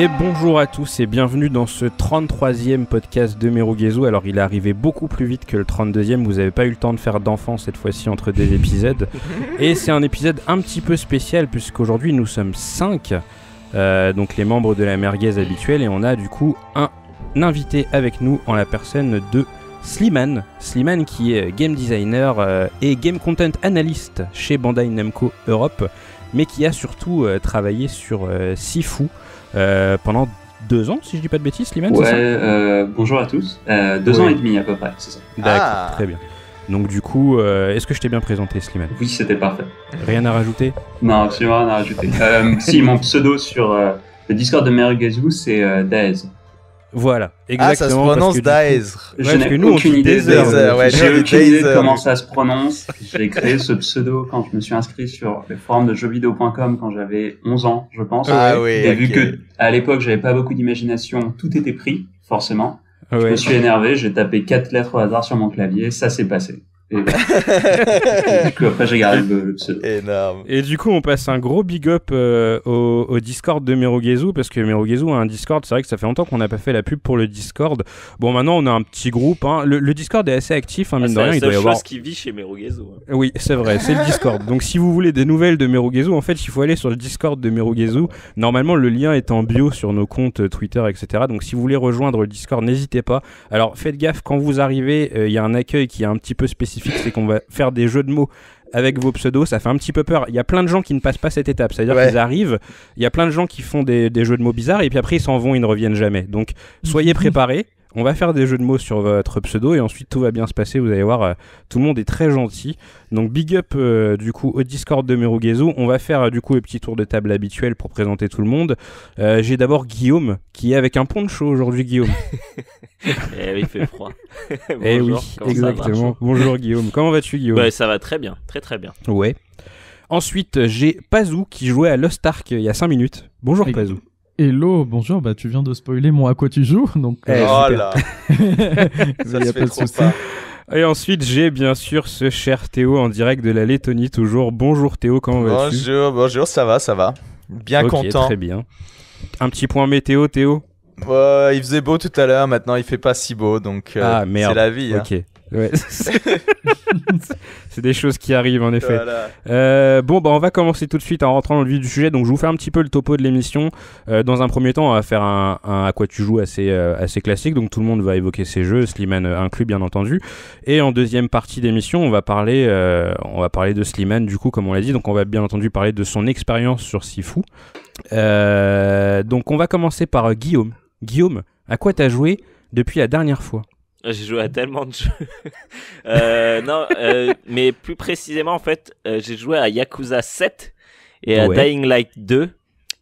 Et bonjour à tous et bienvenue dans ce 33e podcast de Merugezu. Alors il est arrivé beaucoup plus vite que le 32e, vous n'avez pas eu le temps de faire d'enfants cette fois-ci entre deux épisodes. Et c'est un épisode un petit peu spécial puisqu'aujourd'hui nous sommes 5, euh, donc les membres de la merguez habituelle, et on a du coup un invité avec nous en la personne de Sliman. Sliman qui est game designer euh, et game content analyst chez Bandai Namco Europe, mais qui a surtout euh, travaillé sur Sifu pendant deux ans, si je dis pas de bêtises, Sliman, Ouais, ça euh, bonjour à tous. Euh, deux Ouais. ans et demi à peu près, c'est ça. D'accord, Ah. très bien. Donc du coup, euh, est-ce que je t'ai bien présenté, Sliman Oui, c'était parfait. Rien à rajouter? Non, absolument rien à rajouter. Euh, si, mon pseudo sur euh, le Discord de Merguezou, c'est euh, Daez. Voilà, Ah, exactement. ça se prononce Daezer. Je Ouais, n'ai aucune idée, ouais, j'ai aucune idée de comment ça se prononce. J'ai créé ce pseudo quand je me suis inscrit sur le forum de jeuxvideo.com quand j'avais 11 ans, je pense. Ah oui, Et vu que à l'époque j'avais pas beaucoup d'imagination, tout était pris, forcément. Je Ouais. me suis énervé, j'ai tapé quatre lettres au hasard sur mon clavier, ça s'est passé. Et, du coup, après j'ai gardé le, le pseudo. Énorme. Et du coup, on passe un gros big up euh, au, au Discord de Merugezu parce que Merugezu a un Discord. C'est vrai que ça fait longtemps qu'on n'a pas fait la pub pour le Discord. Bon, maintenant, on a un petit groupe. hein. Le, le Discord est assez actif, hein, Ah, mine c'est de rien. la Il doit seule y chose avoir. qui vit chez Merugezu. hein. Oui, c'est vrai, c'est le Discord. Donc, si vous voulez des nouvelles de Merugezu, en fait, il faut aller sur le Discord de Merugezu. Normalement, le lien est en bio sur nos comptes euh, Twitter, etc. Donc, si vous voulez rejoindre le Discord, n'hésitez pas. Alors, faites gaffe quand vous arrivez. euh, Il y a un accueil qui est un petit peu spécifique, c'est qu'on va faire des jeux de mots avec vos pseudos, ça fait un petit peu peur. Il y a plein de gens qui ne passent pas cette étape. C'est-à-dire Ouais. qu'ils arrivent, il y a plein de gens qui font des, des jeux de mots bizarres et puis après ils s'en vont, ils ne reviennent jamais. Donc soyez préparés. On va faire des jeux de mots sur votre pseudo et ensuite tout va bien se passer. Vous allez voir, euh, tout le monde est très gentil. Donc big up euh, du coup au Discord de Merugezu. On va faire euh, du coup le petit tour de table habituel pour présenter tout le monde. Euh, J'ai d'abord Guillaume qui est avec un poncho aujourd'hui, Guillaume. Eh oui, il fait froid. eh oui, Bonjour, comment ça exactement. Bonjour Guillaume. Comment vas-tu Guillaume Ouais, ça va très bien, très très bien. Ouais. Ensuite, j'ai Pazou qui jouait à Lost Ark il y a 5 minutes. Bonjour Pazou. Hello, bonjour, bah tu viens de spoiler mon à quoi tu joues, donc Eh, euh, oh super. là, ça y se a fait pas de trop souci. pas. Et ensuite, j'ai bien sûr ce cher Théo en direct de la Lettonie toujours. Bonjour Théo, comment vas-tu? Bonjour, bonjour, ça va, ça va. Bien Ok, content. Très bien. Un petit point météo, Théo? Ouais, il faisait beau tout à l'heure, maintenant il fait pas si beau, donc euh, Ah, merde. c'est la vie. hein. Ouais. C'est des choses qui arrivent en effet. Voilà. Euh, bon, bah, on va commencer tout de suite en rentrant dans le vif du sujet. Donc, je vous fais un petit peu le topo de l'émission. Euh, dans un premier temps, on va faire un, un à quoi tu joues assez, euh, assez classique. Donc, tout le monde va évoquer ses jeux, Slimane inclus, bien entendu. Et en deuxième partie d'émission, on va parler, on va parler de Slimane, du coup, comme on l'a dit. Donc, on va bien entendu parler de son expérience sur Sifu. Donc, on va commencer par Guillaume. Guillaume, à quoi t'as joué depuis la dernière fois? J'ai joué à tellement de jeux. Euh, non, euh, mais plus précisément, en fait, euh, j'ai joué à Yakuza 7 et à Ouais. Dying Light 2.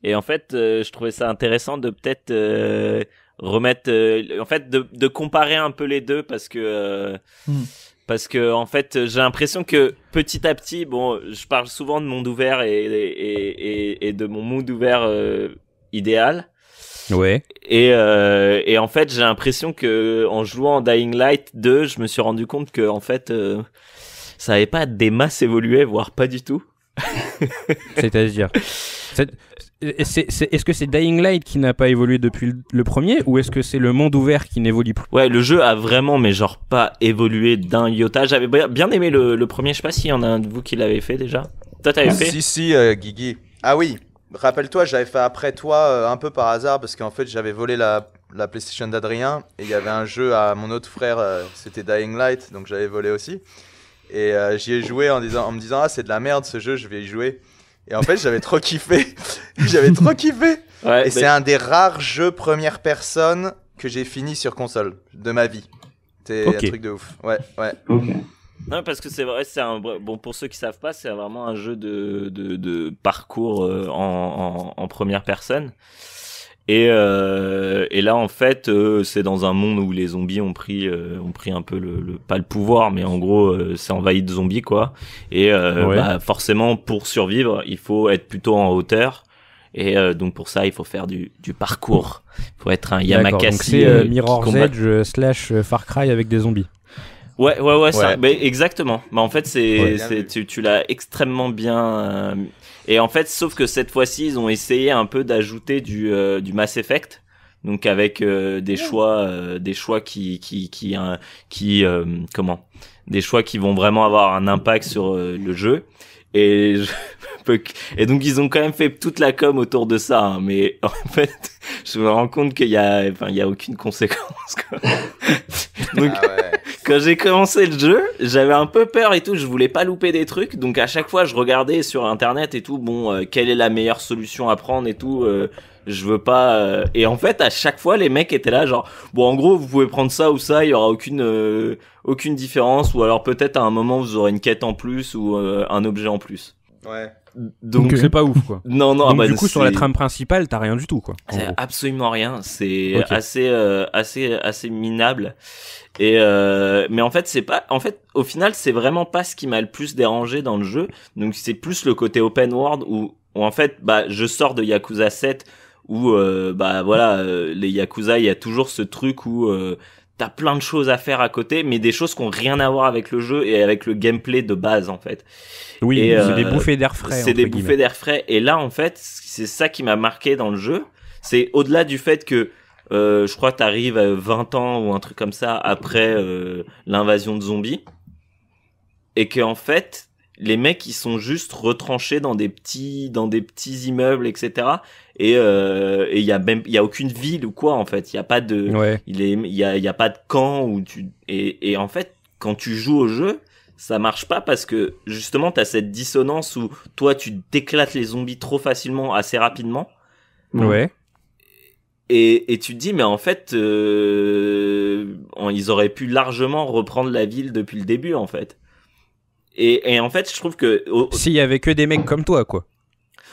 Et en fait, euh, je trouvais ça intéressant de peut-être euh, remettre, euh, en fait, de, de comparer un peu les deux parce que. euh, Hmm. Parce que en fait, j'ai l'impression que petit à petit, bon, je parle souvent de monde ouvert et, et, et, et de mon mood ouvert euh, idéal. Ouais. Et, euh, et en fait, j'ai l'impression que en jouant Dying Light 2, je me suis rendu compte que en fait, euh, ça avait pas des masses évolué, voire pas du tout. C'est-à-dire c'est- c'est- c'est- Est-ce que c'est Dying Light qui n'a pas évolué depuis le- premier ou est-ce que c'est le monde ouvert qui n'évolue plus? Ouais, le jeu a vraiment, mais genre pas évolué d'un iota. J'avais bien aimé le, le premier. Je sais pas s'il y en a un de vous qui l'avait fait déjà. Toi, t'avais fait? Si, si, euh, Guigui. Ah oui, rappelle-toi, j'avais fait après toi euh, un peu par hasard parce qu'en fait j'avais volé la, la PlayStation d'Adrien et il y avait un jeu à mon autre frère, euh, c'était Dying Light, donc j'avais volé aussi. Et euh, j'y ai joué en, disant, en me disant, ah c'est de la merde ce jeu, je vais y jouer. Et en fait j'avais trop kiffé, j'avais trop kiffé. Ouais, Et c'est un des rares jeux première personne que j'ai fini sur console de ma vie. C'est Ok. un truc de ouf. Ouais, ouais. Ok. Non, parce que c'est vrai, c'est un bon pour ceux qui savent pas, c'est vraiment un jeu de de, de parcours euh, en, en en première personne. Et euh, et là en fait, euh, c'est dans un monde où les zombies ont pris euh, ont pris un peu le, le pas le pouvoir, mais en gros euh, c'est envahi de zombies quoi. Et euh, Ouais. bah, forcément pour survivre, il faut être plutôt en hauteur. Et euh, donc pour ça, il faut faire du du parcours. Il faut être un Yamakasi. Donc c'est Mirror's Edge slash Far Cry avec des zombies. Ouais, ouais, ouais, ça, mais exactement. Mais en fait, c'est, Ouais. c'est, tu, tu l'as extrêmement bien. euh, et en fait, sauf que cette fois-ci, ils ont essayé un peu d'ajouter du, euh, du Mass Effect. Donc avec euh, des choix, euh, des choix qui, qui, qui, hein, qui, euh, comment, des choix qui vont vraiment avoir un impact sur euh, le jeu. Et je peux que- et donc ils ont quand même fait toute la com autour de ça. hein, mais en fait, je me rends compte qu'il y a, enfin, il y a aucune conséquence. Quoi. donc Ah ouais. quand j'ai commencé le jeu, j'avais un peu peur et tout, je voulais pas louper des trucs, donc à chaque fois je regardais sur internet et tout, bon, euh, quelle est la meilleure solution à prendre et tout, euh, je veux pas. euh, Et en fait, à chaque fois, les mecs étaient là, genre, bon, en gros, vous pouvez prendre ça ou ça, il y aura aucune euh, aucune différence, ou alors peut-être à un moment vous aurez une quête en plus ou euh, un objet en plus. Ouais. Donc c'est pas ouf quoi. Non, non, Donc ah bah, du coup sur la trame principale, t'as rien du tout quoi. c'est absolument rien. C'est assez, euh, assez, assez minable. Et euh, mais en fait, c'est pas. En fait, au final, c'est vraiment pas ce qui m'a le plus dérangé dans le jeu. Donc c'est plus le côté open world où, où en fait, bah, je sors de Yakuza 7 où euh, bah voilà, euh, les Yakuza, il y a toujours ce truc où euh, t'as plein de choses à faire à côté, mais des choses qui ont rien à voir avec le jeu et avec le gameplay de base en fait. Oui, c'est euh, des bouffées d'air frais. C'est des guillemets. bouffées d'air frais. Et là, en fait, c'est ça qui m'a marqué dans le jeu. C'est au-delà du fait que euh, je crois que t'arrives à 20 ans ou un truc comme ça après euh, l'invasion de zombies. Et que en fait, les mecs, ils sont juste retranchés dans des petits, dans des petits immeubles, etc. Et euh, et il y a même, il y a aucune ville ou quoi en fait. Il y a pas de, Ouais. il est il y a il y a pas de camp où tu et et en fait quand tu joues au jeu ça marche pas parce que justement t'as cette dissonance où toi tu t'éclates les zombies trop facilement assez rapidement Ouais. et et tu te dis mais en fait euh, on- ils auraient pu largement reprendre la ville depuis le début en fait et et en fait je trouve que S'il y avait que des mecs comme toi quoi.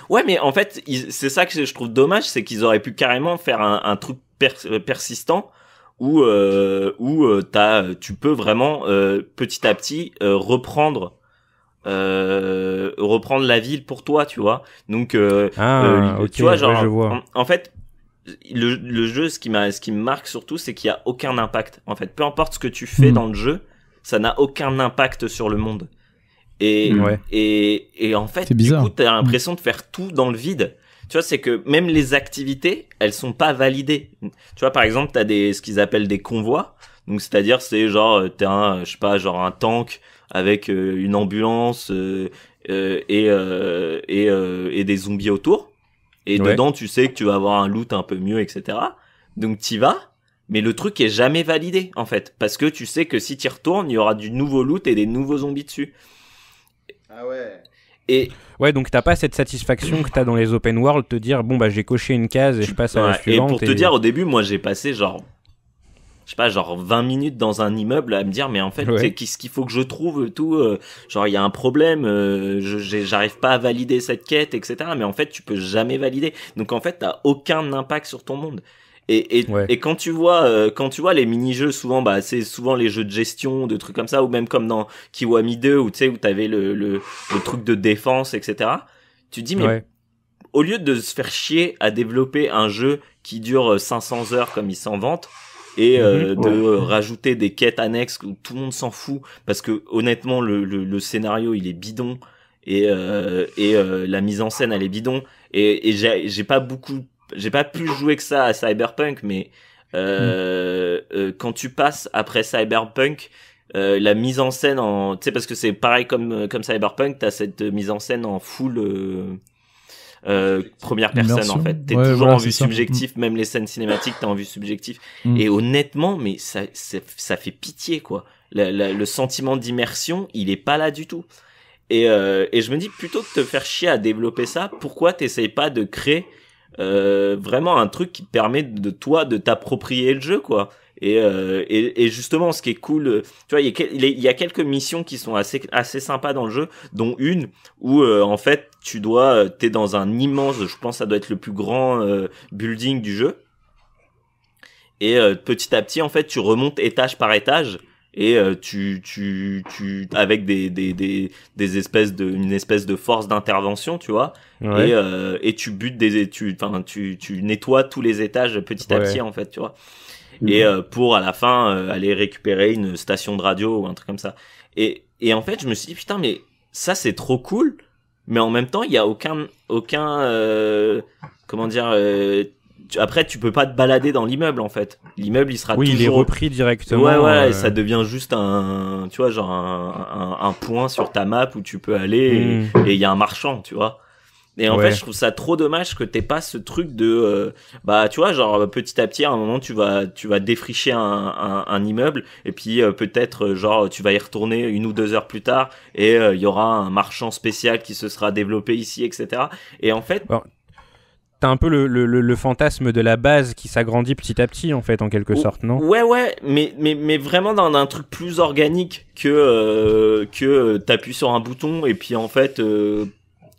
Ouais, mais en fait, c'est ça que je trouve dommage, c'est qu'ils auraient pu carrément faire un, un truc per- persistant où euh, où euh, t'as, tu peux vraiment euh, petit à petit euh, reprendre euh, reprendre la ville pour toi, tu vois. Donc euh, Ah, euh, tu vois, ouais, genre, je vois. En, en fait, le, le jeu, ce qui m'a, ce qui me marque surtout, c'est qu'il y a aucun impact. En fait, peu importe ce que tu fais Hmm. dans le jeu, ça n'a aucun impact sur le monde. Et, Ouais. et, et en fait, du coup, t'as l'impression de faire tout dans le vide. Tu vois, c'est que même les activités, elles sont pas validées. Tu vois, par exemple, t'as des, ce qu'ils appellent des convois. Donc, c'est-à-dire, c'est genre, euh, t'as un, je sais pas, genre un tank avec euh, une ambulance euh, euh, et, et, et des zombies autour. Et Ouais. dedans, tu sais que tu vas avoir un loot un peu mieux, etc. Donc, t'y vas. Mais le truc est jamais validé, en fait. Parce que tu sais que si t'y retournes, il y aura du nouveau loot et des nouveaux zombies dessus. Ah ouais. Et, Ouais, donc t'as pas cette satisfaction que t'as dans les open world, te dire bon bah j'ai coché une case et je passe à la Ouais, et suivante. pour te dire, au début, moi, j'ai passé genre, je sais pas, genre 20 minutes dans un immeuble à me dire, mais en fait, Ouais. qu'est-ce qu'il faut que je trouve, tout, euh, genre, il y a un problème, euh, j'arrive pas à valider cette quête, etc. Mais en fait, tu peux jamais valider. Donc, en fait, t'as aucun impact sur ton monde. Et, et, Ouais. et quand tu vois, euh, quand tu vois les mini-jeux, souvent, bah, c'est souvent les jeux de gestion, de trucs comme ça, ou même comme dans Kiwami 2, où tu sais, où t'avais le, le, le truc de défense, etc. Tu te dis, mais Ouais. au lieu de se faire chier à développer un jeu qui dure euh, 500 heures comme il s'en vante et euh, Mhm. de Ouais. euh, rajouter des quêtes annexes où tout le monde s'en fout parce que honnêtement le, le, le scénario il est bidon et euh, et euh, la mise en scène elle est bidon et, et j'ai j'ai pas beaucoup j'ai pas plus joué que ça à Cyberpunk mais euh, euh, quand tu passes après Cyberpunk euh, la mise en scène en tu sais parce que c'est pareil comme comme Cyberpunk t'as cette mise en scène en full euh, euh, première personne Immersion. en fait. T'es Ouais, toujours voilà, en vue subjective même les scènes cinématiques t'es en vue subjective Mm. et honnêtement mais ça, ça ça fait pitié quoi. La- la- le sentiment d'immersion il est pas là du tout. Et euh, et je me dis plutôt que de te faire chier à développer ça pourquoi t'essayes pas de créer euh, vraiment un truc qui permet de toi de t'approprier le jeu quoi et, euh, et, et justement, ce qui est cool, euh, tu vois, il y, a, quelques missions qui sont assez assez sympas dans le jeu, dont une où euh, en fait tu dois, euh, t'es dans un immense, je pense, ça doit être le plus grand building du jeu. Et petit à petit, en fait, tu remontes étage par étage et euh, tu tu tu avec des des des des espèces de une espèce de force d'intervention tu vois. Ouais. et euh, et tu butes des tu enfin tu tu nettoies tous les étages petit à Ouais. petit en fait tu vois. Et euh, pour à la fin euh, aller récupérer une station de radio ou un truc comme ça. Et et en fait je me suis dit putain mais ça c'est trop cool. Mais en même temps il y a aucun aucun euh, comment dire euh, après tu peux pas te balader dans l'immeuble en fait l'immeuble il sera Oui, il est repris directement. Ouais, ouais, euh, et ça devient juste un, tu vois, genre un, un, un point sur ta map où tu peux aller et- Mm. et il y a un marchand, tu vois. Et en Ouais. fait, je trouve ça trop dommage que t'aies pas ce truc de, euh, bah, tu vois, genre petit à petit, à un moment, tu vas, tu vas défricher un, un, un immeuble et puis euh, peut-être, euh, genre, tu vas y retourner une ou deux heures plus tard et euh, il y aura un marchand spécial qui se sera développé ici, etc. Et en fait, T'as un peu le, le, le- le fantasme de la base qui s'agrandit petit à petit, en fait, en quelque sorte, non? Ouais, ouais, mais, mais, mais vraiment dans un truc plus organique que, euh, que euh, t'appuies sur un bouton et puis en fait, euh,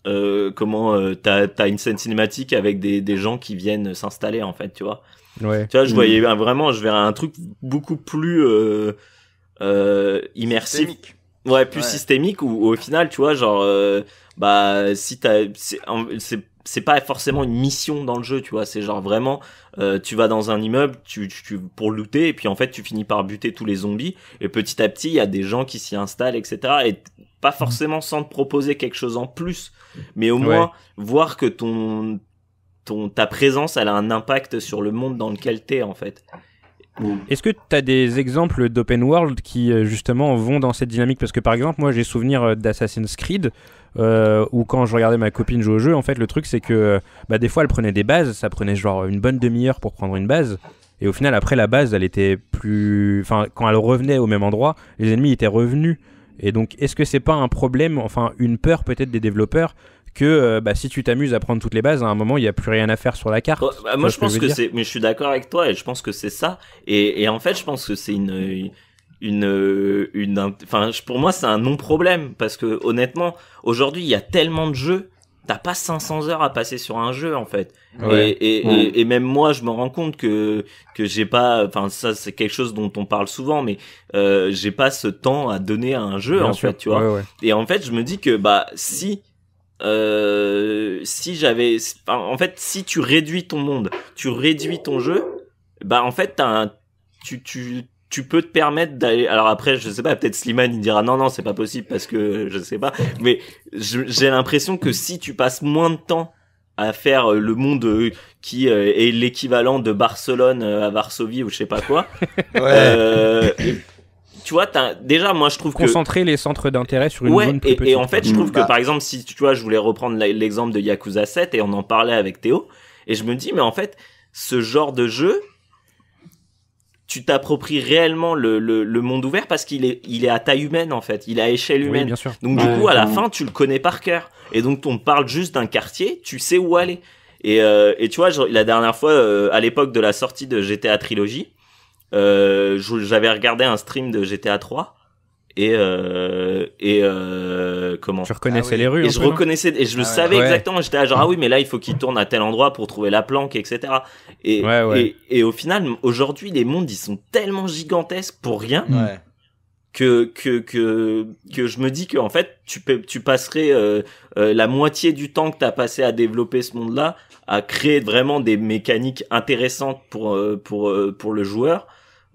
euh, comment, euh, t'as, t'as une scène cinématique avec des, des gens qui viennent s'installer en fait, tu vois? Ouais. Tu vois, je Mm. voyais vraiment, je verrais un truc beaucoup plus euh, euh, immersif. Systémique. Ouais, plus Ouais. systémique ou au final, tu vois, genre, euh, bah, si t'as, c'est, c'est, pas forcément une mission dans le jeu, tu vois, c'est genre vraiment, euh, tu vas dans un immeuble, tu, tu, tu- pour looter, et puis en fait, tu finis par buter tous les zombies, et petit à petit, il y a des gens qui s'y installent, etc., et pas forcément sans te proposer quelque chose en plus, mais au moins, voir que ton, ton, ta présence, elle a un impact sur le monde dans lequel t'es, en fait. Est-ce que tu as des exemples d'open world qui euh, justement vont dans cette dynamique? Parce que par exemple, moi j'ai souvenir euh, d'Assassin's Creed euh, où quand je regardais ma copine jouer au jeu, en fait le truc c'est que bah, des fois elle prenait des bases, ça prenait genre une bonne demi-heure pour prendre une base. Et au final, après la base, elle était plus. Enfin, quand elle revenait au même endroit, les ennemis étaient revenus. Et donc, est-ce que c'est pas un problème, enfin une peur peut-être des développeurs que euh, bah, si tu t'amuses à prendre toutes les bases, à un moment il n'y a plus rien à faire sur la carte? Bah, moi, je que pense que c'est, mais je suis d'accord avec toi et je pense que c'est ça. Et, et en fait, je pense que c'est une, une, une, enfin, pour moi, c'est un non-problème parce que honnêtement, aujourd'hui, il y a tellement de jeux. T'as pas 500 heures à passer sur un jeu en fait. Ouais. Et, et, Ouais. et, et même moi, je me rends compte que que j'ai pas, enfin ça c'est quelque chose dont on parle souvent, mais euh, j'ai pas ce temps à donner à un jeu Bien en sûr. fait, tu vois. Ouais, ouais. Et en fait, je me dis que bah si euh, si j'avais en fait si tu réduis ton monde, tu réduis ton jeu, bah en fait t'as un tu tu tu peux te permettre d'aller alors après je sais pas peut-être Slimane il dira non non c'est pas possible parce que je sais pas mais j'ai l'impression que si tu passes moins de temps à faire euh, le monde euh, qui euh, est l'équivalent de Barcelone à Varsovie ou je sais pas quoi Ouais. euh, tu vois t'as déjà moi je trouve que Concentrer les centres d'intérêt sur une ouais, zone plus et, petite. et en fait, je trouve que Bah. par exemple, si tu vois, je voulais reprendre l'exemple de Yakuza 7 et on en parlait avec Théo, et je me dis, mais en fait, ce genre de jeu, tu t'appropries réellement le, le, le monde ouvert parce qu'il est, il est à taille humaine en fait, il est à échelle oui, humaine. bien sûr. Donc Ouais, du coup, à la clairement. fin, tu le connais par cœur. Et donc, on te parle juste d'un quartier, tu sais où aller. Et, euh, et tu vois, la dernière fois, euh, à l'époque de la sortie de GTA Trilogy, euh, j'avais regardé un stream de GTA 3 et euh, et euh, comment Tu reconnaissais Ah oui. les rues. et je peu, reconnaissais et je le Ah ouais. savais Ouais. exactement j'étais genre ah oui mais là il faut qu'il tourne à tel endroit pour trouver la planque etc et Ouais, ouais. et, et au final aujourd'hui les mondes ils sont tellement gigantesques pour rien Ouais. que que que que je me dis que en fait tu peux tu passerais euh, euh, la moitié du temps que tu as passé à développer ce monde là à créer vraiment des mécaniques intéressantes pour euh, pour euh, pour le joueur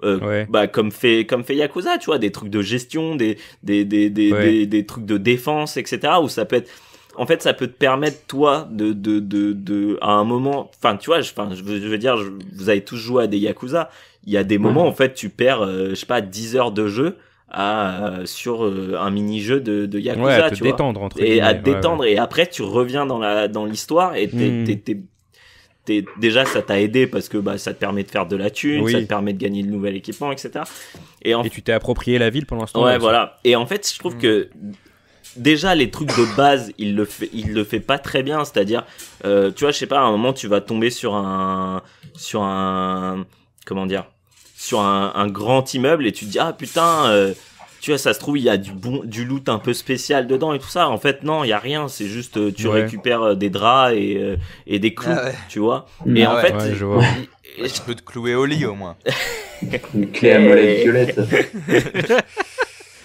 euh, Ouais. bah comme fait comme fait Yakuza tu vois des trucs de gestion des des des des, Ouais. des, des trucs de défense etc où ça peut être en fait ça peut te permettre toi de de de, de à un moment enfin tu vois je enfin je veux, dire je- vous avez tous joué à des Yakuza il y a des moments en fait tu perds euh, je sais pas 10 heures de jeu à euh, sur euh, un mini jeu de de Yakuza Ouais, à te tu vois détendre entre et à te guillemets, ouais, détendre et après tu reviens dans la dans l'histoire et t'es, Mm. Déjà ça t'a aidé parce que bah ça te permet de faire de la thune Oui. ça te permet de gagner de nouvel équipement etc et en ouais. Et tu t'es approprié la ville pour l'instant. ouais là, voilà et en fait je trouve Mm. que déjà les trucs de base il le fait il le fait pas très bien c'est-à-dire euh, tu vois je sais pas à un moment tu vas tomber sur un sur un comment dire sur un, un grand immeuble et tu te dis ah putain euh, tu vois ça se trouve il y a du bon du loot un peu spécial dedans et tout ça en fait non il y a rien c'est juste euh, tu Ouais. récupères euh, des draps et euh, et des clous Ah ouais. tu vois et Ah en ouais. fait Ouais, je vois. et- tu peux te clouer au lit au moins. Une clé à molette violette.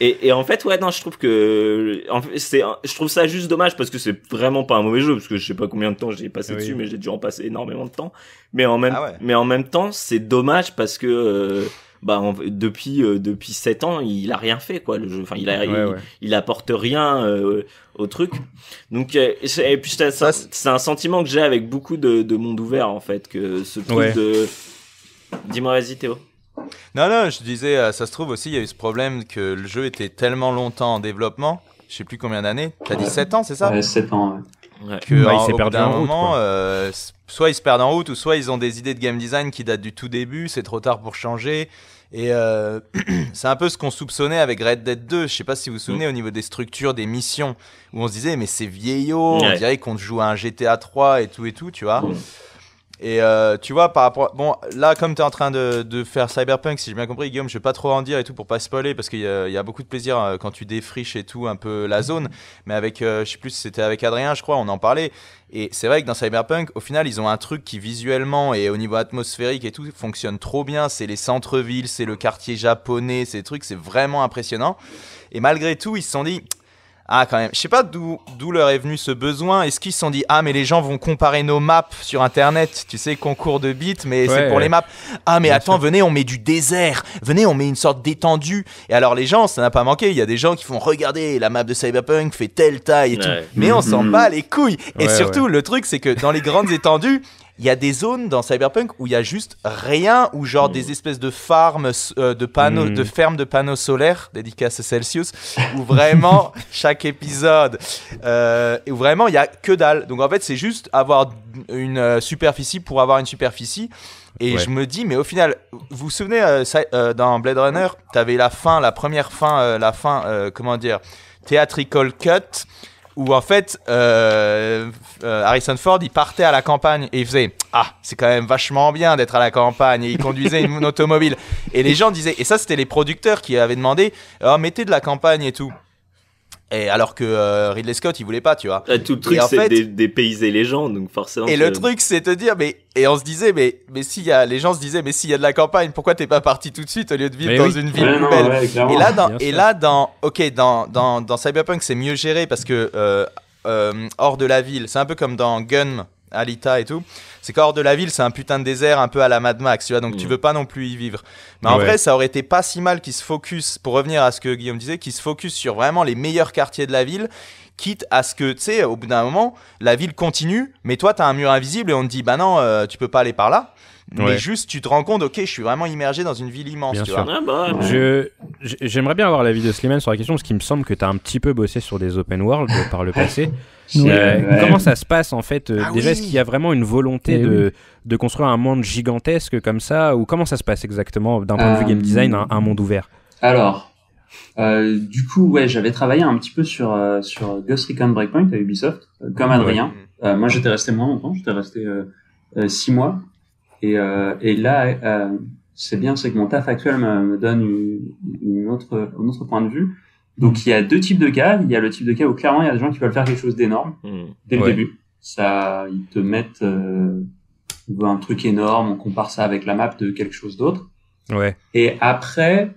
Et, et, en fait, ouais, non, je trouve que, en fait, c'est, je trouve ça juste dommage parce que c'est vraiment pas un mauvais jeu parce que je sais pas combien de temps j'ai passé Oui. dessus, mais j'ai dû en passer énormément de temps. Mais en même, Ah ouais. mais en même temps, c'est dommage parce que, euh, bah, depuis euh, depuis sept ans, il a rien fait quoi le jeu. Enfin, il a, il, Ouais, ouais. il apporte rien euh, au truc. Donc, euh, et c'est- et puis c'est Ça, c'est c'est un sentiment que j'ai avec beaucoup de, de monde ouvert en fait que ce truc Ouais. de. Dis-moi, vas-y Théo. Non, non, je disais, ça se trouve aussi, il y a eu ce problème que le jeu était tellement longtemps en développement, je sais plus combien d'années, t'as dit 7 ans, c'est ça? Ouais, 7 ans. ouais. Ouais. que Bah, il en- s'est au bout perdu d'un en route, moment, euh, soit ils se perdent en route, ou soit ils ont des idées de game design qui datent du tout début, c'est trop tard pour changer. Et euh, c'est un peu ce qu'on soupçonnait avec Red Dead 2. Je sais pas si vous vous souvenez au niveau des structures, des missions, où on se disait mais c'est vieillot, on dirait qu'on joue à un GTA 3 et tout et tout, tu vois. Mm. Et euh, tu vois, par rapport. Bon, là, comme tu es en train de, faire Cyberpunk, si j'ai bien compris, Guillaume, je vais pas trop en dire et tout pour pas spoiler, parce qu'il y, y a beaucoup de plaisir euh, quand tu défriches et tout un peu la zone. Mais avec, euh, je sais plus c'était avec Adrien, je crois, on en parlait. Et c'est vrai que dans Cyberpunk, au final, ils ont un truc qui visuellement et au niveau atmosphérique et tout fonctionne trop bien. C'est les centres-villes, c'est le quartier japonais, ces trucs, c'est vraiment impressionnant. Et malgré tout, ils se sont dit. Ah, quand même. Je sais pas d'où d'où leur est venu ce besoin. Est-ce qu'ils se sont dit, ah, mais les gens vont comparer nos maps sur Internet, tu sais, concours de bits, mais Ouais, c'est pour ouais. les maps. Ah, mais Bien attends, sûr. venez, on met du désert. Venez, on met une sorte d'étendue. Et alors, les gens, ça n'a pas manqué. Il y a des gens qui font, regardez, la map de Cyberpunk fait telle taille et tout. Mais on s'en Mhm. bat les couilles. Et Ouais, surtout, le truc, c'est que dans les grandes étendues, il y a des zones dans Cyberpunk où il y a juste rien, ou genre des espèces de farms, euh, de panneaux, Mhm. de fermes de panneaux solaires, dédicaces à Celsius, où vraiment chaque épisode, euh, où vraiment il y a que dalle. Donc en fait, c'est juste avoir une euh, superficie pour avoir une superficie. Et Ouais. je me dis, mais au final, vous vous souvenez, euh, ça- dans Blade Runner, t'avais la fin, la première fin, la fin, comment dire, theatrical cut, où en fait, euh, euh, Harrison Ford, il partait à la campagne et il faisait Ah, c'est quand même vachement bien d'être à la campagne. Et il conduisait une automobile. Et les gens disaient, et ça, c'était les producteurs qui avaient demandé Oh, mettez de la campagne et tout. Et alors que euh, Ridley Scott, il voulait pas, tu vois. Ah, tout le truc, c'est fait- des, des paysés les gens, donc forcément. Et le truc, c'est te dire, mais et on se disait, mais mais s'il y a, les gens se disaient, mais s'il y a de la campagne, pourquoi t'es pas parti tout de suite au lieu de vivre Mais dans oui. une ville Ouais, non, poubelle ouais, clairement. Et là, dans, et là, dans, ok, dans, dans, dans Cyberpunk, c'est mieux géré parce que euh, euh, hors de la ville, c'est un peu comme dans Gun, Alita et tout. C'est qu'hors de la ville, c'est un putain de désert un peu à la Mad Max, tu vois. Donc tu Mm. veux pas non plus y vivre. Mais en vrai, ça aurait été pas si mal qu'ils se focus, pour revenir à ce que Guillaume disait, qu'ils se focus sur vraiment les meilleurs quartiers de la ville. Quitte à ce que, tu sais, au bout d'un moment, la ville continue, mais toi, t'as un mur invisible et on te dit, bah non, euh, tu peux pas aller par là. Mais juste, tu te rends compte, ok, je suis vraiment immergé dans une ville immense, Bien tu sûr. vois. Ah bah, ouais. Je, j'aimerais bien avoir l'avis de Slimane sur la question parce qu'il me semble que tu as un petit peu bossé sur des open world euh, par le passé. Euh, ouais. Comment ça se passe en fait euh, Ah Déjà, oui. est-ce qu'il y a vraiment une volonté Eh de, de construire un monde gigantesque comme ça Ou comment ça se passe exactement d'un point de vue game design, un, un monde ouvert? Alors, euh, du coup, ouais, j'avais travaillé un petit peu sur, euh, sur Ghost Recon Breakpoint à Ubisoft, euh, comme Adrien. Euh, moi, j'étais resté moins longtemps, j'étais resté euh, euh, six mois. Et, euh, et là, euh, c'est bien, c'est que mon taf actuel me, me donne une, une autre, un autre point de vue. Donc, il y a deux types de cas. Il y a le type de cas où clairement, il y a des gens qui veulent faire quelque chose d'énorme Hmm. dès le Ouais. début. Ça, ils te mettent euh, un truc énorme, on compare ça avec la map de quelque chose d'autre. Ouais. Et après,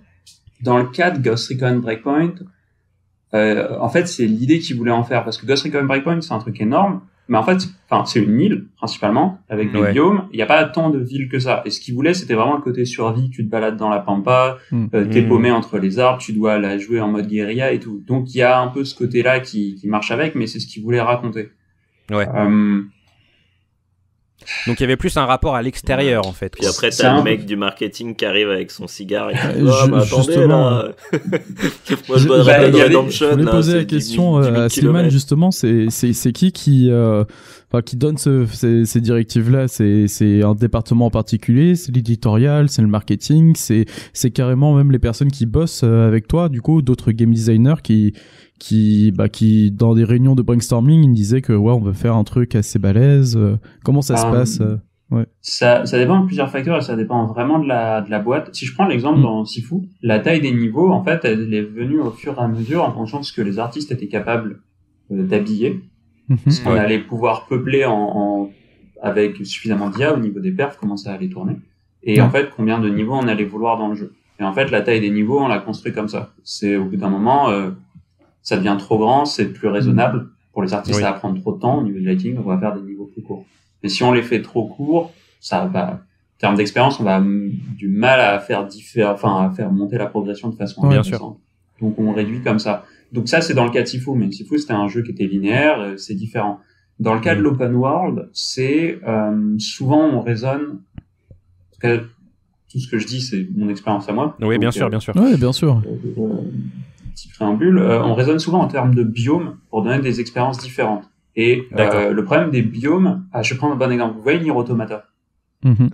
dans le cas de Ghost Recon Breakpoint, euh, en fait, c'est l'idée qu'ils voulaient en faire parce que Ghost Recon Breakpoint, c'est un truc énorme, mais en fait, enfin, c'est une île principalement avec des Ouais. biomes. Il n'y a pas tant de villes que ça. Et ce qu'ils voulaient, c'était vraiment le côté survie. Tu te balades dans la pampa, Mm. euh, t'es Mm. paumé entre les arbres, tu dois la jouer en mode guérilla et tout. Donc il y a un peu ce côté-là qui, qui marche avec, mais c'est ce qu'ils voulaient raconter. Ouais. Euh, Donc il y avait plus un rapport à l'extérieur en fait. Puis après, t'as un le mec du marketing qui arrive avec son cigare et qui dit Euh, Ah, ju- mais attendez, justement, là. Moi, je bah, Red Redemption. Je poser la 10 000 question 10 000 euh, à Slimane justement, c'est qui qui euh, enfin qui donne ce, ces, ces directives là C'est un département en particulier, c'est l'éditorial, c'est le marketing, c'est c'est carrément même les personnes qui bossent euh, avec toi, du coup d'autres game designers qui qui bah qui dans des réunions de brainstorming ils me disaient que ouais on veut faire un truc assez balèze. euh, comment ça se Euh, passe euh Ça, ça dépend de plusieurs facteurs et ça dépend vraiment de la, de la boîte. Si je prends l'exemple Mm. dans Sifu, la taille des niveaux, en fait, elle est venue au fur et à mesure en fonction de ce que les artistes étaient capables euh, d'habiller. Mhm. Ce qu'on Ouais. allait pouvoir peupler en, en- avec suffisamment d'IA au niveau des perfs, comment ça allait tourner. et en fait combien de niveaux on allait vouloir dans le jeu. Et en fait, la taille des niveaux, on l'a construit comme ça. C'est au bout d'un moment, euh, ça devient trop grand, c'est plus raisonnable. Pour les artistes, ça va prendre trop de temps au niveau du lighting, on va faire des niveaux plus courts. Mais si on les fait trop courts, ça va, en termes d'expérience, on va du mal à faire différer, enfin, à faire monter la progression de façon Bien intéressante. Donc, on réduit comme ça. Donc, ça, c'est dans le cas de Sifu. Mais Sifu, c'était un jeu qui était linéaire, euh, c'est différent. Dans le cas de l'open world, c'est, euh, souvent, on raisonne, en tout cas, tout ce que je dis, c'est mon expérience à moi. Oui, bien Donc, sûr, euh, bien sûr. Ouais, bien sûr. euh, euh, petit préambule, euh, on raisonne souvent en termes de biomes pour donner des expériences différentes. Et euh, le problème des biomes, ah, je vais prendre un bon exemple. Vous voyez Nier Automata? Mhm.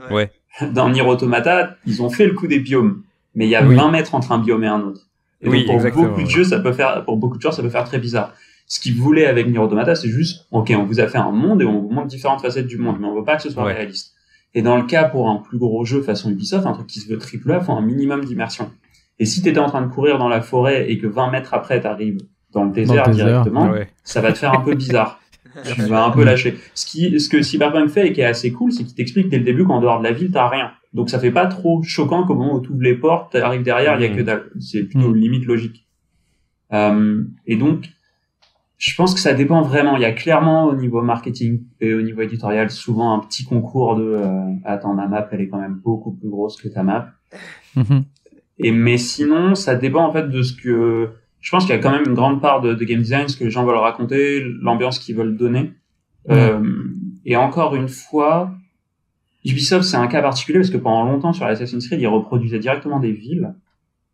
Dans Nier Automata, ils ont fait le coup des biomes, mais il y a Oui. 20 mètres entre un biome et un autre. Et Oui, donc, pour exactement, beaucoup de ouais. jeux, ça peut faire, pour beaucoup de joueurs, ça peut faire très bizarre. Ce qu'ils voulaient avec Nier Automata, c'est juste, ok, on vous a fait un monde et on vous montre différentes facettes du monde, mais on veut pas que ce soit Ouais. réaliste. Et dans le cas pour un plus gros jeu façon Ubisoft, un truc qui se veut triple A, faut un minimum d'immersion. Et si t'étais en train de courir dans la forêt et que 20 mètres après t'arrives dans le désert désert, directement, Ouais. ça va te faire un peu bizarre. tu vas un peu lâcher. Ce qui, ce que Cyberpunk fait et qui est assez cool, c'est qu'il t'explique dès le début qu'en dehors de la ville, t'as rien. Donc ça fait pas trop choquant qu'au moment où tu ouvres les portes, t'arrives derrière, il y a que dalle. C'est plutôt Mhm. limite logique. Euh, et donc, je pense que ça dépend vraiment. Il y a clairement au niveau marketing et au niveau éditorial souvent un petit concours de euh, attends ma map elle est quand même beaucoup plus grosse que ta map. Mhm. Et mais sinon, ça dépend en fait de ce que. Je pense qu'il y a quand même une grande part de, de game design, ce que les gens veulent raconter, l'ambiance qu'ils veulent donner. Euh, et encore une fois, Ubisoft c'est un cas particulier parce que pendant longtemps sur Assassin's Creed ils reproduisaient directement des villes.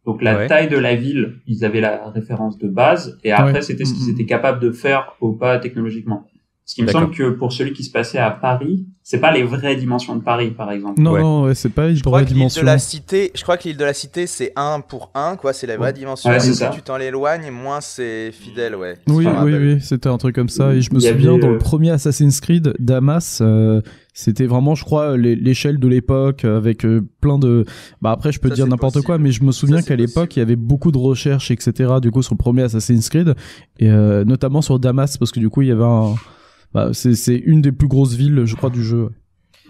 Donc la Ouais. taille de la ville, ils avaient la référence de base, et après Ouais. c'était ce qu'ils Mhm. étaient capables de faire au pas technologiquement. Ce qui me semble que pour celui qui se passait à Paris, c'est pas les vraies dimensions de Paris par exemple. Non, Ouais. non, ouais, c'est pas une Je crois vraie que l'île dimension. de la cité, je crois que l'île de la cité c'est 1 pour 1 quoi, c'est la vraie Ouais. dimension. Ouais, et ça. tu t'en éloignes, moins c'est fidèle, ouais. Oui, oui, oui, c'était un truc comme ça. Et je me avait, souviens, dans euh, le premier Assassin's Creed, Damas, euh, c'était vraiment, je crois, l'é- l'échelle de l'époque avec euh, plein de. Bah après, je peux Ça, dire n'importe quoi, mais je me souviens qu'à l'époque, il y avait beaucoup de recherches, etc. Du coup, sur le premier Assassin's Creed, et euh, notamment sur Damas, parce que du coup, il y avait un. Bah, c'est c'est une des plus grosses villes, je crois, du jeu.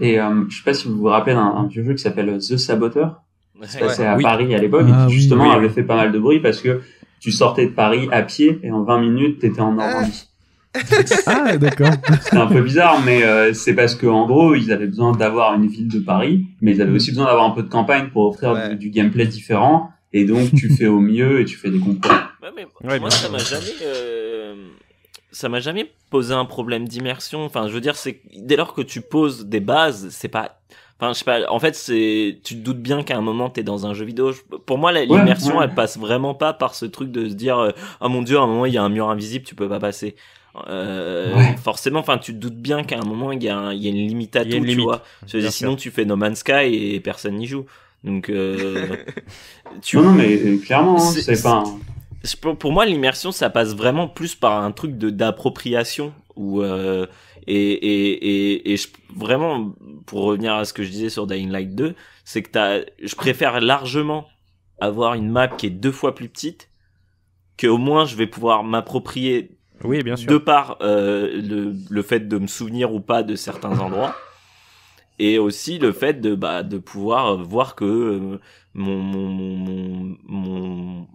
Et euh, je sais pas si vous vous rappelez d'un un vieux jeu qui s'appelle The Saboteur. Ouais. C'est à Oui. Paris à l'époque Ah et qui oui, justement oui. avait fait pas mal de bruit parce que tu sortais de Paris à pied et en 20 minutes t'étais en Normandie. Ah, d'accord. C'était un peu bizarre, mais euh, c'est parce que en gros ils avaient besoin d'avoir une ville de Paris, mais ils avaient aussi besoin d'avoir un peu de campagne pour offrir Ouais. du, du gameplay différent. Et donc tu fais au mieux et tu fais des concours. Ouais, mais Ouais, moi, bien ça m'a jamais, euh, ça m'a jamais posé un problème d'immersion. Enfin, je veux dire, c'est dès lors que tu poses des bases, c'est pas, enfin, je sais pas. En fait, c'est, tu te doutes bien qu'à un moment t'es dans un jeu vidéo. Je- Pour moi, l'immersion, ouais. elle passe vraiment pas par ce truc de se dire, euh, ah mon dieu, à un moment il y a un mur invisible, tu peux pas passer. Euh, Ouais. Forcément, enfin, tu te doutes bien qu'à un moment il y a, un- il y a une limite à Il y a tout, une tu limite. vois. Dire, sinon, tu fais No Man's Sky et personne n'y joue. Donc, euh, tu Non, non, mais clairement, hein, C'est- pas. un- pour, moi, l'immersion, ça passe vraiment plus par un truc de d'appropriation ou euh, et et et, et je, vraiment pour revenir à ce que je disais sur Dying Light 2, c'est que t'as, je préfère largement avoir une map qui est deux fois plus petite que au moins je vais pouvoir m'approprier Oui, bien sûr. de par euh, le, le fait de me souvenir ou pas de certains endroits et aussi le fait de bah de pouvoir voir que euh, mon, mon,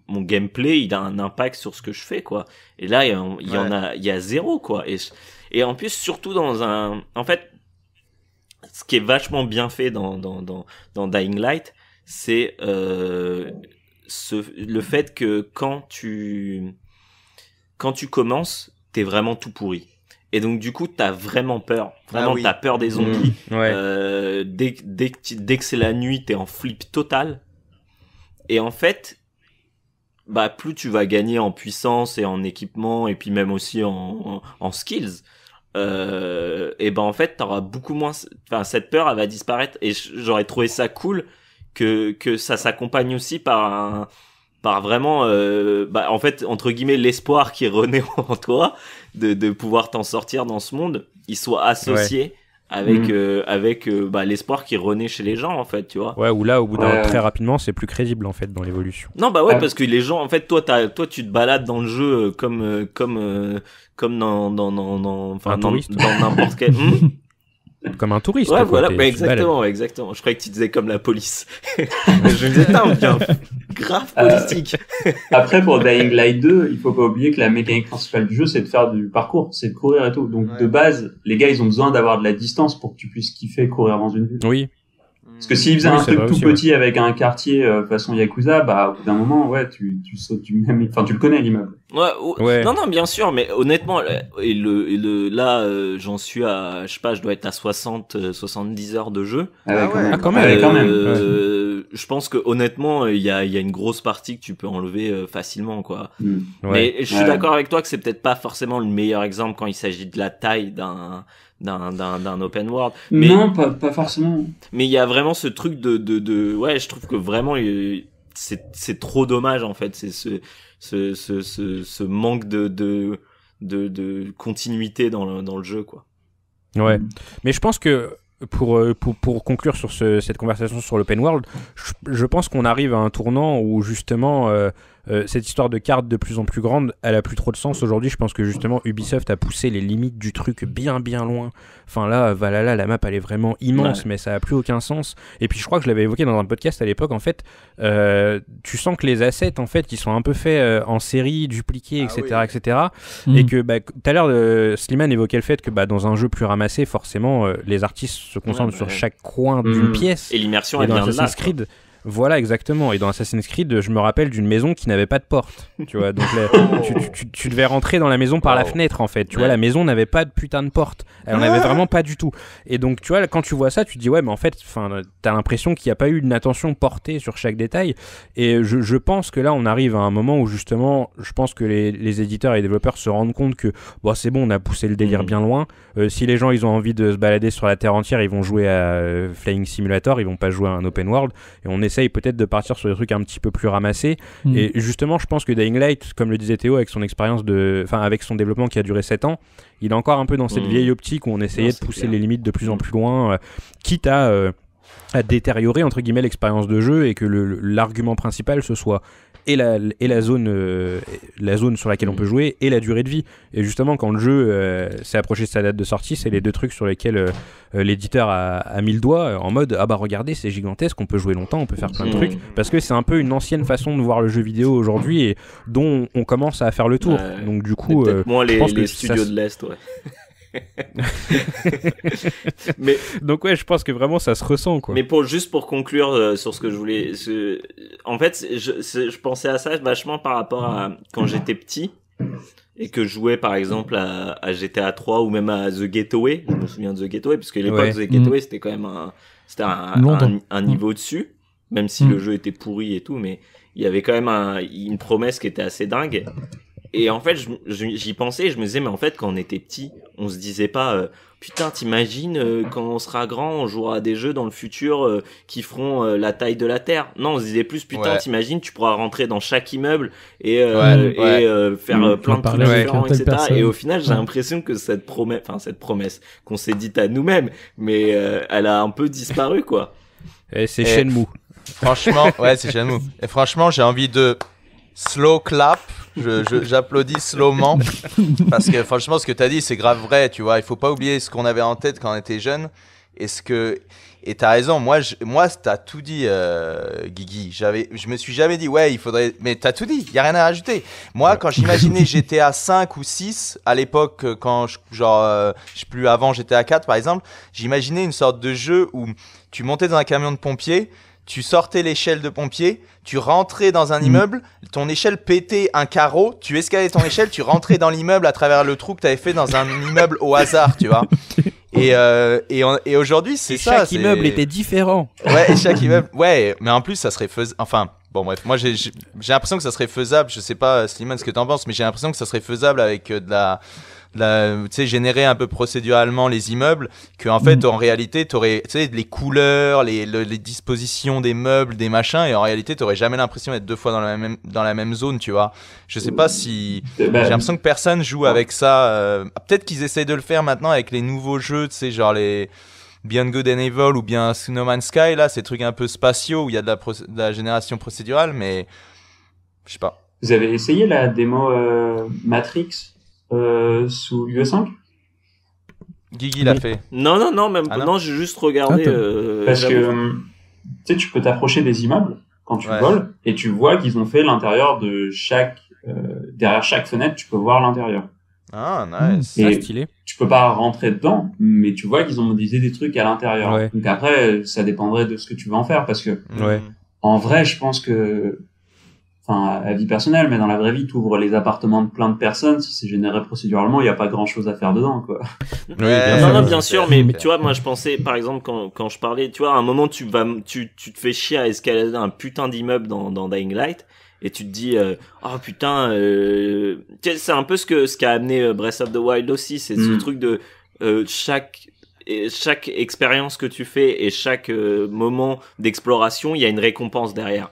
mon, gameplay il a un impact sur ce que je fais quoi. Et là il y, en- il y en a il y a zéro quoi. Et et en plus surtout dans un en fait ce qui est vachement bien fait dans dans dans, dans Dying Light c'est euh, ce, le fait que quand tu quand tu commences t'es vraiment tout pourri et donc du coup t'as vraiment peur vraiment Ah oui. t'as peur des zombies Ouais. euh, dès, que- dès, dès que c'est la nuit, t'es en flip total. Et en fait, bah plus tu vas gagner en puissance et en équipement et puis même aussi en, en, en skills, euh, et ben en fait t'auras beaucoup moins. Enfin cette peur elle va disparaître et j'aurais trouvé ça cool que que ça s'accompagne aussi par un par vraiment euh, bah, en fait entre guillemets l'espoir qui renaît en toi de, de pouvoir t'en sortir dans ce monde il soit associé avec Mhm. euh, avec euh, bah, l'espoir qui renaît chez les gens en fait tu vois Ouais, ou là, au bout d'un Ouais. très rapidement, c'est plus crédible en fait dans l'évolution. non bah ouais Ah. parce que les gens en fait toi t'as toi tu te balades dans le jeu euh, comme comme comme dans dans dans dans enfin dans n'importe quel Hmm? Comme un touriste. Ouais, quoi, voilà, bah, exactement, exactement. Je croyais que tu disais comme la police. je me disais, on devient grave politique. Après, pour Dying Light 2, il faut pas oublier que la mécanique principale du jeu, c'est de faire du parcours, c'est de courir et tout. Donc, Ouais. de base, les gars, ils ont besoin d'avoir de la distance pour que tu puisses kiffer courir dans une ville. Oui, Parce que s'ils faisaient Oui, un truc tout aussi, ouais. petit avec un quartier euh, façon Yakuza, bah, au bout d'un moment, ouais, tu, tu sautes du même, enfin, tu le connais, l'immeuble. Ouais, ou- Ouais. Non, non, bien sûr, mais honnêtement, là, et le, et le, là, euh, j'en suis à, je sais pas, je dois être à 60, euh, 70 heures de jeu. Ah ouais. Ah, quand même. Ouais, quand même. Euh, Je pense que honnêtement, il y a, il y a une grosse partie que tu peux enlever euh, facilement, quoi. Ouais. Mais je suis Ouais. d'accord avec toi que c'est peut-être pas forcément le meilleur exemple quand il s'agit de la taille d'un d'un d'un d'un open world. Mais Non, pas, pas forcément. mais il y a vraiment ce truc de de de ouais, je trouve que vraiment euh, c'est c'est trop dommage en fait, c'est ce ce ce ce, ce manque de de de de continuité dans le dans le jeu quoi. Ouais. Mais je pense que pour, euh, pour, pour conclure sur ce- cette conversation sur l'open world, je, je pense qu'on arrive à un tournant où justement euh, euh, cette histoire de cartes de plus en plus grande, elle a plus trop de sens aujourd'hui. Je pense que justement Ubisoft a poussé les limites du truc bien bien loin. Enfin là, Valhalla, la map elle est vraiment immense, Ouais. mais ça a plus aucun sens. Et puis je crois que je l'avais évoqué dans un podcast à l'époque. En fait, euh, tu sens que les assets en fait, qui sont un peu faits euh, en série, dupliqués, Ah etc., oui. etc. Mm. Et que bah, tout à l'heure, Slimane évoquait le fait que bah, dans un jeu plus ramassé, forcément, euh, les artistes se concentrent Ouais, sur chaque coin d'une Mm. pièce. Et l'immersion Et elle dans vient de là. Assassin's quoi. Voilà exactement. Et dans Assassin's Creed, je me rappelle d'une maison qui n'avait pas de porte. Tu vois, donc tu, tu- tu- tu devais rentrer dans la maison par la fenêtre en fait. Tu Ouais. vois, la maison n'avait pas de putain de porte. Elle en avait vraiment pas du tout. Et donc, tu vois, quand tu vois ça, tu te dis ouais, mais en fait, t'as l'impression qu'il n'y a pas eu une attention portée sur chaque détail. Et je, je pense que là, on arrive à un moment où justement, je pense que les, les éditeurs et les développeurs se rendent compte que bon, c'est bon, on a poussé le délire Mhm. bien loin. Euh, si les gens ils ont envie de se balader sur la terre entière, ils vont jouer à euh, Flying Simulator, ils vont pas jouer à un open world. Et on essaye peut-être de partir sur des trucs un petit peu plus ramassés. Mm. Et justement, je pense que Dying Light, comme le disait Théo, avec son expérience de, enfin avec son développement qui a duré 7 ans, il est encore un peu dans cette Mhm. vieille optique où on essayait Non, de pousser clair. les limites de plus en plus loin, euh, quitte à euh, à détériorer entre guillemets l'expérience de jeu et que l'argument principal ce soit et la, et la zone euh, la zone sur laquelle on peut jouer et la durée de vie. Et justement quand le jeu euh, s'est approché de sa date de sortie c'est les deux trucs sur lesquels euh, l'éditeur a, a mis le doigt en mode ah bah regardez c'est gigantesque on peut jouer longtemps on peut faire plein de trucs. Parce que c'est un peu une ancienne façon de voir le jeu vidéo aujourd'hui et dont on commence à faire le tour. Donc du coup moins les, pense que les ça studios se- de l'Est, ouais. mais donc ouais je pense que vraiment ça se ressent quoi Mais pour juste pour conclure euh, sur ce que je voulais, ce- en fait, je, pensais à ça vachement par rapport à quand j'étais petit et que je jouais par exemple à, à GTA 3 ou même à The Gateway. Je me souviens de The Gateway parce que l'époque Ouais. The Gateway c'était quand même un, c'était un, un niveau dessus, même si Mm. le jeu était pourri et tout, mais il y avait quand même un- une promesse qui était assez dingue. Et en fait, j'y pensais, et je me disais, mais en fait, quand on était petit, on se disait pas, euh, putain, t'imagines, euh, quand on sera grand, on jouera à des jeux dans le futur euh, qui feront euh, la taille de la Terre. Non, on se disait plus, putain, Ouais. t'imagines, tu pourras rentrer dans chaque immeuble et, euh, Ouais, et ouais. euh, faire plein de trucs différents, etc. personne. Et au final, j'ai Ouais. l'impression que cette promesse, enfin, cette promesse qu'on s'est dite à nous-mêmes, mais euh, elle a un peu disparu, quoi. Et c'est Shenmue Franchement, ouais, c'est Shenmue. Et franchement, j'ai envie de slow clap. J'applaudis slowement. Parce que franchement, ce que tu as dit, c'est grave vrai. Tu vois, il faut pas oublier ce qu'on avait en tête quand on était jeune. Et ce que. Et t'as raison, moi, je, moi t'as tout dit, euh, Guigui. J'avais, je me suis jamais dit, ouais, il faudrait. Mais t'as tout dit, y a rien à rajouter. Moi, quand j'imaginais GTA 5 ou 6, à l'époque, euh, quand je, genre, euh, je sais plus, avant GTA 4 par exemple, j'imaginais une sorte de jeu où tu montais dans un camion de pompier, tu sortais l'échelle de pompier, tu rentrais dans un Mhm. immeuble, ton échelle pétait un carreau, tu escaladais ton échelle, tu rentrais dans l'immeuble à travers le trou que tu avais fait dans un immeuble au hasard, tu vois. Et, euh, et, aujourd'hui, c'est ça. chaque immeuble était différent Ouais, chaque immeuble. Ouais, mais en plus, ça serait faisable. Enfin, bon, bref, moi j'ai l'impression que ça serait faisable. Je sais pas, Slimane, ce que t'en penses, mais j'ai l'impression que ça serait faisable avec euh, de la. Tu sais, générer un peu procéduralement les immeubles, que en fait, Mm. en réalité, t'aurais, tu sais, les couleurs, les, le- les dispositions des meubles, des machins, et en réalité, t'aurais jamais l'impression d'être deux fois dans la même, dans la même zone, tu vois. Je sais pas si. J'ai l'impression que personne joue avec ça. euh, Peut-être qu'ils essayent de le faire maintenant avec les nouveaux jeux, tu sais, genre les Beyond Good and Evil ou bien No Man's Sky, là, ces trucs un peu spatiaux où il y a de la, proc- de la génération procédurale, mais je sais pas. Vous avez essayé la démo euh, Matrix euh, sous UE5 Guigui l'a fait. Non, non, non, même Ah, non, non j'ai juste regardé. Ah, euh, Parce que euh, tu sais, tu peux t'approcher des immeubles quand tu Ouais. voles et tu vois qu'ils ont fait l'intérieur de chaque euh, derrière chaque fenêtre, tu peux voir l'intérieur. Ah, Hmm. nice. Et- stylé. Tu peux pas rentrer dedans, mais tu vois qu'ils ont modélisé des trucs à l'intérieur. Ouais. Donc après, ça dépendrait de ce que tu veux en faire parce que Ouais. Mm. en vrai, je pense que, enfin, à vie personnelle, mais dans la vraie vie, tu ouvres les appartements de plein de personnes. Si c'est généré procéduralement, il n'y a pas grand chose à faire dedans, quoi. Ouais, bien non, sûr. non, bien sûr, mais tu vois, moi je pensais, par exemple, quand, quand je parlais, tu vois, à un moment tu vas, tu, tu te fais chier à escalader un putain d'immeuble dans, dans Dying Light, et tu te dis, euh, oh putain, euh... c'est un peu ce que ce qu'a amené euh, Breath of the Wild aussi, c'est ce Mm. truc de euh, chaque chaque expérience que tu fais et chaque moment d'exploration, il y a une récompense derrière.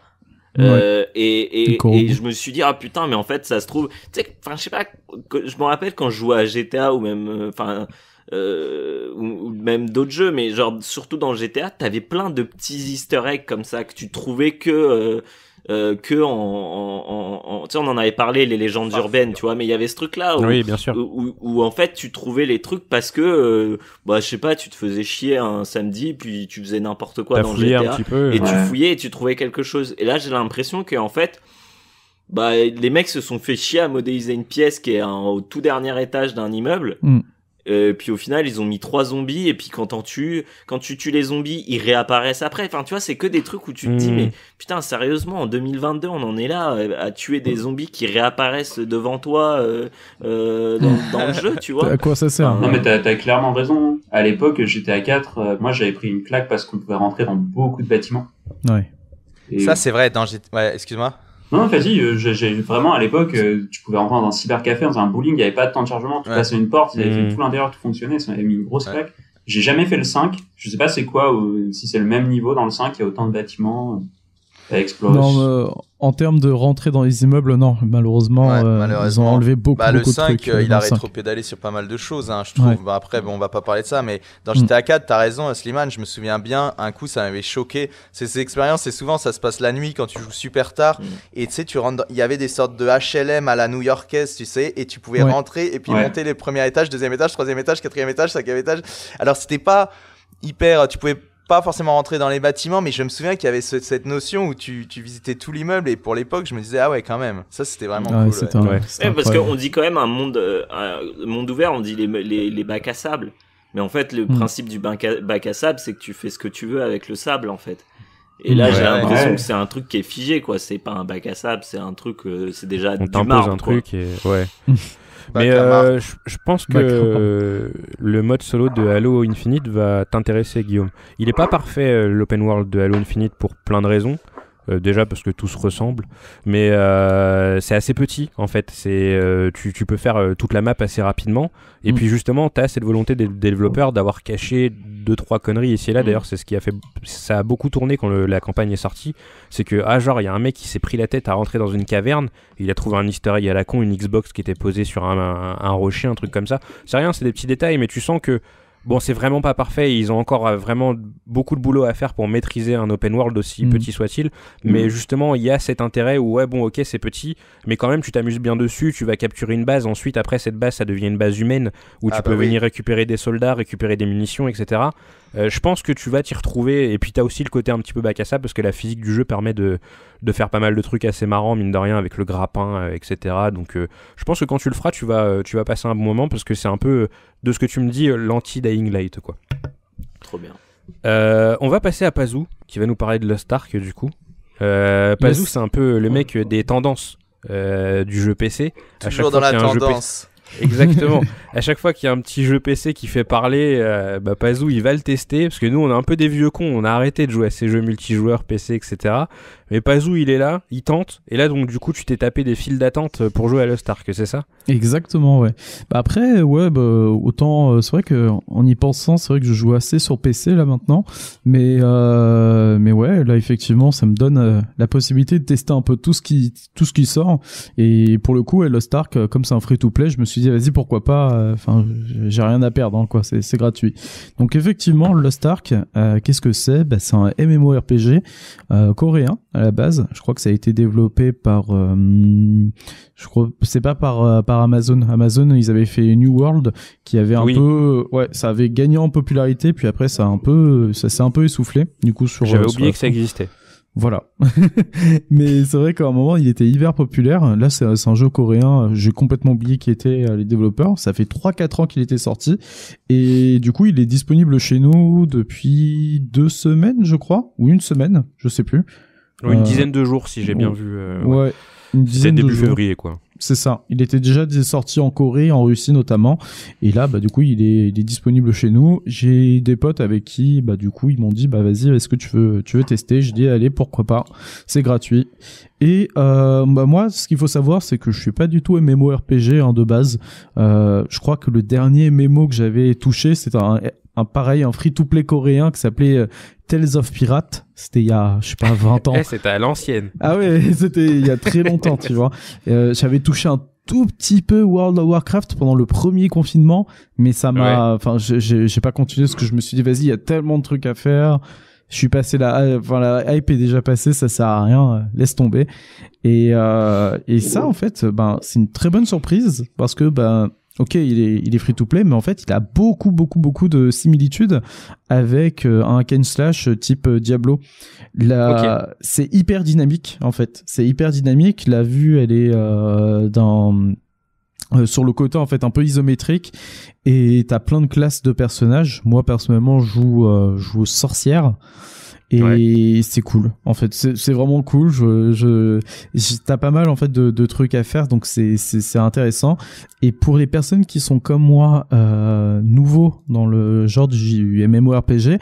Et, et, je me suis dit ah putain mais en fait ça se trouve tu sais enfin je sais pas que- je me rappelle quand je jouais à GTA ou même enfin euh, ou, ou même d'autres jeux mais genre surtout dans GTA t'avais plein de petits Easter eggs comme ça que tu trouvais que euh, euh, que en, en, en, tu sais on en avait parlé les légendes Parfait. urbaines tu vois mais il y avait ce truc là où, Oui, bien sûr. où, où- où, en fait tu trouvais les trucs parce que euh, bah je sais pas tu te faisais chier un samedi puis tu faisais n'importe quoi dans GTA un petit peu. et tu fouillais et tu trouvais quelque chose. Et là, j'ai l'impression que en fait, bah, les mecs se sont fait chier à modéliser une pièce qui est en- au tout dernier étage d'un immeuble. Mm. Euh, puis au final, ils ont mis trois zombies et puis quand t'en tues, quand tu tues les zombies, ils réapparaissent après. Enfin, tu vois, c'est que des trucs où tu te dis, Mm. mais putain, sérieusement, en 2022, on en est là euh, à tuer des zombies qui réapparaissent devant toi euh, euh, dans, dans le jeu, tu vois. À quoi ça sert Non, mais t'as as clairement raison. À l'époque, j'étais à 4, moi j'avais pris une claque parce qu'on pouvait rentrer dans beaucoup de bâtiments. Ouais. Et- Ça, c'est vrai. Dans G- Ouais, excuse-moi. Non, vas-y, euh, j'ai j'ai- vraiment à l'époque, euh, tu pouvais rentrer dans un cybercafé, dans un bowling, il n'y avait pas de temps de chargement, tu Ouais. passais une porte, fait tout l'intérieur, tout fonctionnait, ça m'avait mis une grosse Ouais. claque. J'ai jamais fait le 5, je sais pas c'est quoi, ou si c'est le même niveau dans le 5, il y a autant de bâtiments Non, euh, en termes de rentrer dans les immeubles, non, malheureusement, Ouais, euh, malheureusement. ils ont enlevé beaucoup, Bah, le beaucoup de 5, trucs. euh, euh, il a le 5. rétro-pédalé sur pas mal de choses, hein, je trouve. Ouais. Bah, après, bon, on va pas parler de ça, mais dans Mm. GTA 4, t'as raison, Slimane, je me souviens bien, un coup, ça m'avait choqué. C'est ces expériences, et souvent, ça se passe la nuit quand tu joues super tard. Mm. Et tu sais, tu rentres dans- il y avait des sortes de HLM à la new-yorkaise, tu sais, et tu pouvais Ouais. rentrer et puis Ouais. monter les premiers étages, deuxième étage, troisième étage, quatrième étage, cinquième étage. Alors, c'était pas hyper, tu pouvais pas forcément rentrer dans les bâtiments, mais je me souviens qu'il y avait ce- cette notion où tu, tu visitais tout l'immeuble et pour l'époque, je me disais, ah ouais, quand même. Ça, c'était vraiment Ouais, cool. c'était ouais. un- Ouais. c'était Ouais, parce qu'on dit quand même un monde, euh, un monde ouvert, on dit les, les, les bacs à sable. Mais en fait, le Mm. principe du bac à, bac à sable, c'est que tu fais ce que tu veux avec le sable, en fait. Et là, Ouais, j'ai l'impression ouais. que c'est un truc qui est figé, quoi. C'est pas un bac à sable, c'est un truc, euh, c'est déjà On du marbre, un quoi. truc et ouais. Bac Mais euh, je je pense que euh, le mode solo de Halo Infinite va t'intéresser, Guillaume. Il est pas parfait euh, l'open world de Halo Infinite pour plein de raisons. Euh, déjà parce que tout se ressemble, mais euh, c'est assez petit en fait. C'est euh, tu, tu peux faire toute la map assez rapidement. Et Mm. puis justement, tu as cette volonté des développeurs d'avoir caché deux trois conneries ici et là. Mm. D'ailleurs, c'est ce qui a fait ça a beaucoup tourné quand le- la campagne est sortie. C'est que ah genre il y a un mec qui s'est pris la tête à rentrer dans une caverne. Il a trouvé un Easter egg à la con, une Xbox qui était posée sur un, un- un rocher, un truc comme ça. C'est rien, c'est des petits détails, mais tu sens que bon, c'est vraiment pas parfait. Ils ont encore euh, vraiment beaucoup de boulot à faire pour maîtriser un open world aussi Mhm. petit soit-il. Mais justement, il y a cet intérêt où ouais bon ok c'est petit, mais quand même tu t'amuses bien dessus. Tu vas capturer une base. Ensuite après cette base, ça devient une base humaine où Ah tu bah peux oui. venir récupérer des soldats, récupérer des munitions, etc. Euh, je pense que tu vas t'y retrouver. Et puis t'as aussi le côté un petit peu bac à sable parce que la physique du jeu permet de de faire pas mal de trucs assez marrants mine de rien avec le grappin, euh, etc. Donc euh, je pense que quand tu le feras, tu vas, euh, tu vas passer un bon moment parce que c'est un peu, de ce que tu me dis, euh, l'anti-Dying Light, quoi. Trop bien. Euh, on va passer à Pazou, qui va nous parler de Lost Ark, du coup. Euh, Pazou, Yes. c'est un peu le mec des tendances euh, du jeu PC. À chaque Toujours fois dans la tendance. Exactement. à chaque fois qu'il y a un petit jeu PC qui fait parler, euh, bah, Pazou il va le tester parce que nous on est un peu des vieux cons, on a arrêté de jouer à ces jeux multijoueurs PC etc. Mais Pazou il est là, il tente et là donc du coup tu t'es tapé des files d'attente pour jouer à Lost Ark, c'est ça? Exactement, ouais. Bah après, ouais, bah, autant, euh, c'est vrai que en y pensant, c'est vrai que je joue assez sur PC là maintenant, mais euh, mais ouais, là effectivement, ça me donne euh, la possibilité de tester un peu tout ce qui tout ce qui sort. Et pour le coup, Lost Ark, comme c'est un free-to-play, je me suis dit vas-y pourquoi pas. Enfin, j'ai rien à perdre, hein, quoi. C'est gratuit. Donc effectivement, Lost Ark, qu'est-ce que c'est? Bah, c'est un MMORPG coréen la base. Je crois que ça a été développé par, euh, je crois, c'est pas par euh, par Amazon. Amazon, ils avaient fait New World, qui avait un peu, ouais, ça avait gagné en popularité, puis après ça a un peu, ça s'est un peu essoufflé. Du coup sur. J'avais euh, oublié que ça existait. Voilà. Mais c'est vrai qu'à un moment, il était hyper populaire. Là, c'est un jeu coréen. J'ai complètement oublié qui étaient les développeurs. Ça fait 3-4 ans qu'il était sorti. Et du coup, il est disponible chez nous depuis deux semaines, je crois. Ou une semaine, je sais plus. Une Euh, dizaine de jours, si j'ai bien vu. euh, Ouais. Début février, quoi. C'est ça. Il était déjà dé- sorti en Corée, en Russie notamment. Et là, bah, du coup, il est, il est disponible chez nous. J'ai des potes avec qui, bah, du coup, ils m'ont dit, bah, vas-y, est-ce que tu veux, tu veux tester? Je dis, allez, pourquoi pas. C'est gratuit. Et, euh, bah, moi, ce qu'il faut savoir, c'est que je suis pas du tout MMORPG, hein, de base. Euh, je crois que le dernier MMO que j'avais touché, c'était un, un pareil, un free-to-play coréen qui s'appelait euh, Tales of Pirate. C'était il y a, je sais pas, 20 ans. Eh, c'était à l'ancienne. Ah ouais, c'était il y a très longtemps, tu vois. Euh, J'avais touché un tout petit peu World of Warcraft pendant le premier confinement, mais ça m'a, enfin, j'ai- j'ai pas continué parce que je me suis dit, vas-y, il y a tellement de trucs à faire. Je suis passé là, enfin la hype est déjà passée, ça sert à rien, euh, laisse tomber. Et euh, et ça en fait, ben c'est une très bonne surprise parce que ben ok il est il est free to play, mais en fait il a beaucoup beaucoup beaucoup de similitudes avec euh, un hack and slash type euh, Diablo. La, c'est hyper dynamique en fait. C'est hyper dynamique. La vue, elle est euh, dans euh, sur le côté en fait un peu isométrique et t'as plein de classes de personnages. Moi personnellement, je joue euh, je joue aux Et c'est cool. En fait, c'est vraiment cool. Je, je, t'as pas mal en fait de, de trucs à faire, donc c'est intéressant. Et pour les personnes qui sont comme moi euh, nouveaux dans le genre du MMORPG,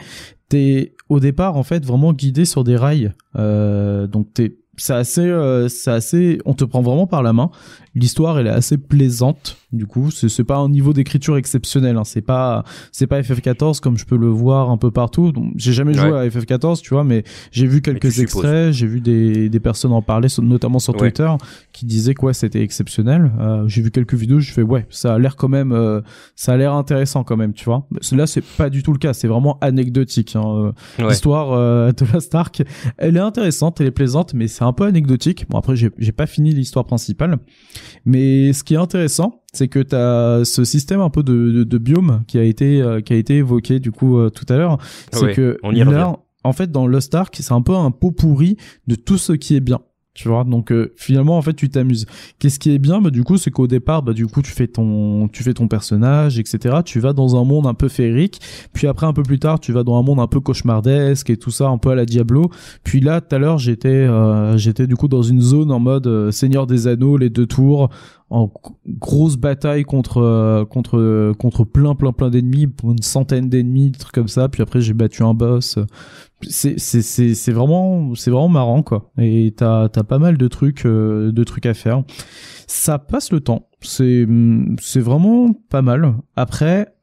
t'es au départ en fait vraiment guidé sur des rails. Euh, donc t'es c'est assez euh, c'est assez on te prend vraiment par la main l'histoire elle est assez plaisante du coup c'est c'est pas un niveau d'écriture exceptionnel hein. c'est pas c'est pas FF14 comme je peux le voir un peu partout donc j'ai jamais joué à FF14 tu vois mais j'ai vu quelques extraits j'ai vu des, des personnes en parler notamment sur Ouais. Twitter qui disaient que ouais c'était exceptionnel Euh, j'ai vu quelques vidéos je fais ouais ça a l'air quand même euh, ça a l'air intéressant quand même tu vois là c'est pas du tout le cas c'est vraiment anecdotique hein. Euh, Ouais. l'histoire euh, de la Stark elle est intéressante elle est plaisante mais c'est un peu anecdotique bon après j'ai j'ai pas fini l'histoire principale mais ce qui est intéressant c'est que tu as ce système un peu de, de, de biome qui a été euh, qui a été évoqué du coup euh, tout à l'heure c'est Ouais, que on y là, revient. en fait dans Lost Ark c'est un peu un pot pourri de tout ce qui est bien tu vois donc euh, finalement en fait tu t'amuses. Qu'est-ce qui est bien bah du coup c'est qu'au départ bah du coup tu fais ton tu fais ton personnage etc tu vas dans un monde un peu féerique. Puis après un peu plus tard tu vas dans un monde un peu cauchemardesque et tout ça un peu à la Diablo. Puis là tout à l'heure j'étais euh, j'étais du coup dans une zone en mode euh, Seigneur des Anneaux les deux tours en gr- grosse bataille contre euh, contre contre plein plein plein d'ennemis une centaine d'ennemis trucs comme ça. Puis après j'ai battu un boss c'est c'est vraiment c'est vraiment marrant quoi. Et t'as t'as pas mal de trucs euh, de trucs à faire. Ça passe le temps. C'est c'est vraiment pas mal. Après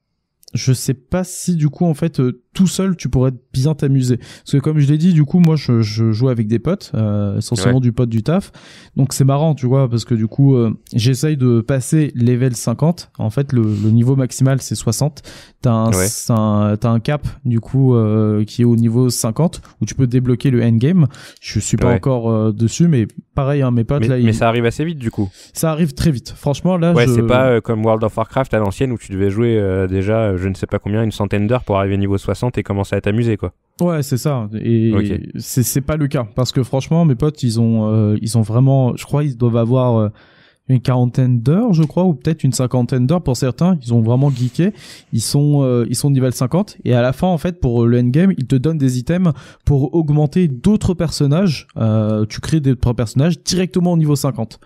je sais pas si du coup en fait euh, tout seul tu pourrais bien t'amuser. Parce que comme je l'ai dit du coup moi je, je joue avec des potes euh, essentiellement du pote du taf. Donc c'est marrant tu vois parce que du coup euh, j'essaye de passer level 50 en fait le, le niveau maximal c'est 60 t'as un, Ouais. un- t'as un cap du coup euh, qui est au niveau 50 où tu peux débloquer le endgame. Je suis pas Ouais. encore euh, dessus mais pareil hein, mes potes Mais, là mais ils- ça arrive assez vite du coup. ça arrive très vite. Franchement là Ouais, je... c'est pas euh, comme World of Warcraft à l'ancienne où tu devais jouer euh, déjà, je ne sais pas combien, une centaine d'heures pour arriver niveau 60 et commencer à t'amuser quoi. Ouais, c'est ça. Et Ok. c'est pas le cas parce que franchement, mes potes, ils ont euh, ils ont vraiment, je crois, ils doivent avoir euh, une quarantaine d'heures, je crois, ou peut-être une cinquantaine d'heures pour certains. Ils ont vraiment geeké. Ils sont euh, ils sont niveau 50 et à la fin, en fait, pour le endgame, ils te donnent des items pour augmenter d'autres personnages. Euh, tu crées des d'autres personnages directement au niveau 50.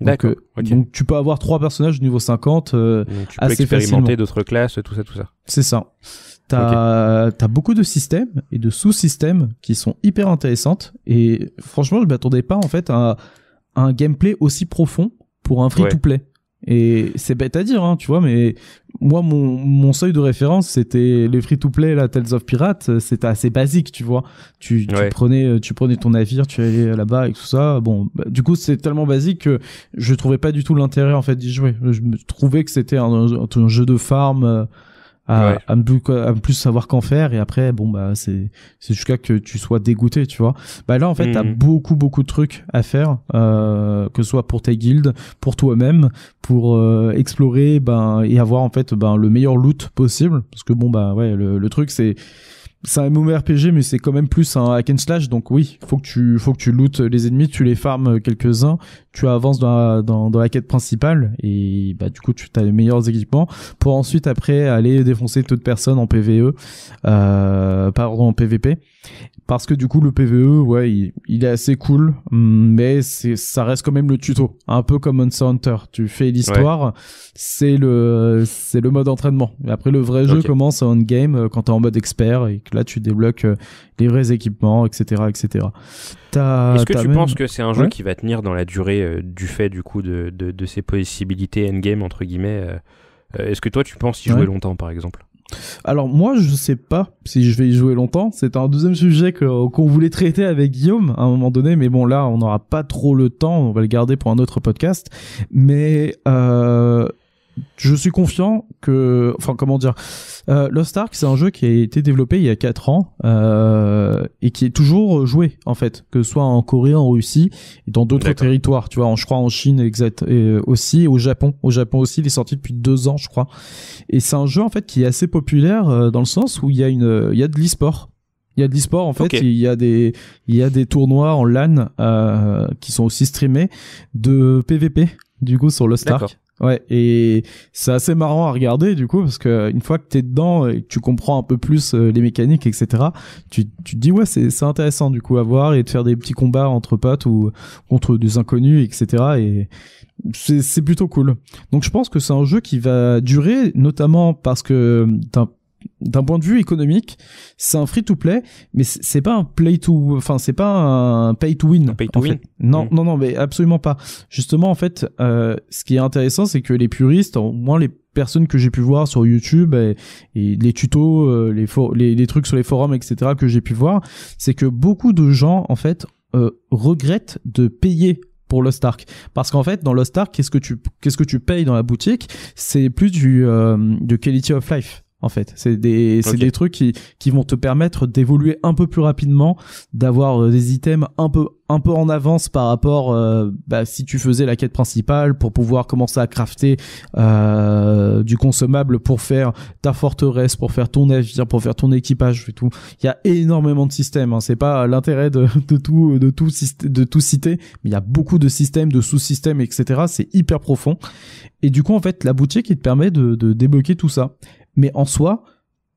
Donc, euh, donc tu peux avoir trois personnages au niveau 50. euh, Donc, tu peux assez expérimenter d'autres classes, tout ça, tout ça. c'est ça. T'as as beaucoup de systèmes et de sous-systèmes qui sont hyper intéressantes et franchement je m'attendais pas en fait à, à un gameplay aussi profond pour un free-to-play. Et c'est bête à dire, hein, tu vois, mais moi mon, mon seuil de référence c'était les free-to-play, la Tales of Pirates, c'était assez basique, tu vois. Tu, tu Ouais. prenais tu prenais ton navire, tu allais là-bas et tout ça. Bon, bah, du coup c'est tellement basique que je trouvais pas du tout l'intérêt en fait d'y jouer. Je trouvais que c'était un, un jeu de farm. euh, à, à, me, plus savoir qu'en faire. Et après bon bah c'est c'est jusqu'à que tu sois dégoûté tu vois. Bah là en fait t'as Mhm. beaucoup beaucoup de trucs à faire euh, que ce soit pour ta guilde pour toi-même pour euh, explorer ben et avoir en fait ben le meilleur loot possible. Parce que bon bah ouais le, le truc c'est c'est un MMORPG mais c'est quand même plus un hack and slash donc oui faut que tu faut que tu lootes les ennemis tu les farmes quelques-uns tu avances dans la, dans, la quête principale et bah du coup tu as les meilleurs équipements pour ensuite après aller défoncer toute personne en PVE euh, pardon en PVP parce que du coup le PVE ouais il, il est assez cool mais c'est ça reste quand même le tuto. Un peu comme Monster Hunter. Tu fais l'histoire c'est le c'est le mode entraînement. Après le vrai jeu commence en game euh, quand t'es en mode expert et que là tu débloques euh, les vrais équipements etc etc T'as- Est-ce que t'as tu même- penses que c'est un jeu Ouais. qui va tenir dans la durée euh, du fait du coup de, de, de ses possibilités endgame entre guillemets euh, Est-ce que toi tu penses y jouer Ouais. longtemps par exemple? Alors moi, je sais pas si je vais y jouer longtemps. C'est un deuxième sujet que- qu'on voulait traiter avec Guillaume à un moment donné, mais bon là, on n'aura pas trop le temps. On va le garder pour un autre podcast. Mais euh, je suis confiant que, enfin comment dire, euh, Lost Ark, c'est un jeu qui a été développé il y a 4 ans euh, et qui est toujours joué en fait, que ce soit en Corée, en Russie et dans d'autres territoires. Tu vois, en, je crois en Chine exact, et, euh, aussi, et au Japon. Au Japon aussi, il est sorti depuis deux ans, je crois. Et c'est un jeu en fait qui est assez populaire euh, dans le sens où il y a une, il y a de l'e-sport. Il y a de l'e-sport en fait, il y a des, il y a des tournois en LAN euh, qui sont aussi streamés de PVP du coup sur Lost. Ark. Ouais, et c'est assez marrant à regarder du coup parce que une fois que t'es dedans et que tu comprends un peu plus euh, les mécaniques, etc. Tu, tu te dis ouais c'est c'est intéressant du coup à voir et de faire des petits combats entre potes ou contre des inconnus, etc. Et c'est c'est plutôt cool. Donc je pense que c'est un jeu qui va durer, notamment parce que d'un d'un point de vue économique, c'est un free to play, mais c'est pas un play to, enfin c'est pas un pay to win. Un pay to win. Non, Mm. non, non, mais absolument pas. Justement, en fait, euh, ce qui est intéressant, c'est que les puristes, au moins les personnes que j'ai pu voir sur YouTube et, et les tutos, euh, les les trucs sur les forums, etc. que j'ai pu voir, c'est que beaucoup de gens, en fait, euh, regrettent de payer pour Lost Ark parce qu'en fait dans Lost Ark qu'est-ce que tu qu'est-ce que tu payes dans la boutique? C'est plus du euh, de quality of life en fait. C'est des des trucs qui qui vont te permettre d'évoluer un peu plus rapidement d'avoir euh, des items un peu un peu en avance par rapport euh, bah, si tu faisais la quête principale pour pouvoir commencer à crafter euh, du consommable pour faire ta forteresse pour faire ton navire pour faire ton équipage et tout. Il y a énormément de systèmes hein. c'est pas l'intérêt de, de tout de tout de tout citer mais il y a beaucoup de systèmes de sous-systèmes etc c'est hyper profond. Et du coup en fait la boutique il te permet de, de débloquer tout ça mais en soi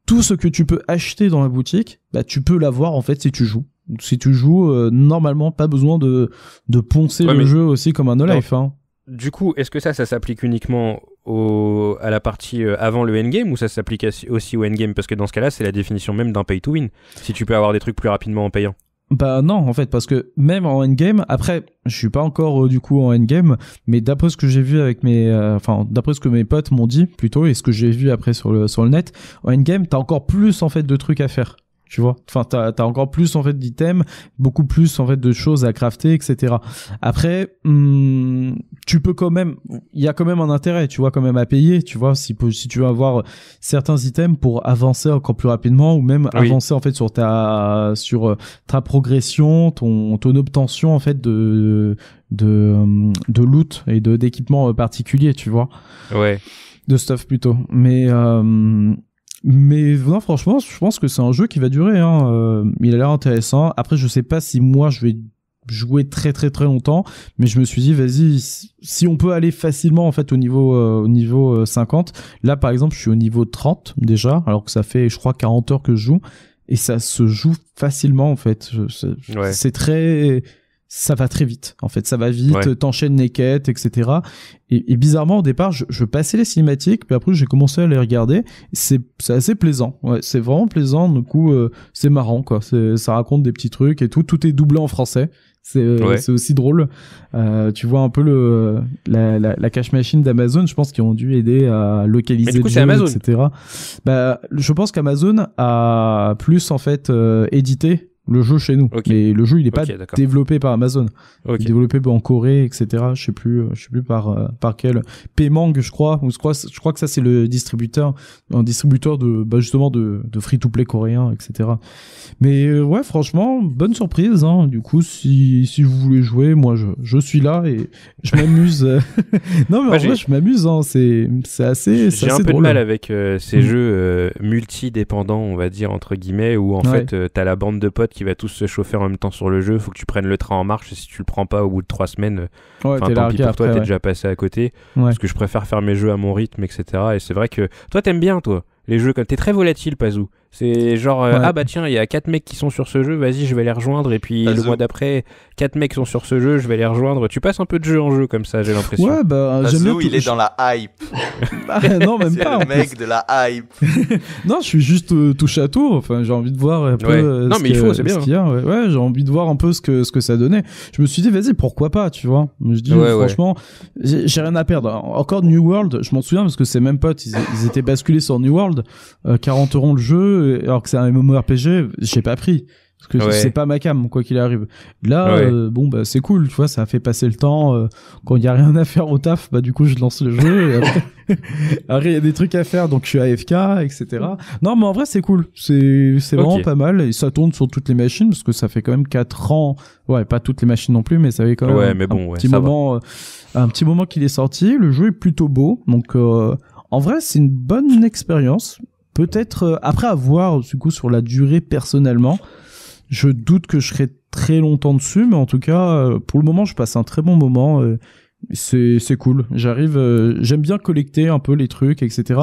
tout ce que tu peux acheter dans la boutique bah tu peux l'avoir en fait si tu joues si tu joues euh, normalement pas besoin de de poncer Ouais, le jeu aussi comme un no life hein. Du coup, est-ce que ça, ça s'applique uniquement au, à la partie euh, avant le endgame ou ça s'applique aussi au endgame? Parce que dans ce cas-là, c'est la définition même d'un pay to win. Si tu peux avoir des trucs plus rapidement en payant. Bah non, en fait, parce que même en endgame, après, je suis pas encore euh, du coup en endgame, mais d'après ce que j'ai vu avec mes, euh, enfin d'après ce que mes potes m'ont dit plutôt et ce que j'ai vu après sur le sur le net, en endgame, t'as encore plus en fait de trucs à faire. Tu vois, enfin t'as as encore plus en fait d'items, beaucoup plus en fait de choses à crafter, etc. Après, hum, tu peux quand même, il y a quand même un intérêt, tu vois, quand même à payer, tu vois, si si tu veux avoir certains items pour avancer encore plus rapidement ou même Oui. avancer en fait sur ta sur euh, ta progression, ton ton obtention en fait de de euh, de loot et de d'équipements euh, particuliers, tu vois, Ouais. de stuff plutôt. Mais euh, mais non, franchement, je pense que c'est un jeu qui va durer. Hein. euh, il a l'air intéressant. Après, je sais pas si moi je vais jouer très très très longtemps, mais je me suis dit vas-y, si- on peut aller facilement en fait au niveau euh, au niveau euh, 50. Là, par exemple, je suis au niveau 30 déjà, alors que ça fait je crois 40 heures que je joue et ça se joue facilement en fait. Je- c'est- Ouais. C'est très ça va très vite en fait. Ça va vite Ouais. t'enchaînes les quêtes etc et, et bizarrement au départ je, je passais les cinématiques puis après j'ai commencé à les regarder. C'est assez plaisant. Ouais c'est vraiment plaisant. Du coup euh, c'est marrant quoi. Ça raconte des petits trucs et tout. Tout est doublé en français. C'est euh, Ouais. aussi drôle. Euh, tu vois un peu le la, la, la cache machine d'Amazon je pense qu'ils ont dû aider à localiser Mais du coup, jeu, Amazon. etc bah je pense qu'Amazon a plus en fait euh, édité le jeu chez nous. Ok. Mais le jeu, il est pas développé par Amazon. Il est développé en Corée, etc. Je sais plus, euh, je sais plus par euh, par quel Paymang, je crois. Ou je crois, je crois que ça c'est le distributeur, un distributeur de bah, justement de, de free to play coréen, etc. Mais euh, ouais, franchement, bonne surprise. Hein. Du coup, si si vous voulez jouer, moi je je suis là et je m'amuse. non mais Moi, en vrai, je m'amuse. Hein. C'est c'est assez c'est J'ai un peu drôle. de mal avec euh, ces Mm. jeux euh, multi-dépendants, on va dire, entre guillemets, où en Ouais. fait, euh, t'as la bande de potes qui va tous se chauffer en même temps sur le jeu, faut que tu prennes le train en marche, et si tu le prends pas au bout de trois semaines, Ouais, tant pis pour toi, t'es ouais. déjà passé à côté, Ouais. parce que je préfère faire mes jeux à mon rythme, etc. Et c'est vrai que toi, t'aimes bien, toi, les jeux, comme t'es très volatile, Pazou. C'est genre, euh, Ouais. ah bah tiens, il y a quatre mecs qui sont sur ce jeu, vas-y, je vais les rejoindre, et puis le mois d'après, quatre mecs sont sur ce jeu, je vais les rejoindre. Tu passes un peu de jeu en jeu comme ça, j'ai l'impression. Ouais, bah j'aime bien. Pazou, il est dans la hype. Ah, non, même C'est pas. le plus. mec de la hype. Non, je suis juste euh, touche à tout. Enfin, j'ai envie de voir un peu. Ouais. euh, Non, ce mais il que- faut, c'est bien. y a, ouais, Ouais, j'ai envie de voir un peu ce que ce que ça donnait. Je me suis dit, vas-y, pourquoi pas, tu vois. Je dis, franchement, j'ai j'ai rien à perdre. Encore New World, je m'en souviens parce que ces mêmes potes, ils, ils étaient basculés sur New World, euh, 40 euros le jeu, alors que c'est un MMORPG, j'ai pas pris. Parce que Ouais. c'est pas ma cam, quoi qu'il arrive. Là, Ouais. euh, bon, bah, c'est cool, tu vois, ça fait passer le temps. euh, quand il y a rien à faire au taf, bah, du coup, je lance le jeu. et après, après, il y a des trucs à faire, donc je suis AFK, etc. Non, mais en vrai, c'est cool. C'est, c'est vraiment pas mal. Et ça tourne sur toutes les machines, parce que ça fait quand même 4 ans. Ouais, pas toutes les machines non plus, mais ça fait quand même Ouais, un, mais bon, un petit moment, euh, un petit moment qu'il est sorti. Le jeu est plutôt beau. Donc, en vrai, c'est une bonne expérience. Peut-être, euh, après avoir, du coup, sur la durée personnellement, je doute que je serai très longtemps dessus, mais en tout cas, euh, pour le moment, je passe un très bon moment. euh, c'est c'est cool. J'arrive, euh, j'aime bien collecter un peu les trucs, etc.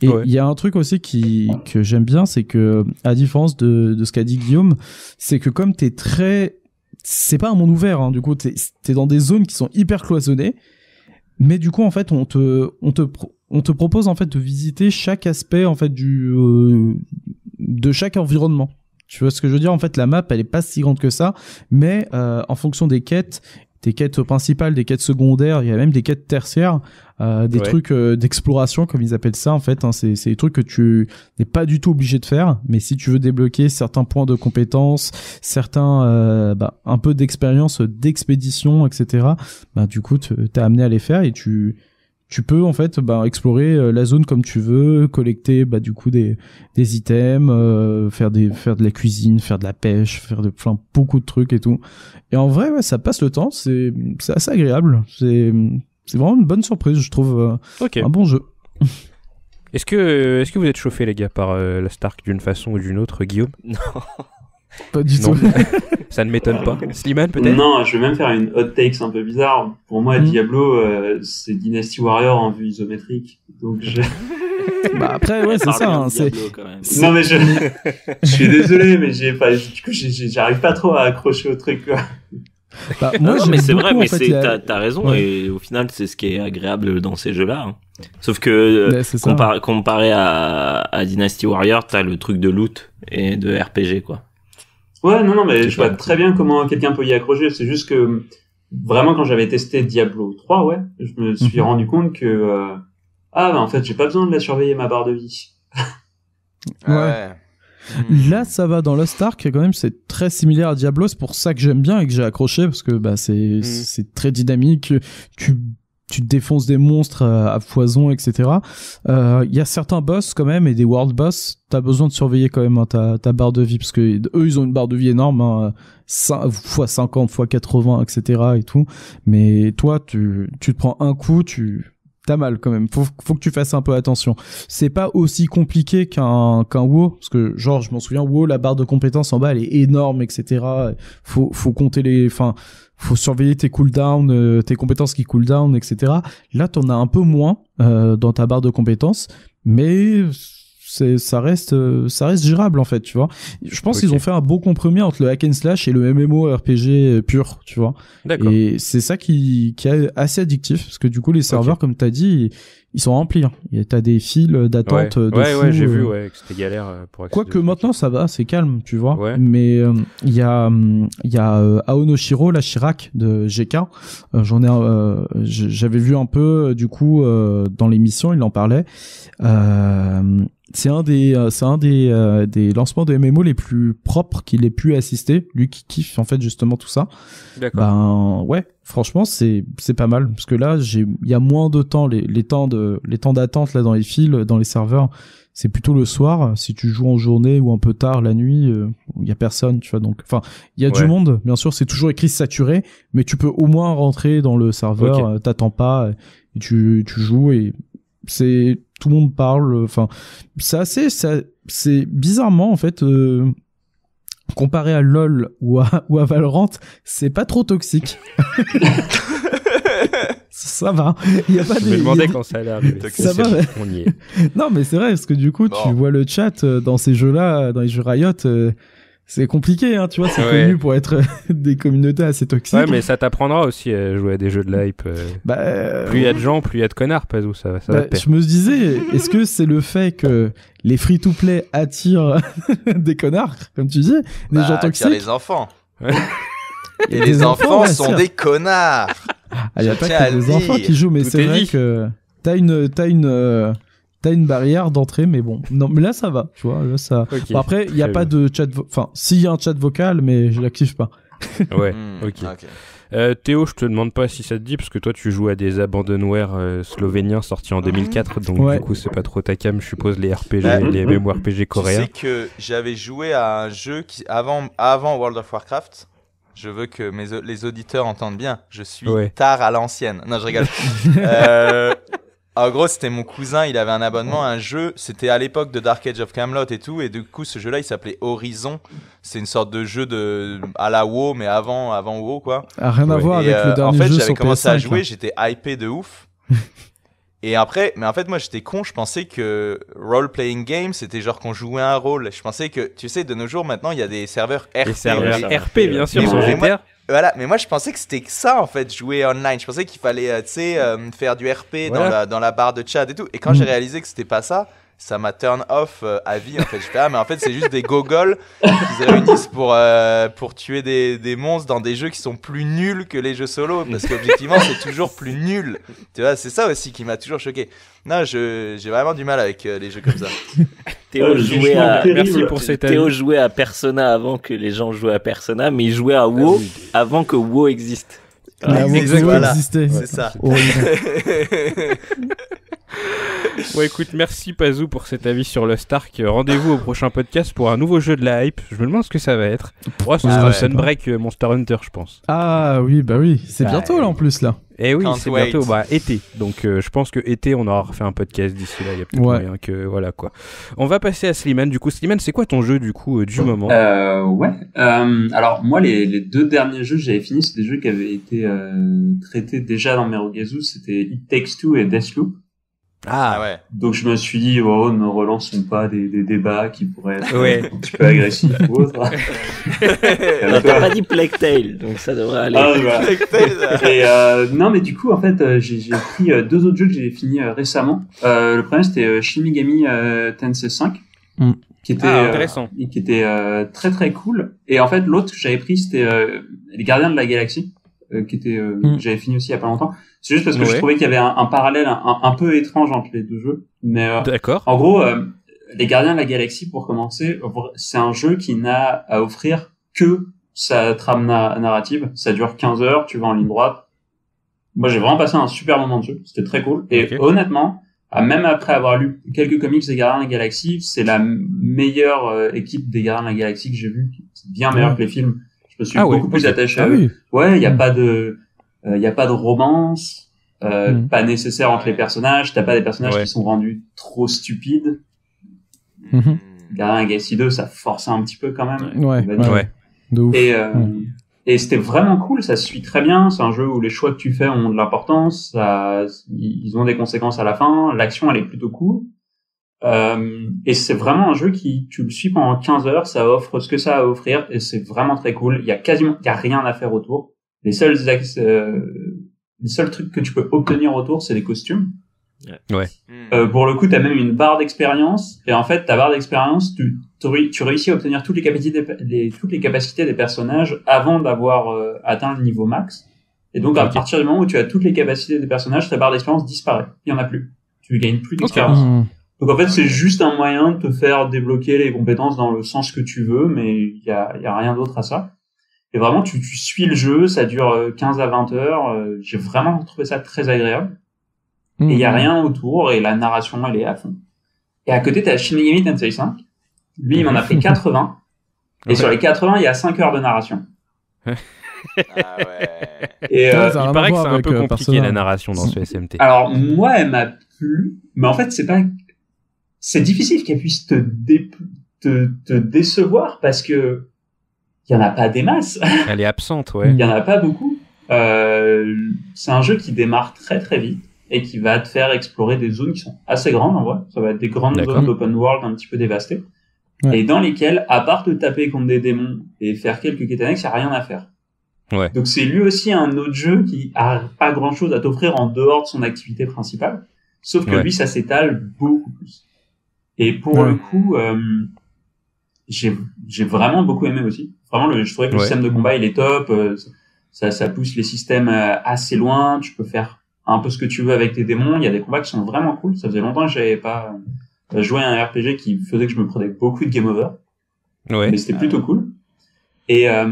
Et il Ouais. y a un truc aussi qui que j'aime bien, c'est que à différence de, de ce qu'a dit Guillaume, c'est que comme t'es très, c'est pas un monde ouvert. Hein, du coup, t'es es dans des zones qui sont hyper cloisonnées, mais du coup, en fait, on te on te on te propose en fait de visiter chaque aspect en fait du euh, de chaque environnement. Tu vois ce que je veux dire? En fait, la map, elle est pas si grande que ça, mais euh, en fonction des quêtes, des quêtes principales, des quêtes secondaires, il y a même des quêtes tertiaires, euh, des Ouais. trucs d'exploration, comme ils appellent ça en fait. Hein, c'est des trucs que tu n'es pas du tout obligé de faire, mais si tu veux débloquer certains points de compétences, certains bah, un peu d'expérience, d'expédition, etc. Bah du coup, tu t'es amené à les faire et tu tu peux en fait bah, explorer euh, la zone comme tu veux, collecter bah, du coup des, des items, euh, faire des faire de la cuisine, faire de la pêche, faire de plein beaucoup de trucs et tout. Et en vrai, ouais, ça passe le temps, c'est c'est assez agréable. C'est c'est vraiment une bonne surprise, je trouve, euh, Ok. un bon jeu. Est-ce que, euh, est-ce que vous êtes chauffé, les gars, par euh, la Stark d'une façon ou d'une autre, Guillaume? Non. Pas du Non. tout. Ça ne m'étonne pas. Slimane, peut-être Non, je vais même faire une hot takes un peu bizarre. Pour moi, Mhm. Diablo, euh, c'est Dynasty Warrior en vue isométrique. Donc je... bah après, ouais, c'est ça. hein, Diablo, quand même. Non mais je, je suis désolé, mais j'ai pas, du coup, j'arrive pas trop à accrocher au truc. Quoi. bah, Non, moi, non, mais c'est vrai, en mais t'as raison, Ouais. et au final, c'est ce qui est agréable dans ces jeux-là. hein. Sauf que, euh, Ouais, compar- comparé à, à Dynasty Warrior, t'as le truc de loot et de RPG, quoi. Ouais, non, non, mais je vois très bien comment quelqu'un peut y accrocher. C'est juste que vraiment quand j'avais testé Diablo 3, ouais, je me suis Mhm. rendu compte que euh, ah bah en fait j'ai pas besoin de la surveiller ma barre de vie. Ouais. Là, ça va dans Lost Ark, quand même, c'est très similaire à Diablo. C'est pour ça que j'aime bien et que j'ai accroché parce que bah c'est c'est très dynamique. Tu tu défonces des monstres à, à foison, etc. Euh, Il y a certains boss quand même et des world boss. T'as besoin de surveiller quand même hein, ta, barre de vie parce que eux ils ont une barre de vie énorme, hein, cin- fois 50, fois 80, etc. et tout. Mais toi, tu te prends un coup, tu T'as mal quand même. Faut, faut que tu fasses un peu attention. C'est pas aussi compliqué qu'un qu'un WoW parce que genre je m'en souviens WoW la barre de compétences en bas elle est énorme etc. Faut faut compter les, faut surveiller tes cooldowns, euh, tes compétences qui cooldown etc. Là t'en as un peu moins euh, dans ta barre de compétences, mais c'est ça reste euh, ça reste gérable en fait tu vois. Je pense qu'ils ont fait un beau compromis entre le hack and slash et le MMO RPG pur tu vois. D'accord. Et c'est ça qui, qui est assez addictif, parce que du coup, les serveurs, comme tu as dit, ils sont remplis. Hein. T'as des files d'attente ouais. de ouais, ouais, j'ai euh. vu, ouais, que c'était galère euh, pour Quoique maintenant ça va, c'est calme, tu vois. Ouais. Mais euh, il y a, il y a euh, Aono Shiro, la Chirac de GK. Euh, J'en ai, euh, j'avais vu un peu euh, du coup euh, dans l'émission, il en parlait. Euh, c'est un des, euh, c'est un des, euh, des lancements de MMO les plus propres qu'il ait pu assister. Lui qui kiffe en fait justement tout ça. D'accord. Ben ouais, franchement c'est c'est pas mal parce que là j'ai il y a moins de temps les, les temps de les temps d'attente là dans les files dans les serveurs c'est plutôt le soir si tu joues en journée ou un peu tard la nuit euh, il y a personne tu vois donc enfin il y a Ouais. du monde bien sûr c'est toujours écrit saturé mais tu peux au moins rentrer dans le serveur euh, t'attends pas euh, et tu tu joues et c'est tout le monde parle euh, enfin c'est assez ça- c'est bizarrement en fait euh, comparé à LoL ou à, ou à Valorant, c'est pas trop toxique. ça va. Il y a pas Je des. me demandais quand ça allait arriver. Toxique. Ça va, mais- On y est. des- Non, mais c'est vrai parce que du coup, tu vois le chat euh, dans ces jeux-là, dans les jeux Riot. Euh, c'est compliqué, hein, tu vois, c'est Ouais. connu pour être des communautés assez toxiques. Ouais, mais ça t'apprendra aussi à jouer à des jeux de la hype. euh. Bah, euh, Plus il y a de gens, plus il y a de connards, pas où ça, ça va bah, te je me disais, est-ce que c'est le fait que les free-to-play attirent des connards, comme tu dis, des Bah, gens toxiques les enfants. Ouais. Et les enfants, sont des connards. Ah, y a pas tiens que des enfants qui jouent, mais c'est est vrai dit. que t'as une, t'as une, euh, t'as une barrière d'entrée, mais bon, non, mais là ça va, tu vois, là ça. Bon, après, il y a pas de chat, vo- enfin, s'il y a un chat vocal, mais je l'active pas. Ouais. Hmm, ok. Euh, Théo, je te demande pas si ça te dit, parce que toi tu joues à des abandonware euh, slovéniens sortis en 2004, donc Ouais. du coup c'est pas trop ta cam, je suppose, les RPG, Bah, les MMORPG Tu coréens. sais que j'avais joué à un jeu qui avant avant World of Warcraft. Je veux que mes, les auditeurs entendent bien. Je suis Ouais. tard à l'ancienne. Non, je rigole. euh, en gros, c'était mon cousin. Il avait un abonnement à un jeu. C'était à l'époque de Dark Age of Camelot et tout. Et du coup, ce jeu-là, il s'appelait Horizon. C'est une sorte de jeu de à la WoW, mais avant avant WoW quoi. Ah, rien à Ouais. voir Et, avec euh, le dernier en fait, jeu j'avais commencé PS5, à jouer, là. j'étais hypé de ouf. Et après, mais en fait, moi, j'étais con. Je pensais que role-playing game, c'était genre qu'on jouait un rôle. Je pensais que, tu sais, de nos jours, maintenant, il y a des serveurs RP. Les serveurs. RP, bien sûr, sur GTA. Voilà, mais moi, je pensais que c'était que ça, en fait, jouer online. Je pensais qu'il fallait, euh, tu sais, euh, faire du RP dans, la, dans la barre de chat et tout. Et quand Mm. j'ai réalisé que c'était pas ça, ça m'a turn off euh, à vie, en fait. Je fais, ah, mais en fait, c'est juste des gogoles qui se réunissent pour, euh, pour tuer des, des monstres dans des jeux qui sont plus nuls que les jeux solo. Parce qu'objectivement, c'est toujours plus nul. Tu vois, c'est ça aussi qui m'a toujours choqué. Non, je, j'ai vraiment du mal avec euh, les jeux comme ça. Théo jouait à terrible. Merci pour cet avis. Théo jouait à Persona avant que les gens jouaient à Persona, mais il jouait à WoW avant que WoW existe. Ah, voilà. existait. C'est ça. Bon, écoute, merci Pazou pour cet avis sur le Stark. Rendez-vous au prochain podcast pour un nouveau jeu de la hype. Je me demande ce que ça va être. Ouais, ce Ah sera ouais. Sunbreak euh, Monster Hunter, je pense. Ah oui, bah oui, c'est Bah, bientôt là en plus là. Et oui, Can't c'est bientôt bah, été. Donc euh, je pense que été, on aura refait un podcast d'ici là. Il y a peut-être Ouais. moyen que. Voilà quoi. On va passer à Slimane. Du coup, Slimane, c'est quoi ton jeu du coup euh, du moment? Euh, ouais. Euh, alors moi, les, les deux derniers jeux que j'avais finis, c'est des jeux qui avaient été euh, traités déjà dans Merugezu. C'était It Takes Two et Deathloop. Ah ouais. Donc je me suis dit, oh, ne relançons pas des, des débats qui pourraient être Ouais. un petit peu agressifs ou autres. Non, t'as pas dit Plague Tale, donc ça devrait aller. Ah, voilà. Et euh, non, mais du coup, en fait, euh, j'ai j'ai pris euh, deux autres jeux que j'ai fini euh, récemment. Euh, le premier, c'était Shin Megami euh, Tensei 5, Mm. qui était Ah, intéressant. qui était euh, très très cool. Et en fait, l'autre que j'avais pris, c'était euh, Les Gardiens de la Galaxie, euh, qui était euh, Mm. j'avais fini aussi il y a pas longtemps. C'est juste parce que je trouvais qu'il y avait un, un parallèle un, un peu étrange entre les deux jeux. Mais euh, D'accord. en gros, euh, Les Gardiens de la Galaxie, pour commencer, c'est un jeu qui n'a à offrir que sa trame na- narrative. Ça dure 15 heures, tu vas en ligne droite. Moi, j'ai vraiment passé un super moment de jeu. C'était très cool. Et honnêtement, même après avoir lu quelques comics des Gardiens de la Galaxie, c'est la meilleure euh, équipe des Gardiens de la Galaxie que j'ai vue. Bien meilleur Ouais. que les films. Je suis Ah ouais, beaucoup plus attaché Ah à eux. oui. Ouais, il n'y a Mm. pas de, il y a pas de romance, euh, Mm. pas nécessaire entre les personnages. T'as pas des personnages Ouais. qui sont rendus trop stupides. Mhm. Gardien Galaxy 2, ça forçait un petit peu quand même. Ouais, ouais, dire. Ouais. de ouf. Et, euh, Mm. et c'était vraiment cool, ça se suit très bien. C'est un jeu où les choix que tu fais ont de l'importance, ça, ils ont des conséquences à la fin. L'action, elle est plutôt cool. Euh, et c'est vraiment un jeu qui, tu le suis pendant 15 heures, ça offre ce que ça a à offrir et c'est vraiment très cool. Il y a quasiment, il y a rien à faire autour. Les seuls, euh, les seuls trucs que tu peux obtenir autour, c'est les costumes. Ouais. Hmm. Euh, pour le coup, tu as même une barre d'expérience. Et en fait, ta barre d'expérience, tu, tu, réussis à obtenir toutes les capacités des, les- toutes les capacités des personnages avant d'avoir euh, atteint le niveau max. Et donc, à partir du moment où tu as toutes les capacités des personnages, ta barre d'expérience disparaît. Il y en a plus. Tu gagnes plus d'expérience. Hmm. Donc, en fait, c'est juste un moyen de te faire débloquer les compétences dans le sens que tu veux, mais il y a, il y a rien d'autre à ça. Et vraiment, tu, tu suis le jeu, ça dure euh, 15 à 20 heures. euh, J'ai vraiment trouvé ça très agréable et il y a rien autour et la narration elle est à fond. Et à côté t'as Shin Megami Tensei 5. Lui il m'en a pris 80 et Ouais. sur les 80 il y a 5 heures de narration. Ah ouais. Et euh, Il paraît que c'est un peu euh, compliqué la narration dans ce SMT. alors moi elle m'a plu, mais en fait c'est pas c'est difficile qu'elle puisse te, dé- te te décevoir parce que il y en a pas des masses, Elle est absente, il ouais. y en a pas beaucoup. Euh, c'est un jeu qui démarre très très vite et qui va te faire explorer des zones qui sont assez grandes en vrai. Ça va être des grandes zones d'open world un petit peu dévastées. Ouais. Et dans lesquelles, à part te taper contre des démons et faire quelques quêtes annexes, il n'y a rien à faire. Ouais. Donc c'est lui aussi un autre jeu qui a pas grand chose à t'offrir en dehors de son activité principale. Sauf que Ouais. lui, ça s'étale beaucoup plus. Et pour Ouais. le coup, euh, j'ai j'ai vraiment beaucoup aimé aussi. Vraiment, le, je trouvais que le Ouais. système de combat, il est top. euh, ça, ça pousse les systèmes euh, assez loin. Tu peux faire un peu ce que tu veux avec tes démons. Il y a des combats qui sont vraiment cool. Ça faisait longtemps que j'avais pas euh, joué à un RPG qui faisait que je me prenais beaucoup de game over. Ouais. Mais c'était plutôt cool. Et, euh,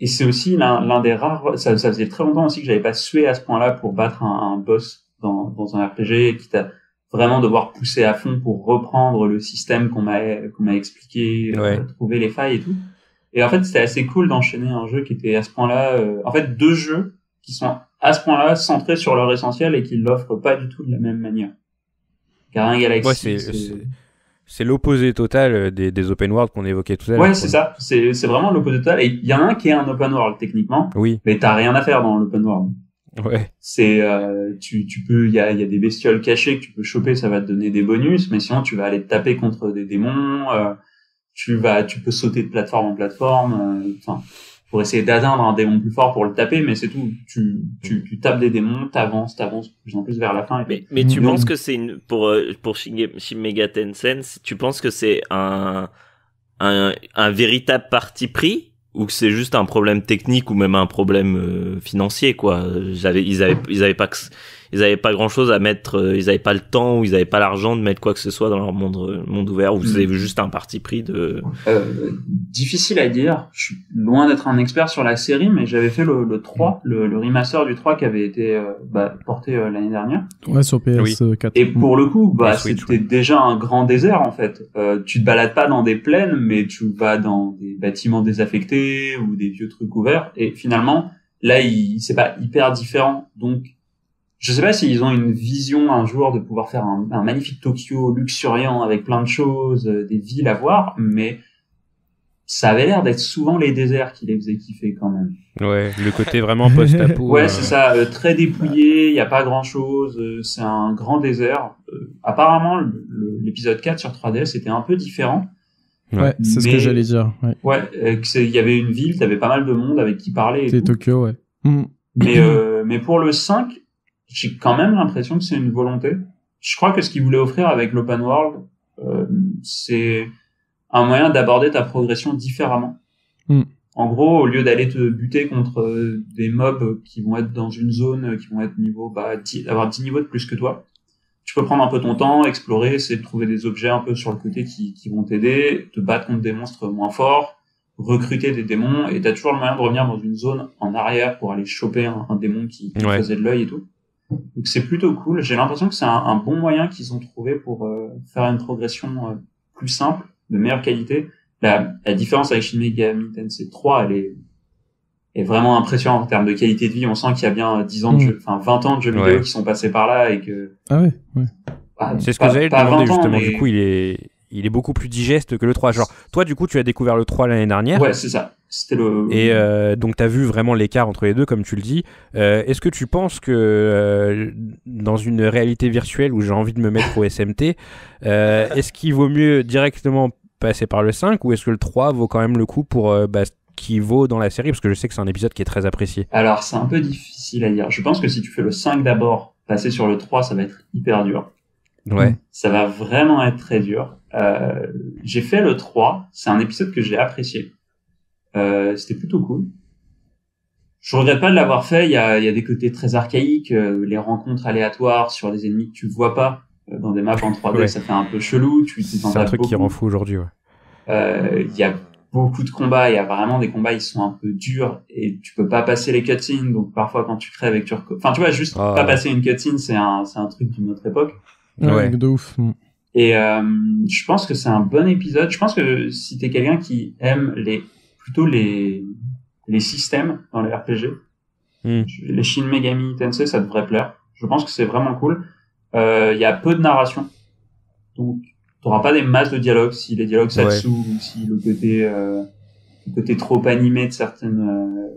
et c'est aussi l'un l'un des rares. Ça, ça faisait très longtemps aussi que j'avais pas sué à ce point-là pour battre un, un boss dans, dans un RPG qui t'a vraiment devoir pousser à fond pour reprendre le système qu'on m'a qu'on m'a expliqué, euh, Ouais. trouver les failles et tout. Et en fait, c'était assez cool d'enchaîner un jeu qui était à ce point-là. euh, en fait, deux jeux qui sont à ce point-là centrés sur leur essentiel et qui l'offrent pas du tout de la même manière. Car un Galaxy, Ouais, c'est- c'est- l'opposé total euh, des, des open world qu'on évoquait tout à l'heure. Ouais, c'est ça. C'est c'est vraiment l'opposé total. Et il y en a un qui est un open world techniquement, Oui, mais t'as rien à faire dans l'open world. Ouais. C'est euh, tu tu peux il y a il y a des bestioles cachées que tu peux choper, ça va te donner des bonus, mais sinon tu vas aller te taper contre des démons. euh, tu vas tu peux sauter de plateforme en plateforme. euh, Enfin, pour essayer d'atteindre un démon plus fort pour le taper, mais c'est tout. Tu tu tu tapes des démons, t'avances, t'avances de plus en plus vers la fin. Et Mais, mais tu Non. penses que c'est une pour euh, pour Shin, Shin Megami Tensei, tu penses que c'est un, un un véritable parti pris ou que c'est juste un problème technique ou même un problème euh, financier quoi. J'avais ils avaient ils avaient pas que ils avaient pas grand chose à mettre euh, ils avaient pas le temps ou ils avaient pas l'argent de mettre quoi que ce soit dans leur monde euh, monde ouvert ou c'est juste un parti pris de Euh, difficile à dire. Je suis loin d'être un expert sur la série, mais j'avais fait le, le 3, le, le remaster du 3 qui avait été euh, bah, porté euh, l'année dernière. Ouais, sur PS4. Et pour le coup, bah, c'était déjà un grand désert en fait. Euh, tu te balades pas dans des plaines, mais tu vas dans des bâtiments désaffectés ou des vieux trucs ouverts. Et finalement, là, il, c'est pas hyper différent. Donc, je sais pas s'ils ont une vision un jour de pouvoir faire un, un magnifique Tokyo luxuriant avec plein de choses, euh, des villes à voir, mais ça avait l'air d'être souvent les déserts qui les faisaient kiffer quand même. Ouais, le côté vraiment post-apo. Ouais, euh, c'est ça, euh, très dépouillé, il n'y a pas grand chose, c'est un grand désert. Euh, apparemment, l'épisode 4 sur 3DS était un peu différent. Ouais, c'est ce que j'allais dire. Ouais. Euh, il y avait une ville, t'avais pas mal de monde avec qui parler. tout. Tokyo, ouais. Hmm. Mais, euh, mais pour le 5, j'ai quand même l'impression que c'est une volonté. Je crois que ce qu'ils voulaient offrir avec l'open world, euh, c'est un moyen d'aborder ta progression différemment. Hmm. En gros, au lieu d'aller te buter contre euh, des mobs qui vont être dans une zone, qui vont être niveau, bah, 10, avoir 10 niveaux de plus que toi, tu peux prendre un peu ton temps, explorer, essayer de trouver des objets un peu sur le côté qui, qui vont t'aider, te battre contre des monstres moins forts, recruter des démons, et t'as toujours le moyen de revenir dans une zone en arrière pour aller choper un, un démon qui, qui Ouais. faisait de l'œil et tout. Donc c'est plutôt cool. J'ai l'impression que c'est un, un bon moyen qu'ils ont trouvé pour euh, faire une progression euh, plus simple, de meilleure qualité. La, la différence avec Shin Megami Tensei 3, elle est, est vraiment impressionnante en termes de qualité de vie. On sent qu'il y a bien 10 ans de Mm. jeux, enfin 20 ans de jeux Ouais. vidéo qui sont passés par là et que Ah ouais, ouais. bah, C'est ce que pas- j'allais demander 20 ans, justement. mais- Du coup, il est, il est beaucoup plus digeste que le 3. Genre, toi, du coup, tu as découvert le 3 l'année dernière. Ouais, c'est ça. C'était le. Et euh, donc, tu as vu vraiment l'écart entre les deux, comme tu le dis. Euh, Est-ce que tu penses que euh, dans une réalité virtuelle où j'ai envie de me mettre au SMT, euh, est-ce qu'il vaut mieux directement passer par le 5 ou est-ce que le 3 vaut quand même le coup pour euh, bah, ce qui vaut dans la série? Parce que je sais que c'est un épisode qui est très apprécié. Alors, c'est un peu difficile à dire. Je pense que si tu fais le 5 d'abord, passer sur le 3, ça va être hyper dur. Ouais. Ça va vraiment être très dur. Euh, j'ai fait le 3, c'est un épisode que j'ai apprécié. Euh, C'était plutôt cool. Je regrette pas de l'avoir fait. Il y a, il y a des côtés très archaïques, euh, les rencontres aléatoires sur des ennemis que tu vois pas euh, dans des maps en 3D, Ouais. ça fait un peu chelou. Tu C'est un truc qui rend fou aujourd'hui, ouais. Euh, Il y a beaucoup de combats. Il y a vraiment des combats, ils sont un peu durs et tu peux pas passer les cutscenes. Donc parfois quand tu crèves et que tu enfin tu vois juste Ah. pas passer une cutscene, c'est un c'est un truc d'une autre époque. Ouais. de ouf. Et euh, je pense que c'est un bon épisode. Je pense que si t'es quelqu'un qui aime les plutôt les les systèmes dans les RPG, Hmm. les Shin Megami Tensei, ça devrait plaire. Je pense que c'est vraiment cool. Euh, Il y a peu de narration, donc t'auras pas des masses de dialogues si les dialogues te Ouais. ou si le côté euh, le côté trop animé de certaines euh,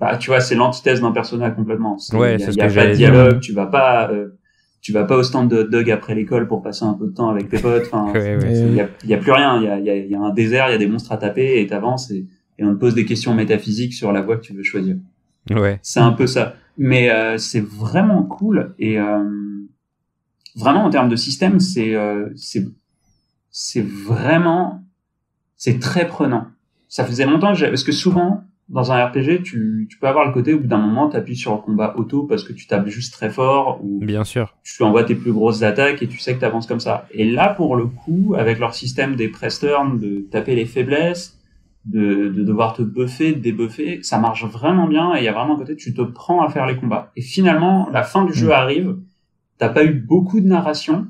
bah tu vois c'est l'antithèse d'un personnage complètement. Ouais, il y a, c'est ce il y a pas de j'allais dire. dialogue, tu vas pas euh, tu vas pas au stand de hot dog après l'école pour passer un peu de temps avec tes potes. Enfin, Ouais, il y a, il y a plus rien. Il y a, il y, a, il y a un désert, il y a des monstres à taper et t'avances et, et on te pose des questions métaphysiques sur la voie que tu veux choisir. Ouais. C'est un peu ça. Mais euh, c'est vraiment cool et euh, vraiment en termes de système, c'est euh, c'est c'est vraiment c'est très prenant. Ça faisait longtemps que parce que souvent dans un RPG, tu, tu peux avoir le côté où d'un moment, tu appuies sur le combat auto parce que tu tapes juste très fort ou Bien sûr. tu envoies tes plus grosses attaques et tu sais que tu avances comme ça. Et là, pour le coup, avec leur système des press turns, de taper les faiblesses, de, de devoir te buffer, de débuffer, ça marche vraiment bien et il y a vraiment un côté, tu te prends à faire les combats. Et finalement, la fin du jeu Mm. arrive, t'as pas eu beaucoup de narration,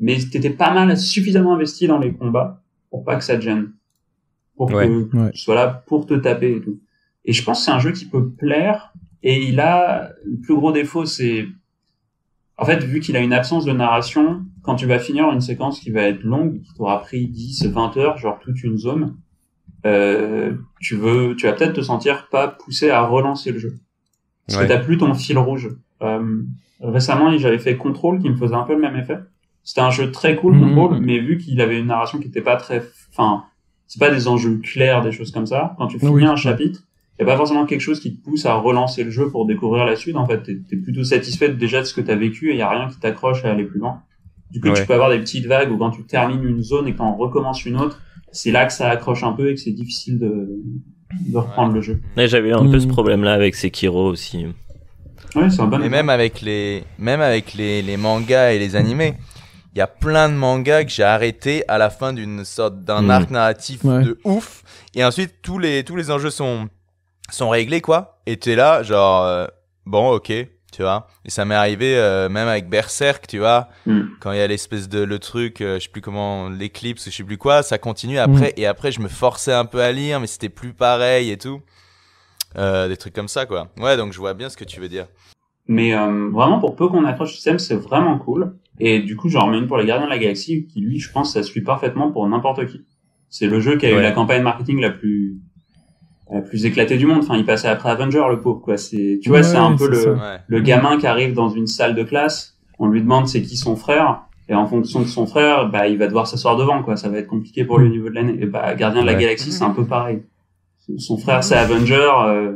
mais t'étais pas mal suffisamment investi dans les combats pour pas que ça te gêne. Pour Ouais. que Ouais. tu sois là pour te taper et tout. Et je pense que c'est un jeu qui peut plaire et il a, le plus gros défaut, c'est en fait, vu qu'il a une absence de narration, quand tu vas finir une séquence qui va être longue, qui t'aura pris 10, 20 heures, genre toute une zone, euh, tu veux, tu vas peut-être te sentir pas poussé à relancer le jeu. Parce Ouais. que t'as plus ton fil rouge. Euh, récemment, j'avais fait Control qui me faisait un peu le même effet. C'était un jeu très cool, Mhm. Control, mais vu qu'il avait une narration qui était pas très, enfin, c'est pas des enjeux clairs, des choses comme ça. Quand tu finis Oui. un chapitre, y a pas forcément quelque chose qui te pousse à relancer le jeu pour découvrir la suite. En fait, t'es es plutôt satisfait déjà de ce que t'as vécu et y a rien qui t'accroche à aller plus loin. Du coup, Ouais. tu peux avoir des petites vagues où quand tu termines une zone et quand on recommence une autre, c'est là que ça accroche un peu et que c'est difficile de, de reprendre le jeu. Ouais, J'avais un peu ce Mm. problème-là avec Sekiro aussi. Ouais, c'est un bon Et même avec les, même avec les, les mangas et les animés, il y a plein de mangas que j'ai arrêté à la fin d'une sorte d'un Mm. arc narratif Ouais. de ouf. Et ensuite, tous les, tous les enjeux sont, sont réglés, quoi. Et t'es là, genre, euh, bon, ok, tu vois. Et ça m'est arrivé, euh, même avec Berserk, tu vois. Mm. Quand il y a l'espèce de, le truc, euh, je sais plus comment, l'éclipse, je sais plus quoi, ça continue après. Et après, je me forçais un peu à lire, mais c'était plus pareil et tout. Euh, des trucs comme ça, quoi. Ouais, donc je vois bien ce que tu veux dire. Mais euh, vraiment, pour peu qu'on accroche au système, c'est vraiment cool. Et du coup, j'en remets une pour les Gardiens de la Galaxie, qui lui, je pense, ça suit parfaitement pour n'importe qui. C'est le jeu qui a eu la campagne marketing la plus la plus éclatée du monde. Enfin, il passait après Avenger, le pauvre, quoi. C'est, tu vois, Ouais, c'est un peu le, le gamin qui arrive dans une salle de classe. On lui demande c'est qui son frère. Et en fonction de son frère, bah, il va devoir s'asseoir devant, quoi. Ça va être compliqué pour lui au niveau de l'année. Et bah, Gardien de la. Galaxie, c'est un peu pareil. Son frère, c'est Avenger. euh,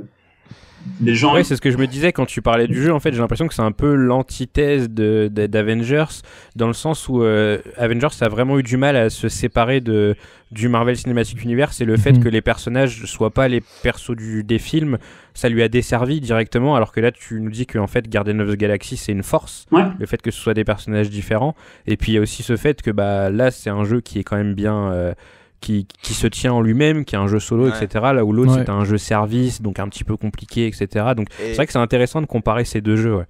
les gens, Ouais, c'est ce que je me disais quand tu parlais du jeu. En fait, j'ai l'impression que c'est un peu l'antithèse de, de- d'Avengers, dans le sens où euh, Avengers a vraiment eu du mal à se séparer de, du Marvel Cinematic Universe et le fait Mhm. que les personnages soient pas les persos du, des films, ça lui a desservi directement. Alors que là, tu nous dis qu'en fait, Guardian of the Galaxy, c'est une force, Ouais. le fait que ce soit des personnages différents. Et puis il y a aussi ce fait que bah, là, c'est un jeu qui est quand même bien. euh, qui, qui se tient en lui-même, qui est un jeu solo, Ouais. etc. Là où l'autre Ouais. c'est un jeu service, donc un petit peu compliqué, etc. Donc Et- c'est vrai que c'est intéressant de comparer ces deux jeux. Ouais.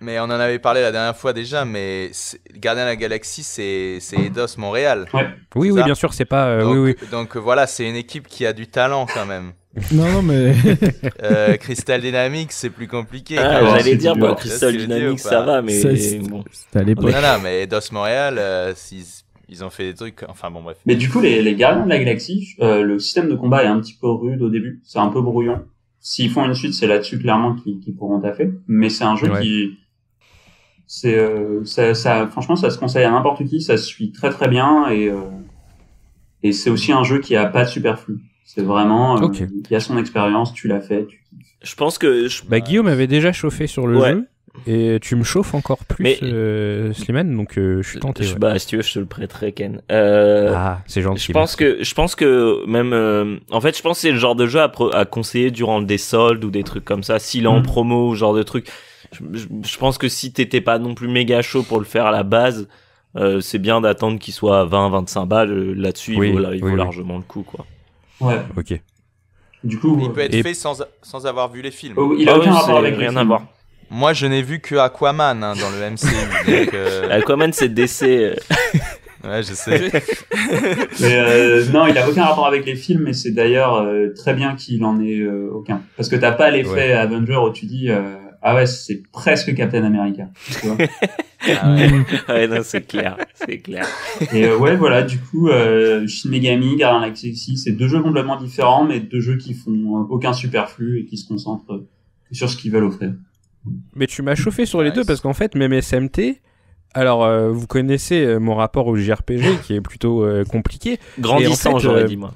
Mais on en avait parlé la dernière fois déjà, mais Gardien de la Galaxie, c'est Eidos Montréal. Oui, oui, bien sûr, c'est pas. euh, donc, oui, oui. donc, voilà, c'est une équipe qui a du talent quand même. Non, non, mais. Euh, Crystal Dynamics, c'est plus compliqué. Ah. J'allais c'est dire, Tu vois Crystal Dynamics, ça va, mais bon. C'était à l'époque. Non, non, mais Eidos Montréal, euh, ils ont fait des trucs. Enfin bon, bref. Mais du coup, les, les Gardiens de la Galaxie, euh, le système de combat est un petit peu rude au début. C'est un peu brouillon. S'ils font une suite, c'est là-dessus clairement qu'ils pourront taffer. Mais c'est un jeu Ouais. qui, c'est, euh, ça, ça, franchement, ça se conseille à n'importe qui. Ça se suit très très bien et euh, et c'est aussi un jeu qui a pas de superflu. C'est vraiment, euh, il y a son expérience, tu l'as fait. Tu... Je pense que. Je... Bah, Guillaume avait déjà chauffé sur le Ouais. jeu. Et tu me chauffes encore plus, Mais- euh, Slimane, donc euh, je suis tenté. Je- ouais. Bah, si tu veux, je te le prêterai, Ken. Euh, Ah, c'est gentil. je pense que, je pense que même, euh, en fait, je pense que c'est le genre de jeu à, conseiller durant des soldes ou des trucs comme ça. S'il est en Mm. promo, genre de truc. Je, je- je pense que si t'étais pas non plus méga chaud pour le faire à la base, euh, c'est bien d'attendre qu'il soit à 20, 25 balles. Là-dessus, il Oui, vaut, il oui, vaut oui. largement le coup, quoi. Ouais. Ok. Du coup, Il peut être Et- fait sans, sans avoir vu les films. oh, il a Ah aucun rapport avec rien à voir. Moi, je n'ai vu que Aquaman hein, dans le MCU. donc, euh, Aquaman, c'est DC. euh, ouais, je sais. Mais euh, non, il a aucun rapport avec les films, et c'est d'ailleurs euh, très bien qu'il en ait euh, aucun. Parce que t'as pas l'effet Ouais. Avenger où tu dis euh, ah ouais, c'est presque Captain America. tu vois. Ah ouais. Mm. ouais, non, c'est clair, c'est clair. et euh, ouais, voilà, du coup, euh, Shin Megami, Guardian Galaxy, c'est deux jeux complètement différents, mais deux jeux qui font aucun superflu et qui se concentrent sur ce qu'ils veulent offrir. Mais tu m'as chauffé sur les Nice. deux parce qu'en fait, même SMT. Alors, euh, vous connaissez euh, mon rapport au JRPG qui est plutôt euh, compliqué. Grandissant, Et en fait, j'aurais euh, dit, moi.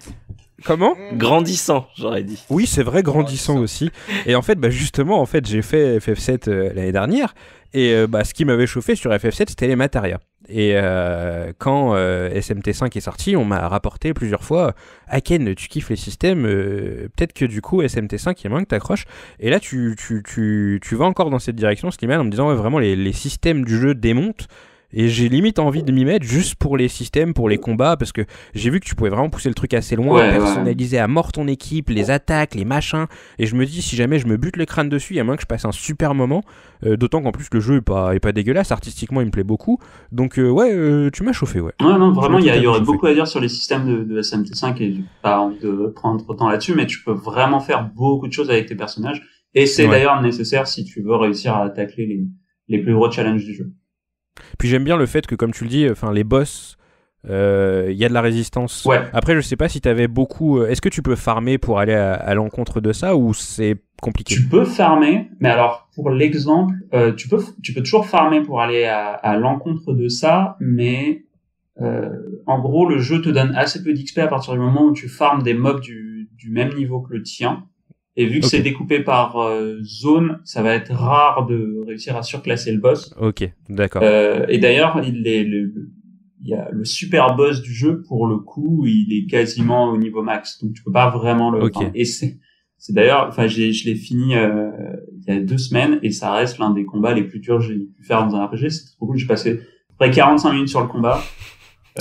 Comment? Grandissant, j'aurais dit. Oui, c'est vrai, grandissant aussi. Et en fait, bah, justement, en fait, j'ai fait FF7 euh, l'année dernière. Et euh, bah, ce qui m'avait chauffé sur FF7, c'était les matérias. Et euh, quand euh, SMT5 est sorti, on m'a rapporté plusieurs fois Ah Ken, tu kiffes les systèmes, euh, peut-être que du coup SMT5, il y a moyen que t'accroches. Et là, tu, vas encore dans cette direction, Slimane, en me disant vraiment les systèmes du jeu démontent. Et j'ai limite envie de m'y mettre juste pour les systèmes, pour les combats, parce que j'ai vu que tu pouvais vraiment pousser le truc assez loin, Ouais, ouais. personnaliser à mort ton équipe, les attaques, les machins. Et je me dis, si jamais je me bute le crâne dessus, il y a moyen que je passe un super moment. Euh, D'autant qu'en plus, le jeu est pas, est pas dégueulasse, artistiquement, il me plaît beaucoup. Donc, euh, ouais, euh, tu m'as chauffé, ouais. Ouais, non, vraiment, il y, y aurait beaucoup à dire sur les systèmes de, de SMT5 et j'ai pas envie de prendre trop de temps là-dessus, mais tu peux vraiment faire beaucoup de choses avec tes personnages. Et c'est Ouais. d'ailleurs nécessaire si tu veux réussir à tacler les, les plus gros challenges du jeu. Puis j'aime bien le fait que, comme tu le dis, enfin, les boss, euh, il y a de la résistance. Ouais. Après, je sais pas si t'avais beaucoup. euh, Est-ce que tu peux farmer pour aller à, à l'encontre de ça ou c'est compliqué? Tu peux farmer, mais alors pour l'exemple, euh, tu peux tu peux toujours farmer pour aller à, à l'encontre de ça, mais euh, en gros le jeu te donne assez peu d'XP à partir du moment où tu farmes des mobs du, du même niveau que le tien. Et vu que c'est découpé par euh, zone, ça va être rare de réussir à surclasser le boss. Ok, d'accord. Euh, et d'ailleurs, il est le, il y a le super boss du jeu pour le coup, il est quasiment au niveau max, donc tu peux pas vraiment le. Et c'est, c'est d'ailleurs, enfin, j'ai, je l'ai fini euh, il y a deux semaines et ça reste l'un des combats les plus durs que j'ai pu faire dans un RPG. C'est trop cool. J'ai passé près 45 minutes sur le combat.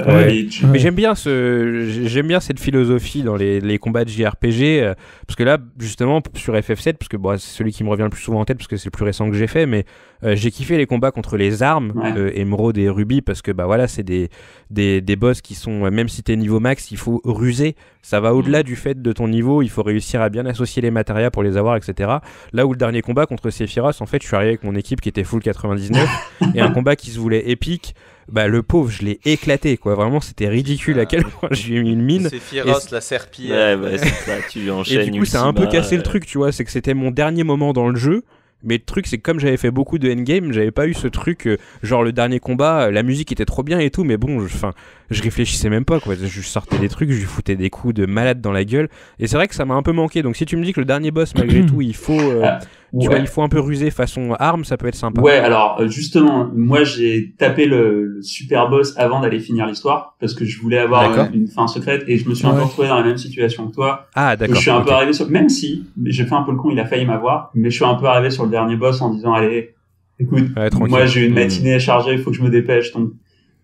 Euh, Ouais. et tu- Mais j'aime bien ce, j'aime bien cette philosophie dans les, les combats de JRPG euh, parce que là justement sur FF7 parce que bon, c'est celui qui me revient le plus souvent en tête parce que c'est le plus récent que j'ai fait mais euh, j'ai kiffé les combats contre les armes Ouais. euh, émeraude et rubis parce que bah voilà c'est des, des des boss qui sont même si t'es niveau max il faut ruser. Ça va au-delà du fait de ton niveau il faut réussir à bien associer les matérias pour les avoir etc là où le dernier combat contre Sephiroth en fait je suis arrivé avec mon équipe qui était full 99 et un combat qui se voulait épique bah le pauvre je l'ai éclaté quoi. Vraiment c'était ridicule à quel point je lui ai mis une mine. C'est Firos, la serpille. Ouais, bah, c'est ça, tu et enchaînes. du coup ça a un peu cassé le truc tu vois. C'est que c'était mon dernier moment dans le jeu. Mais le truc c'est que comme j'avais fait beaucoup de endgame j'avais pas eu ce truc euh, genre le dernier combat euh, la musique était trop bien et tout. Mais bon je- enfin je réfléchissais même pas quoi. Je sortais des trucs je lui foutais des coups de malade dans la gueule. Et c'est vrai que ça m'a un peu manqué. Donc si tu me dis que le dernier boss malgré tout il faut euh, Tu vois il faut un peu ruser façon arme ça peut être sympa Ouais, alors euh, justement, moi j'ai tapé le, le super boss avant d'aller finir l'histoire parce que je voulais avoir D'accord. une, une fin secrète et je me suis un peu retrouvé dans la même situation que toi. ah Je d'accord suis un peu arrivé sur, même si j'ai fait un peu le con, il a failli m'avoir, mais je suis un peu arrivé sur le dernier boss en disant allez, écoute, Ouais, moi j'ai une Mm. matinée chargée, il faut que je me dépêche, donc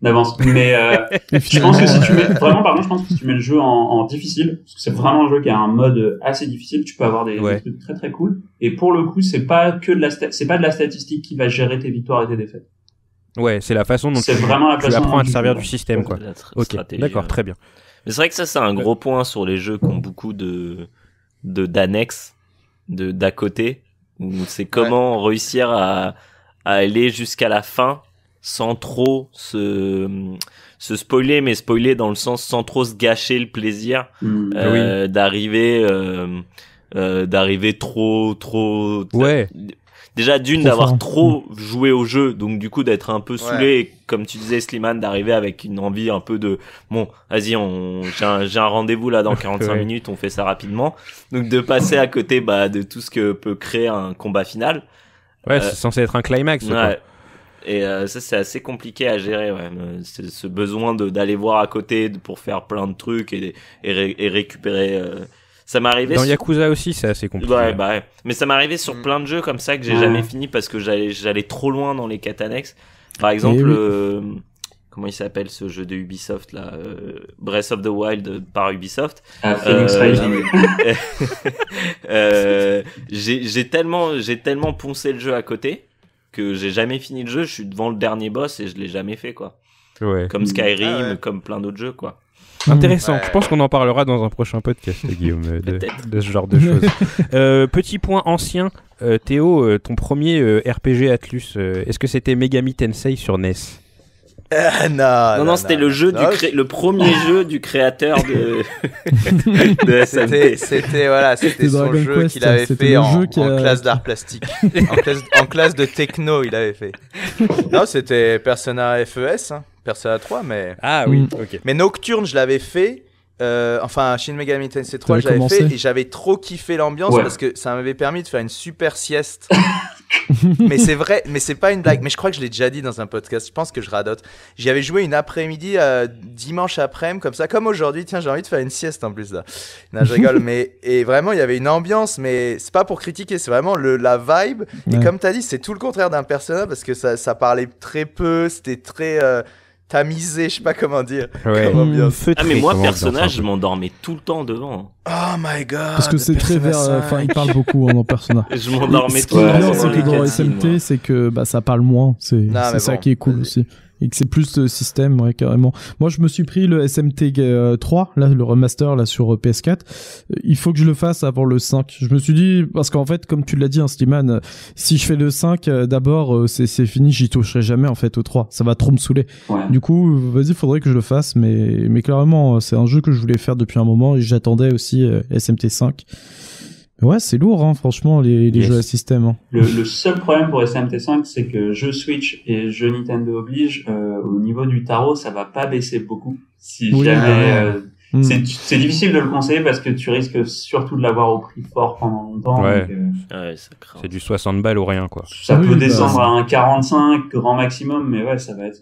d'avance. Mais euh, je pense que si tu mets vraiment, par contre, je pense que si tu mets le jeu en, en difficile, parce que c'est vraiment un jeu qui a un mode assez difficile, tu peux avoir des, Ouais. des trucs très très cool. Et pour le coup, c'est pas que de la, c'est pas de la statistique qui va gérer tes victoires et tes défaites. ouais c'est la façon dont tu, C'est vraiment la tu façon apprends à te servir du système quoi ok d'accord très bien Mais c'est vrai que ça, c'est un gros point sur les jeux qui ont beaucoup de de d'annexes, de d'à côté, où c'est comment réussir à à aller jusqu'à la fin sans trop se se spoiler, mais spoiler dans le sens sans trop se gâcher le plaisir Mm. euh, d'arriver euh, euh, d'arriver trop trop ouais déjà d'une d'avoir trop joué au jeu donc du coup d'être un peu saoulé et, comme tu disais Slimane d'arriver avec une envie un peu de bon vas-y on j'ai un, j'ai un rendez-vous là dans 45 Ouais. minutes on fait ça rapidement donc de passer à côté bah de tout ce que peut créer un combat final Ouais, c'est censé être un climax. quoi. Et euh, ça, c'est assez compliqué à gérer, ouais. Euh, c'est ce besoin de- d'aller voir à côté de- pour faire plein de trucs et, et, ré- et récupérer. euh, Ça m'est arrivé. Dans sur- Yakuza aussi, c'est assez compliqué. Ouais, bah ouais. Mais ça m'est arrivé sur Mm. plein de jeux comme ça que j'ai jamais fini parce que j'allais, j'allais trop loin dans les quêtes annexes. Par exemple, oui. euh, comment il s'appelle ce jeu de Ubisoft là, euh, Breath of the Wild par Ubisoft. Ah, Phoenix Euh, Rising. Euh, j'ai tellement, j'ai tellement poncé le jeu à côté que j'ai jamais fini le jeu. Je suis devant le dernier boss et je l'ai jamais fait quoi. Ouais. Comme Skyrim, Ah ouais. comme plein d'autres jeux quoi. Intéressant. Ouais. Je pense qu'on en parlera dans un prochain podcast, Guillaume, de, ce genre de choses. Euh, petit point ancien. Euh, Théo, euh, ton premier euh, RPG Atlus, euh, est-ce que c'était Megami Tensei sur NES Ah, non, non, non, c'était le jeu du cré- le premier jeu du créateur de, de C'était, SMT. c'était voilà, c'était son Dragon jeu qu'il avait fait en, jeu qui en a- classe d'art plastique, en, classe, en classe de techno, il avait fait. Non, c'était Persona FES, hein, Persona 3, mais Ah oui, ok. mais Nocturne, je l'avais fait. Euh, enfin, Shin Megami Tensei 3, T'avais je l'avais commencé fait et j'avais trop kiffé l'ambiance Ouais. parce que ça m'avait permis de faire une super sieste. mais c'est vrai, mais c'est pas une blague. Mais je crois que je l'ai déjà dit dans un podcast. Je pense que je radote. J'y avais joué une après-midi, euh, dimanche après-midi, comme ça, comme aujourd'hui. Tiens, j'ai envie de faire une sieste en plus là. Non, je rigole. mais et vraiment, il y avait une ambiance, mais c'est pas pour critiquer, c'est vraiment le, la vibe. Et comme t'as dit, c'est tout le contraire d'un personnage parce que ça, ça parlait très peu, c'était très euh, tamisé, je sais pas comment dire. Ouais. Comme ambiance. Feutré, Ah mais moi personnage, je m'endormais tout le temps devant. Oh my god. Parce que c'est très vers. euh, Enfin, il parle beaucoup hein, dans Persona. Je m'endormais Ce tout qui le est temps bien, Ouais, c'est devant que les dans SMT, c'est que bah, ça parle moins. C'est c'est ça bon, qui est cool aussi. Et que c'est plus le système, ouais, carrément. Moi, je me suis pris le SMT euh, 3, là, le remaster, là, sur euh, PS4. Euh, Il faut que je le fasse avant le 5. Je me suis dit, parce qu'en fait, comme tu l'as dit, hein, Slimane, euh, si je fais le 5, euh, d'abord, euh, c'est fini, j'y toucherai jamais, en fait, au 3. Ça va trop me saouler. Ouais. Du coup, euh, vas-y, faudrait que je le fasse, mais, mais clairement, euh, c'est un jeu que je voulais faire depuis un moment et j'attendais aussi euh, SMT 5. Ouais, c'est lourd, hein, franchement, les, les Yes. jeux à système. hein. Le, le seul problème pour SMT5, c'est que jeu Switch et jeu Nintendo oblige, euh, au niveau du tarot, ça va pas baisser beaucoup. Si Oui, jamais, ouais. euh, Hmm. c'est difficile de le conseiller parce que tu risques surtout de l'avoir au prix fort pendant longtemps. Ouais. donc, euh, Ouais, ça craint. C'est du 60 balles ou rien, quoi. ça Oui, peut bah, descendre à un 45 grand maximum, mais ouais, ça va être.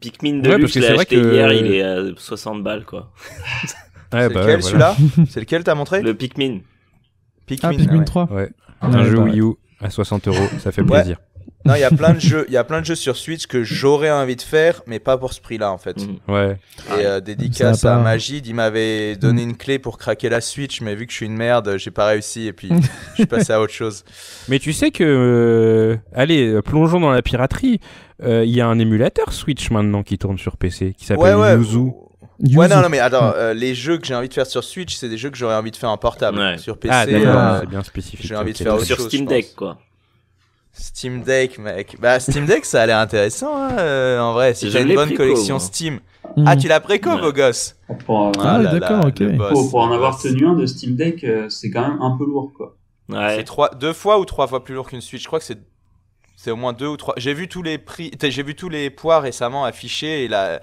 Pikmin Ouais, de parce luxe, que je c'est l'ai vrai acheté que- hier, il est à 60 balles quoi. Ouais, c'est bah lequel ouais, voilà. celui-là? C'est lequel t'as montré? Le Pikmin. Pikmin. Ah, Pikmin ouais. 3. Ouais. Ah, un ouais, jeu bah, Wii U à 60 euros, ça fait Ouais. plaisir. Non, il y a plein de jeux, il y a plein de jeux sur Switch que j'aurais envie de faire, mais pas pour ce prix-là en fait. Mhm. Ouais. Et euh, dédicace à. Magid, il m'avait donné une clé pour craquer la Switch, mais vu que je suis une merde, j'ai pas réussi et puis je suis passé à autre chose. Mais tu sais que, euh, allez, plongeons dans la piraterie. Euh, Il y a un émulateur Switch maintenant qui tourne sur PC, qui Ouais, s'appelle ouais. Yuzu. Yuzu. Ouais, non, non, mais attends, euh, les jeux que j'ai envie de faire sur Switch, c'est des jeux que j'aurais envie de faire en portable. Ouais. Sur PC, Ah, d'accord, euh, c'est bien spécifique. j'ai envie de faire autre Sur chose, Steam Deck quoi. Steam Deck, mec. Bah, Steam Deck, ça a l'air intéressant, hein, euh, en vrai. Si t'as une bonne préco, collection moi. Steam. Mm. Ah, tu l'as préco, Ouais. beau gosse Pour, Ah, là d'accord, ok. pour, pour en avoir tenu un de Steam Deck, euh, c'est quand même un peu lourd, quoi. Ouais. C'est trois, deux fois ou trois fois plus lourd qu'une Switch. Je crois que c'est, c'est au moins deux ou trois. J'ai vu tous les prix, j'ai vu tous les poids récemment affichés et la,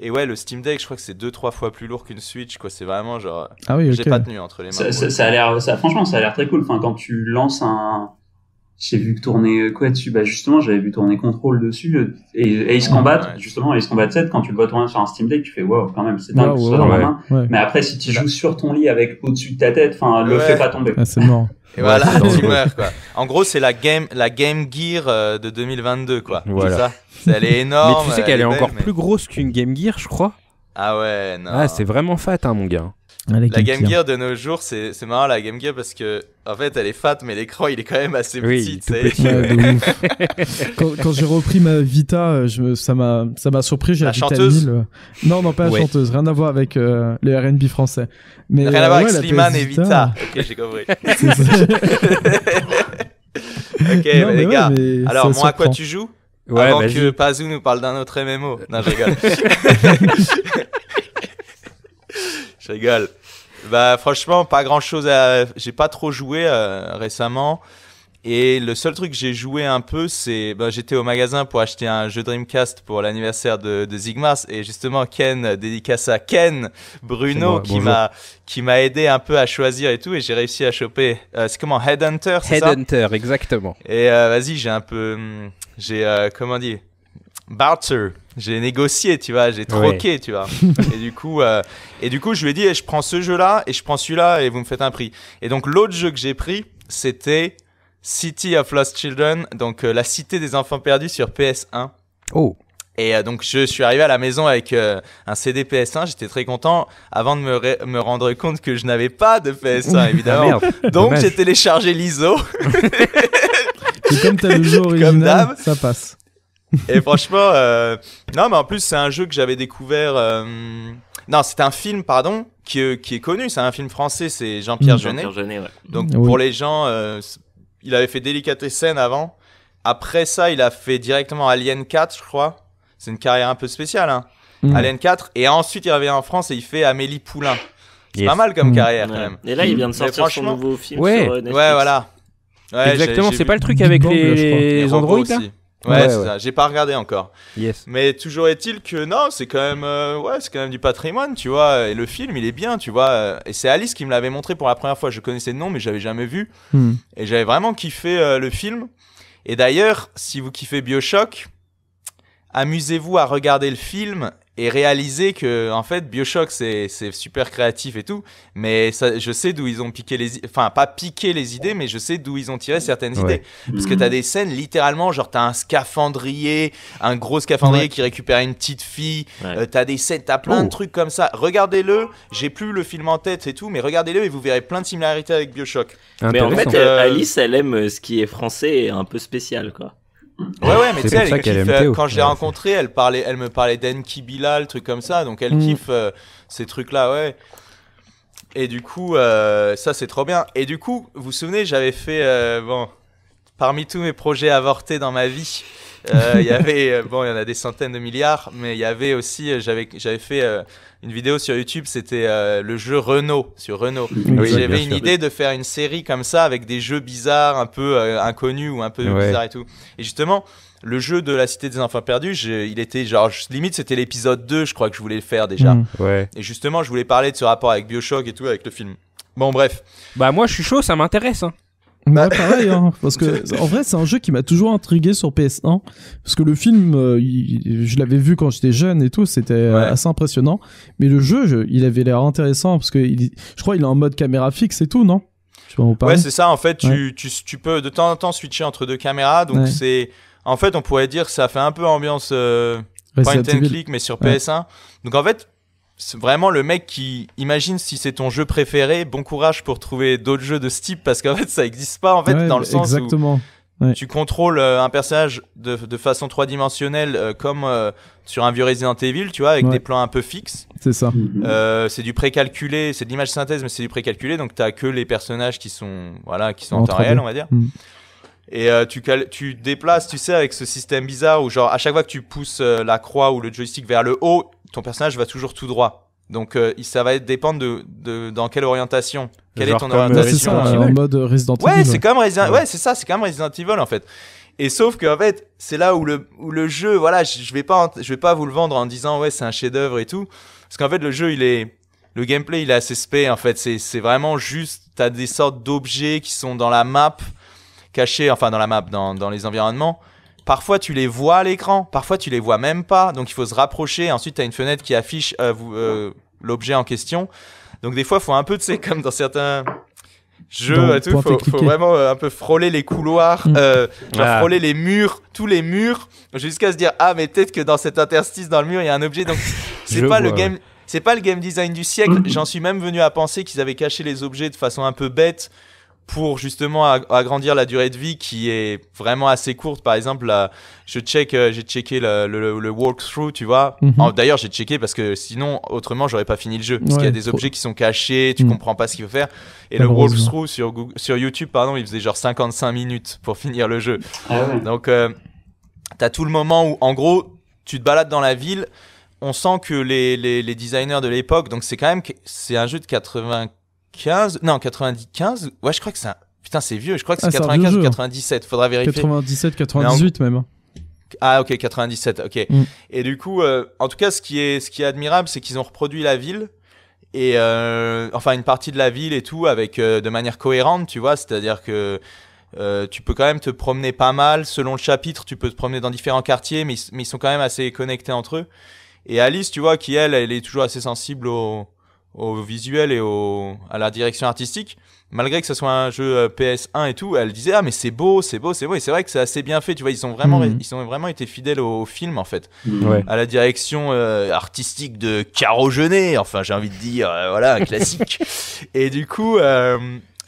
et ouais, le Steam Deck, je crois que c'est deux, trois fois plus lourd qu'une Switch, quoi. C'est vraiment genre, Ah oui, j'ai pas tenu entre les mains. Ça, ça, ça a l'air, ça, franchement, ça a l'air très cool. Enfin, quand tu lances un, j'ai vu tourner euh, quoi dessus Bah justement, j'avais vu tourner Control dessus euh, et Ace Combat. Ouais. Justement, Ace Combat 7, quand tu le vois tourner sur un Steam Deck, tu fais wow, quand même, c'est dingue, Ouais, que ce ouais, soit dans ouais. la main. Ouais. Mais après, si tu Là. joues sur ton lit avec au-dessus de ta tête, enfin, le Ouais. fais pas tomber. Ah, c'est mort. Et voilà, tu meurs, quoi. En gros, c'est la game, la Game Gear euh, de 2022, quoi. Voilà. C'est ça. C'est- Elle est énorme. Mais tu sais elle qu'elle est belle, encore mais- plus grosse qu'une Game Gear, je crois. Ah ouais, non. Ah, c'est vraiment fat, hein, mon gars. La Game Gear. De nos jours, c'est c'est marrant la Game Gear parce que en fait elle est fat mais l'écran il est quand même assez Oui, petit. de quand quand j'ai repris ma Vita, euh, je ça m'a ça m'a surpris. La chanteuse 1000. Non, non, pas la Ouais. chanteuse. Rien à voir avec euh, les R&B français. Mais Rien à euh, voir avec ouais, Slimane et Vita. Ok, j'ai compris. ok, Non, bah, mais les ouais, gars. mais Alors, moi, à quoi tu joues? Ouais, Avant vas-y. que Pazou nous parle d'un autre MMO. Non, je rigole. Je rigole. Bah, franchement, pas grand chose à. J'ai pas trop joué euh, récemment. Et le seul truc que j'ai joué un peu, c'est bah, j'étais au magasin pour acheter un jeu Dreamcast pour l'anniversaire de, de Zigmars et justement Ken dédicace à Ken Bruno moi, qui m'a aidé un peu à choisir et tout et j'ai réussi à choper. euh, c'est comment Headhunter, c'est ça Headhunter, exactement. Et euh, vas-y, j'ai un peu, j'ai comment dire, barter. J'ai négocié, tu vois, j'ai troqué, tu vois. et du coup, euh, et du coup, je lui ai dit, eh, je prends ce jeu-là et je prends celui-là et vous me faites un prix. Et donc l'autre jeu que j'ai pris, c'était City of Lost Children, donc euh, la cité des enfants perdus sur PS1. Oh, Et euh, donc je suis arrivé à la maison avec euh, un CD PS1, j'étais très content avant de me, rendre compte que je n'avais pas de PS1 ah, évidemment. merde. donc j'ai téléchargé l'ISO Et comme t'as le jeu original, ça passe. Et franchement, euh, non, mais en plus, c'est un jeu que j'avais découvert. euh, Non, c'est un film, pardon, qui, euh, qui est connu. C'est un film français, c'est Jean-Pierre Mm. Jeunet. Jean-Pierre Jeunet, ouais. Donc, Oui. pour les gens, euh, il avait fait Delicatessen avant. Après ça, il a fait directement Alien 4, je crois. C'est une carrière un peu spéciale, hein. Mm. Alien 4. Et ensuite, il revient en France et il fait Amélie Poulain. C'est Yes. pas mal comme Mm. carrière, quand même. Et là, il vient de sortir son franchement- nouveau film Ouais. sur Netflix. Ouais, voilà. Ouais, Exactement, j'ai- c'est pas le truc avec les, les les robots androïdes là aussi. Ouais, Ouais, c'est ouais. ça. J'ai pas regardé encore. Yes. Mais toujours est-il que non, c'est quand même, euh, ouais, c'est quand même du patrimoine, tu vois. Et le film, il est bien, tu vois. Et c'est Alice qui me l'avait montré pour la première fois. Je connaissais le nom, mais j'avais jamais vu. Hmm. Et j'avais vraiment kiffé euh, le film. Et d'ailleurs, si vous kiffez Bioshock, amusez-vous à regarder le film et réaliser que, en fait, Bioshock, c'est c'est super créatif et tout. Mais ça, je sais d'où ils ont piqué les, i- enfin, pas piqué les idées, mais je sais d'où ils ont tiré certaines Ouais. idées. Parce que t'as des scènes littéralement, genre t'as un scaphandrier, un gros scaphandrier Ouais. qui récupère une petite fille. Ouais. Euh, t'as des scènes, t'as plein Oh. de trucs comme ça. Regardez-le. J'ai plus le film en tête et tout, mais regardez-le et vous verrez plein de similarités avec Bioshock. Mais en fait, euh, elle- Alice, elle aime euh, ce qui est français et un peu spécial, quoi. Ouais, ouais, mais tu sais, elle kiffe, euh, quand je l'ai Ouais, rencontrée, elle parlait, elle me parlait d'Enki Bilal, trucs comme ça, donc elle Mm. kiffe euh, ces trucs-là, ouais. Et du coup, euh, ça c'est trop bien. Et du coup, vous vous souvenez, j'avais fait, euh, bon, parmi tous mes projets avortés dans ma vie, euh, il y avait, euh, bon, il y en a des centaines de milliards, mais il y avait aussi, euh, j'avais, j'avais fait euh, une vidéo sur YouTube, c'était euh, le jeu Renault, sur Renault. Oui, J'avais une sûr. idée de faire une série comme ça avec des jeux bizarres, un peu euh, inconnus ou un peu Ouais. bizarres et tout. Et justement, le jeu de la Cité des Enfants Perdus, je- il était genre, je- limite c'était l'épisode 2, je crois que je voulais le faire déjà. Ouais. Et justement, je voulais parler de ce rapport avec Bioshock et tout, avec le film. Bon, bref. Bah moi je suis chaud, ça m'intéresse. Hein. Ouais, pareil, hein, parce que en vrai, c'est un jeu qui m'a toujours intrigué sur PS1, parce que le film, euh, il- je l'avais vu quand j'étais jeune et tout, c'était euh, Ouais. assez impressionnant. Mais le jeu, je- il avait l'air intéressant parce que il- je crois il est en mode caméra fixe et tout, non? Ouais, c'est ça, en fait, tu, Ouais. tu, tu peux de temps en temps switcher entre deux caméras, donc Ouais. c'est. En fait, on pourrait dire que ça fait un peu ambiance euh, point and click, mais sur Ouais. PS1. Donc en fait, c'est vraiment le mec qui imagine si c'est ton jeu préféré. Bon courage pour trouver d'autres jeux de ce type parce qu'en fait, ça existe pas en fait Ouais, dans le sens exactement. où tu contrôles euh, un personnage de, de façon trois dimensionnelle euh, comme euh, sur un vieux Resident Evil, tu vois, avec Ouais. des plans un peu fixes. C'est ça. Euh, c'est du précalculé, c'est de l'image synthèse, mais c'est du précalculé, donc t'as que les personnages qui sont, voilà, qui sont en, En temps 3D. réel, on va dire. Mm. Et euh, tu, cal- tu déplaces, tu sais, avec ce système bizarre où, genre, à chaque fois que tu pousses euh, la croix ou le joystick vers le haut, ton personnage va toujours tout droit. Donc, euh, il- ça va être- dépendre de, de dans quelle orientation. Quelle Genre est ton comme, euh, Ouais, c'est orientation ça, Resident euh, Evil. en mode Resident Ouais, Evil. c'est comme Resident, Ouais. ouais, c'est ça, c'est comme Resident Evil en fait. Et sauf qu'en fait, c'est là où le, où le jeu, voilà, je, je vais pas, en- je vais pas vous le vendre en disant ouais c'est un chef-d'œuvre et tout, parce qu'en fait le jeu il est, le gameplay il est assez spé en fait, c'est, c'est vraiment juste, t'as des sortes d'objets qui sont dans la map, cachés, enfin dans la map, dans, dans les environnements. Parfois tu les vois à l'écran, parfois tu les vois même pas, donc il faut se rapprocher. Ensuite t'as une fenêtre qui affiche euh, euh, l'objet en question. Donc des fois faut un peu, tu sais, comme dans certains jeux et tout, faut, vraiment euh, un peu frôler les couloirs, Mm. euh, genre Ah. frôler les murs, tous les murs, jusqu'à se dire ah mais peut-être que dans cet interstice dans le mur il y a un objet. Donc c'est Je pas le game, c'est pas le game design du siècle. J'en suis même venu à penser qu'ils avaient caché les objets de façon un peu bête pour justement ag- agrandir la durée de vie qui est vraiment assez courte. Par exemple, là, je check, euh, j'ai checké le, le, le walkthrough, tu vois. Mhm. D'ailleurs, j'ai checké parce que sinon, autrement, j'aurais pas fini le jeu. Parce qu'il y a Ouais, des objets qui sont cachés, tu Mhm. comprends pas ce qu'il faut faire. Et le walkthrough sur, Google- sur YouTube, pardon, il faisait genre 55 minutes pour finir le jeu. Ah ouais. Donc, euh, t'as tout le moment où, en gros, tu te balades dans la ville. On sent que les, les, les designers de l'époque, donc c'est quand même, c'est un jeu de 95, non, 95, ouais, je crois que c'est un, Putain, c'est vieux. Je crois que c'est Ah, c'est un 95 vieux ou jeu. 97. Faudra vérifier. 97, 98 même. Ah ok 97 ok Mm. et du coup euh, en tout cas ce qui est ce qui est admirable c'est qu'ils ont reproduit la ville et euh, enfin une partie de la ville et tout avec euh, de manière cohérente tu vois c'est-à-dire que euh, tu peux quand même te promener pas mal selon le chapitre tu peux te promener dans différents quartiers mais, mais ils sont quand même assez connectés entre eux et Alice tu vois qui elle elle est toujours assez sensible au au visuel et au à la direction artistique malgré que ce soit un jeu euh, PS1 et tout, elle disait ah mais c'est beau, c'est beau, c'est beau et c'est vrai que c'est assez bien fait, tu vois, ils ont vraiment Mhm. ils ont vraiment été fidèles au, au film en fait, Ouais. à la direction euh, artistique de Caro Genet, enfin j'ai envie de dire euh, voilà, un classique. et du coup euh,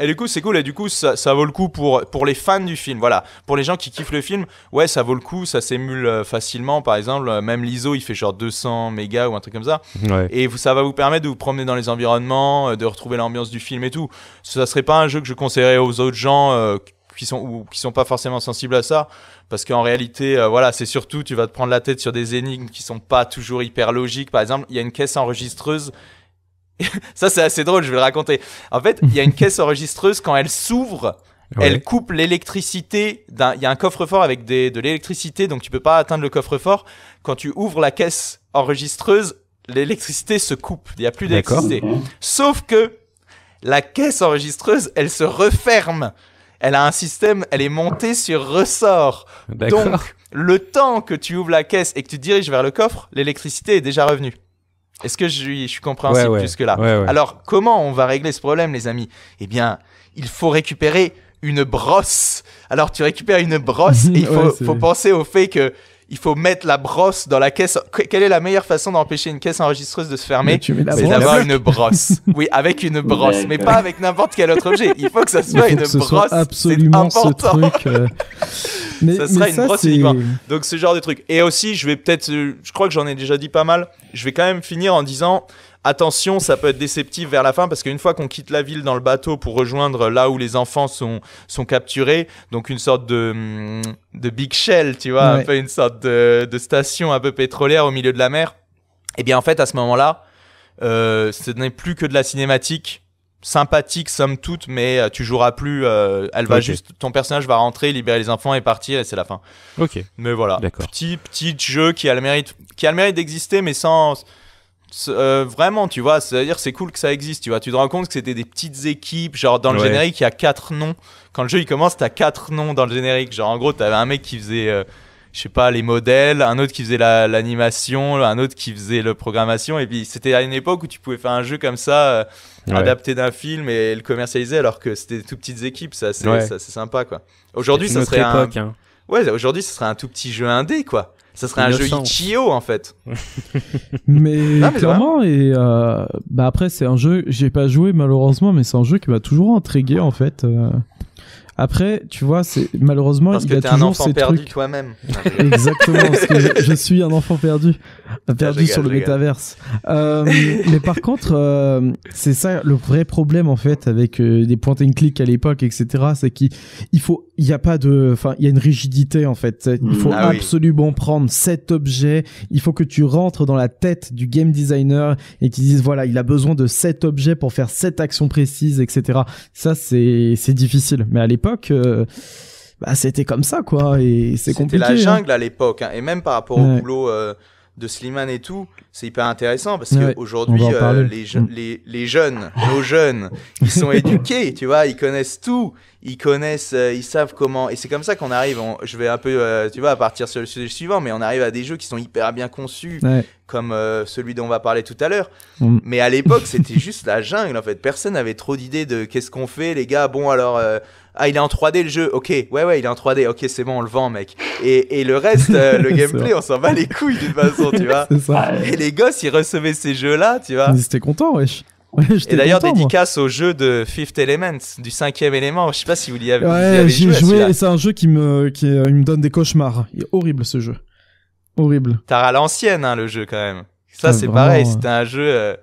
et du coup c'est cool et du coup ça, ça vaut le coup pour pour les fans du film, voilà, pour les gens qui kiffent le film, ouais, ça vaut le coup, ça s'émule euh, facilement par exemple, euh, même l'ISO, il fait genre 200 mégas ou un truc comme ça. Ouais. Et vous, ça va vous permettre de vous promener dans les environnements, euh, de retrouver l'ambiance du film et tout. Ça serait pas un jeu que je conseillerais aux autres gens euh, qui sont ou qui sont pas forcément sensibles à ça, parce qu'en réalité, euh, voilà, c'est surtout tu vas te prendre la tête sur des énigmes qui sont pas toujours hyper logiques. Par exemple, il y a une caisse enregistreuse. ça c'est assez drôle, je vais le raconter. En fait, il y a une caisse enregistreuse quand elle s'ouvre. Ouais. Elle coupe l'électricité. d'un- Il y a un coffre-fort avec des, de l'électricité, donc tu peux pas atteindre le coffre-fort. Quand tu ouvres la caisse enregistreuse, l'électricité se coupe. Il y a plus D'accord. d'électricité. Sauf que la caisse enregistreuse, elle se referme. Elle a un système, elle est montée sur ressort. D'accord. Donc, le temps que tu ouvres la caisse et que tu te diriges vers le coffre, l'électricité est déjà revenue. Est-ce que je suis, je suis compréhensible Ouais, ouais. jusque-là Ouais, ouais. Alors, comment on va régler ce problème, les amis? Eh bien, il faut récupérer une brosse. Alors, tu récupères une brosse et il faut, faut penser au fait que il faut mettre la brosse dans la caisse. Que- Quelle est la meilleure façon d'empêcher une caisse enregistreuse de se fermer? C'est d'avoir une brosse. Oui, avec une brosse, mais pas avec n'importe quel autre objet. Il faut que ça Il soit faut une que ce brosse. soit absolument ce important. truc. euh. Mais, Ça sera mais une ça, brosse uniquement. Donc ce genre de truc. Et aussi, je vais peut-être, euh, je crois que j'en ai déjà dit pas mal. Je vais quand même finir en disant attention, ça peut être déceptif vers la fin parce qu'une fois qu'on quitte la ville dans le bateau pour rejoindre là où les enfants sont sont capturés, donc une sorte de de big shell, tu vois, un peu une sorte de, de station un peu pétrolière au milieu de la mer. Et bien en fait à ce moment-là, euh, ce n'est plus que de la cinématique. Sympathique somme toute mais euh, tu joueras plus euh, elle va juste ton personnage va rentrer libérer les enfants et partir et c'est la fin. Ok. mais voilà, petit petit jeu qui a le mérite qui a le mérite d'exister mais sans euh, vraiment tu vois, c'est-à-dire c'est cool que ça existe, tu vois, tu te rends compte que c'était des petites équipes, genre dans le Ouais. générique il y a quatre noms. Quand le jeu il commence, t'as quatre noms dans le générique, genre en gros t'avais un mec qui faisait euh, je sais pas les modèles, un autre qui faisait la- l'animation, un autre qui faisait le programmation et puis c'était à une époque où tu pouvais faire un jeu comme ça euh, Ouais. adapté d'un film et le commercialiser alors que c'était des tout petites équipes, ça c'est Ouais. sympa quoi. Aujourd'hui ça serait autre un époque, hein. Ouais, aujourd'hui, ce serait un tout petit jeu indé, quoi. Ça serait un jeu. Itch.io, en fait. Mais, mais clairement, et euh, bah après, c'est un jeu, j'ai pas joué malheureusement, mais c'est un jeu qui m'a toujours intrigué en fait. euh. Après, tu vois, c'est malheureusement, Parce il que y a t'es un toujours enfant ces perdu trucs. toi-même. Exactement, parce que je, je suis un enfant perdu, perdu sur le métaverse. Euh, mais par contre, euh, c'est ça le vrai problème en fait avec euh, des point and click à l'époque, etc. C'est qu'il il faut, il y a pas de, enfin, il y a une rigidité en fait. Il Mhm. faut Ah oui. absolument prendre cet objet. Il faut que tu rentres dans la tête du game designer et tu dises voilà, il a besoin de cet objet pour faire cette action précise, etc. Ça c'est c'est difficile. Mais à l'époque. euh, bah, c'était comme ça quoi et c'est C'était compliqué la hein. jungle à l'époque. hein. Et même par rapport au boulot euh, de Slimane et tout, c'est hyper intéressant parce Ouais, qu'aujourd'hui, parler. les, je- Mm. les, les jeunes, nos jeunes, ils sont éduqués, tu vois, ils connaissent tout. Ils connaissent, euh, ils savent comment. Et c'est comme ça qu'on arrive. on- je vais un peu, euh, tu vois, partir sur le sujet suivant, mais on arrive à des jeux qui sont hyper bien conçus. Ouais. comme euh, celui dont on va parler tout à l'heure. Mm. Mais à l'époque, c'était juste la jungle en fait. Personne n'avait trop d'idées de qu'est-ce qu'on fait, les gars. Bon, alors, euh, ah, il est en 3D le jeu. Ok, ouais, ouais, il est en 3D. Ok, c'est bon, on le vend, mec. Et, et le reste, euh, le gameplay, on s'en bat les couilles d'une façon, tu vois. C'est ça. Ah, Et les gosses, ils recevaient ces jeux-là, tu vois. Ils étaient contents, wesh. Ouais, j'étais Et d'ailleurs, content, moi. dédicace au jeu de Fifth Element, du cinquième élément. Je sais pas si vous y avez, Ouais, avez j'ai joué. joué et c'est un jeu qui me, qui euh, il me donne des cauchemars. Il est horrible ce jeu. Horrible. T'as à l'ancienne, hein, le jeu quand même. Ça, Ah, c'est pareil. C'était un jeu euh,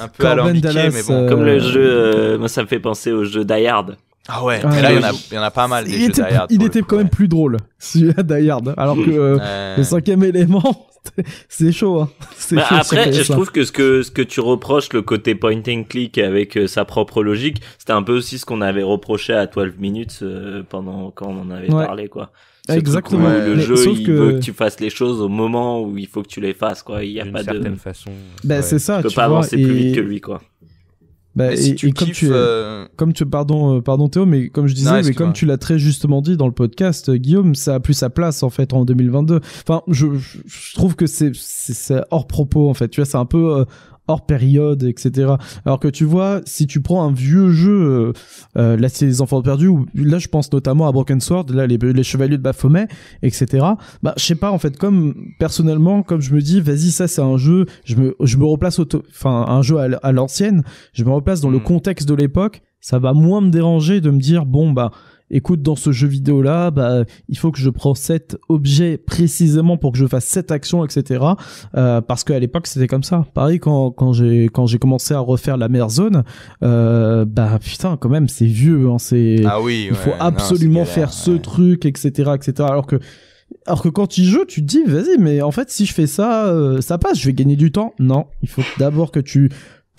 un peu Corben alambiqué, Dallas, mais bon. euh, Comme le jeu, euh, moi ça me fait penser au jeu Die Hard. Ah ouais, Ah, mais là, il y, en ouais. a- il y en a pas mal des il jeux était, Die il quand même ouais. plus drôle, celui-là Die Hard. Alors que euh, Ouais. le cinquième élément, c'est chaud. Hein. Bah, après, je trouve que ce que ce que tu reproches, le côté point and click avec euh, sa propre logique, c'était un peu aussi ce qu'on avait reproché à 12 minutes euh, pendant quand on en avait parlé, quoi. Exactement. le jeu, il veut que tu fasses les choses au moment où il faut que tu les fasses, quoi. Il y a pas de façon. Bah, c'est ça. Tu peux pas avancer plus vite que lui, quoi. Bah, et, comme tu, euh, comme tu, pardon, euh, pardon Théo, mais comme je disais, mais comme tu l'as très justement dit dans le podcast, euh, Guillaume, ça a plus sa place en fait en 2022. Enfin, je, je trouve que c'est, c'est hors propos en fait. Tu vois, c'est un peu hors période, etc. Alors que tu vois, si tu prends un vieux jeu, euh, euh là c'est les enfants perdus, ou là je pense notamment à Broken Sword, là les, les chevaliers de Baphomet, etc. Bah je sais pas en fait, comme personnellement, comme je me dis, vas-y ça c'est un jeu, je me je me replace enfin un jeu à, l'ancienne, je me replace dans le hmm. contexte de l'époque, ça va moins me déranger de me dire bon bah écoute, dans ce jeu vidéo là, bah, il faut que je prends cet objet précisément pour que je fasse cette action, etc. Euh, parce qu'à l'époque c'était comme ça. Pareil quand quand j'ai quand j'ai commencé à refaire la mer zone, euh, bah putain quand même c'est vieux, hein, c'est. Ah oui. Il faut absolument faire ce truc, etc., etc. Alors que alors que quand tu joues, tu te dis, vas-y, mais en fait, si je fais ça, euh, ça passe, je vais gagner du temps. Non, il faut d'abord que tu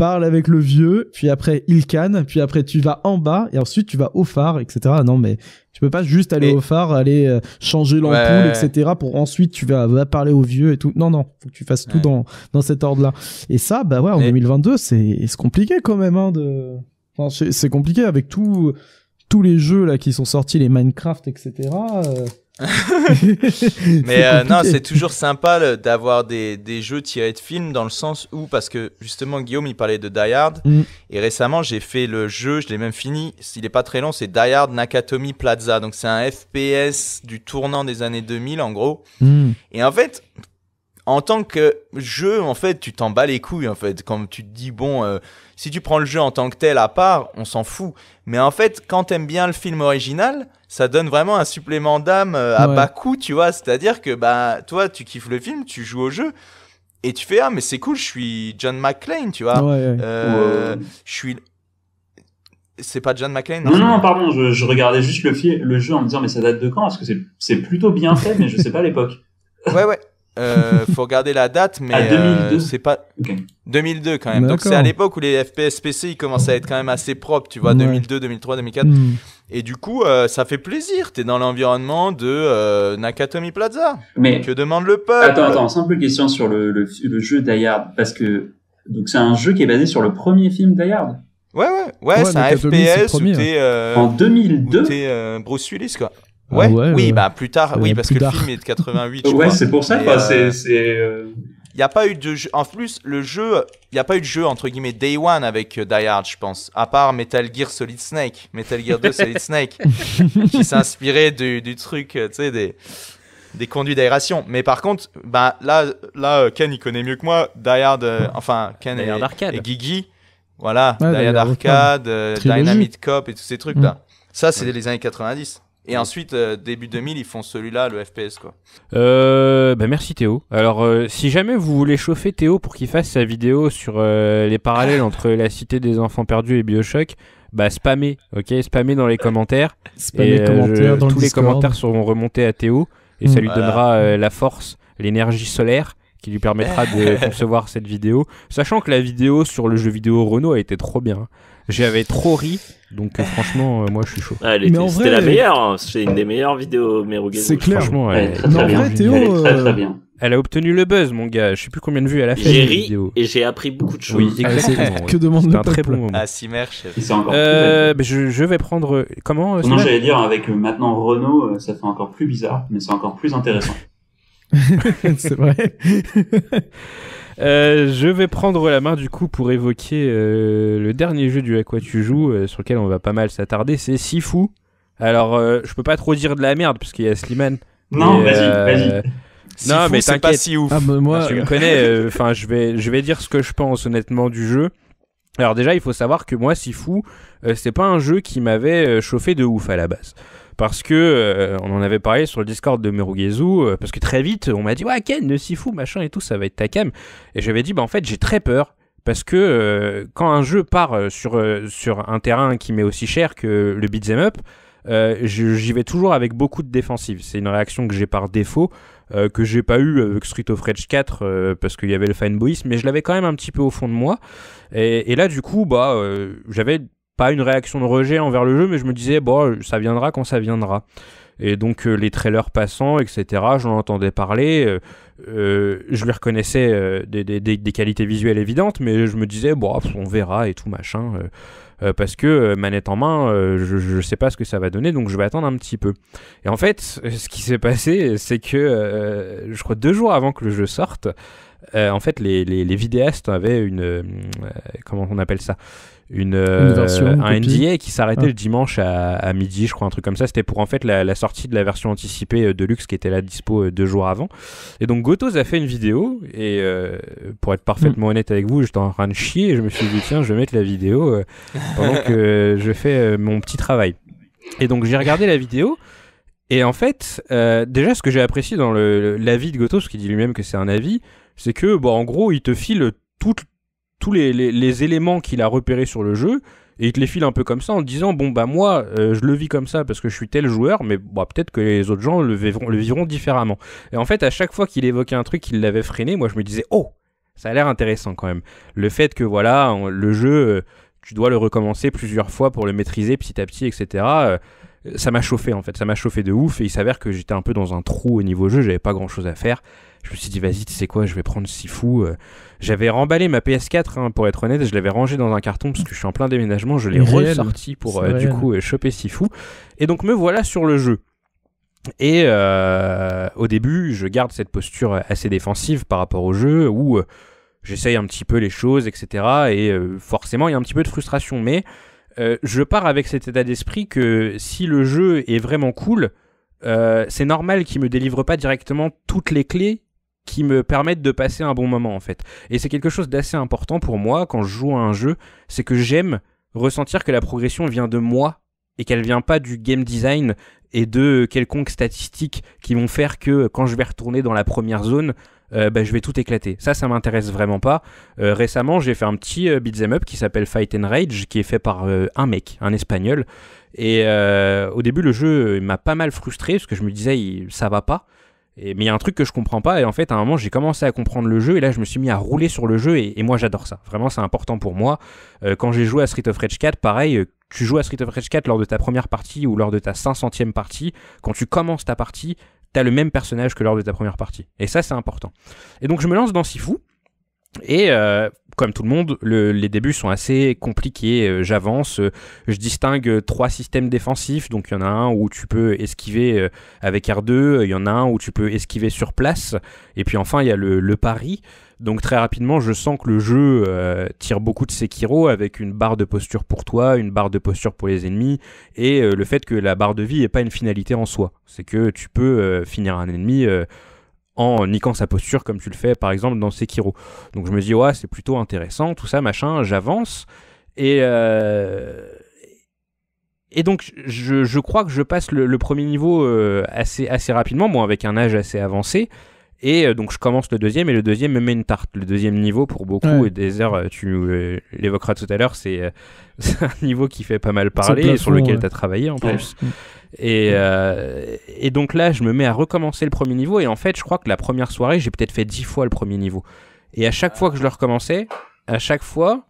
parle avec le vieux, puis après il canne, puis après tu vas en bas et ensuite tu vas au phare, etc. Non mais tu peux pas juste aller au phare, aller euh, changer l'ampoule, etc. pour ensuite tu vas, parler au vieux et tout. Non non, faut que tu fasses tout dans dans cet ordre-là. Et ça, bah ouais, en 2022 c'est c'est compliqué quand même hein de. Enfin, c'est compliqué avec tout tous les jeux là qui sont sortis, les Minecraft, etc. mais euh, non, c'est toujours sympa d'avoir des, des, jeux tirés de films dans le sens où, parce que justement, Guillaume, il parlait de Die Hard. Mm. Et récemment, j'ai fait le jeu, je l'ai même fini. S'il est pas très long, c'est Die Hard Nakatomi Plaza. Donc, c'est un FPS du tournant des années 2000, en gros. Mm. Et en fait, en tant que jeu, en fait, tu t'en bats les couilles, en fait. Comme tu te dis, bon, euh, si tu prends le jeu en tant que tel à part, on s'en fout. Mais en fait, quand t'aimes bien le film original, ça donne vraiment un supplément d'âme euh, à bas coût, tu vois. C'est-à-dire que, bah, toi, tu kiffes le film, tu joues au jeu. Et tu fais, ah, mais c'est cool, je suis John McClane, tu vois. Euh, je suis. C'est pas John McClane Non, non, non, pardon, je, regardais juste le, le jeu en me disant, mais ça date de quand? Parce que c'est plutôt bien fait, mais je sais pas l'époque. ouais, ouais. Euh, faut regarder la date, mais euh, c'est pas 2002 quand même. Donc c'est à l'époque où les FPS PC ils commençaient à être quand même assez propres, tu vois, 2002, 2003, 2004. Et du coup, euh, ça fait plaisir. T'es dans l'environnement de euh, Nakatomi Plaza. Mais que demande le peuple Attends, attends, simple question sur le, le, le jeu Die parce que donc c'est un jeu qui est basé sur le premier film Die Ouais, ouais, ouais, c'est un FPS où t'es en 2002. T'es Bruce Willis quoi. Ah ouais, oui, bah plus tard, oui, parce que le film est de 88. ouais, c'est pour ça, quoi. C'est, c'est. Euh, il n'y a pas eu de jeu. En plus, le jeu, il n'y a pas eu de jeu entre guillemets Day One avec euh, Die Hard, je pense. À part Metal Gear Solid Snake, Metal Gear 2 Solid Snake, qui s'est inspiré du, du truc, euh, tu sais, des, des conduits d'aération. Mais par contre, bah, là, là, Ken, il connaît mieux que moi. Die Hard, enfin, Ken et, et, Gigi. Voilà, Die Hard Arcade, Dynamite Cop et tous ces trucs-là. Mm. Ça, c'est les années 90. Et ensuite, euh, début 2000, ils font celui-là, le FPS, quoi. Euh, bah merci Théo. Alors, euh, si jamais vous voulez chauffer Théo pour qu'il fasse sa vidéo sur euh, les parallèles entre la cité des enfants perdus et Bioshock, bah spammez, ok? Spammez dans les commentaires. Spammez et, commentaires dans tous les commentaires seront remontés à Théo et ça lui donnera la force, l'énergie solaire qui lui permettra de concevoir cette vidéo. Sachant que la vidéo sur le jeu vidéo Renault a été trop bien. J'avais trop ri, donc euh, franchement, euh, moi je suis chaud. Ah, c'était la meilleure, hein. c'est une des meilleures vidéos Merugen. C'est clair. Franchement, elle, très, très, bien. Théo, elle très, très bien. Elle a obtenu le buzz, mon gars. Je sais plus combien de vues elle a fait. J'ai ri et j'ai appris beaucoup de choses. Oui, exactement. que demande le un très bon moment. Ah, Simer, euh, je, je, vais prendre. Comment Non, j'allais dire avec maintenant Renault, ça fait encore plus bizarre, mais c'est encore plus intéressant. c'est vrai. Euh, je vais prendre la main du coup pour évoquer euh, le dernier jeu du à quoi tu joues, euh, sur lequel on va pas mal s'attarder, c'est Sifu. Alors, je peux pas trop dire de la merde parce qu'il y a Slimane. Non, vas-y, vas-y. Non, mais t'inquiète. pas si ouf. Ah, bah, moi, tu me connais. Enfin, je vais, je vais dire ce que je pense honnêtement du jeu. Alors déjà, il faut savoir que moi, Sifu, c'est pas un jeu qui m'avait chauffé de ouf à la base parce que euh, on en avait parlé sur le Discord de Merugezu, euh, parce que très vite on m'a dit ouais Ken ne s'y fout machin et tout ça va être ta cam. Et j'avais dit bah en fait j'ai très peur. Parce que euh, quand un jeu part sur, sur un terrain qui m'est aussi cher que le beat'em up j'y vais toujours avec beaucoup de défensive. C'est une réaction que j'ai par défaut euh, que j'ai pas eu avec Street of Rage 4 euh, parce qu'il y avait le fanboyisme, mais je l'avais quand même un petit peu au fond de moi. Et, et là, du coup, bah, euh, j'avais pas une réaction de rejet envers le jeu, mais je me disais, bon, ça viendra quand ça viendra. Et donc euh, les trailers passants, etc., j'en entendais parler, euh, euh, je lui reconnaissais des, qualités visuelles évidentes, mais je me disais, bon, on verra et tout machin, parce que manette en main, je, je sais pas ce que ça va donner, donc je vais attendre un petit peu. Et en fait, ce qui s'est passé, c'est que, je crois deux jours avant que le jeu sorte, en fait, les, vidéastes avaient une, comment on appelle ça, une, euh, version, un copie. NDA qui s'arrêtait Ah. le dimanche à, à midi, je crois, un truc comme ça. C'était pour en fait la, la sortie de la version anticipée euh, de luxe qui était là dispo euh, deux jours avant. Et donc Gotos a fait une vidéo et euh, pour être parfaitement honnête avec vous, j'étais en train de chier et je me suis dit tiens, je vais mettre la vidéo euh, pendant que je fais mon petit travail. Et donc j'ai regardé la vidéo. Et en fait, euh, déjà, ce que j'ai apprécié dans l'avis de Gotos, qui dit lui-même que c'est un avis, c'est que, bon, en gros, il te file tout- tous les, éléments qu'il a repérés sur le jeu, et il te les file un peu comme ça en disant, bon, bah, moi, euh, je le vis comme ça parce que je suis tel joueur, mais bah, peut-être que les autres gens le vivront, différemment. Et en fait, à chaque fois qu'il évoquait un truc qu'il l'avait freiné, moi, je me disais, oh, ça a l'air intéressant quand même. Le fait que, voilà, le jeu, euh, tu dois le recommencer plusieurs fois pour le maîtriser petit à petit, etc. euh, ça m'a chauffé en fait, ça m'a chauffé de ouf et il s'avère que j'étais un peu dans un trou au niveau jeu, j'avais pas grand chose à faire. Je me suis dit vas-y, tu sais quoi, je vais prendre Sifu. euh. J'avais remballé ma PS4 hein, pour être honnête, je l'avais rangé dans un carton parce que je suis en plein déménagement, je l'ai ressorti pour euh, du coup euh, choper Sifu. Et donc me voilà sur le jeu. Et euh, au début, je garde cette posture assez défensive par rapport au jeu où euh, j'essaye un petit peu les choses, etc. Et euh, forcément, il y a un petit peu de frustration. Mais je pars avec cet état d'esprit que si le jeu est vraiment cool, c'est normal qu'il me délivre pas directement toutes les clés qui me permettent de passer un bon moment en fait. Et c'est quelque chose d'assez important pour moi quand je joue à un jeu, c'est que j'aime ressentir que la progression vient de moi et qu'elle vient pas du game design et de quelconques statistiques qui vont faire que quand je vais retourner dans la première zone, euh, bah, je vais tout éclater. Ça, ça m'intéresse vraiment pas. Euh, récemment, j'ai fait un petit euh, beat'em up qui s'appelle Fight and Rage, qui est fait par euh, un mec, un espagnol. Et euh, au début, le jeu m'a pas mal frustré parce que je me disais, il- ça va pas. Et, mais il y a un truc que je comprends pas. Et en fait, à un moment, j'ai commencé à comprendre le jeu. Et là, je me suis mis à rouler sur le jeu. Et, moi, j'adore ça. Vraiment, c'est important pour moi. Euh, quand j'ai joué à Street of Rage 4, pareil, euh, tu joues à Street of Rage 4 lors de ta première partie ou lors de ta 500e partie. Quand tu commences ta partie, t'as le même personnage que lors de ta première partie. Et ça, c'est important. Et donc, je me lance dans Sifu. Et euh, comme tout le monde, le- les débuts sont assez compliqués. Euh, J'avance, euh, je distingue euh, trois systèmes défensifs. Donc il y en a un où tu peux esquiver avec R2, euh, il y en a un où tu peux esquiver sur place, et puis enfin il y a le, pari. Donc très rapidement, je sens que le jeu tire beaucoup de Sekiro avec une barre de posture pour toi, une barre de posture pour les ennemis, et le fait que la barre de vie n'est pas une finalité en soi. C'est que tu peux finir un ennemi en niquant sa posture comme tu le fais par exemple dans Sekiro. Donc je me dis ouais c'est plutôt intéressant, tout ça machin, j'avance et euh, et donc je, je crois que je passe le, le premier niveau euh, assez assez rapidement, bon avec un âge assez avancé. Et euh, donc je commence le deuxième et le deuxième me met une tarte. Le deuxième niveau pour beaucoup Ouais. et des heures, tu euh, l'évoqueras tout à l'heure, c'est un niveau qui fait pas mal parler et sur lequel ouais. tu as travaillé en Ouais. plus. Et, euh, et donc là, je me mets à recommencer le premier niveau. Et en fait, je crois que la première soirée, j'ai peut-être fait dix fois le premier niveau. Et à chaque fois que je le recommençais, à chaque fois,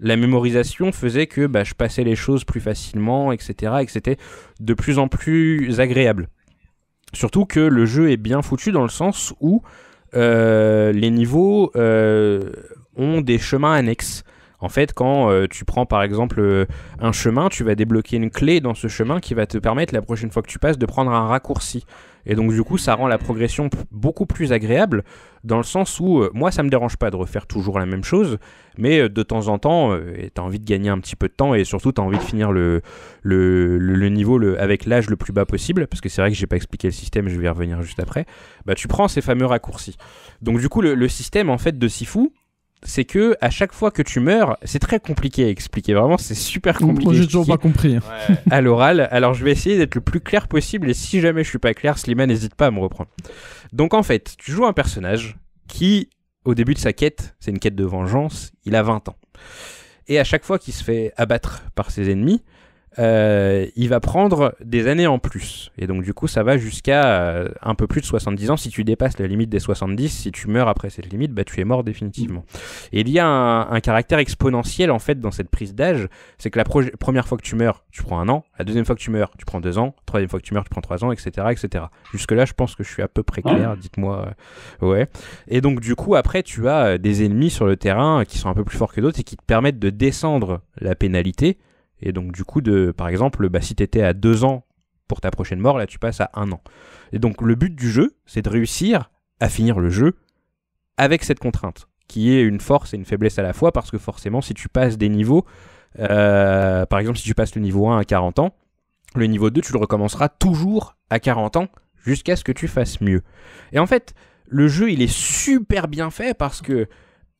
la mémorisation faisait que bah, je passais les choses plus facilement, etc. Et que c'était de plus en plus agréable. Surtout que le jeu est bien foutu dans le sens où euh, les niveaux euh, ont des chemins annexes. En fait, quand euh, tu prends par exemple euh, un chemin, tu vas débloquer une clé dans ce chemin qui va te permettre la prochaine fois que tu passes de prendre un raccourci. Et donc du coup, ça rend la progression beaucoup plus agréable dans le sens où euh, moi, ça me dérange pas de refaire toujours la même chose, mais euh, de temps en temps, tu as envie de gagner un petit peu de temps et surtout tu as envie de finir le, le, le- le niveau le- avec l'âge le plus bas possible, parce que c'est vrai que j'ai pas expliqué le système, je vais y revenir juste après. Bah, tu prends ces fameux raccourcis. Donc du coup, le, le système en fait de Sifu, c'est que à chaque fois que tu meurs, c'est très compliqué à expliquer. Vraiment, c'est super compliqué. Moi, j'ai toujours pas compris. Ouais. à l'oral. Alors, je vais essayer d'être le plus clair possible. Et si jamais je suis pas clair, Slimane n'hésite pas à me reprendre. Donc, en fait, tu joues un personnage qui, au début de sa quête, c'est une quête de vengeance, il a 20 ans. Et à chaque fois qu'il se fait abattre par ses ennemis, euh, il va prendre des années en plus. Et donc du coup, ça va jusqu'à euh, un peu plus de 70 ans. Si tu dépasses la limite des 70, si tu meurs après cette limite, bah, tu es mort définitivement. Et il y a un, caractère exponentiel en fait dans cette prise d'âge. C'est que la première fois que tu meurs, tu prends un an. La deuxième fois que tu meurs, tu prends deux ans. La troisième fois que tu meurs, tu prends trois ans, etc. etc. Jusque là, je pense que je suis à peu près clair. Dites-moi. Euh, ouais. Et donc du coup, après, tu as des ennemis sur le terrain qui sont un peu plus forts que d'autres et qui te permettent de descendre la pénalité et donc, du coup, de, par exemple, bah, si tu étais à deux ans pour ta prochaine mort, là, tu passes à un an. Et donc, le but du jeu, c'est de réussir à finir le jeu avec cette contrainte, qui est une force et une faiblesse à la fois, parce que forcément, si tu passes des niveaux, euh, par exemple, si tu passes le niveau 1 à 40 ans, le niveau 2, tu le recommenceras toujours à 40 ans, jusqu'à ce que tu fasses mieux. Et en fait, le jeu, il est super bien fait parce que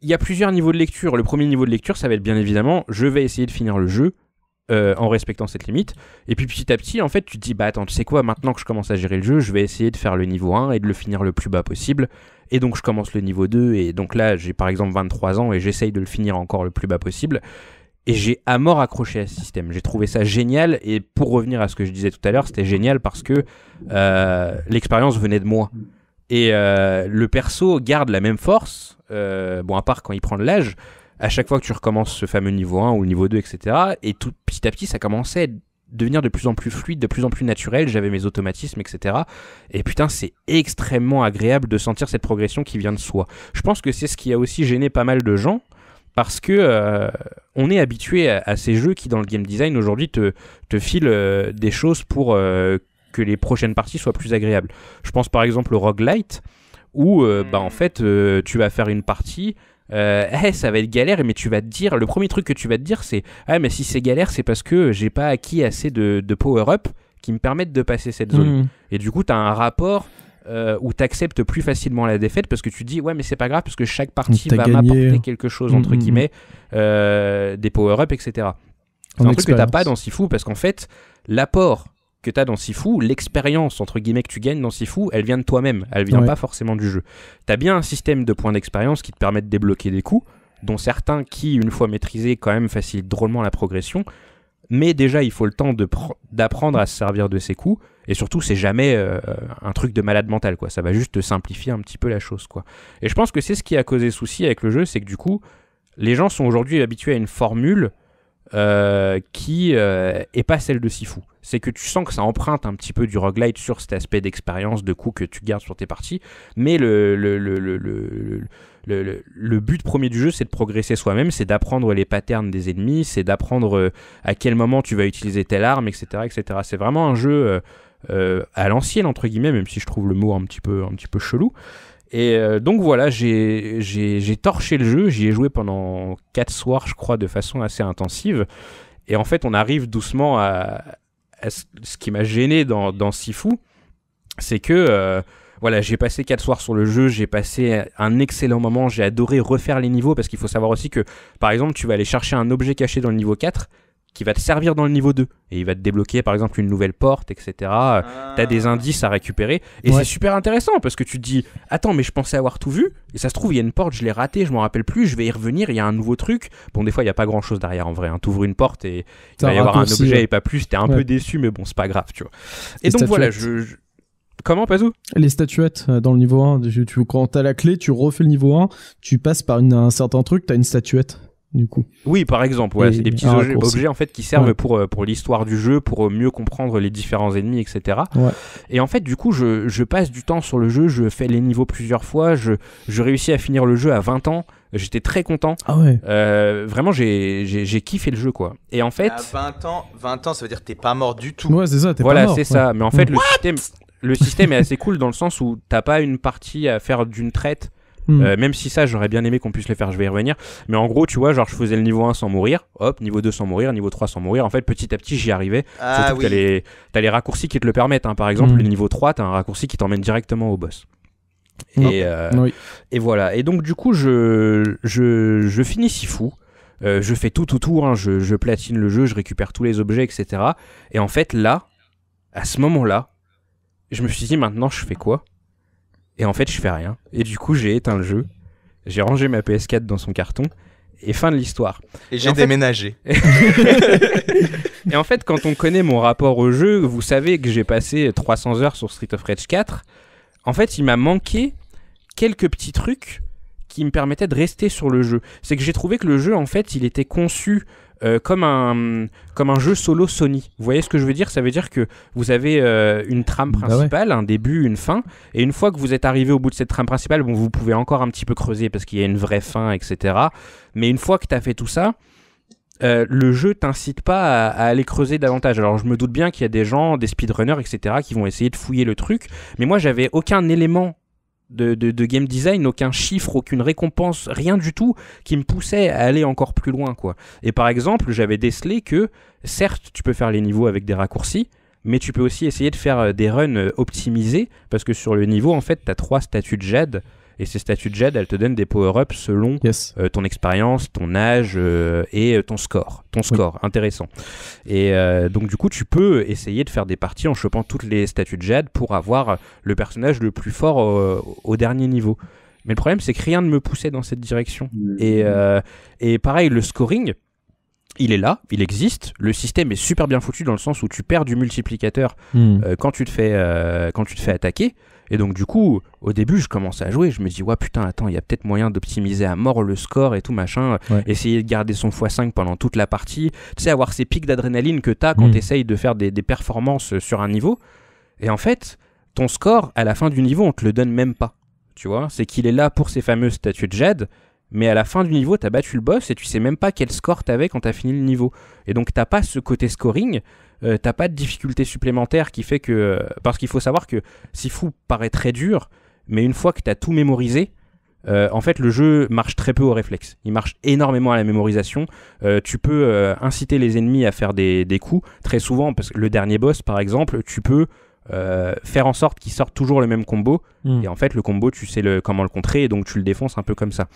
il y a plusieurs niveaux de lecture. Le premier niveau de lecture, ça va être bien évidemment, je vais essayer de finir le jeu euh, en respectant cette limite. Et puis petit à petit, en fait, tu te dis, bah attends, tu sais quoi, maintenant que je commence à gérer le jeu, je vais essayer de faire le niveau 1 et de le finir le plus bas possible. Et donc je commence le niveau 2, et donc là, j'ai par exemple 23 ans et j'essaye de le finir encore le plus bas possible. Et j'ai à mort accroché à ce système. J'ai trouvé ça génial. Et pour revenir à ce que je disais tout à l'heure, c'était génial parce que euh, l'expérience venait de moi. Et euh, le perso garde la même force, bon, à part quand il prend de l'âge, à chaque fois que tu recommences ce fameux niveau 1 ou niveau 2, etc. Et tout petit à petit, ça commençait à devenir de plus en plus fluide, de plus en plus naturel. J'avais mes automatismes, etc. Et putain, c'est extrêmement agréable de sentir cette progression qui vient de soi. Je pense que c'est ce qui a aussi gêné pas mal de gens. Parce que euh, on est habitué à, ces jeux qui, dans le game design, aujourd'hui, te, te filent euh, des choses pour euh, que les prochaines parties soient plus agréables. Je pense par exemple au roguelite, où bah, en fait, tu vas faire une partie, euh, hey, ça va être galère, mais tu vas te dire, le premier truc que tu vas te dire, c'est ah, mais si c'est galère, c'est parce que j'ai pas acquis assez de, power-up qui me permettent de passer cette zone. Hmm. Et du coup, tu as un rapport euh, où tu acceptes plus facilement la défaite parce que tu dis, ouais, mais c'est pas grave parce que chaque partie va m'apporter quelque chose, entre hmm, hmm, guillemets, euh, des power-up, etc. C'est un truc que t'as pas dans Sifu parce qu'en fait, l'apport que tu as dans Sifu, l'expérience entre guillemets que tu gagnes dans Sifu, elle vient de toi-même, elle vient pas forcément du jeu. Tu as bien un système de points d'expérience qui te permet de débloquer des coups, dont certains qui, une fois maîtrisés, quand même facilitent drôlement la progression. Mais déjà, il faut le temps d'apprendre à se servir de ces coups. Et surtout, c'est jamais euh, un truc de malade mental, quoi. Ça va juste te simplifier un petit peu la chose, quoi. Et je pense que c'est ce qui a causé souci avec le jeu, c'est que du coup, les gens sont aujourd'hui habitués à une formule euh, qui euh, est pas celle de Sifu. C'est que tu sens que ça emprunte un petit peu du roguelite sur cet aspect d'expérience, de coup que tu gardes sur tes parties, mais le, le, le, le, le but premier du jeu, c'est de progresser soi-même, c'est d'apprendre les patterns des ennemis, c'est d'apprendre euh, à quel moment tu vas utiliser telle arme, etc. etc. C'est vraiment un jeu à l'ancienne, entre guillemets, même si je trouve le mot un petit peu, un petit peu chelou. Et euh, donc voilà, j'ai torché le jeu, j'y ai joué pendant 4 soirs, je crois, de façon assez intensive. Et en fait, on arrive doucement à, ce qui m'a gêné dans, dans Sifu, c'est que euh, voilà, j'ai passé 4 soirs sur le jeu, j'ai passé un excellent moment, j'ai adoré refaire les niveaux parce qu'il faut savoir aussi que, par exemple, tu vas aller chercher un objet caché dans le niveau 4 qui va te servir dans le niveau 2 et il va te débloquer par exemple une nouvelle porte etc ah. t'as des indices à récupérer. Et c'est super intéressant parce que tu te dis attends mais je pensais avoir tout vu. Et ça se trouve il y a une porte je l'ai ratée je m'en rappelle plus je vais y revenir il y a un nouveau truc. Bon des fois il y a pas grand chose derrière en vrai hein. t'ouvres une porte et il va y avoir un objet et pas plus. T'es un peu déçu mais bon c'est pas grave tu vois. Et donc voilà je, Comment, Pazou? Les statuettes euh, dans le niveau 1. Tu, tu, quand t'as la clé, tu refais le niveau 1, tu passes par un certain truc, t'as une statuette du coup. Oui, par exemple, ouais, c'est des petits objets, en fait qui servent pour, euh, pour l'histoire du jeu, pour euh, mieux comprendre les différents ennemis, etc. Et en fait, du coup, je, je, passe du temps sur le jeu, je fais les niveaux plusieurs fois, je, je réussis à finir le jeu à 20 ans. J'étais très content. Ah ouais. Euh, vraiment, j'ai kiffé le jeu, quoi. Et en fait. À 20 ans, 20 ans, ça veut dire que t'es pas mort du tout. Ouais, c'est ça, Voilà, c'est ça. Mais en fait, le système, le système est assez cool dans le sens où t'as pas une partie à faire d'une traite Hmm. Euh, même si ça, j'aurais bien aimé qu'on puisse le faire, je vais y revenir. Mais en gros, tu vois, genre, je faisais le niveau 1 sans mourir, hop, niveau 2 sans mourir, niveau 3 sans mourir. En fait, petit à petit, j'y arrivais. Ah, Surtout que t'as les, raccourcis qui te le permettent. Hein. Par exemple, hmm. le niveau 3, t'as un raccourci qui t'emmène directement au boss. Et, euh, et voilà. Et donc, du coup, je, je, je finis si fou. Euh, je fais tout, tout, tout. Hein. Je, je platine le jeu, je récupère tous les objets, etc. Et en fait, là, à ce moment-là, je me suis dit, maintenant, je fais quoi? Et en fait, je fais rien. Et du coup, j'ai éteint le jeu. J'ai rangé ma PS4 dans son carton. et fin de l'histoire. Et j'ai déménagé. et en fait, quand on connaît mon rapport au jeu, vous savez que j'ai passé 300 heures sur Street of Rage 4. En fait, il m'a manqué quelques petits trucs qui me permettaient de rester sur le jeu. C'est que j'ai trouvé que le jeu, en fait, il était conçu euh, comme, un, comme un jeu solo Sony. Vous voyez ce que je veux dire? Ça veut dire que vous avez euh, une trame bah principale, un début, une fin, et une fois que vous êtes arrivé au bout de cette trame principale, bon, vous pouvez encore un petit peu creuser parce qu'il y a une vraie fin, etc. Mais une fois que tu as fait tout ça, euh, le jeu t'incite pas à, aller creuser davantage. Alors je me doute bien qu'il y a des gens, des speedrunners, etc., qui vont essayer de fouiller le truc, mais moi j'avais aucun élément de, game design, aucun chiffre, aucune récompense, rien du tout qui me poussait à aller encore plus loin. quoi. Et par exemple, j'avais décelé que, certes, tu peux faire les niveaux avec des raccourcis, mais tu peux aussi essayer de faire euh, des runs euh, optimisés, parce que sur le niveau, en fait, tu as trois statuts de jade et ces statuts de jade, elles te donnent des power-ups selon euh, ton expérience, ton âge euh, et euh, ton score. Ton score, intéressant. Et donc du coup, tu peux essayer de faire des parties en chopant toutes les statuts de jade pour avoir le personnage le plus fort au, dernier niveau. Mais le problème, c'est que rien ne me poussait dans cette direction. Mmh. Et, et pareil, le scoring, il est là, il existe. Le système est super bien foutu dans le sens où tu perds du multiplicateur mmh. quand, tu te fais, quand tu te fais attaquer. Et donc du coup, au début, je commençais à jouer, je me dis ouais putain, attends, il y a peut-être moyen d'optimiser à mort le score et tout machin, essayer de garder son x5 pendant toute la partie, tu sais avoir ces pics d'adrénaline que t'as quand mm. tu essayes de faire des, performances sur un niveau. Et en fait, ton score à la fin du niveau, on te le donne même pas. Tu vois, c'est qu'il est là pour ces fameuses statues de Jade, mais à la fin du niveau, t'as battu le boss et tu sais même pas quel score t'avais quand t'as fini le niveau. Et donc t'as pas ce côté scoring euh, t'as pas de difficulté supplémentaire qui fait que. Euh, parce qu'il faut savoir que Sifu paraît très dur, mais une fois que t'as tout mémorisé, euh, en fait, le jeu marche très peu au réflexe. Il marche énormément à la mémorisation. tu peux inciter les ennemis à faire des, coups. Très souvent, parce que le dernier boss, par exemple, tu peux faire en sorte qu'il sorte toujours le même combo. Hmm. Et en fait, le combo, tu sais le, comment le contrer, et donc tu le défonces un peu comme ça.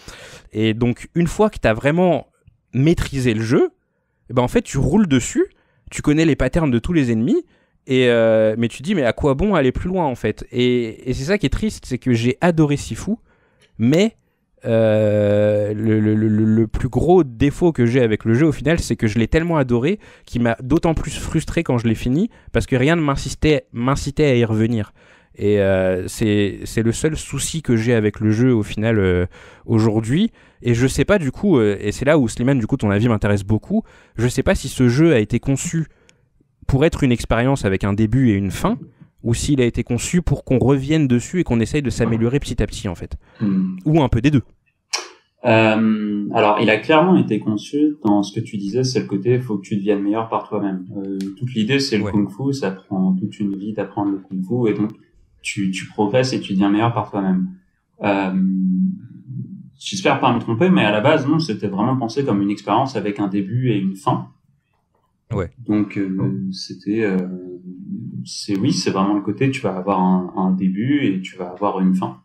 Et donc, une fois que tu as vraiment maîtrisé le jeu, eh ben, en fait, tu roules dessus tu connais les patterns de tous les ennemis. Et euh, mais tu dis, mais à quoi bon aller plus loin en fait? Et, c'est ça qui est triste, c'est que j'ai adoré Sifu, mais euh, le, plus gros défaut que j'ai avec le jeu au final, c'est que je l'ai tellement adoré qu'il m'a d'autant plus frustré quand je l'ai fini, parce que rien ne m'incitait à y revenir. Et euh, c'est le seul souci que j'ai avec le jeu au final aujourd'hui. Et je sais pas du coup, euh, et c'est là où Slimane, du coup, ton avis m'intéresse beaucoup. Je sais pas si ce jeu a été conçu pour être une expérience avec un début et une fin, ou s'il a été conçu pour qu'on revienne dessus et qu'on essaye de s'améliorer petit à petit, en fait. Hmm. Ou un peu des deux. Euh, alors, il a clairement été conçu dans ce que tu disais, c'est le côté faut que tu deviennes meilleur par toi-même. Euh, toute l'idée, c'est le kung-fu, ça prend toute une vie d'apprendre le kung-fu, et donc tu, tu progresses et tu deviens meilleur par toi-même. Euh, J'espère pas me tromper, mais à la base, non, c'était vraiment pensé comme une expérience avec un début et une fin. Ouais. Donc euh, c'était, euh, c'est oui, c'est vraiment le côté, tu vas avoir un, un, début et tu vas avoir une fin.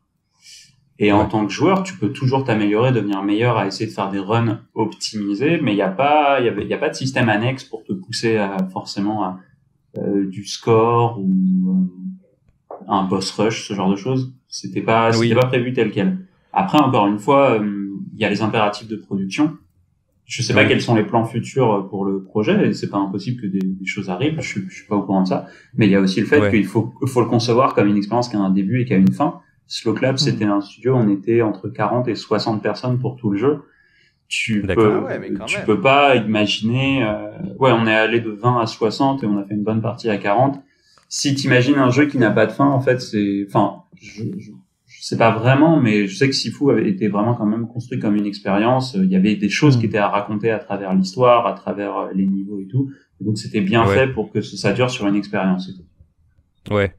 Et en tant que joueur, tu peux toujours t'améliorer, devenir meilleur, à essayer de faire des runs optimisés, mais il n'y a pas, il y, y a pas de système annexe pour te pousser à, forcément à euh, du score ou un boss rush, ce genre de choses. C'était pas, c'était pas prévu tel quel. Après, encore une fois, euh, il y a les impératifs de production. Je sais pas quels sont les plans futurs pour le projet, et c'est pas impossible que des, choses arrivent. Je, je, suis pas au courant de ça, mais il y a aussi le fait qu'il faut, faut le concevoir comme une expérience qui a un début et qui a une fin. Slow Club, mm. c'était un studio, on était entre 40 et 60 personnes pour tout le jeu. Tu peux, ah tu peux pas imaginer. Euh, ouais, on est allé de 20 à 60 et on a fait une bonne partie à 40. Si t'imagines un jeu qui n'a pas de fin, en fait, c'est, enfin, je, je je sais pas vraiment, mais je sais que Sifu avait été vraiment quand même construit comme une expérience. Il y avait des choses mm. qui étaient à raconter à travers l'histoire, à travers euh, les niveaux et tout. donc c'était bien fait pour que ça dure sur une expérience. Ouais.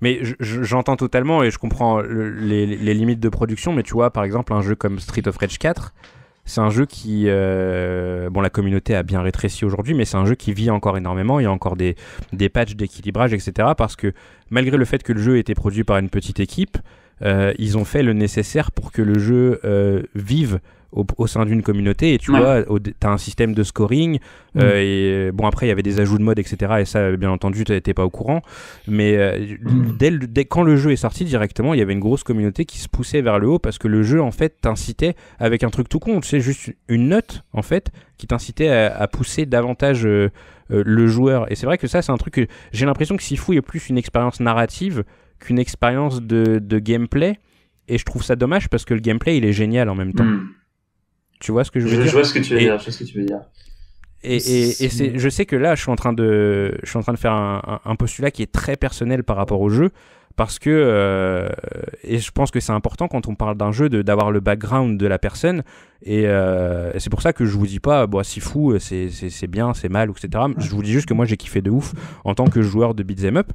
Mais j'entends totalement et je comprends les, limites de production, mais tu vois, par exemple, un jeu comme Street of Rage 4, c'est un jeu qui, euh, bon, la communauté a bien rétréci aujourd'hui, mais c'est un jeu qui vit encore énormément. Il y a encore des, des patchs d'équilibrage, etc. Parce que malgré le fait que le jeu ait été produit par une petite équipe, euh, ils ont fait le nécessaire pour que le jeu euh, vive au, sein d'une communauté et tu vois, tu as un système de scoring mm. et bon après il y avait des ajouts de mode etc et ça bien entendu tu n'étais pas au courant mais mm. dès, dès, quand le jeu est sorti directement il y avait une grosse communauté qui se poussait vers le haut parce que le jeu en fait t'incitait avec un truc tout con, tu sais juste une note en fait qui t'incitait à, pousser davantage le joueur et c'est vrai que ça c'est un truc que j'ai l'impression que Sifu est plus une expérience narrative qu'une expérience de, de gameplay et je trouve ça dommage parce que le gameplay il est génial en même temps. Hmm. Tu vois ce que je veux dire Je vois ce que tu veux dire. Je ce que tu veux dire. Et, et, et je sais que là, je suis en train de, je suis en train de faire un, un, postulat qui est très personnel par rapport au jeu, parce que, euh, et je pense que c'est important quand on parle d'un jeu d'avoir le background de la personne, euh, et, c'est pour ça que je vous dis pas, bon, si fou, c'est bien, c'est mal, etc. Je vous dis juste que moi j'ai kiffé de ouf en tant que joueur de beat'em up.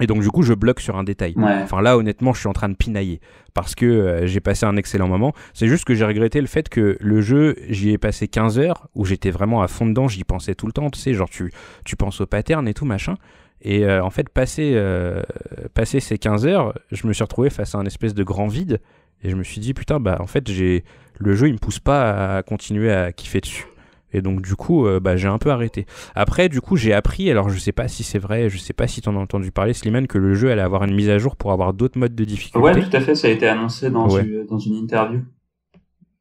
Et donc du coup, je bloque sur un détail. Enfin là, honnêtement, je suis en train de pinailler parce que euh, j'ai passé un excellent moment. C'est juste que j'ai regretté le fait que le jeu, j'y ai passé 15 heures où j'étais vraiment à fond dedans, j'y pensais tout le temps, tu sais, genre tu, tu penses au pattern et tout machin. Et euh, en fait, passer, euh, passer ces 15 heures, je me suis retrouvé face à un espèce de grand vide et je me suis dit putain, bah en fait, j'ai le jeu, il me pousse pas à continuer à kiffer dessus. Et donc du coup, euh, bah, j'ai un peu arrêté. Après, du coup, j'ai appris, alors je sais pas si c'est vrai, je sais pas si tu en as entendu parler, Slimane, que le jeu allait avoir une mise à jour pour avoir d'autres modes de difficulté. Ouais, tout à fait, ça a été annoncé dans, une, dans une interview.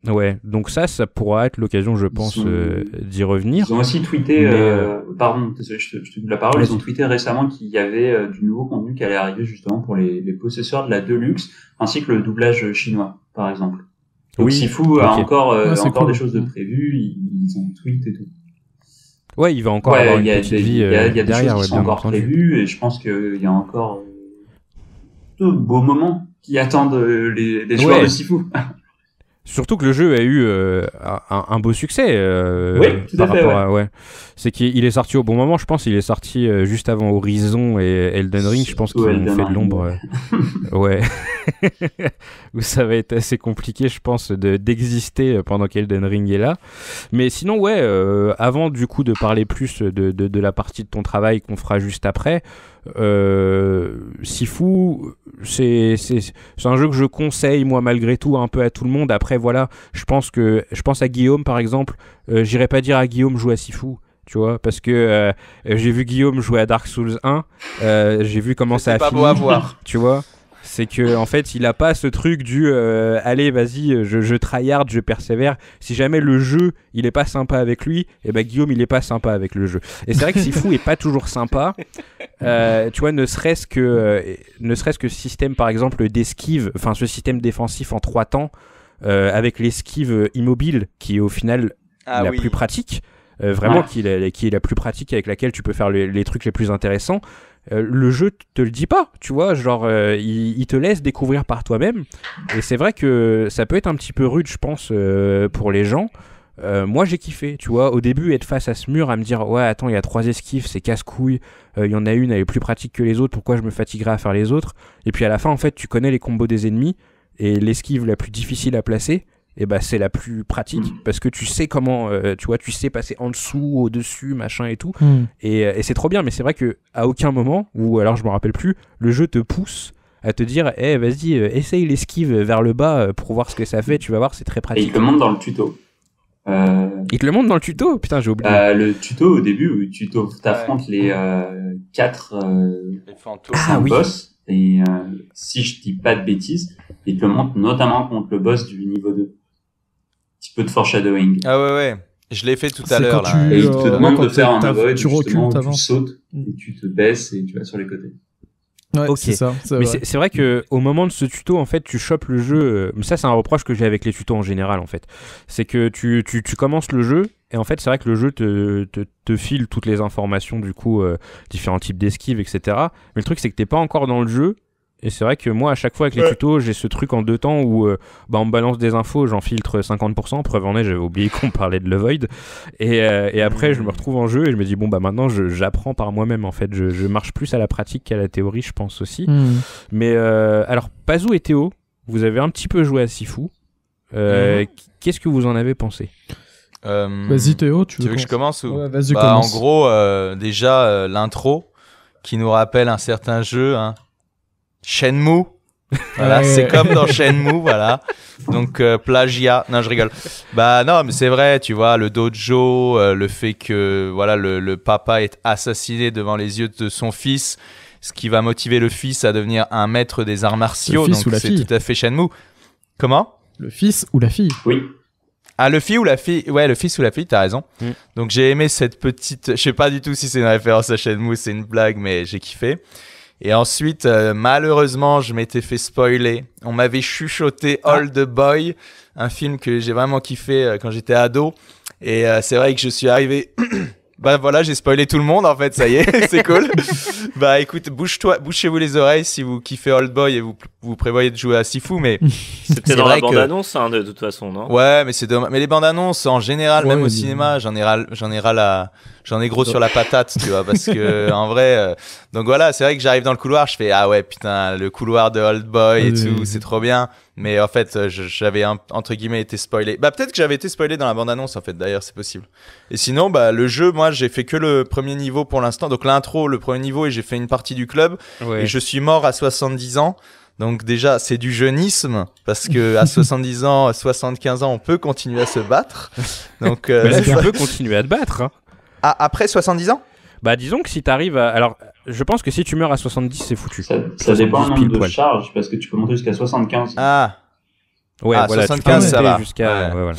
Ouais, donc ça, ça pourra être l'occasion, je pense, euh, d'y revenir. Ils ont aussi tweeté, euh, pardon, je te, je te la parole, ils ont tweeté récemment qu'il y avait du nouveau contenu qui allait arriver justement pour les, les possesseurs de la Deluxe, ainsi que le doublage chinois, par exemple. Donc oui, Sifu a encore, euh, encore des choses de prévues, ils, ont tweet et tout. Ouais, il va encore avoir une petite vie Il y a, y a des choses qui sont encore prévues et je pense qu'il y a encore de beaux moments qui attendent euh, les, les joueurs de Sifu. Surtout que le jeu a eu euh, un, beau succès. Euh, oui, tout à fait. ouais. C'est qu'il est sorti au bon moment, je pense. Il est sorti euh, juste avant Horizon et Elden Ring. Je pense qu'ils ont fait de l'ombre. ouais. Où ça va être assez compliqué, je pense, d'exister pendant qu'Elden Ring est là. Mais sinon, ouais, avant du coup de parler plus de, de, de la partie de ton travail qu'on fera juste après, euh, Sifu, c'est un jeu que je conseille moi malgré tout un peu à tout le monde. Après voilà, je pense que je pense à Guillaume par exemple. Euh, J'irai pas dire à Guillaume jouer à Sifu. Tu vois, parce que euh, j'ai vu Guillaume jouer à Dark Souls 1, euh, j'ai vu comment ça a pas fini. Beau à voir. Tu vois, c'est que en fait il a pas ce truc du euh, allez vas-y je, je tryhard je persévère. Si jamais le jeu il est pas sympa avec lui et eh ben Guillaume il est pas sympa avec le jeu. Et c'est vrai que Sifu est pas toujours sympa. Euh, tu vois ne serait-ce que euh, ne serait-ce que ce système par exemple d'esquive enfin ce système défensif en trois temps avec l'esquive immobile qui est au final ah la plus pratique vraiment qui, est, qui est la plus pratique avec laquelle tu peux faire les trucs les plus intéressants euh, le jeu te le dit pas, tu vois, genre euh, il, te laisse découvrir par toi-même. Et c'est vrai que ça peut être un petit peu rude, je pense, euh, pour les gens. moi j'ai kiffé, tu vois, au début être face à ce mur, à me dire ouais attends il y a trois esquives, c'est casse-couille, il y en a une elle est plus pratique que les autres, pourquoi je me fatiguerais à faire les autres? Et puis à la fin en fait tu connais les combos des ennemis et l'esquive la plus difficile à placer, et bah c'est la plus pratique mm. parce que tu sais comment euh, tu vois tu sais passer en dessous au dessus machin et tout. Mm. et, et c'est trop bien mais c'est vrai que à aucun moment ou alors je me rappelle plus le jeu te pousse à te dire eh vas-y euh, essaye l'esquive vers le bas euh, pour voir ce que ça fait tu vas voir c'est très pratique et il te le montre dans le tuto. Il te le montre dans le tuto? Putain j'ai oublié. Le tuto au début où tu t'affrontes les quatre les fantômes. ah, boss et si je dis pas de bêtises il te le montre notamment contre le boss du niveau 2 petit peu de foreshadowing. Ah ouais, ouais. Je l'ai fait tout à l'heure. là. Et il te demande de faire un avoid, tu recules, tu sautes, et tu te baisses et tu vas sur les côtés. Ouais, c'est ça. Mais c'est vrai que au moment de ce tuto, en fait, tu chopes le jeu. Euh, ça, c'est un reproche que j'ai avec les tutos en général, en fait. C'est que tu, tu, tu, commences le jeu et en fait, c'est vrai que le jeu te, te, te, file toutes les informations, du coup, euh, différents types d'esquives, etc. Mais le truc, c'est que t'es pas encore dans le jeu et c'est vrai que moi, à chaque fois avec les tutos, j'ai ce truc en deux temps où euh, bah, on me balance des infos, j'en filtre 50%. Preuve en est, j'avais oublié qu'on parlait de Le Void. Et, euh, et, après, je me retrouve en jeu et je me dis, bon, bah maintenant, j'apprends par moi-même. En fait, je, je, marche plus à la pratique qu'à la théorie, je pense aussi. Hmm. Mais euh, alors, Pazou et Théo, vous avez un petit peu joué à Sifu. Euh, mhm. Qu'est-ce que vous en avez pensé? Vas-y, Théo, tu, veux, que je commence ou... ouais, vas-y, bah, commence. En gros, déjà, l'intro qui nous rappelle un certain jeu. Hein Shenmue, Voilà, Ouais. c'est comme dans Shenmue, voilà. Donc euh, plagiat. Non, je rigole. Bah non, mais c'est vrai, tu vois, le dojo, euh, le fait que voilà le, le papa est assassiné devant les yeux de son fils, ce qui va motiver le fils à devenir un maître des arts martiaux. fils donc ou la c'est fille tout à fait Shenmue. Comment? Le fils ou la fille? Oui. Ah, le fille ou la fille? Ouais, le fils ou la fille, t'as raison. Mm. Donc j'ai aimé cette petite. Je sais pas du tout si c'est une référence à Shenmue, c'est une blague, mais j'ai kiffé. Et ensuite, euh, malheureusement, je m'étais fait spoiler. On m'avait chuchoté Old Boy, un film que j'ai vraiment kiffé euh, quand j'étais ado. Et euh, c'est vrai que je suis arrivé. bah voilà, j'ai spoilé tout le monde en fait, ça y est, c'est cool. bah écoute, bouge-toi, bouchez-vous les oreilles si vous kiffez Old Boy et vous, vous prévoyez de jouer à Sifu, mais C'était C'est dans la que- bande-annonce, hein, de toute façon, non? Ouais, mais c'est dommage. Mais les bandes annonces, en général, Ouais, même au cinéma, j'en ai ral, j'en ai ras la- j'en ai gros sur la patate, tu vois, parce que en vrai, euh, donc voilà, c'est vrai que j'arrive dans le couloir, je fais ah ouais putain, le couloir de Old Boy et Oui, tout, oui. c'est trop bien. Mais en fait, euh, j'avais entre guillemets été spoilé. Bah peut-être que j'avais été spoilé dans la bande annonce en fait. D'ailleurs, c'est possible. Et sinon, bah le jeu, moi, j'ai fait que le premier niveau pour l'instant. Donc l'intro, le premier niveau, et j'ai fait une partie du club. Ouais. Et je suis mort à 70 ans. Donc déjà, c'est du jeunisme parce que à 70 ans, 75 ans, on peut continuer à se battre. Donc euh, Mais là, tu peux continuer à te battre. hein. Ah, après 70 ans? Bah, disons que si t'arrives à. Alors, je pense que si tu meurs à 70, c'est foutu. Ça, ça dépend 70 du pile nombre de poil. charges, parce que tu peux monter jusqu'à 75. Ah, Ouais, Ah, voilà, tu peux 75, ça va. Jusqu'à... Ouais. ouais, voilà.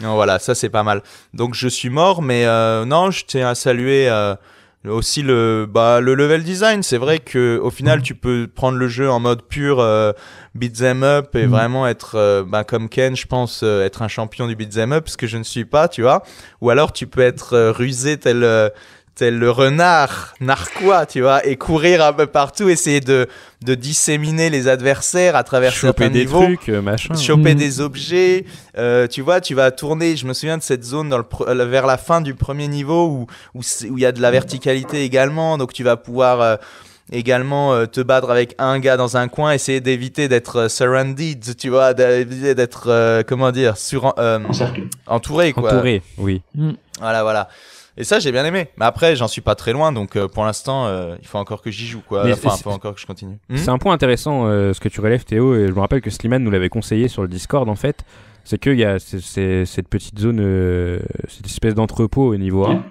non, voilà, ça c'est pas mal. Donc je suis mort, mais euh, non, je tiens à saluer euh, aussi le bah le level design. C'est vrai que au final, tu peux prendre le jeu en mode pur euh, beat 'em up et Mhm. vraiment être euh, bah, comme Ken, je pense euh, être un champion du beat 'em up, ce que je ne suis pas, tu vois. Ou alors tu peux être euh, rusé tel euh, tel le renard narquois, tu vois, et courir un peu partout, essayer de de disséminer les adversaires à travers Choper certains des niveaux trucs, euh, machin. choper Mhm. des objets. Euh, tu vois, tu vas tourner. Je me souviens de cette zone dans le pre- euh, vers la fin du premier niveau où où c'est- où il y a de la verticalité également. Donc tu vas pouvoir euh, également euh, te battre avec un gars dans un coin, essayer d'éviter d'être euh, surrounded, tu vois, d'éviter d'être euh, comment dire, sur euh, entouré quoi. Entouré, oui. Voilà, voilà. Et ça, j'ai bien aimé. Mais après, j'en suis pas très loin, donc euh, pour l'instant, euh, il faut encore que j'y joue, quoi. Mais enfin, il c'est- faut encore que je continue. Hmm C'est un point intéressant euh, ce que tu relèves Théo et je me rappelle que Slimane nous l'avait conseillé sur le Discord en fait. C'est qu'il y a c- c- cette petite zone, euh, cette espèce d'entrepôt au niveau 1.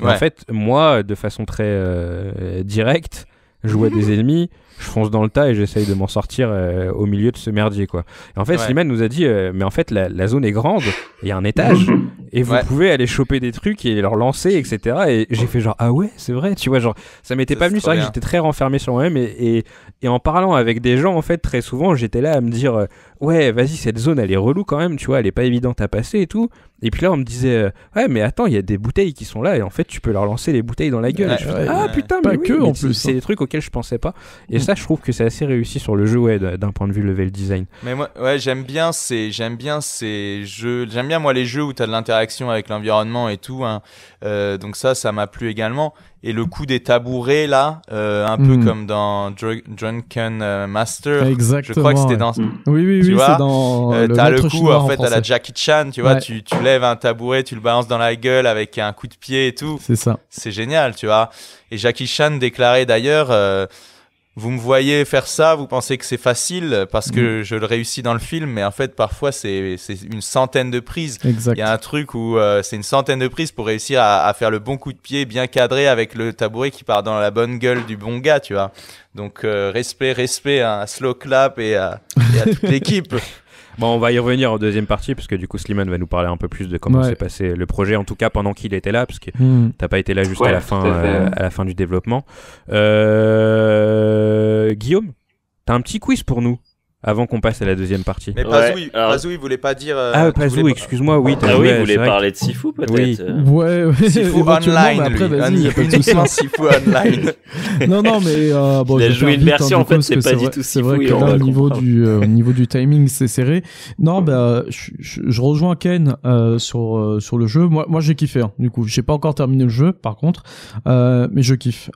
Ouais. En fait, moi, de façon très euh, directe, je vois des ennemis, je fonce dans le tas et j'essaye de m'en sortir euh, au milieu de ce merdier quoi. Et en fait, Ouais. Slimane nous a dit, euh, mais en fait la, la zone est grande, il y a un étage et vous Ouais. pouvez aller choper des trucs et leur lancer, etc. Et j'ai fait genre ah ouais, c'est vrai, tu vois genre ça m'était pas venu, c'est vrai que j'étais très renfermé sur moi-même et, et, et en parlant avec des gens en fait très souvent, j'étais là à me dire euh, ouais vas-y cette zone elle est relou quand même, tu vois, elle est pas évidente à passer et tout. Et puis là on me disait euh, ouais mais attends il y a des bouteilles qui sont là et en fait tu peux leur lancer les bouteilles dans la gueule. Ouais, Et je fais, ouais, ah ouais. putain Pas mais oui, que, mais en c'est- plus, C'est hein. des trucs auxquels je pensais pas. Et ça je trouve que c'est assez réussi sur le jeu ouais d'un point de vue level design. Mais moi, ouais, j'aime bien ces, j'aime bien ces jeux. J'aime bien moi les jeux où t'as de l'interaction avec l'environnement et tout. Hein. Euh, donc ça, ça m'a plu également. Et le coup des tabourets là, euh, un peu Mm. comme dans Dr- Drunken euh, Master. Exactement. Je crois que c'était dans. Oui, oui, Tu oui, vois, c'est dans Euh, t'as le coup en fait à la. Jackie Chan, tu vois, Ouais. tu, tu lèves un tabouret, tu le balances dans la gueule avec un coup de pied et tout. C'est ça. C'est génial, tu vois. Et Jackie Chan déclarait d'ailleurs, euh, vous me voyez faire ça, vous pensez que c'est facile parce Mm. que je le réussis dans le film, mais en fait parfois c'est c'est une centaine de prises. Exact. Il y a un truc où euh, c'est une centaine de prises pour réussir à, à faire le bon coup de pied bien cadré avec le tabouret qui part dans la bonne gueule du bon gars, tu vois. Donc euh, respect, respect à Slow Clap et à, et à toute l'équipe. Bon, on va y revenir en deuxième partie parce que du coup Slimane va nous parler un peu plus de comment Ouais. s'est passé le projet, en tout cas pendant qu'il était là, parce que Hmm. t'as pas été là jusqu'à Ouais, la fin, euh, à la fin du développement. Euh, Guillaume, t'as un petit quiz pour nous avant qu'on passe à la deuxième partie. Mais Ouais, Pazou, alors- Pazou, il voulait pas dire. euh, ah, Pazou, excuse-moi, oui, t'as Ah oui, voulez vrai parler de Sifu peut-être Oui. euh. Ouais, ouais. Sifu online, après, lui. vas-y, y a pas de souci. Uniquement Sifu online. non, non, mais euh, bon, Il a je vais joué une vite, version, hein, en fait, c'est parce pas que du vrai- tout C'est vrai Sifu, que là, au niveau du, euh, au niveau du timing, c'est serré. Non, bah, je, je, je rejoins Ken euh, sur euh, sur le jeu. Moi, moi, j'ai kiffé. hein. Du coup, j'ai pas encore terminé le jeu, par contre, mais je kiffe.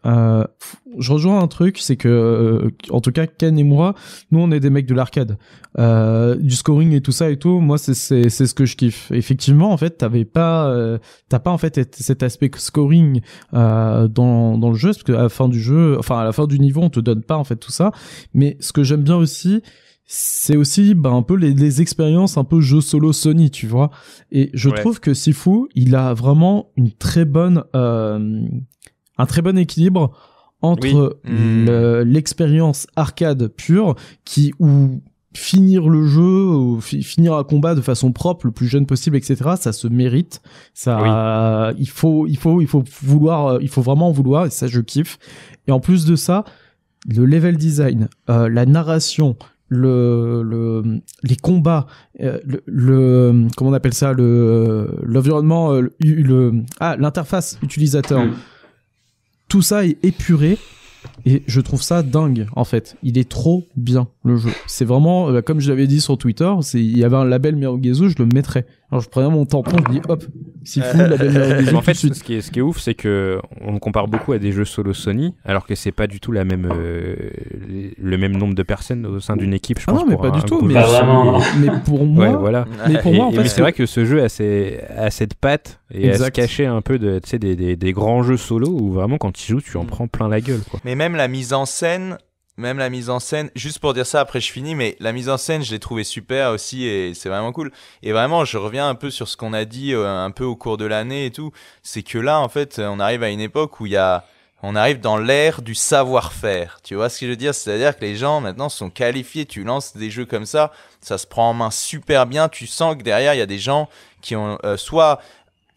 Je rejoins un truc, c'est que, en tout cas, Ken et moi, nous, on est des mecs de de l'arcade, euh, du scoring et tout ça et tout. Moi, c'est c'est c'est ce que je kiffe. Effectivement, en fait, t'avais pas euh, t'as pas en fait cet aspect scoring euh, dans dans le jeu parce que à la fin du jeu, enfin à la fin du niveau, on te donne pas en fait tout ça. Mais ce que j'aime bien aussi, c'est aussi bah, un peu les, les, expériences un peu jeu solo Sony, tu vois. Et je trouve que Sifu, il a vraiment une très bonne, euh, un très bon équilibre entre hmm. l'expérience arcade pure qui ou finir le jeu ou finir un combat de façon propre le plus jeune possible etc ça se mérite. Ça il faut il faut il faut vouloir il faut vraiment en vouloir et ça je kiffe. Et en plus de ça le level design euh, la narration le, le les combats euh, le, le, comment on appelle ça le l'environnement euh, le, ah l'interface utilisateur. Hmm. Tout ça est épuré et je trouve ça dingue en fait. Il est trop bien le jeu. C'est vraiment euh, comme je l'avais dit sur Twitter il y avait un label Mirugezu je le mettrais alors je prenais mon tampon, je dis hop, c'est fou la belle En fait, ce qui, est, ce qui est ouf, c'est que on compare beaucoup à des jeux solo Sony, alors que c'est pas du tout la même, euh, le même nombre de personnes au sein d'une équipe. Je ah pense, non, mais pas du tout. Mais, mais, pour moi, ouais, voilà. Mais pour moi, en fait, c'est vrai que ce jeu a, ses, a cette patte et à se cacher un peu de, des, des, des grands jeux solo où vraiment quand tu joues, tu en mm. prends plein la gueule. Quoi. Mais même la mise en scène même la mise en scène, juste pour dire ça, après je finis, mais la mise en scène, je l'ai trouvé super aussi et c'est vraiment cool. Et vraiment, je reviens un peu sur ce qu'on a dit euh, un peu au cours de l'année et tout. C'est que là, en fait, on arrive à une époque où il y a, on arrive dans l'ère du savoir-faire. Tu vois ce que je veux dire? C'est-à-dire que les gens maintenant sont qualifiés. Tu lances des jeux comme ça, ça se prend en main super bien. Tu sens que derrière, il y a des gens qui ont euh, soit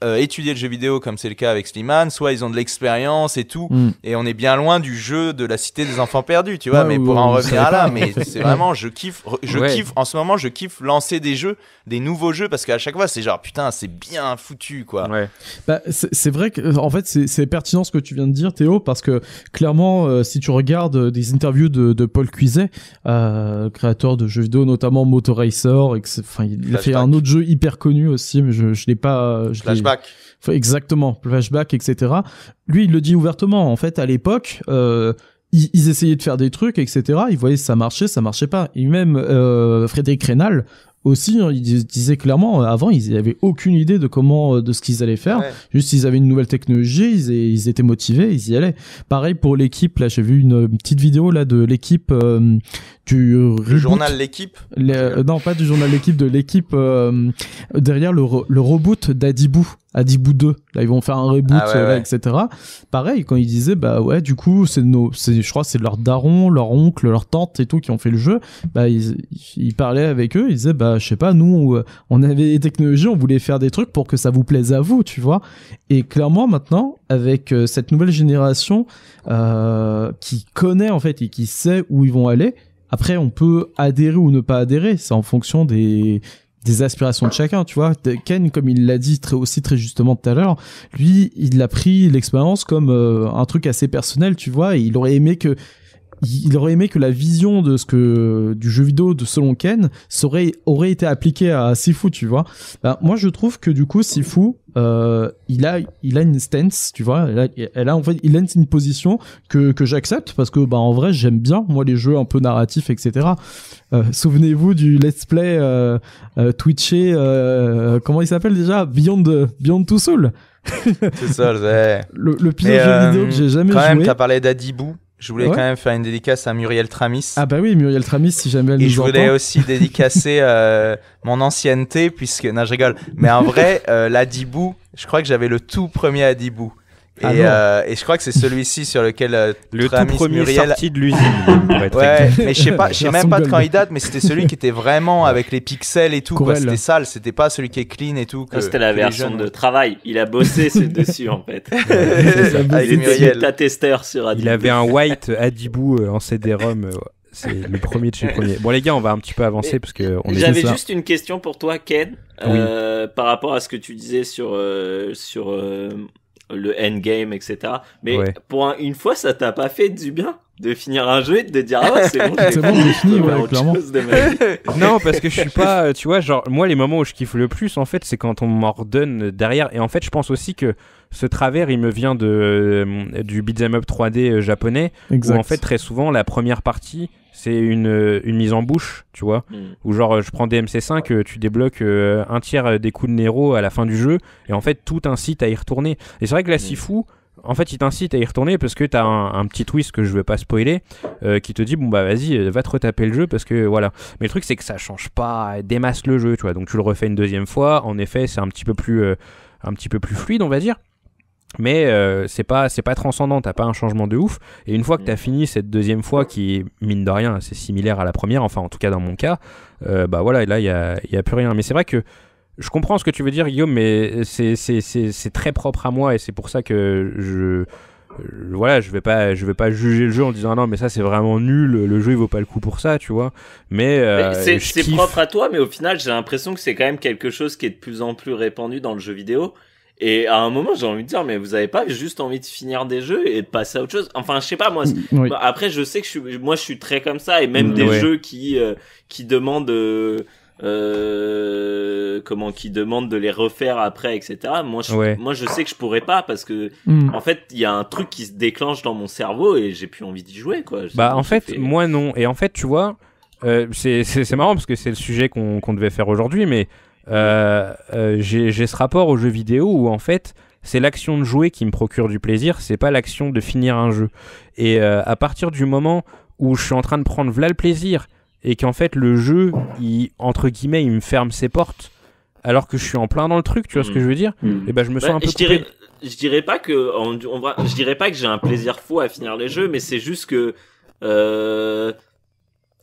euh, étudier le jeu vidéo comme c'est le cas avec Slimane, soit ils ont de l'expérience et tout, mm. et on est bien loin du jeu de la cité des enfants perdus, tu vois. mais pour en revenir à là, mais c'est vraiment, je kiffe, je kiffe en ce moment, je kiffe lancer des jeux, des nouveaux jeux, parce qu'à chaque fois c'est genre putain, c'est bien foutu quoi. Ouais. Bah, c'est vrai que en fait c'est pertinent ce que tu viens de dire Théo, parce que clairement euh, si tu regardes euh, des interviews de, de Paul Cuiset, créateur de jeux vidéo notamment Motor Racer, enfin il a fait un autre jeu hyper connu aussi, mais je je l'ai pas, je Exactement, flashback, etc. Lui, il le dit ouvertement. En fait, à l'époque, euh, ils, essayaient de faire des trucs, etc. Ils voyaient ça marchait, ça marchait pas. Et même euh, Frédéric Rénal aussi, hein, il disait clairement, euh, avant, ils n'avaient aucune idée de comment, de ce qu'ils allaient faire. Juste, ils avaient une nouvelle technologie, ils, étaient motivés, ils y allaient. Pareil pour l'équipe. Là, j'ai vu une petite vidéo là de l'équipe du le journal l'équipe. non, pas du journal l'équipe, de l'équipe derrière le, le reboot d'Adibou. Adibou 2. Là, ils vont faire un reboot, ah là, etc. Pareil, quand ils disaient, bah ouais, du coup, c'est nos, c'est, je crois, c'est leur daron, leur oncle, leur tante et tout qui ont fait le jeu. Bah, ils, ils parlaient avec eux, ils disaient, bah, je sais pas, nous, on avait des technologies, on voulait faire des trucs pour que ça vous plaise à vous, tu vois. Et clairement, maintenant, avec euh, cette nouvelle génération, euh, qui connaît, en fait, et qui sait où ils vont aller, après, on peut adhérer ou ne pas adhérer. C'est en fonction des, des aspirations de chacun, tu vois. Ken, comme il l'a dit très aussi très justement tout à l'heure, lui, il a pris l'expérience comme euh, un truc assez personnel, tu vois, et il aurait aimé que il aurait aimé que la vision de ce que du jeu vidéo de selon Ken serait aurait été appliquée à Sifu, tu vois. Ben, moi, je trouve que du coup, Sifu, euh, il a il a une stance, tu vois. Elle a, en fait, il a une position que que j'accepte parce que bah en vrai, j'aime bien moi les jeux un peu narratifs, etc. Euh, souvenez-vous du let's play euh, euh Twitché, comment il s'appelle déjà? Beyond Beyond Two Soul. C'est ça, le, le pire jeu vidéo que j'ai jamais quand joué. Quand même, t'as parlé d'Adibou. Je voulais quand même faire une dédicace à Muriel Tramis. Ah bah oui, Muriel Tramis, si jamais elle Et je voulais aussi dédicacer euh, mon ancienneté, puisque... Non, je rigole. Mais en vrai, euh, l'Adibou, je crois que j'avais le tout premier Adibou. Et, ah euh, et, je crois que c'est celui-ci sur lequel euh, le tout premier Muriel... sorti de l'usine. ouais, mais je sais pas, je sais même pas de quand il date, mais c'était celui qui était vraiment avec les pixels et tout. C'était sale, c'était pas celui qui est clean et tout. C'était la version de travail. Il a bossé dessus en fait. il était testeur sur Adibou. Il avait un white Adibou euh, en CD-ROM. C'est le premier de chez premier. Bon les gars, on va un petit peu avancer parce que on J'avais juste une question pour toi, Ken, par rapport à ce que tu disais sur sur le endgame, etc. Mais pour une fois, ça t'a pas fait du bien de finir un jeu et de dire ah ouais, c'est bon, C'est bon, j'ai fini, ouais, clairement. non, parce que je suis pas, tu vois, genre, moi, les moments où je kiffe le plus, en fait, c'est quand on m'ordonne derrière. Et en fait, je pense aussi que ce travers, il me vient de, euh, du beat'em up 3D euh, japonais, Exact. où en fait, très souvent, la première partie, c'est une, euh, une mise en bouche, tu vois. Mm. Où genre, je prends DMC5, euh, tu débloques euh, un tiers des coups de Nero à la fin du jeu, et en fait, tout t'incite à y retourner. Et c'est vrai que la Mm. Sifu, en fait, il t'incite à y retourner parce que t'as un, un petit twist que je vais pas spoiler, euh, qui te dit bon bah vas-y, euh, va te retaper le jeu parce que voilà. Mais le truc c'est que ça change pas, des masses le jeu, tu vois. Donc tu le refais une deuxième fois. En effet, c'est un petit peu plus, euh, un petit peu plus fluide, on va dire. Mais c'est pas c'est pas transcendant, t'as pas un changement de ouf. Et une fois que t'as fini cette deuxième fois qui mine de rien assez similaire à la première, enfin en tout cas dans mon cas, bah voilà, là il y a, y a plus rien. Mais c'est vrai que je comprends ce que tu veux dire Guillaume, mais c'est c'est- c'est c'est très propre à moi et c'est pour ça que je voilà, je vais pas je vais pas juger le jeu en disant ah non mais ça c'est vraiment nul, le jeu il vaut pas le coup pour ça, tu vois. Mais, euh, Mais c'est kiffe. propre à toi, mais au final, j'ai l'impression que c'est quand même quelque chose qui est de plus en plus répandu dans le jeu vidéo. Et à un moment, j'ai envie de dire, mais vous avez pas juste envie de finir des jeux et de passer à autre chose? Enfin, je sais pas, moi. Oui. bah, après, je sais que je suis, moi, je suis très comme ça, et même Mm, des ouais. jeux qui euh, qui demandent, euh, euh, comment, qui demandent de les refaire après, etc. Moi, je, Ouais. moi, je sais que je pourrais pas parce que, Mm. en fait, il y a un truc qui se déclenche dans mon cerveau et j'ai plus envie d'y jouer, quoi. Bah en fait, moi non. Et en fait, tu vois, euh, c'est marrant parce que c'est le sujet qu'on qu'on devait faire aujourd'hui, mais euh, euh, j'ai j'ai ce rapport aux jeux vidéo où en fait, c'est l'action de jouer qui me procure du plaisir, c'est pas l'action de finir un jeu. Et euh, à partir du moment où je suis en train de prendre v'là le plaisir et qu'en fait le jeu, il, entre guillemets, il me ferme ses portes alors que je suis en plein dans le truc, tu vois ce que Mm. je veux dire Et ben je me sens Ouais, un peu je coupé. dirais, je dirais pas que on, on va, je dirais pas que j'ai un plaisir fou à finir les jeux, mais c'est juste que. Euh,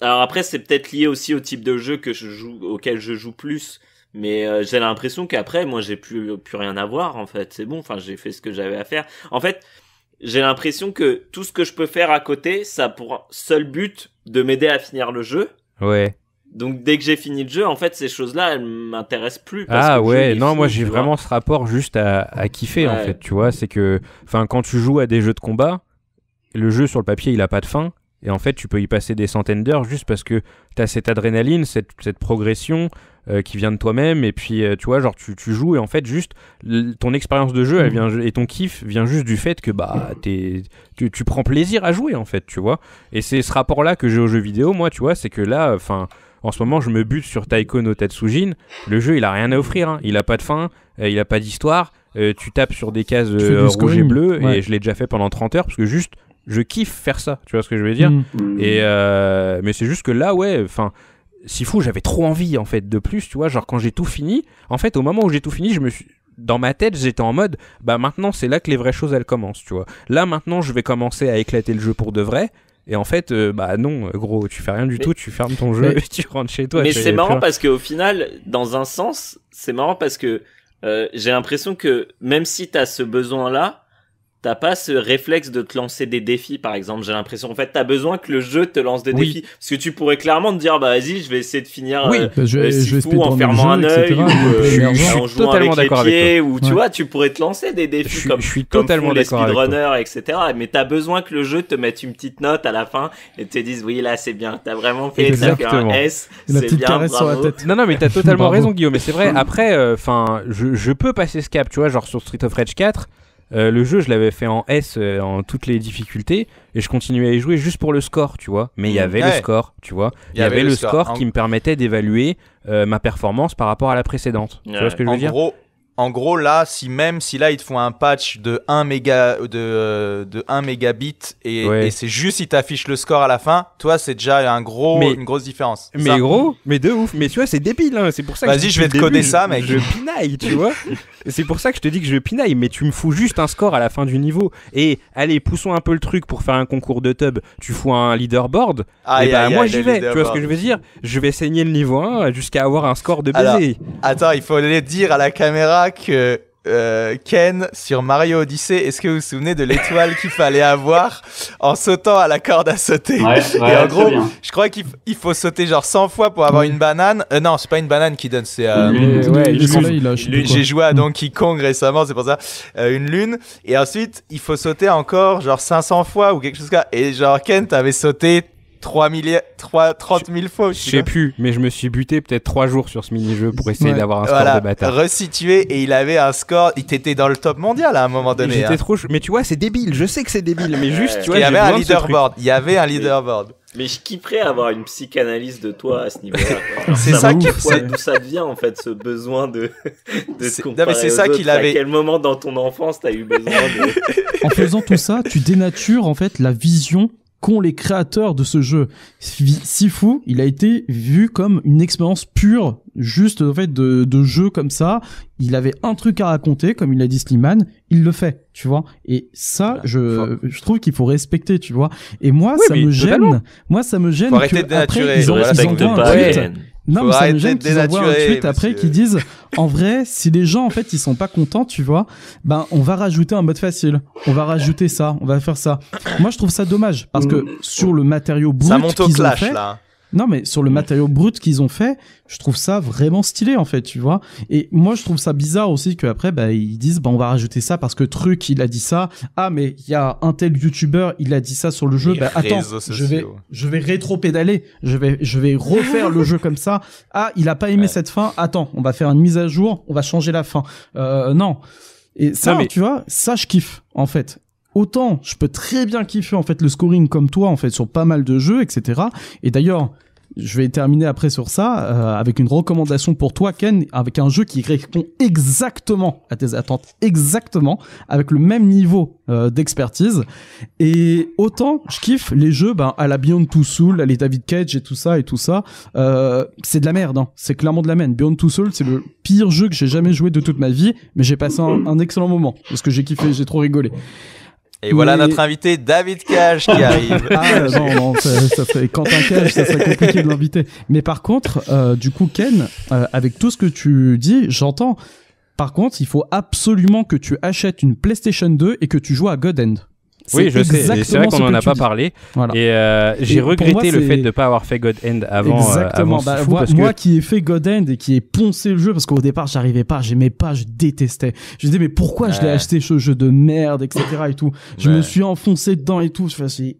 alors après, c'est peut-être lié aussi au type de jeu que je joue, auquel je joue plus. Mais euh, j'ai l'impression qu'après, moi, j'ai plus plus rien à voir. En fait, c'est bon. Enfin, j'ai fait ce que j'avais à faire. En fait, j'ai l'impression que tout ce que je peux faire à côté, ça a pour seul but de m'aider à finir le jeu. Ouais. Donc dès que j'ai fini le jeu, en fait, ces choses-là, elles m'intéressent plus. parce Ah que ouais, non, moi j'ai vraiment ce rapport juste à, à kiffer en fait, tu vois. C'est que, enfin, quand tu joues à des jeux de combat, le jeu sur le papier il a pas de fin. Et en fait, tu peux y passer des centaines d'heures juste parce que tu as cette adrénaline, cette, cette progression euh, qui vient de toi-même. Et puis, euh, tu vois, genre, tu, tu joues et en fait, juste ton expérience de jeu elle vient, et ton kiff vient juste du fait que bah, tu, tu prends plaisir à jouer en fait, tu vois. Et c'est ce rapport-là que j'ai aux jeux vidéo, moi, tu vois, c'est que là, enfin, en ce moment, je me bute sur Taiko no Tatsujin. Le jeu, il a rien à offrir. hein. Il a pas de fin, euh, il a pas d'histoire. euh, tu tapes sur des cases euh, rouge et scoring, bleu ouais. et je l'ai déjà fait pendant 30 heures parce que juste, je kiffe faire ça. Tu vois ce que je veux dire Mm. Et euh, mais c'est juste que là, ouais, enfin. Si fou, j'avais trop envie en fait de plus, tu vois, genre quand j'ai tout fini, en fait au moment où j'ai tout fini, je me suis dans ma tête, j'étais en mode bah maintenant c'est là que les vraies choses elles commencent, tu vois. Là maintenant, je vais commencer à éclater le jeu pour de vrai. Et en fait, euh, bah non, gros, tu fais rien du Mais- tout, tu fermes ton jeu Mais- et tu rentres chez toi. mais c'est marrant parce qu'au final, dans un sens, c'est marrant parce que euh, j'ai l'impression que même si t'as ce besoin-là, t'as pas ce réflexe de te lancer des défis, par exemple. J'ai l'impression, en fait, t'as besoin que le jeu te lance des Oui. défis. Parce que tu pourrais clairement te dire, bah vas-y, je vais essayer de finir Oui, euh, Bah, je euh, vais, je vais en fermant un œil, etc. ou, euh, émergent. je suis en jouant totalement avec les d'accord avec pieds, ou tu Ouais. vois, tu pourrais te lancer des Je défis suis, comme je suis comme totalement font les speedrunners, etc. Mais t'as besoin que le jeu te mette une petite note à la fin et te dise oui là c'est bien, t'as vraiment fait, t'as fait un. S, c'est bien, caresse sur la bravo. tête. Non, non, mais t'as totalement raison, Guillaume. Mais c'est vrai, après, enfin, je, je peux passer ce cap, tu vois, genre sur Street of Rage 4. Euh, le jeu, je l'avais fait en S euh, en toutes les difficultés et je continuais à y jouer juste pour le score, tu vois. Mais il y avait le score, tu vois. Il y, avait, le score, En- qui me permettait d'évaluer euh, ma performance par rapport à la précédente. Tu Ouais. vois ce que je veux En dire? gros, en gros, là, si même si là ils te font un patch de 1 méga de, euh, de 1 mégabit et, Ouais. et c'est juste ils t'affichent le score à la fin, toi c'est déjà un gros Mais- une grosse différence. Mais Ça. gros, mais de ouf. Mais tu vois, c'est débile, hein. c'est pour ça que Vas-y, je vais te coder ça, mec. Je pinaille, tu vois. c'est pour ça que je te dis que je pinaille, mais tu me fous juste un score à la fin du niveau. Et allez, poussons un peu le truc pour faire un concours de tub. Tu fous un leaderboard. Aïe, et bah, moi j'y vais. Tu vois ce que je veux dire? Je vais saigner le niveau 1 jusqu'à avoir un score de Alors, baiser. Attends, il faut aller dire à la caméra que euh, Ken sur Mario Odyssey. Est-ce que vous vous souvenez de l'étoile qu'il fallait avoir en sautant à la corde à sauter Ouais, Et en gros, bien. je crois qu'il faut sauter genre 100 fois pour avoir une banane. Euh, non, c'est pas une banane qui donne, c'est. euh, lune. ouais. J'ai joué à Donkey Kong récemment, c'est pour ça. Euh, une lune. Et ensuite, il faut sauter encore genre 500 fois ou quelque chose comme ça. Et genre, Ken, t'avais sauté 3 milliards, 3, 30 000 fois. Je sais plus, mais je me suis buté peut-être trois jours sur ce mini-jeu pour essayer Ouais. d'avoir un score Voilà, de bâtard. resitué et il avait un score. Il était dans le top mondial à un moment donné. J'étais hein. trop chou- Mais tu vois, c'est débile. Je sais que c'est débile, mais juste, tu Il vois, y j'ai avait un leaderboard. Il y avait un leaderboard. Mais je kifferais avoir une psychanalyse de toi à ce niveau-là. C'est ça savoir qui- c'est- d'où ça devient en fait ce besoin de, de C'est- te non, mais comparer c'est ça qu'il avait- À quel moment dans ton enfance t'as eu besoin de En faisant tout ça, tu dénatures en fait la vision qu'ont les créateurs de ce jeu. Sifu, il a été vu comme une expérience pure, juste en fait de, de jeu comme ça. Il avait un truc à raconter, comme il a dit Slimane, il le fait, tu vois. Et ça, je, je trouve qu'il faut respecter, tu vois. Et moi, Oui, ça me gêne. totalement. Moi, ça me gêne Faut arrêter après, ils, ont, ils un tweet. Non, Faut mais ça me gêne de qu'ils envoient un tweet après qui disent en vrai, si les gens en fait ils sont pas contents, tu vois, ben on va rajouter un mode facile, on va rajouter ça, on va faire ça. Moi je trouve ça dommage parce que sur le matériau brut Ça monte au qu'ils ont clash fait, là. Non mais sur le matériau brut qu'ils ont fait, je trouve ça vraiment stylé en fait, tu vois. Et moi je trouve ça bizarre aussi que après bah ils disent bah on va rajouter ça parce que truc il a dit ça. Ah mais il y a un tel youtubeur, il a dit ça sur le jeu. Les Bah attends, je vais je vais rétro-pédaler, je vais, je vais refaire le jeu comme ça. Ah, il a pas aimé Ouais. cette fin. Attends, on va faire une mise à jour, on va changer la fin. Euh, non. Et ça, Non, mais- tu vois, ça je kiffe en fait. Autant, je peux très bien kiffer en fait le scoring comme toi en fait sur pas mal de jeux, etc. Et d'ailleurs, je vais terminer après sur ça euh, avec une recommandation pour toi, Ken, avec un jeu qui répond exactement à tes attentes, exactement, avec le même niveau euh, d'expertise. Et autant, je kiffe les jeux ben, à la Beyond Two Soul, à les David Cage et tout ça et tout ça. Euh, c'est de la merde, hein. c'est clairement de la merde. Beyond Two Soul, c'est le pire jeu que j'ai jamais joué de toute ma vie, mais j'ai passé un, un excellent moment parce que j'ai kiffé, j'ai trop rigolé. Et voilà Mais- notre invité David Cage qui arrive. Ah non, non, ça, ça serait Quentin Cage, ça serait compliqué de l'inviter. Mais par contre, euh, du coup, Ken, euh, avec tout ce que tu dis, j'entends. Par contre, il faut absolument que tu achètes une PlayStation 2 et que tu joues à God End. Oui, je sais. C'est vrai qu'on ce en que a pas dis. parlé. Voilà. Et euh, j'ai regretté moi, le fait de ne pas avoir fait God End avant. euh, Exactement. avant Bah, Sifu, moi, parce que moi qui ai fait God End et qui ai poncé le jeu parce qu'au départ j'arrivais pas, j'aimais pas, je détestais. Je me disais mais pourquoi je l'ai acheté ce jeu de merde, etc. et tout. Je Ouais. me suis enfoncé dedans et tout. Enfin, j'ai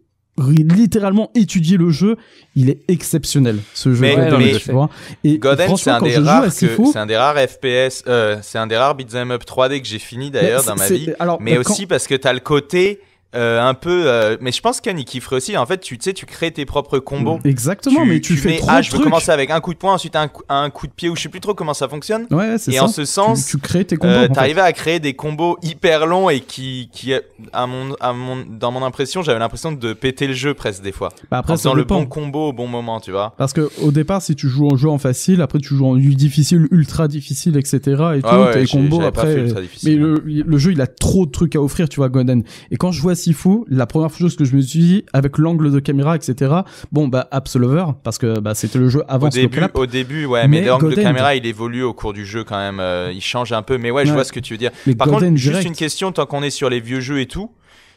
littéralement étudié le jeu. Il est exceptionnel ce jeu. Mais- God End, mais- tu vois. Et God End, c'est un des rares c'est un des rares FPS, euh, c'est un des rares beat'em up 3D que j'ai fini d'ailleurs dans ma vie. Alors, Mais quand- aussi parce que t'as le côté euh, un peu. euh, mais je pense qu'Anne il kifferait aussi. En fait, tu tu sais, tu crées tes propres combos. Exactement, mais tu, fais mets, trop ah, je veux trucs. commencer avec un coup de poing, ensuite un, coup- un coup de pied, ou je sais plus trop comment ça fonctionne. Ouais, c'est Et ça. en ce sens, tu, tu crées tes combos. Euh. T'arrivais à créer des combos hyper longs et qui, qui à mon, à mon, dans mon impression, j'avais l'impression de péter le jeu presque des fois. Bah, après, en faisant le bon combo au bon moment, tu vois. Parce que au départ, si tu joues en jeu en facile, après tu joues en difficile, ultra difficile, etc. Et tout, Ah ouais, t'as les j'ai- combos j'avais pas après. fait ultra mais le jeu, il a trop de trucs à offrir, tu vois, Golden. Et quand je vois Sifu, la première chose que je me suis dit, avec l'angle de caméra, etc. Bon, bah, Absolver, parce que bah, c'était le jeu avant Au début, clap. au début, ouais, mais, Mais l'angle de caméra, il évolue au cours du jeu quand même. euh, il change un peu, mais ouais, je vois ce que tu veux dire. Mais Par contre, juste direct. une question, tant qu'on est sur les vieux jeux et tout,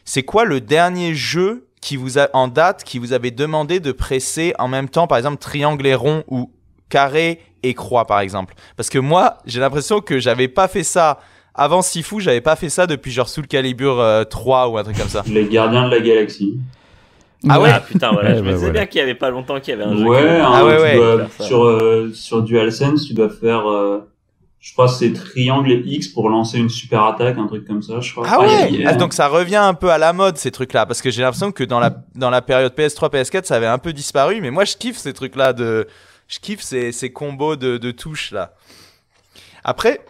c'est quoi le dernier jeu qui vous a, en date, qui vous avait demandé de presser en même temps, par exemple, triangle et rond ou carré et croix, par exemple? Parce que moi, j'ai l'impression que j'avais pas fait ça avant Sifu, j'avais pas fait ça depuis genre Soul Calibur euh, 3 ou un truc comme ça. Les gardiens de la galaxie. Ah ouais? Ah putain, voilà, Ouais, je me disais voilà. bien qu'il y avait pas longtemps qu'il y avait un jeu. Ouais, hein, Ah ouais, tu ouais. dois- sur, euh, sur DualSense, tu dois faire, euh, je crois que c'est triangle et X pour lancer une super attaque, un truc comme ça, je crois. Ah il y a- ouais il y a- Ah, Donc ça revient un peu à la mode ces trucs-là, parce que j'ai l'impression que dans la, dans la période PS3, PS4, ça avait un peu disparu, mais moi je kiffe ces trucs-là de... Je kiffe ces, ces combos de, de touches là. Après,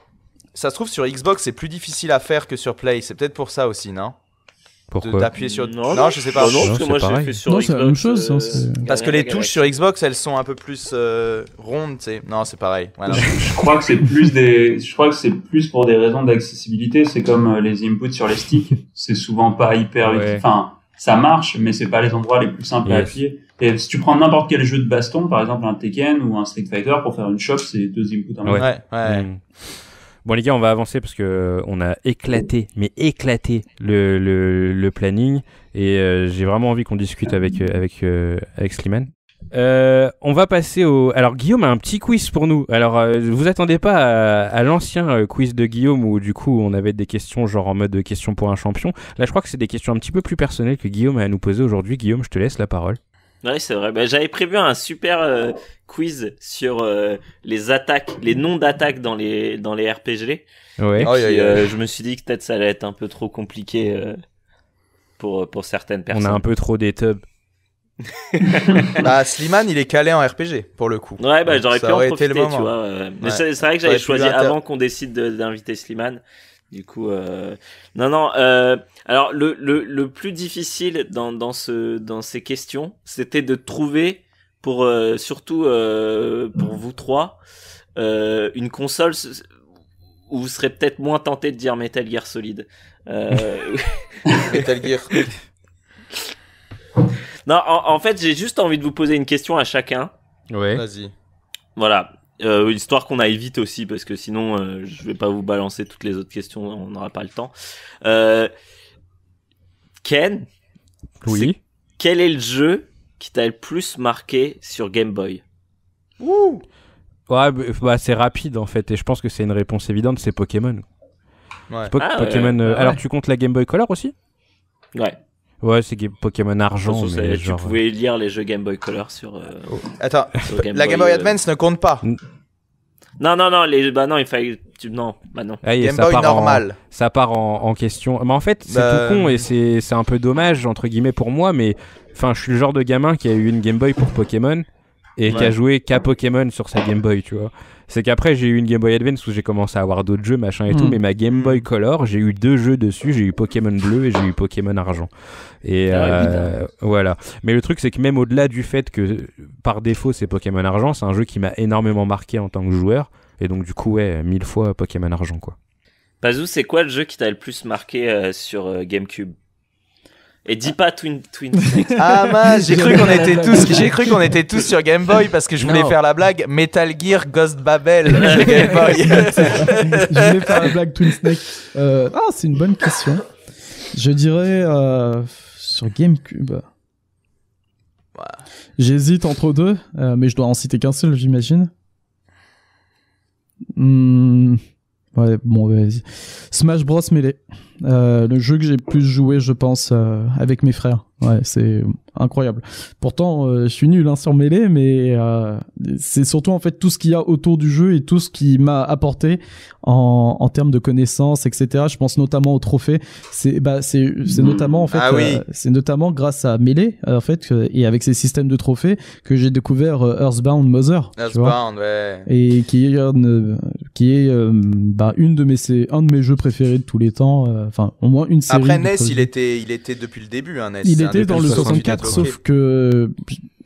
ça se trouve sur Xbox c'est plus difficile à faire que sur Play, c'est peut-être pour ça aussi, non? De- Pourquoi D'appuyer sur... Non, Non, je sais pas. Non, Non, parce que c'est moi j'ai pareil. fait sur Non, c'est la Xbox, même chose, euh, Parce que les touches sur Xbox elles sont un peu plus euh, rondes, tu sais. Non, c'est pareil. Ouais, non. Je crois que c'est plus des, je crois que c'est plus pour des raisons d'accessibilité. C'est comme euh, les inputs sur les sticks. C'est souvent pas hyper Ouais. Enfin, ça marche, mais c'est pas les endroits les plus simples à appuyer. Et si tu prends n'importe quel jeu de baston, par exemple un Tekken ou un Street Fighter, pour faire une shot, c'est deux inputs en même Ouais. temps. ouais, ouais. Bon les gars, on va avancer parce que euh, on a éclaté, mais éclaté le, le, planning et euh, j'ai vraiment envie qu'on discute avec euh, avec avec Slimane. On va passer au. Alors Guillaume a un petit quiz pour nous. Alors euh, vous attendez pas à, l'ancien quiz de Guillaume où du coup on avait des questions genre en mode questions pour un champion. Là je crois que c'est des questions un petit peu plus personnelles que Guillaume a à nous poser aujourd'hui. Guillaume, je te laisse la parole. Ouais, c'est vrai. Bah, J'avais prévu un super euh, quiz sur euh, les attaques, les noms d'attaques dans les dans les RPG. Ouais. Puis, euh, je me suis dit que peut-être ça allait être un peu trop compliqué euh, pour pour certaines On personnes. a un peu trop des tubs. Bah, Slimane, il est calé en RPG, pour le coup. Ouais, bah j'aurais pu en profiter, tu vois. euh, Mais Ouais. c'est vrai que j'avais choisi avant qu'on décide de- d'inviter Slimane. Du coup, euh... non, non. Euh... Alors, le, le, le plus difficile dans, dans, ce, dans ces questions, c'était de trouver, pour euh, surtout euh, pour vous trois, euh, une console où vous serez peut-être moins tenté de dire Metal Gear Solid. Euh... Metal Gear. non, en, en fait, j'ai juste envie de vous poser une question à chacun. Ouais. Vas-y. Voilà. Euh, histoire qu'on aille vite aussi, parce que sinon, euh, je vais pas vous balancer toutes les autres questions, on n'aura pas le temps. Euh, Ken, Oui. quel est le jeu qui t'a le plus marqué sur Game Boy? Ouh Ouais, bah, bah, c'est rapide en fait, et je pense que c'est une réponse évidente, c'est Pokémon. Ouais. Po- Ah ouais, Pokémon. euh, ouais. Alors tu comptes la Game Boy Color aussi? Ouais. Ouais, c'est Pokémon Argent, mais c'est- tu genre. pouvais lire les jeux Game Boy Color sur, euh, Attends, sur Game la Boy. Game Boy euh. Advance ne compte pas. Non, non, non, les... bah non, il fallait. Tu... Non, bah non. Ah, Game ça Boy part en- normal. ça part en, en question. Mais en fait, c'est Bah, tout con et c'est c'est un peu dommage, entre guillemets, pour moi, mais enfin, je suis le genre de gamin qui a eu une Game Boy pour Pokémon et qui a joué qu'à Pokémon sur sa Game Boy, tu vois. C'est qu'après, j'ai eu une Game Boy Advance où j'ai commencé à avoir d'autres jeux, machin et tout, Hmm. mais ma Game Boy Color, j'ai eu deux jeux dessus, j'ai eu Pokémon bleu et j'ai eu Pokémon argent. Et Ah euh, voilà. Mais le truc, c'est que même au-delà du fait que par défaut c'est Pokémon argent, c'est un jeu qui m'a énormément marqué en tant que joueur. Et donc, du coup, ouais, mille fois Pokémon argent, quoi. Pazou, c'est quoi le jeu qui t'a le plus marqué euh, sur euh, GameCube? Et dis pas Twin Twin. Ah mince, j'ai cru qu'on était tous, j'ai cru qu'on était tous sur Game Boy parce que je voulais Non. faire la blague Metal Gear Ghost Babel sur Game Boy. je voulais faire la blague Twin Snake. Euh, ah, c'est une bonne question. Je dirais euh, sur GameCube. J'hésite entre deux, euh, mais je dois en citer qu'un seul, j'imagine. Hmm, Ouais, bon, vas-y. Smash Bros Melee. Euh, le jeu que j'ai plus joué, je pense, euh, avec mes frères. Ouais, c'est incroyable. Pourtant, euh, je suis nul hein, sur Melee, mais c'est surtout en fait tout ce qu'il y a autour du jeu et tout ce qui m'a apporté en, en termes de connaissances, etc. Je pense notamment au trophée. C'est bah c'est c'est notamment en fait Ah oui. c'est notamment grâce à Melee euh, en fait et avec ces systèmes de trophées que j'ai découvert Earthbound Mother. Earthbound, ouais. et qui est qui est bah, une de mes c'est un de mes jeux préférés de tous les temps enfin au moins une série Après NES, il était, il était depuis le début, hein, NES. il était dans le 64 ok. sauf que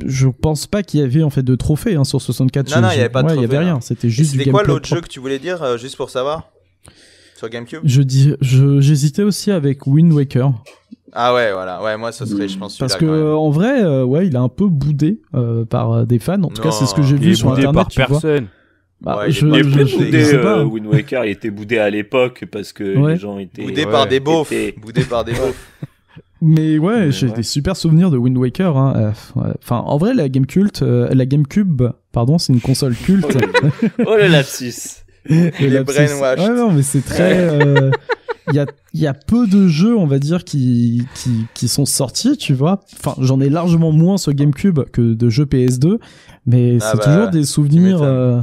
je pense pas qu'il y avait en fait de trophées hein, sur 64 Non, non, il y avait pas de ouais, il y avait rien non. c'était juste du C'était quoi l'autre jeu que tu voulais dire, euh, juste pour savoir Sur GameCube? Je dis je j'hésitais aussi avec Wind Waker Ah ouais, voilà. Ouais, moi, ce serait, je pense, parce que celui-là, quand même. en vrai euh, ouais il a un peu boudé euh, par des fans en tout cas c'est ce que j'ai vu sur internet par tu vois. Bah, Ouais, je, pas Il je- était je- boudé, je sais euh, pas. Wind Waker, il était boudé à l'époque parce que Ouais. les gens étaient. Boudé Ouais. par des beaufs. Boudé par des beaufs. Mais ouais, j'ai ouais. des super souvenirs de Wind Waker. Hein. Euh. Enfin, en vrai, la Game Cult, euh, la GameCube, pardon, c'est une console culte. Oh le lapsus. Et Les brainwashed. Ouais, non, mais c'est très. euh, Il y, a, il y a peu de jeux, on va dire, qui, qui, qui sont sortis, tu vois. Enfin, j'en ai largement moins sur GameCube que de jeux PS2, mais Ah c'est bah, toujours des souvenirs, euh,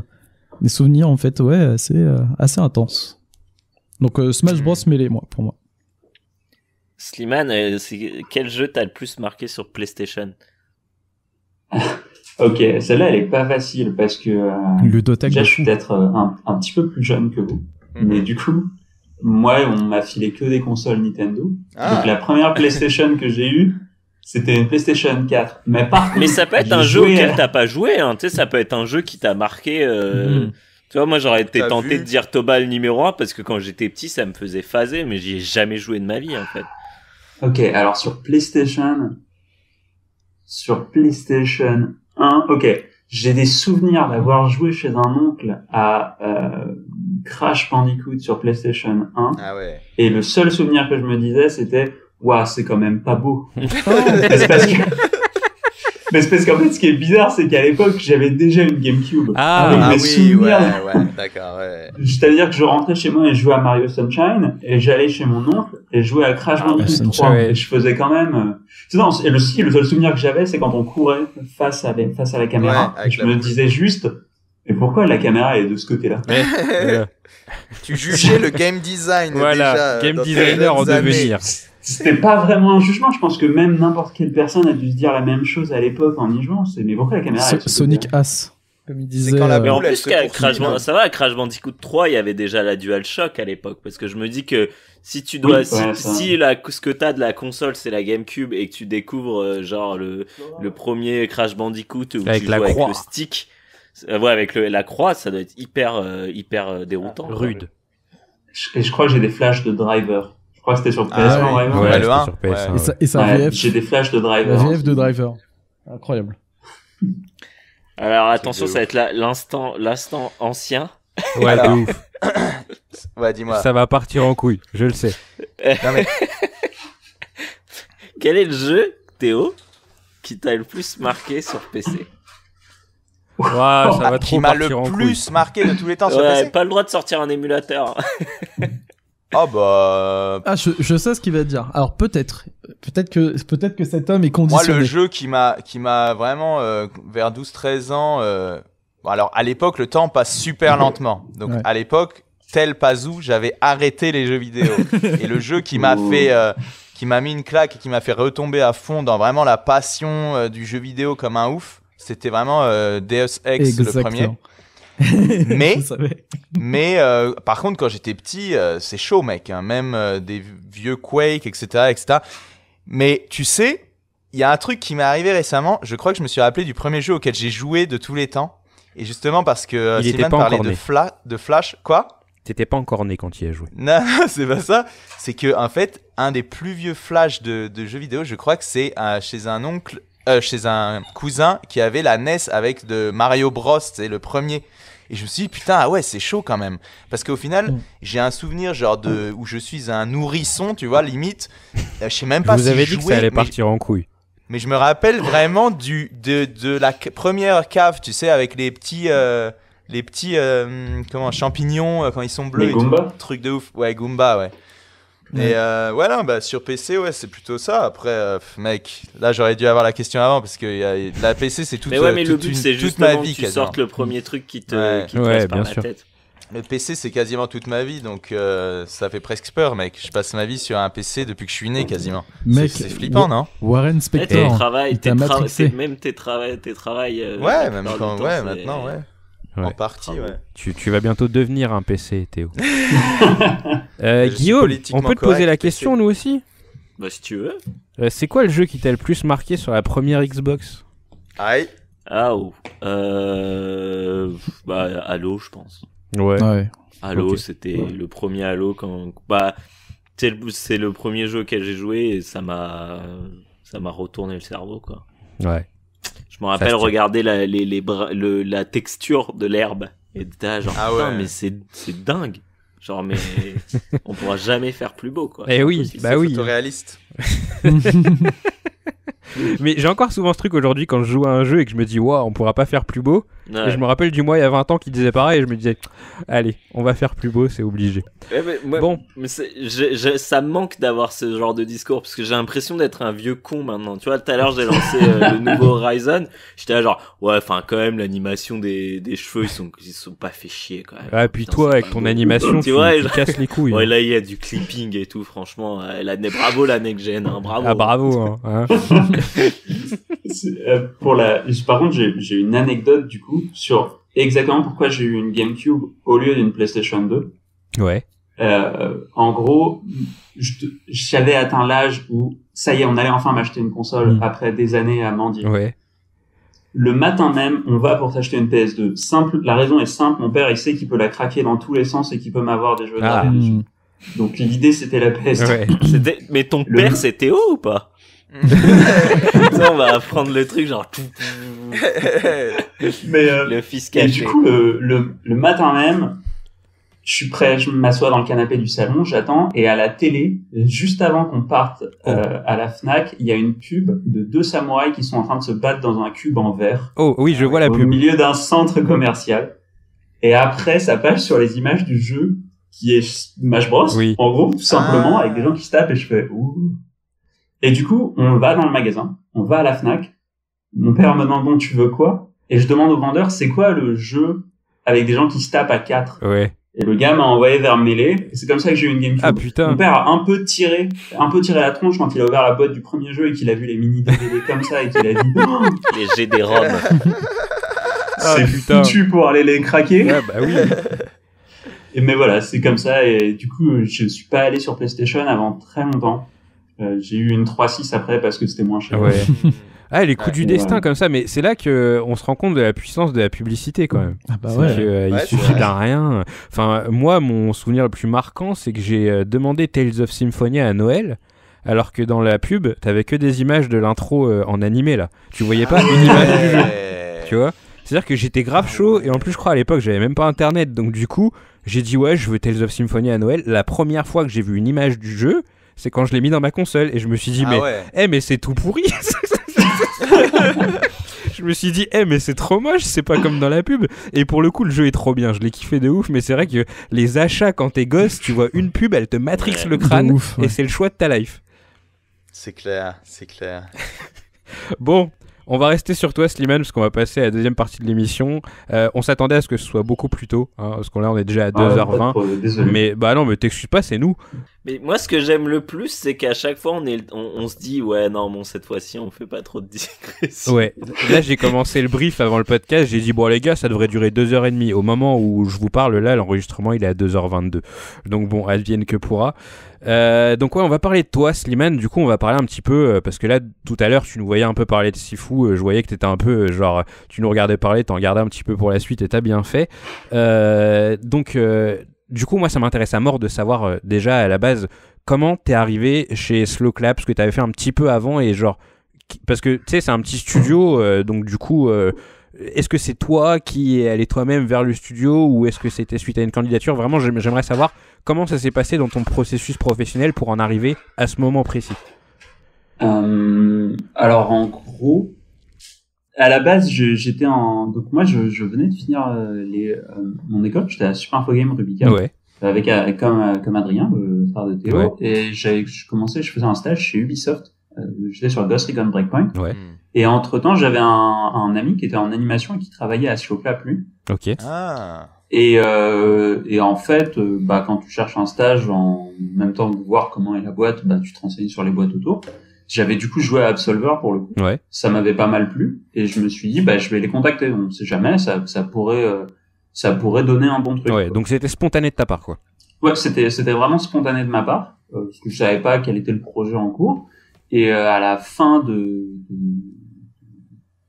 des souvenirs en fait, ouais, assez, euh, assez intenses. Donc euh, Smash Bros Melee, moi, pour moi. Slimane, euh, quel jeu t'as le plus marqué sur PlayStation? Ok, celle-là, elle est pas facile parce que euh, déjà, je suis peut-être un, un petit peu plus jeune que vous. Mhm. Mais du coup, moi, on m'a filé que des consoles Nintendo. Ah. Donc la première PlayStation que j'ai eue, c'était une PlayStation 4. Mais par contre, Mais ça peut être un jeu auquel à- t'as pas joué, hein. tu sais, ça peut être un jeu qui t'a marqué. euh, Mhm. Tu vois, moi j'aurais été tenté vu de dire Tobal numéro 1 parce que quand j'étais petit ça me faisait phaser, mais j'y ai jamais joué de ma vie en fait. Ok, alors sur PlayStation, sur PlayStation 1, ok, j'ai des souvenirs d'avoir joué chez un oncle à euh, Crash Bandicoot sur PlayStation 1. Ah ouais. Et le seul souvenir que je me disais, c'était, waouh, c'est quand même pas beau. Mais c'est parce que, mais c'est parce qu'en fait, ce qui est bizarre, c'est qu'à l'époque, j'avais déjà une GameCube. Ah, Avec Ah mes oui, souvenirs. ouais, ouais, d'accord, ouais. C'est-à-dire que je rentrais chez moi et je jouais à Mario Sunshine, et j'allais chez mon oncle et je jouais à Crash Ah, Bandicoot Sunshine, 3. ouais. Et je faisais quand même, euh, c'est non, et le, si, le seul souvenir que j'avais, c'est quand on courait face à, les- face à la caméra. Ouais, avec et je la me disais juste, mais pourquoi la caméra est de ce côté-là? Tu jugeais le game design Voilà, déjà. game designer en devenir. C'était pas vraiment un jugement. Je pense que même n'importe quelle personne a dû se dire la même chose à l'époque en y jouant. C'est mais pourquoi la caméra So- Sonic As, comme il disait. quand la Mais euh, en boule, elle plus, Crash Band- là. ça va, à Crash Bandicoot 3, il y avait déjà la DualShock à l'époque. Parce que je me dis que si tu dois, Oui, si, ouais, ça. si la, ce que t'as de la console, c'est la GameCube et que tu découvres, euh, genre, le, le premier Crash Bandicoot où Avec tu la joues avec croix. le stick. Euh, ouais, avec le, la croix, ça doit être hyper, euh, hyper euh, déroutant. Rude. Je- Et je crois que j'ai des flashs de driver. Je crois que c'était sur PS1 Ah ouais. Driver. Ouais, le c'était 1, sur PS1, ouais. Et ouais. sa, et sa Ouais, VF, J'ai des flashs de la driver. VF de Driver. Incroyable. Alors attention, ça va être l'instant, l'instant ancien. Ouais, Alors. de ouf. Ouais, dis-moi. Ça va partir en couille, je le sais. Non, mais Quel est le jeu, Théo, qui t'a le plus marqué sur PC Ouais, ça va qui m'a le plus marqué de tous les temps sur Ouais, PC pas le droit de sortir un émulateur. Oh bah. Ah, je, je sais ce qu'il va te dire. Alors peut-être, peut-être que, peut-être que cet homme est Moi, conditionné. le jeu qui m'a qui m'a vraiment euh, vers 12-13 ans. euh, bon, alors à l'époque, le temps passe super lentement. Donc Ouais. à l'époque, tel Pazou, j'avais arrêté les jeux vidéo. et le jeu qui m'a fait euh, qui m'a mis une claque et qui m'a fait retomber à fond dans vraiment la passion euh, du jeu vidéo comme un ouf, c'était vraiment euh, Deus Ex le premier. Mais. Mais euh, par contre, quand j'étais petit, euh, c'est chaud, mec. hein. Même euh, des vieux Quake, etc., etc. Mais tu sais, il y a un truc qui m'est arrivé récemment. Je crois que je me suis rappelé du premier jeu auquel j'ai joué de tous les temps. Et justement parce que pas parlait de. Fla- de Flash. Quoi? T'étais pas encore né quand il y a joué. Non, c'est pas ça. C'est que en fait, un des plus vieux Flash de, de jeux vidéo, je crois que c'est chez un oncle, chez un cousin qui avait la NES avec de Mario Bros. C'est le premier. Et je me suis dit putain ah ouais c'est chaud quand même parce qu'au final Mm. j'ai un souvenir genre de où je suis un nourrisson tu vois limite Euh, je sais même pas vous si je dit que ça allait partir en couille. mais je me rappelle vraiment du de, de la première cave tu sais avec les petits euh, les petits euh, comment champignons euh, quand ils sont bleus Les et tout. Truc de ouf ouais Goomba ouais Ouais. et euh, voilà, bah sur PC, ouais, c'est plutôt ça. Après, euh, mec, là j'aurais dû avoir la question avant parce que y a, la PC, c'est toute, Mais ouais, euh, mais le toute but une- c'est justement ma que vie tu quasiment. sortes le premier truc qui te, Ouais. qui te Ouais, passe par bien la sûr. tête. Le PC, c'est quasiment toute ma vie, donc euh, ça fait presque peur, mec. Je passe ma vie sur un PC depuis que je suis né, quasiment. Mec, c'est flippant, non? Warren Ouais, tes Spector. travails, il tes tra- matrixé. tes- même tes travails, tes travails. euh, Ouais, même quand, ouais, maintenant, ouais. Ouais. En partie, ouais. Tu, tu vas bientôt devenir un PC, Théo. Euh, Guillaume, on peut te poser la PC. question, nous aussi? Bah si tu veux. Euh, C'est quoi le jeu qui t'a le plus marqué sur la première Xbox? Aïe. Ah oh. Euh... Bah Halo, je pense. Ouais. Ouais. Halo, c'était le premier Halo quand bah c'est le, c'est le premier jeu auquel j'ai joué et ça m'a ça m'a retourné le cerveau quoi. Ouais. Je me rappelle regarder la les, les bras- le, la texture de l'herbe et là, genre Ah putain, ouais. mais c'est c'est dingue. Genre mais on pourra jamais faire plus beau quoi. Eh C'est oui, bah oui. Photoréaliste. Mais j'ai encore souvent ce truc aujourd'hui quand je joue à un jeu et que je me dis, waouh, on pourra pas faire plus beau. Ouais. Et je me rappelle du mois il y a 20 ans qui disait pareil et je me disais, allez, on va faire plus beau, c'est obligé. Ouais, mais moi- Bon, Mais c'est- je- je- ça me manque d'avoir ce genre de discours parce que j'ai l'impression d'être un vieux con maintenant. Tu vois, tout à l'heure j'ai lancé euh, le nouveau Horizon. J'étais là genre ouais, enfin quand même l'animation des, des cheveux ils sont ils sont pas fait chier quand même. ah, puis Putain, toi avec ton beau. animation, Tu vois, tu je- casses les couilles. Ouais, là il y a du clipping et tout. Franchement, euh, la bravo la next gen, hein, bravo. ah bravo. Hein, hein. Euh, pour la, par contre, j'ai, j'ai une anecdote du coup sur exactement pourquoi j'ai eu une GameCube au lieu d'une PlayStation 2. Ouais. Euh, en gros, j'avais atteint l'âge où ça y est, on allait enfin m'acheter une console Mm. après des années à mendier. Ouais. Le matin même, on va pour s'acheter une PS2. Simple, la raison est simple. Mon père, il sait qu'il peut la craquer dans tous les sens et qu'il peut m'avoir des jeux Ah. dessus. Hmm. Donc l'idée, c'était la PS2. Ouais. C'était- Mais ton Le- père c'est Théo ou pas? on va apprendre le truc genre tout, Mais euh, le fils Et caché. du coup, le, le, le matin même, je suis prêt, je m'assois dans le canapé du salon, j'attends, et à la télé, juste avant qu'on parte euh, à la Fnac, il y a une pub de deux samouraïs qui sont en train de se battre dans un cube en verre. Oh oui, je vois la au pub. milieu d'un centre commercial. Et après, ça passe sur les images du jeu qui est Smash Bros. Oui. En gros, tout simplement, Ah. avec des gens qui se tapent et je fais ouh. Et du coup, on va dans le magasin, on va à la Fnac. Mon père me demande bon, tu veux quoi? Et je demande au vendeur, c'est quoi le jeu avec des gens qui se tapent à quatre? Ouais. Et le gars m'a envoyé vers Melee. Et c'est comme ça que j'ai eu une GameCube. Ah Mon putain. père a un peu tiré, un peu tiré la tronche quand il a ouvert la boîte du premier jeu et qu'il a vu les mini DVD comme ça et qu'il a dit Oh, Les G des ROM. Ah, c'est putain. foutu pour aller les craquer. Ouais, bah oui. Et mais voilà, c'est comme ça. Et du coup, je suis pas allé sur PlayStation avant très longtemps. Euh, j'ai eu une 3.6 après parce que c'était moins cher. Ouais. Ah, les coups du Ouais. destin comme ça, mais c'est là que on se rend compte de la puissance de la publicité quand même. Ah bah ouais. que, euh, il suffit d'un rien. Enfin, moi, mon souvenir le plus marquant, c'est que j'ai euh, demandé Tales of Symphonia à Noël, alors que dans la pub, t'avais que des images de l'intro euh, en animé là. Tu voyais pas une image du jeu, tu vois. C'est-à-dire que j'étais grave chaud et en plus, je crois à l'époque, j'avais même pas internet, donc du coup, j'ai dit ouais, je veux Tales of Symphonia à Noël. La première fois que j'ai vu une image du jeu, c'est quand je l'ai mis dans ma console et je me suis dit Ah mais ouais. eh mais c'est tout pourri Je me suis dit, eh mais c'est trop moche, c'est pas comme dans la pub. Et pour le coup, le jeu est trop bien, je l'ai kiffé de ouf, mais c'est vrai que les achats quand t'es gosse, tu vois une pub, elle te matrixe Ouais. le crâne, ouf, ouais. et c'est le choix de ta life. C'est clair, c'est clair. Bon, on va rester sur toi, Slimane, parce qu'on va passer à la deuxième partie de l'émission. Euh, on s'attendait à ce que ce soit beaucoup plus tôt, hein, parce qu'on là, on est déjà à Ah, pas 2h20. trop, désolé. Mais bah non, mais t'excuses pas, c'est nous. Mais moi, ce que j'aime le plus, c'est qu'à chaque fois, on, est, on, on se dit, ouais, non, bon, cette fois-ci, on fait pas trop de digressions. Ouais, là j'ai commencé le brief avant le podcast, j'ai dit bon les gars ça devrait durer 2h30. Au moment où je vous parle là, l'enregistrement il est à 2h22. Donc bon, advienne que pourra. Euh, donc ouais, on va parler de toi Slimane, du coup on va parler un petit peu, euh, parce que là tout à l'heure tu nous voyais un peu parler de Sifu, euh, je voyais que t'étais un peu genre, tu nous regardais parler, t'en regardais un petit peu pour la suite et t'as bien fait. Donc du coup moi ça m'intéresse à mort de savoir déjà à la base comment t'es arrivé chez Slow Clap, ce que t'avais fait un petit peu avant et genre parce que tu sais c'est un petit studio donc du coup est-ce que c'est toi qui es allé toi-même vers le studio ou est-ce que c'était suite à une candidature? Vraiment j'aim- j'aimerais savoir comment ça s'est passé dans ton processus professionnel pour en arriver à ce moment précis Euh, alors en gros, à la base, je- j'étais en donc moi je, je venais de finir euh, les, euh, mon école, j'étais à Super Info Game Rubicam ouais avec comme comme Adrien, le frère de Théo, Ouais. et j'ai je commençais, je faisais un stage chez Ubisoft. Euh, j'étais sur Ghost Recon Breakpoint, ouais et entre temps j'avais un, un ami qui était en animation et qui travaillait à Slowclap lui. ok Ah. Et, euh, et en fait, euh, bah, quand tu cherches un stage en même temps que voir comment est la boîte, bah, tu te renseignes sur les boîtes autour. J'avais du coup joué à Absolver pour le coup. ouais Ça m'avait pas mal plu et je me suis dit, bah, je vais les contacter. On sait jamais, ça, ça pourrait, euh, ça pourrait donner un bon truc. ouais quoi. donc c'était spontané de ta part quoi Ouais, c'était c'était vraiment spontané de ma part euh, parce que je savais pas quel était le projet en cours. Et euh, à la fin de, de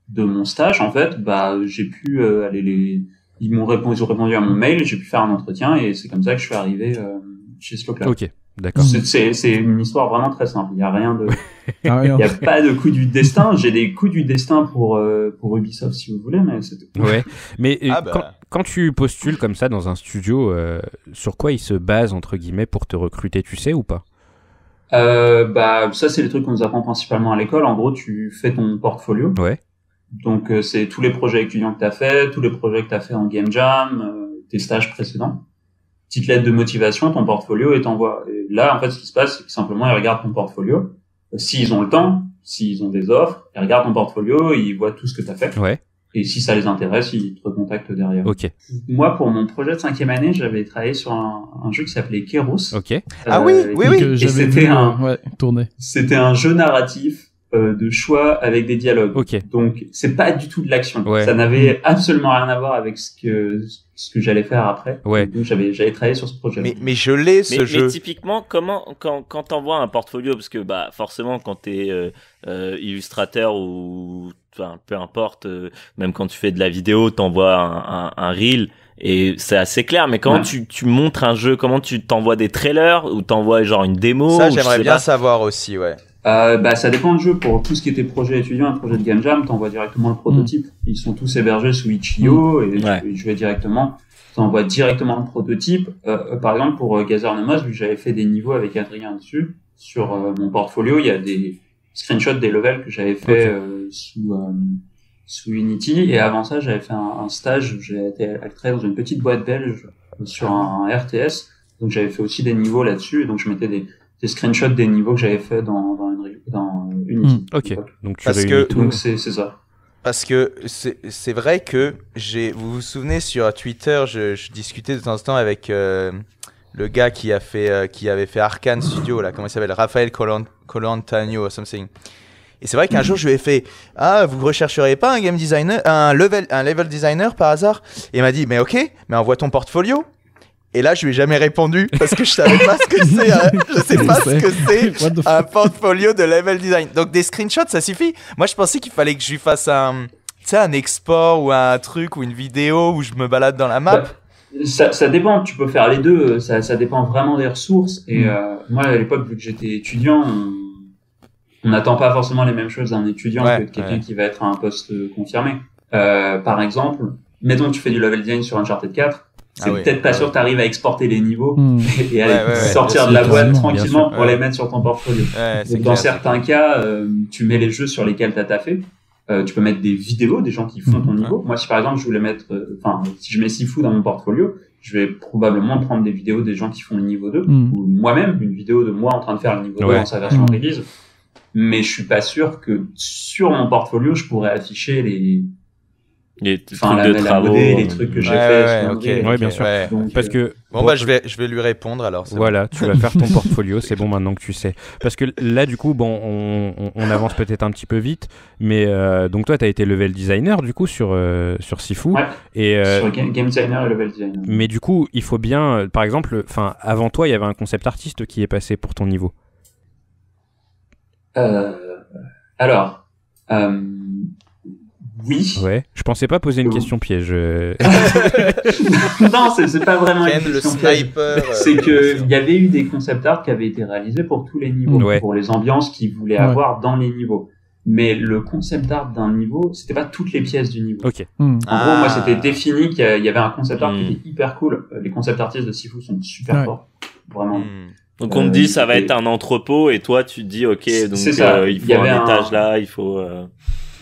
de mon stage, en fait, bah j'ai pu aller les ils m'ont répondu ils ont répondu à mon mail, j'ai pu faire un entretien et c'est comme ça que je suis arrivé euh, chez Slowclap. ok d'accord C'est- une histoire vraiment très simple. Il y a rien de Ah, il y a pas de coup du destin. J'ai des coups du destin pour euh, pour Ubisoft si vous voulez, mais c'est tout. ouais mais euh, Ah bah. quand, quand tu postules comme ça dans un studio euh, sur quoi il se base entre guillemets pour te recruter tu sais ou pas? Euh, bah ça c'est les trucs qu'on nous apprend principalement à l'école. En gros, tu fais ton portfolio. ouais Donc euh, c'est tous les projets étudiants que tu as fait, tous les projets que tu as fait en game jam, euh, tes stages précédents. Petite lettre de motivation, ton portfolio et t'envoies. Et là, en fait, ce qui se passe, c'est que simplement ils regardent ton portfolio. Euh, S'ils ont le temps, s'ils ont des offres, ils regardent ton portfolio, ils voient tout ce que tu as fait. ouais Et si ça les intéresse, ils te recontactent derrière. ok Moi, pour mon projet de cinquième année, j'avais travaillé sur un, un jeu qui s'appelait Keros. ok Ah oui, oui, oui. Et c'était un, ouais, tourner. c'était un jeu narratif euh, de choix avec des dialogues. ok Donc c'est pas du tout de l'action. Ouais. Ça n'avait absolument rien à voir avec ce que ce que j'allais faire après. Ouais. Donc j'avais j'avais travaillé sur ce projet. Mais, mais je l'ai ce mais, jeu. mais typiquement, comment quand quand t'envoies un portfolio, parce que bah forcément quand t'es euh, euh, illustrateur ou enfin peu importe, euh, même quand tu fais de la vidéo, t'envoies un, un, un reel et c'est assez clair. Mais comment Ouais. tu tu montres un jeu, comment tu t'envoies des trailers ou t'envoies genre une démo Ça, j'aimerais bien pas? savoir aussi, ouais. Euh, bah, ça dépend du jeu. Pour tout ce qui était projet étudiant et projet de game jam, t'envoies directement le prototype. Ils sont tous hébergés sous Itch.io et tu Ouais. y jouer directement. T'envoies directement le prototype. Euh, euh, par exemple, pour euh, Gazer Nomos, vu que j'avais fait des niveaux avec Adrien dessus, sur euh, mon portfolio, il y a des screenshots des levels que j'avais fait euh, sous euh, sous Unity. Et avant ça, j'avais fait un, un stage. où J'ai été travailler dans une petite boîte belge sur un, un RTS. Donc j'avais fait aussi des niveaux là-dessus. Et donc je mettais des, des screenshots des niveaux que j'avais fait dans dans, une, dans Unity. Hmm, Ok, donc tu Parce que- tout. Donc c'est c'est ça. Parce que c'est c'est vrai que j'ai. Vous vous souvenez sur Twitter, je, je discutais de temps en temps avec euh, le gars qui a fait euh, qui avait fait Arkane Studio là, comment il s'appelle, Raphaël Colan- Colantagno or something. Et c'est vrai qu'un jour je lui ai fait ah vous rechercherez pas un game designer, un level un level designer par hasard? Et il m'a dit mais ok, mais envoie ton portfolio. Et là je lui ai jamais répondu parce que je savais pas ce que c'est, hein. je sais pas ce que c'est un portfolio de level design. Donc des screenshots, ça suffit. Moi, je pensais qu'il fallait que je lui fasse un, tu sais, un export ou un truc ou une vidéo où je me balade dans la map. Bah, Ça, ça dépend, tu peux faire les deux, ça, ça dépend vraiment des ressources. Et Mm. euh, moi, à l'époque, vu que j'étais étudiant, on on n'attend pas forcément les mêmes choses d'un étudiant Ouais, que de quelqu'un ouais. qui va être à un poste confirmé. Euh, par exemple, mettons que tu fais du level design sur Uncharted 4, c'est Ah oui, peut-être pas ah sûr que tu arrives à exporter les niveaux Hmm. et à Ouais, ouais, sortir de la boîte tranquillement pour les mettre sur ton portfolio. Donc, dans certains cas, euh, tu mets les jeux sur lesquels tu as taffé. Euh, tu peux mettre des vidéos des gens qui font ton Mhm. niveau. Moi, si par exemple je voulais mettre, euh, enfin, si je mets Sifu dans mon portfolio, je vais probablement prendre des vidéos des gens qui font le niveau 2 Hmm. ou moi-même une vidéo de moi en train de faire le niveau 2 Ouais. dans sa version release. Mais je suis pas sûr que sur mon portfolio je pourrais afficher les, Les enfin, trucs la, de la travaux. modée, les trucs que j'ai Ouais, fait. ouais, sur ok, Unreal. Ouais, ok, bien sûr. ouais. Donc, Parce euh, que Bon, bah, je vais, je vais lui répondre alors. bon. Voilà, tu vas faire ton portfolio, c'est bon maintenant que tu sais. Parce que là, du coup, bon, on, on- on avance peut-être un petit peu vite, mais euh, donc toi, tu as été level designer du coup sur, euh, sur Sifu. Ouais. Et, euh, sur game, game designer et level designer. mais du coup, il faut bien, euh, par exemple, enfin, avant toi, il y avait un concept artiste qui est passé pour ton niveau. Euh, alors, euh, oui. Ouais. Je pensais pas poser une Oh. question piège. euh. non, c'est pas vraiment Ken, une le question piège. sniper. euh, C'est que il y avait eu des concept art qui avaient été réalisés pour tous les niveaux, Ouais. pour les ambiances qu'ils voulaient Ouais. avoir dans les niveaux. Mais le concept art d'un niveau, c'était pas toutes les pièces du niveau. Ok. Hmm. En gros, moi, Ah. c'était défini qu'il y avait un concept art qui était hyper cool. Euh, Les concept artistes de Sifu sont super Ouais. forts, vraiment. Hmm. Donc on te dit ça va être un entrepôt et toi tu te dis ok donc euh, il Il faut y avait un un- étage là, il faut. euh,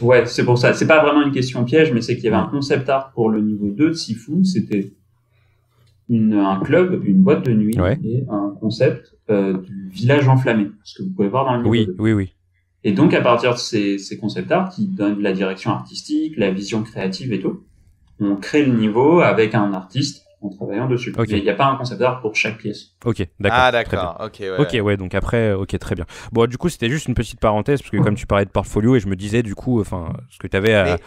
Ouais, c'est pour ça. C'est pas vraiment une question piège, mais c'est qu'il y avait un concept art pour le niveau 2 de Sifu. C'était une, un club, une boîte de nuit Ouais. et un concept euh, du village enflammé, ce que vous pouvez voir dans le niveau Oui, 2. oui, oui. Et donc, à partir de ces, ces concept art qui donnent la direction artistique, la vision créative et tout, on crée le niveau avec un artiste en travaillant dessus. Mais il n'y a pas un concept art pour chaque pièce. Ok, d'accord. Ah, très bien. d'accord. Ok, ouais. Donc après, ok, très bien. Bon, du coup, c'était juste une petite parenthèse, parce que comme tu parlais de portfolio, et je me disais, du coup, enfin, ce que tu avais à.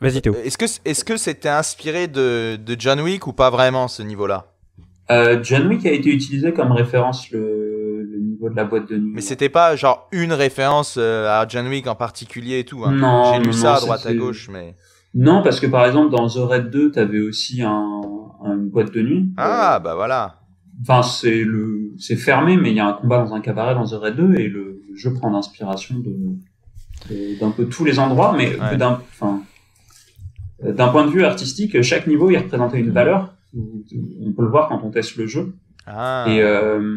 Vas-y, Théo. Est-ce que est-ce que c'était inspiré de, de John Wick ou pas vraiment ce niveau-là? Euh, John Wick a été utilisé comme référence le, le niveau de la boîte de nuit. Mais c'était pas genre une référence euh, à John Wick en particulier et tout. Hein. Non, J'ai lu non, ça à droite à gauche, mais. Non, parce que par exemple, dans The Red 2, t'avais aussi un, un- une boîte de nuit. Ah Euh, bah voilà. Enfin, c'est le, c'est fermé, mais il y a un combat dans un cabaret dans The Red 2 et le jeu prend l'inspiration de, de- d'un peu tous les endroits, mais Ouais. d'un, enfin, d'un point de vue artistique, chaque niveau il représentait une valeur. On peut le voir quand on teste le jeu. Ah. Et, euh,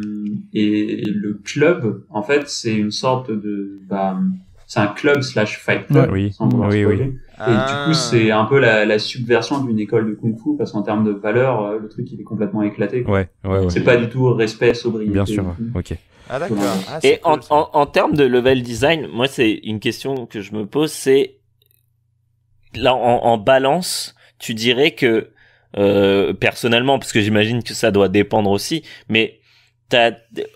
et le club, en fait, c'est une sorte de, bah, c'est un club slash fight club, Ouais, oui. sans Oui, spoiler. oui. Et du Ah. coup, c'est un peu la, la subversion d'une école de kung-fu, parce qu'en termes de valeur, euh, le truc il est complètement éclaté. quoi. Ouais, ouais, ouais. C'est pas du tout respect, sobriété. Bien sûr, ok. Ah d'accord. Ah, Et en, cool, en, en termes de level design, moi c'est une question que je me pose, c'est là en, en balance, tu dirais que euh, personnellement, parce que j'imagine que ça doit dépendre aussi, mais t'as,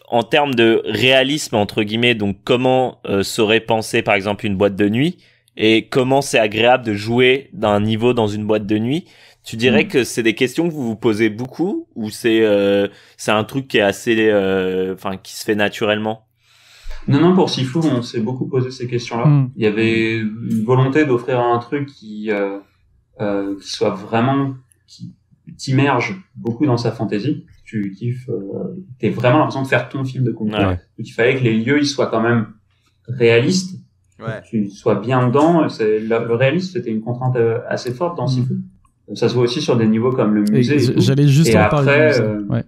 en termes de réalisme entre guillemets, donc comment euh, serait pensée par exemple une boîte de nuit et comment c'est agréable de jouer d'un niveau dans une boîte de nuit. Tu dirais Mm. que c'est des questions que vous vous posez beaucoup ou c'est euh, c'est un truc qui est assez euh, enfin qui se fait naturellement? Non, non, pour Sifu, on s'est beaucoup posé ces questions-là. Hmm. Il y avait une volonté d'offrir un truc qui, euh, euh, qui soit vraiment, qui t'immerge beaucoup dans sa fantaisie. tu kiffes, euh, t'es vraiment l'impression de faire ton film de combat. Ouais. Donc il fallait que les lieux ils soient quand même réalistes, Ouais. tu sois bien dedans. C'est, le, le réalisme c'était une contrainte euh, assez forte dans. Sifu. Ça se voit aussi sur des niveaux comme le musée. J'allais juste Et en parler. après, de ça. euh, Ouais.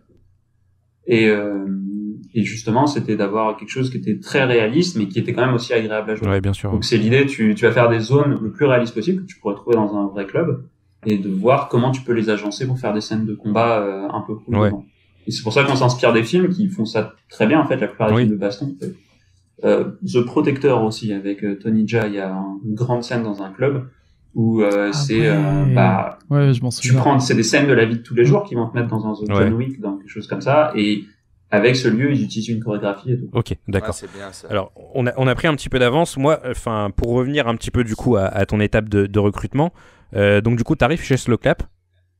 Et, euh, et justement, c'était d'avoir quelque chose qui était très réaliste, mais qui était quand même aussi agréable à jouer. Ouais, bien sûr. Donc c'est l'idée, tu, tu vas faire des zones le plus réalistes possible que tu pourrais trouver dans un vrai club, et de voir comment tu peux les agencer pour faire des scènes de combat euh, un peu cool. Ouais. Et c'est pour ça qu'on s'inspire des films qui font ça très bien en fait, la plupart des Oui. films de baston. Euh, The Protector aussi avec euh, Tony Jaa, il y a un- une grande scène dans un club où euh, c'est euh, Ah ouais. bah Ouais, je m'en tu souviens. prends, c'est des scènes de la vie de tous les jours qui vont te mettre dans un The Ouais. John Wick, dans quelque chose comme ça, et avec ce lieu, ils utilisent une chorégraphie et tout. Ok, d'accord. Ouais, c'est bien ça. Alors, on a, on a pris un petit peu d'avance. Moi, enfin, pour revenir un petit peu du coup à, à ton étape de, de recrutement, euh, donc du coup, tu arrives chez Slowclap.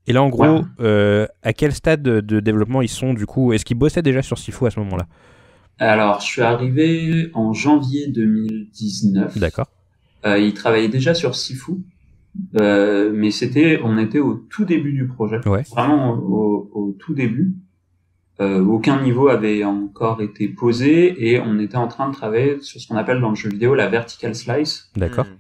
Et là, en gros, Ouais. euh, à quel stade de, de développement ils sont du coup? Est-ce qu'ils bossaient déjà sur Sifu à ce moment-là? Alors, je suis arrivé en janvier 2019. D'accord. Euh, ils travaillaient déjà sur Sifu, euh, mais c'était, on était au tout début du projet, Ouais. vraiment au, au tout début. Euh, aucun niveau avait encore été posé et on était en train de travailler sur ce qu'on appelle dans le jeu vidéo la vertical slice. D'accord. Hmm.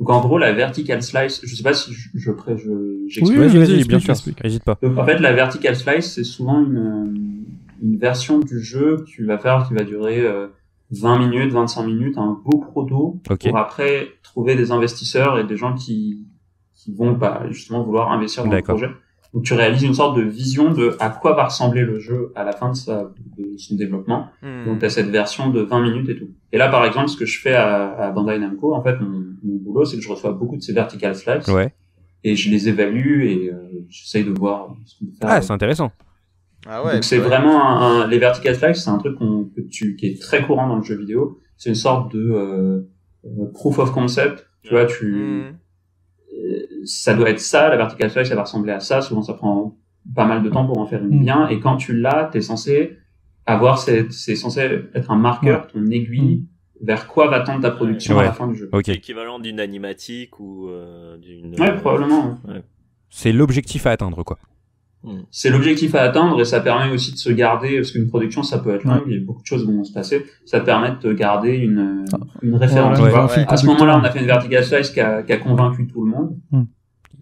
Donc en gros, la vertical slice, je sais pas si je, je, je- Oui, j'explique. Vas-y, vas-y, vas-y, bien sûr. N'hésite pas. Donc, en fait, la vertical slice, c'est souvent une, euh, une version du jeu que tu vas faire qui va durer euh, 20 minutes, 25 minutes, un beau proto, Ok. pour après trouver des investisseurs et des gens qui, qui vont bah, justement vouloir investir dans le projet. Donc tu réalises une sorte de vision de à quoi va ressembler le jeu à la fin de, sa, de son développement. Hmm. Donc tu as cette version de 20 minutes et tout. Et là, par exemple, ce que je fais à, à Bandai Namco, en fait, mon, mon boulot, c'est que je reçois beaucoup de ces vertical slices Ouais. et je les évalue et euh, j'essaye de voir ce qu'on peut faire. Ah, c'est intéressant. Ah ouais. Donc c'est ouais. vraiment un, un- les vertical slices, c'est un truc que tu, qui est très courant dans le jeu vidéo. C'est une sorte de euh, euh, proof of concept. Tu vois, tu, euh, ça doit être ça, la vertical slice, ça va ressembler à ça. Souvent, ça prend pas mal de temps pour en faire une Mm. bien. Et quand tu l'as, t'es censé avoir, c'est censé être un marqueur, ton aiguille, vers quoi va tendre ta production à la fin du jeu. Ok. L'équivalent d'une animatique ou euh, d'une. Ouais, probablement. C'est l'objectif à atteindre, quoi. C'est l'objectif à atteindre et ça permet aussi de se garder parce qu'une production ça peut être longue il y a beaucoup de choses vont se passer ça permet de garder une Ah. une référence fil à ce moment-là on a fait une vertical slice qui a, qui a convaincu tout le monde Hmm.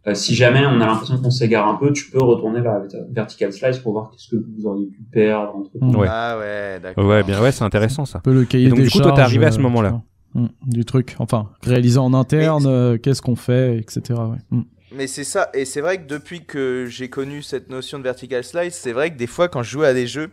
Euh, si jamais on a l'impression qu'on s'égare un peu tu peux retourner vers la vertical slice pour voir qu'est-ce que vous auriez pu perdre entre Hmm. Ouais. Ah ouais, d'accord. Ouais, bien, ouais, c'est intéressant ça. Peu le cahier Et donc, des du coup, toi, t'es charges, arrivé à ce euh, moment-là. Mm, du truc. Enfin, réalisé en interne, euh, qu'est-ce qu'on fait, etc. Ouais. Mais c'est ça, et c'est vrai que depuis que j'ai connu cette notion de vertical slice, c'est vrai que des fois quand je joue à des jeux,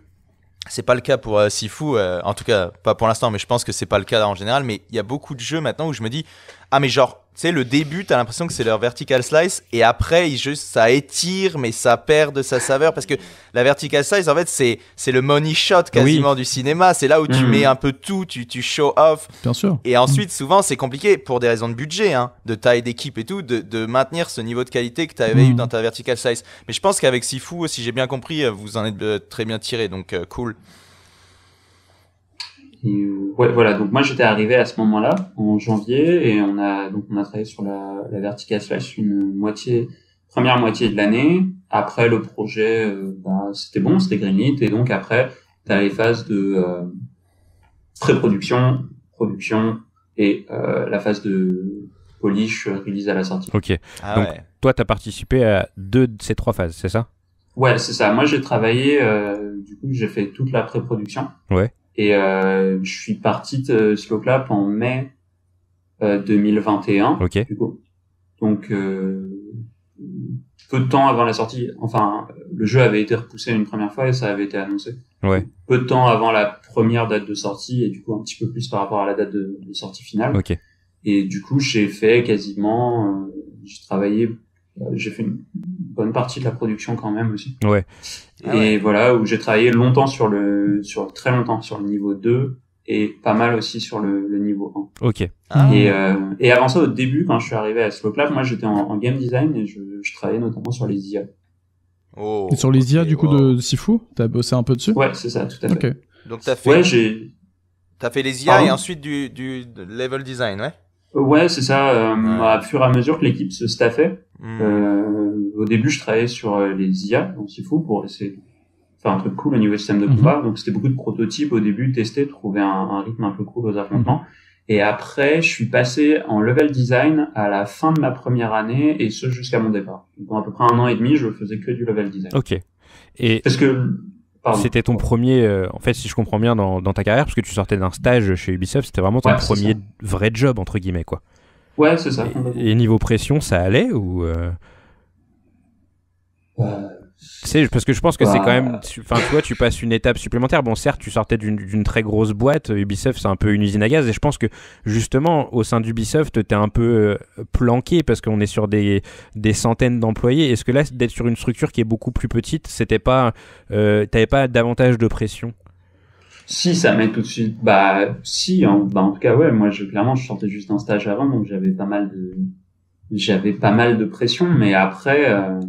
c'est pas le cas pour euh, Sifu, euh, en tout cas pas pour l'instant, mais je pense que c'est pas le cas en général, mais il y a beaucoup de jeux maintenant où je me dis, ah mais genre, sais, le début, t'as l'impression que c'est leur vertical slice, et après, il juste, ça étire, mais ça perd de sa saveur, parce que la vertical slice, en fait, c'est, c'est le money shot quasiment du cinéma, c'est là où tu Mhm. mets un peu tout, tu, tu show off, Bien sûr. et ensuite, souvent, c'est compliqué pour des raisons de budget, hein, de taille d'équipe et tout, de, de maintenir ce niveau de qualité que tu avais Mm. eu dans ta vertical slice. Mais je pense qu'avec Sifu, si j'ai bien compris, euh, vous en êtes euh, très bien tiré, donc euh, cool. Et, euh, ouais, voilà. Donc moi j'étais arrivé à ce moment-là en janvier et on a donc on a travaillé sur la, la vertical slash une moitié première moitié de l'année. Après le projet, euh, bah, c'était bon, c'était greenlit et donc après t'as les phases de euh, pré-production, production et euh, la phase de polish release à la sortie. Ok. Ah Donc- ouais. Toi, t'as participé à deux de ces trois phases, c'est ça? Ouais, c'est ça. Moi, j'ai travaillé, euh, du coup, j'ai fait toute la pré-production. Ouais. Et euh, je suis parti de Slowclap en mai euh, 2021. Ok. Du coup. Donc, euh, peu de temps avant la sortie, enfin, le jeu avait été repoussé une première fois et ça avait été annoncé. Ouais. Peu de temps avant la première date de sortie et du coup un petit peu plus par rapport à la date de, de sortie finale. Ok. Et du coup, j'ai fait quasiment, euh, j'ai travaillé, j'ai fait une bonne partie de la production quand même aussi. Ouais. Et Ah ouais. voilà, où j'ai travaillé longtemps sur le, sur très longtemps sur le niveau 2 et pas mal aussi sur le, le niveau 1. Ok. Ah. Et, euh, et avant ça, au début, quand je suis arrivé à Slowclap, moi j'étais en, en game design et je, je travaillais notamment sur les IA. Oh, Et sur les IA, du coup, wow. de Sifu, t'as bossé un peu dessus? Ouais, c'est ça, tout à fait. Ok. Donc t'as fait, Ouais, j'ai, t'as fait les IA Pardon? et ensuite du, du level design, ouais? Ouais, c'est ça, euh, Ouais. à fur et à mesure que l'équipe se staffait, Hmm. Euh, au début, je travaillais sur euh, les IA dans Sifu pour essayer faire un truc cool au niveau du système de combat. Donc c'était beaucoup de prototypes au début, tester, trouver un, un rythme un peu cool aux affrontements. Et après, je suis passé en level design à la fin de ma première année et ce jusqu'à mon départ. Donc, à peu près un an et demi, je faisais que du level design. Ok. Et Parce que c'était ton premier, euh, en fait, si je comprends bien, dans, dans ta carrière, parce que tu sortais d'un stage chez Ubisoft, c'était vraiment ton Ouais, premier vrai job, entre guillemets, quoi. Ouais, c'est ça. Et, et niveau pression, ça allait ou euh, Euh, sais, parce que je pense que c'est quand même. Enfin, tu vois, tu passes une étape supplémentaire. Bon, certes, tu sortais d'une- très grosse boîte. Ubisoft, c'est un peu une usine à gaz. Et je pense que, justement, au sein d'Ubisoft, t'es un peu euh, planqué parce qu'on est sur des, des centaines d'employés. Est-ce que là, d'être sur une structure qui est beaucoup plus petite, c'était pas. Euh, T'avais pas davantage de pression? Si, ça met tout de suite. Bah, si, en, bah, en tout cas, ouais, moi, je, clairement, je sortais juste d'un stage avant, donc j'avais pas mal de, j'avais pas mal de pression, mais après, euh,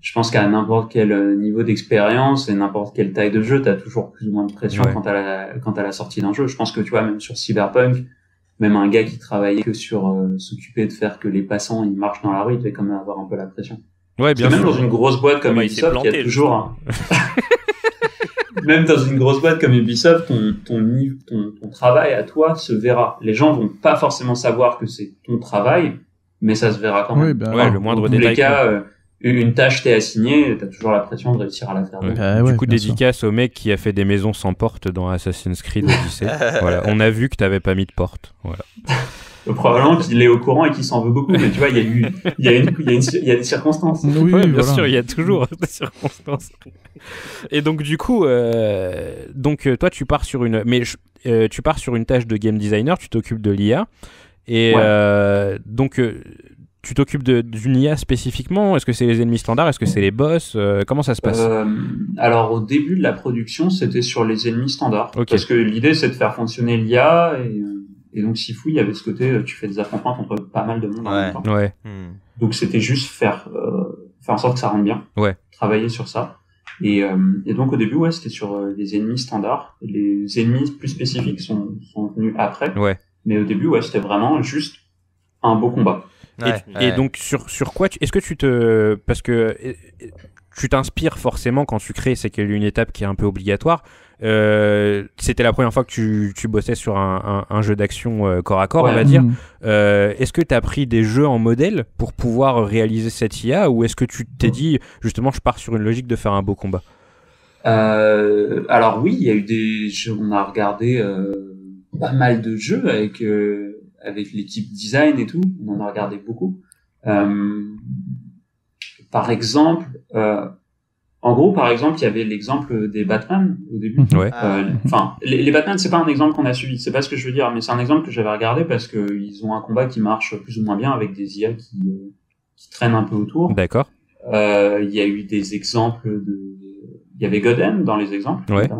je pense qu'à n'importe quel euh, niveau d'expérience et n'importe quelle taille de jeu, t'as toujours plus ou moins de pression Ouais. quant à la, quant à la sortie d'un jeu. Je pense que tu vois, même sur Cyberpunk, même un gars qui travaillait que sur euh, s'occuper de faire que les passants ils marchent dans la rue, il devait quand même avoir un peu la pression. Ouais, Parce que même dans une grosse boîte comme Ouais, il s'est Ubisoft, il y a planté, toujours un... même dans une grosse boîte comme Ubisoft, ton, ton, ton, ton travail à toi se verra. Les gens vont pas forcément savoir que c'est ton travail, mais ça se verra quand même. Oui, bah, Ouais, le moindre Dans tous détail. les cas, euh, une tâche t'est assignée, t'as toujours la pression de réussir à la faire. Ouais. Bah du ouais, coup, bien sûr. dédicace au mec qui a fait des maisons sans porte dans Assassin's Creed Odyssey. voilà, on a vu que t'avais pas mis de porte. Voilà. Probablement qu'il est au courant et qu'il s'en veut beaucoup, mais tu vois, il y a eu, il y a une, il y a une, il y a des circonstances. Oui, Ouais, bien voilà. sûr, il y a toujours des circonstances. Et donc du coup, euh, donc euh, toi tu pars sur une, mais je- euh, tu pars sur une tâche de game designer, tu t'occupes de l'IA, et Ouais. euh, donc euh, tu t'occupes de- d'une IA spécifiquement? Est-ce que c'est les ennemis standards? Est-ce que c'est les boss? Euh, Comment ça se passe? Euh, alors au début de la production, c'était sur les ennemis standards, parce que l'idée c'est de faire fonctionner l'IA et, euh, et donc Sifu, il y avait ce côté, tu fais des affrontements contre pas mal de monde en Ouais. même temps. Ouais, Hmm. Donc c'était juste faire euh, faire en sorte que ça rentre bien, Ouais. travailler sur ça. Et, euh, et donc au début, ouais, c'était sur les ennemis standards. Les ennemis plus spécifiques sont, sont venus après. ouais. Mais au début, ouais, c'était vraiment juste un beau combat. Et- Ouais, et, ouais. donc sur sur quoi tu- Est-ce que tu te parce que tu t'inspires forcément quand tu crées, c'est qu'il y a une étape qui est un peu obligatoire. Euh, C'était la première fois que tu, tu bossais sur un, un- un jeu d'action euh, corps à corps, Ouais. on va dire. Mm. Euh, est-ce que tu as pris des jeux en modèle pour pouvoir réaliser cette IA ou est-ce que tu t'es dit justement je pars sur une logique de faire un beau combat? Euh, alors oui, il y a eu des jeux, on a regardé euh, pas mal de jeux avec euh, avec l'équipe design et tout. On en a regardé beaucoup. Euh, par exemple, euh, en gros, par exemple, il y avait l'exemple des Batman au début. Ouais. Ah, Euh, Enfin, les, les Batman, c'est pas un exemple qu'on a suivi. C'est pas ce que je veux dire, mais c'est un exemple que j'avais regardé parce que ils ont un combat qui marche plus ou moins bien avec des IA qui, euh, qui traînent un peu autour. D'accord. Euh, Il y a eu des exemples de. Il y avait Godem dans les exemples. Ouais.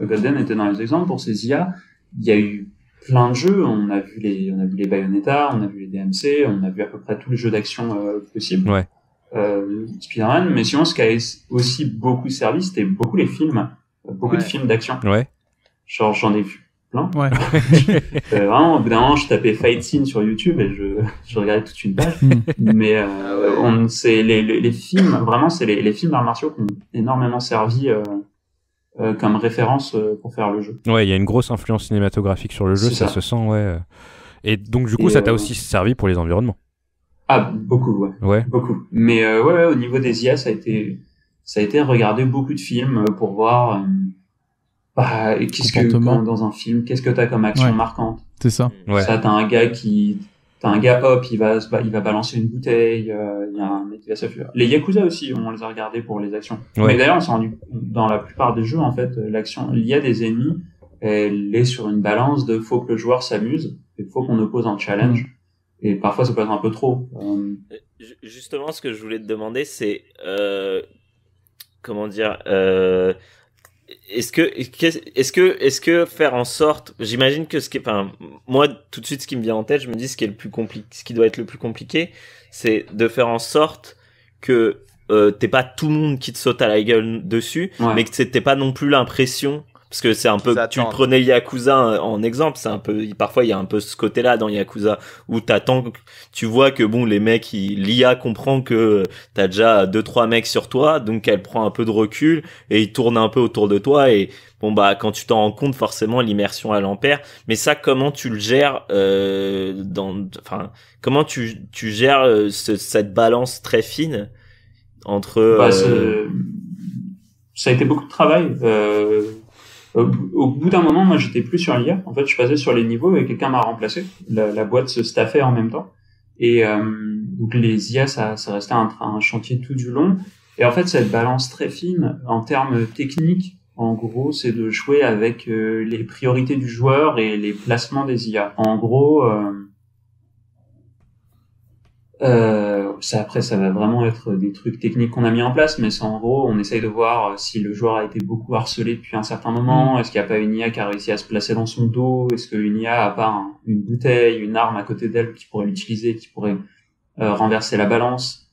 Euh, Godem était dans les exemples pour ses IA. Il y a eu plein de jeux. On a vu les, on a vu les Bayonetta, on a vu les DMC, on a vu à peu près tous les jeux d'action euh, possibles. Ouais. Euh, Spider-Man. Mais sinon, ce qui a aussi beaucoup servi, c'était beaucoup les films, Euh, beaucoup de films d'action. Ouais. Genre, j'en ai vu plein. Ouais. Euh, vraiment, au bout d'un moment, je tapais fight scene sur YouTube et je, je regardais toute une page. Mais euh, Ah on, c'est les, les, les films, vraiment, c'est les, les films d'arts martiaux qui ont énormément servi euh, comme référence euh, pour faire le jeu. Ouais, il y a une grosse influence cinématographique sur le jeu, ça. ça. se sent, ouais. Et donc du coup, Et, ça t'a euh, aussi servi pour les environnements. Ah, beaucoup, ouais, Ouais. beaucoup. Mais euh, ouais, ouais, au niveau des IA, ça a été, ça a été regarder beaucoup de films euh, pour voir. euh, bah, qu'est-ce que dans un film, qu'est-ce que t'as comme action Ouais. marquante C'est ça. Ouais. Ça, t'as un gars qui, t'as un gars hop, il va, il va balancer une bouteille, euh, il y a un mec qui va s'affuir. Les Yakuza aussi, on les a regardés pour les actions. Ouais. Mais d'ailleurs, on s'est rendu, dans la plupart des jeux, en fait, euh, l'action, il y a des ennemis, elle est sur une balance de faut que le joueur s'amuse, et faut qu'on oppose un challenge. Et parfois, ça peut être un peu trop. Euh, Ju- Justement, ce que je voulais te demander, c'est euh, comment dire. Est-ce que est-ce que est-ce que faire en sorte, j'imagine que ce qui est, enfin, moi tout de suite ce qui me vient en tête, je me dis ce qui est le plus compliqué, ce qui doit être le plus compliqué, c'est de faire en sorte que euh, t'es pas tout le monde qui te saute à la gueule dessus, Ouais. mais que t'aies pas non plus l'impression, parce que c'est un peu tu prenais Yakuza en exemple c'est un peu parfois il y a un peu ce côté là dans Yakuza où t'attends tu vois que bon les mecs l'IA comprend que t'as déjà deux trois mecs sur toi donc elle prend un peu de recul et il tourne un peu autour de toi et bon bah quand tu t'en rends compte forcément l'immersion elle en perd. Mais ça comment tu le gères euh, dans enfin comment tu tu gères euh, cette balance très fine entre bah, euh, ça a été beaucoup de travail euh au, bout d'un moment, moi, j'étais plus sur l'IA. En fait, je passais sur les niveaux et quelqu'un m'a remplacé. La, boîte se staffait en même temps. Et euh, donc les IA, ça, ça restait un, un, chantier tout du long. Et en fait, cette balance très fine en termes techniques, en gros, c'est de jouer avec euh, les priorités du joueur et les placements des IA. En gros, euh, euh, ça après, ça va vraiment être des trucs techniques qu'on a mis en place, mais c'est en gros, on essaye de voir euh, si le joueur a été beaucoup harcelé depuis un certain moment. Mm. Est-ce qu'il n'y a pas une IA qui a réussi à se placer dans son dos Est-ce qu'une IA a pas une bouteille, une arme à côté d'elle qui pourrait l'utiliser, qui pourrait euh, renverser la balance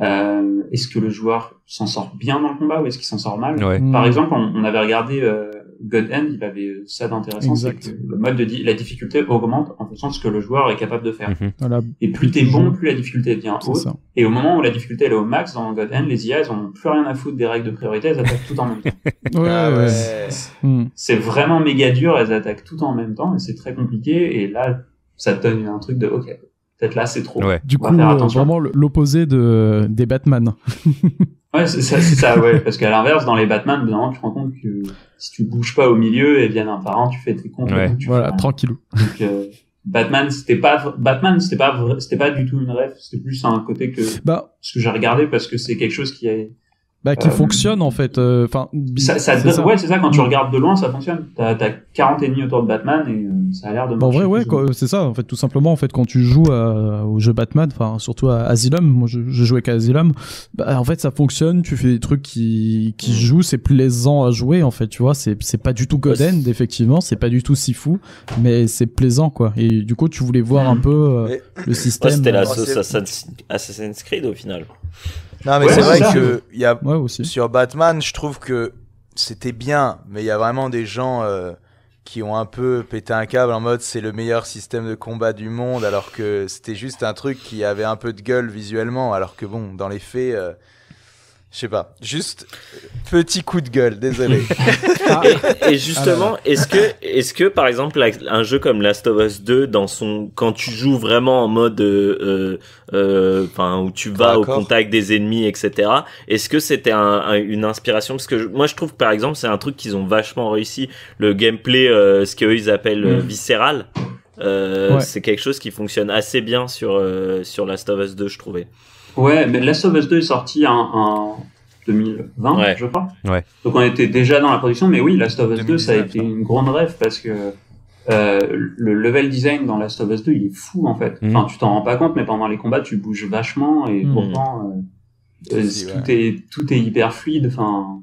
euh, Est-ce que le joueur s'en sort bien dans le combat ou est-ce qu'il s'en sort mal? Par mm. exemple, on, on, avait regardé euh, God End, il avait ça d'intéressant, c'est que le mode de la difficulté augmente en fonction de ce que le joueur est capable de faire. Mhm. Voilà. Et plus t'es bon, plus la difficulté devient haute. Et au moment où la difficulté est au max dans God End, les IA, elles ont plus rien à foutre des règles de priorité, elles attaquent tout en même temps. ouais, ah ouais. Hmm. C'est vraiment méga dur, elles attaquent tout en même temps et c'est très compliqué. Et là, ça te donne un truc de, ok, peut-être là c'est trop. Ouais. Du coup, euh, vraiment l'opposé de des Batman. Ouais, c'est ça, c'est ça, ouais. Parce qu'à l'inverse, dans les Batman, dedans, tu te rends compte que si tu bouges pas au milieu et viennent un par un, tu fais tes comptes. Ouais. voilà, tranquillou. Donc, euh, Batman, c'était pas, Batman, c'était pas, c'était pas du tout une rêve. C'était plus un côté que, bah, ce que j'ai regardé parce que c'est quelque chose qui est, bah, qui euh, fonctionne en fait. Euh, enfin, ça, ça, ouais, c'est ça. Quand tu regardes de loin, ça fonctionne. T'as as 40 ennemis autour de Batman et euh, ça a l'air de. Bah, en vrai, ouais, c'est ça. En fait, tout simplement, en fait, quand tu joues au jeu Batman, enfin surtout à Asylum, moi je, je jouais qu'à Asylum, bah, en fait, ça fonctionne. Tu fais des trucs qui qui jouent, c'est plaisant à jouer. En fait, tu vois, c'est c'est pas du tout God End, effectivement, c'est pas du tout si fou, mais c'est plaisant quoi. Et du coup, tu voulais voir un peu le système. C'était la Assassin's Creed au final. Non, mais c'est vrai que y a, sur Batman, je trouve que c'était bien, mais il y a vraiment des gens euh, qui ont un peu pété un câble en mode c'est le meilleur système de combat du monde, alors que c'était juste un truc qui avait un peu de gueule visuellement, alors que bon, dans les faits. Euh, je sais pas, juste petit coup de gueule, désolé. et, justement, est-ce que, est-ce que par exemple un jeu comme Last of Us 2, dans son, quand tu joues vraiment en mode, euh, euh, enfin où tu vas au contact des ennemis, etc. Est-ce que c'était un, une inspiration? Parce que moi je trouve que par exemple c'est un truc qu'ils ont vachement réussi, le gameplay, euh, ce qu'eux ils appellent mm. viscéral. C'est quelque chose qui fonctionne assez bien sur sur Last of Us 2, je trouvais. Ouais, mais Last of Us 2 est sorti en, 2020, je crois. Ouais. Donc on était déjà dans la production, mais oui, Last of Us 2, ça a été une grande rêve parce que euh, le level design dans Last of Us 2, il est fou en fait. Mm. Enfin, tu t'en rends pas compte, mais pendant les combats, tu bouges vachement et mm. pourtant euh, euh tout est tout est hyper fluide. Enfin,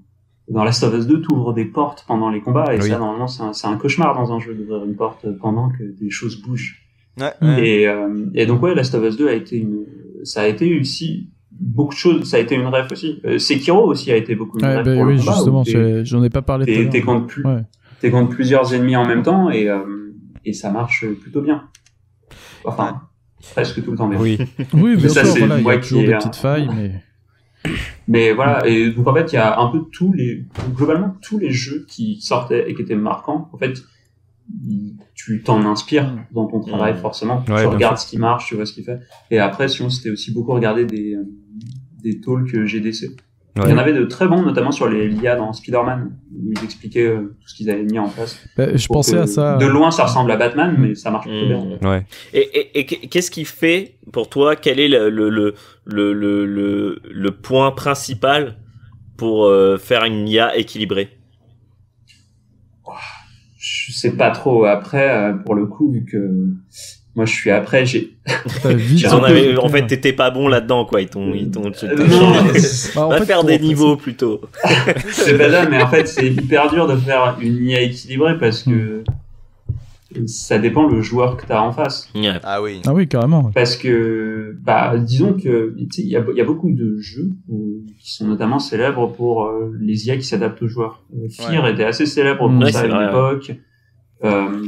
dans Last of Us 2, tu ouvres des portes pendant les combats et ça, normalement, c'est un, un, cauchemar dans un jeu d'ouvrir une porte pendant que des choses bougent. Ouais, Et, euh, et donc ouais, Last of Us 2 a été une ça a été aussi beaucoup de choses. Ça a été une rêve aussi. Euh, Sekiro aussi a été beaucoup une rêve. Bah, oui, justement, j'en ai pas parlé. T'es contre, plus, es contre plusieurs ennemis en même temps et, euh, et ça marche plutôt bien. Enfin, presque tout le temps. Oui, oui, mais ça, c'est voilà, il y a toujours des petites failles, mais. Mais voilà, et donc en fait, il y a un peu tous les, globalement tous les jeux qui sortaient et qui étaient marquants. En fait, tu t'en inspires dans ton travail mmh. forcément. tu regardes ce qui marche, tu vois ce qu'il fait. Et après, sinon, c'était aussi beaucoup regarder des, euh, des talks GDC. Il y en avait de très bons, notamment sur les LIA dans Spider-Man, ils expliquaient euh, tout ce qu'ils avaient mis en place. Bah, je pensais à ça. De loin, ça ressemble à Batman, mais ça marche très bien. Mmh. Ouais. Et, et, et qu'est-ce qui fait, pour toi, quel est le, le, le, le, le, le point principal pour euh, faire une IA équilibrée? Je sais pas trop. Après, euh, pour le coup, vu que moi je suis après, j'ai. en fait, t'étais pas bon là-dedans, quoi. Ils t'ont, ils t'ont. Euh, va faire des niveaux plutôt. c'est pas ça, mais en fait, c'est hyper dur de faire une IA équilibrée parce que ça dépend le joueur que tu as en face. Ah oui. Ah oui, carrément. Parce que, bah, disons que, tu sais, il y a, il y a beaucoup de jeux où- qui sont notamment célèbres pour euh, les IA qui s'adaptent aux joueurs. Fear était assez célèbre pour Ouais, ça à c'est Euh,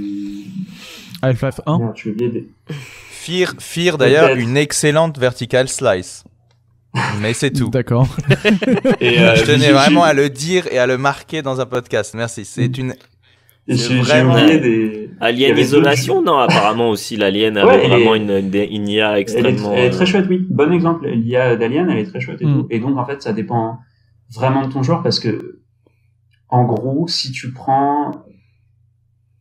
Half-Life 1. merde, oublié des- Fear, Fear d'ailleurs, une excellente vertical slice. Mais c'est tout. D'accord. Et, euh, Je tenais vraiment à le dire et à le marquer dans un podcast. Merci. C'est une. j'ai- vraiment- oublié des. Alien Isolation, non, apparemment aussi, l'Alien avait Ouais, vraiment est- une, une, une IA Elle est, extrêmement. elle est très euh, chouette, oui. Bon exemple. L'IA d'Alien, elle est très chouette et Mm. tout. Et donc, en fait, ça dépend vraiment de ton joueur parce que, en gros, si tu prends,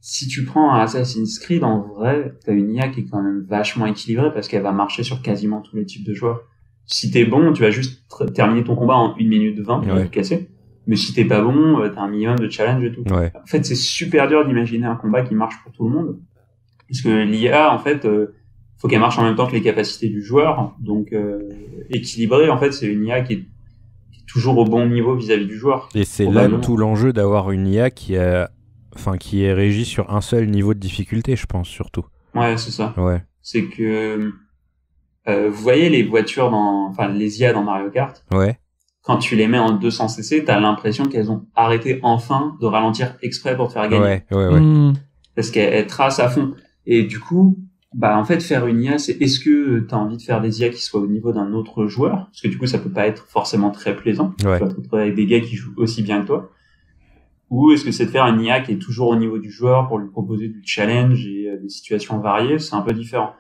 si tu prends un Assassin's Creed, en vrai, t'as une IA qui est quand même vachement équilibrée parce qu'elle va marcher sur quasiment tous les types de joueurs. Si t'es bon, tu vas juste terminer ton combat en 1 minute 20 pour Ouais. te casser. Mais si t'es pas bon, euh, t'as un minimum de challenge et tout. Ouais. En fait, c'est super dur d'imaginer un combat qui marche pour tout le monde. Parce que l'IA, en fait, euh, faut qu'elle marche en même temps que les capacités du joueur. Donc, euh, équilibré, en fait, c'est une IA qui est, toujours au bon niveau vis-à-vis du joueur. Et c'est là tout l'enjeu d'avoir une IA qui, a... enfin, qui est régie sur un seul niveau de difficulté, je pense, surtout. Ouais, c'est ça. Ouais. C'est que, euh, vous voyez les voitures dans, enfin, les IA dans Mario Kart? Ouais. Quand tu les mets en 200 cc, t'as l'impression qu'elles ont arrêté enfin de ralentir exprès pour te faire gagner. Ouais, ouais, ouais. Hmm. parce qu'elle trace à fond. Et du coup, bah en fait, faire une IA, c'est est-ce que tu as envie de faire des IA qui soient au niveau d'un autre joueur? Parce que du coup, ça peut pas être forcément très plaisant. Ouais. Tu vas te retrouver avec des gars qui jouent aussi bien que toi. Ou est-ce que c'est de faire une IA qui est toujours au niveau du joueur pour lui proposer du challenge et euh, des situations variées? C'est un peu différent.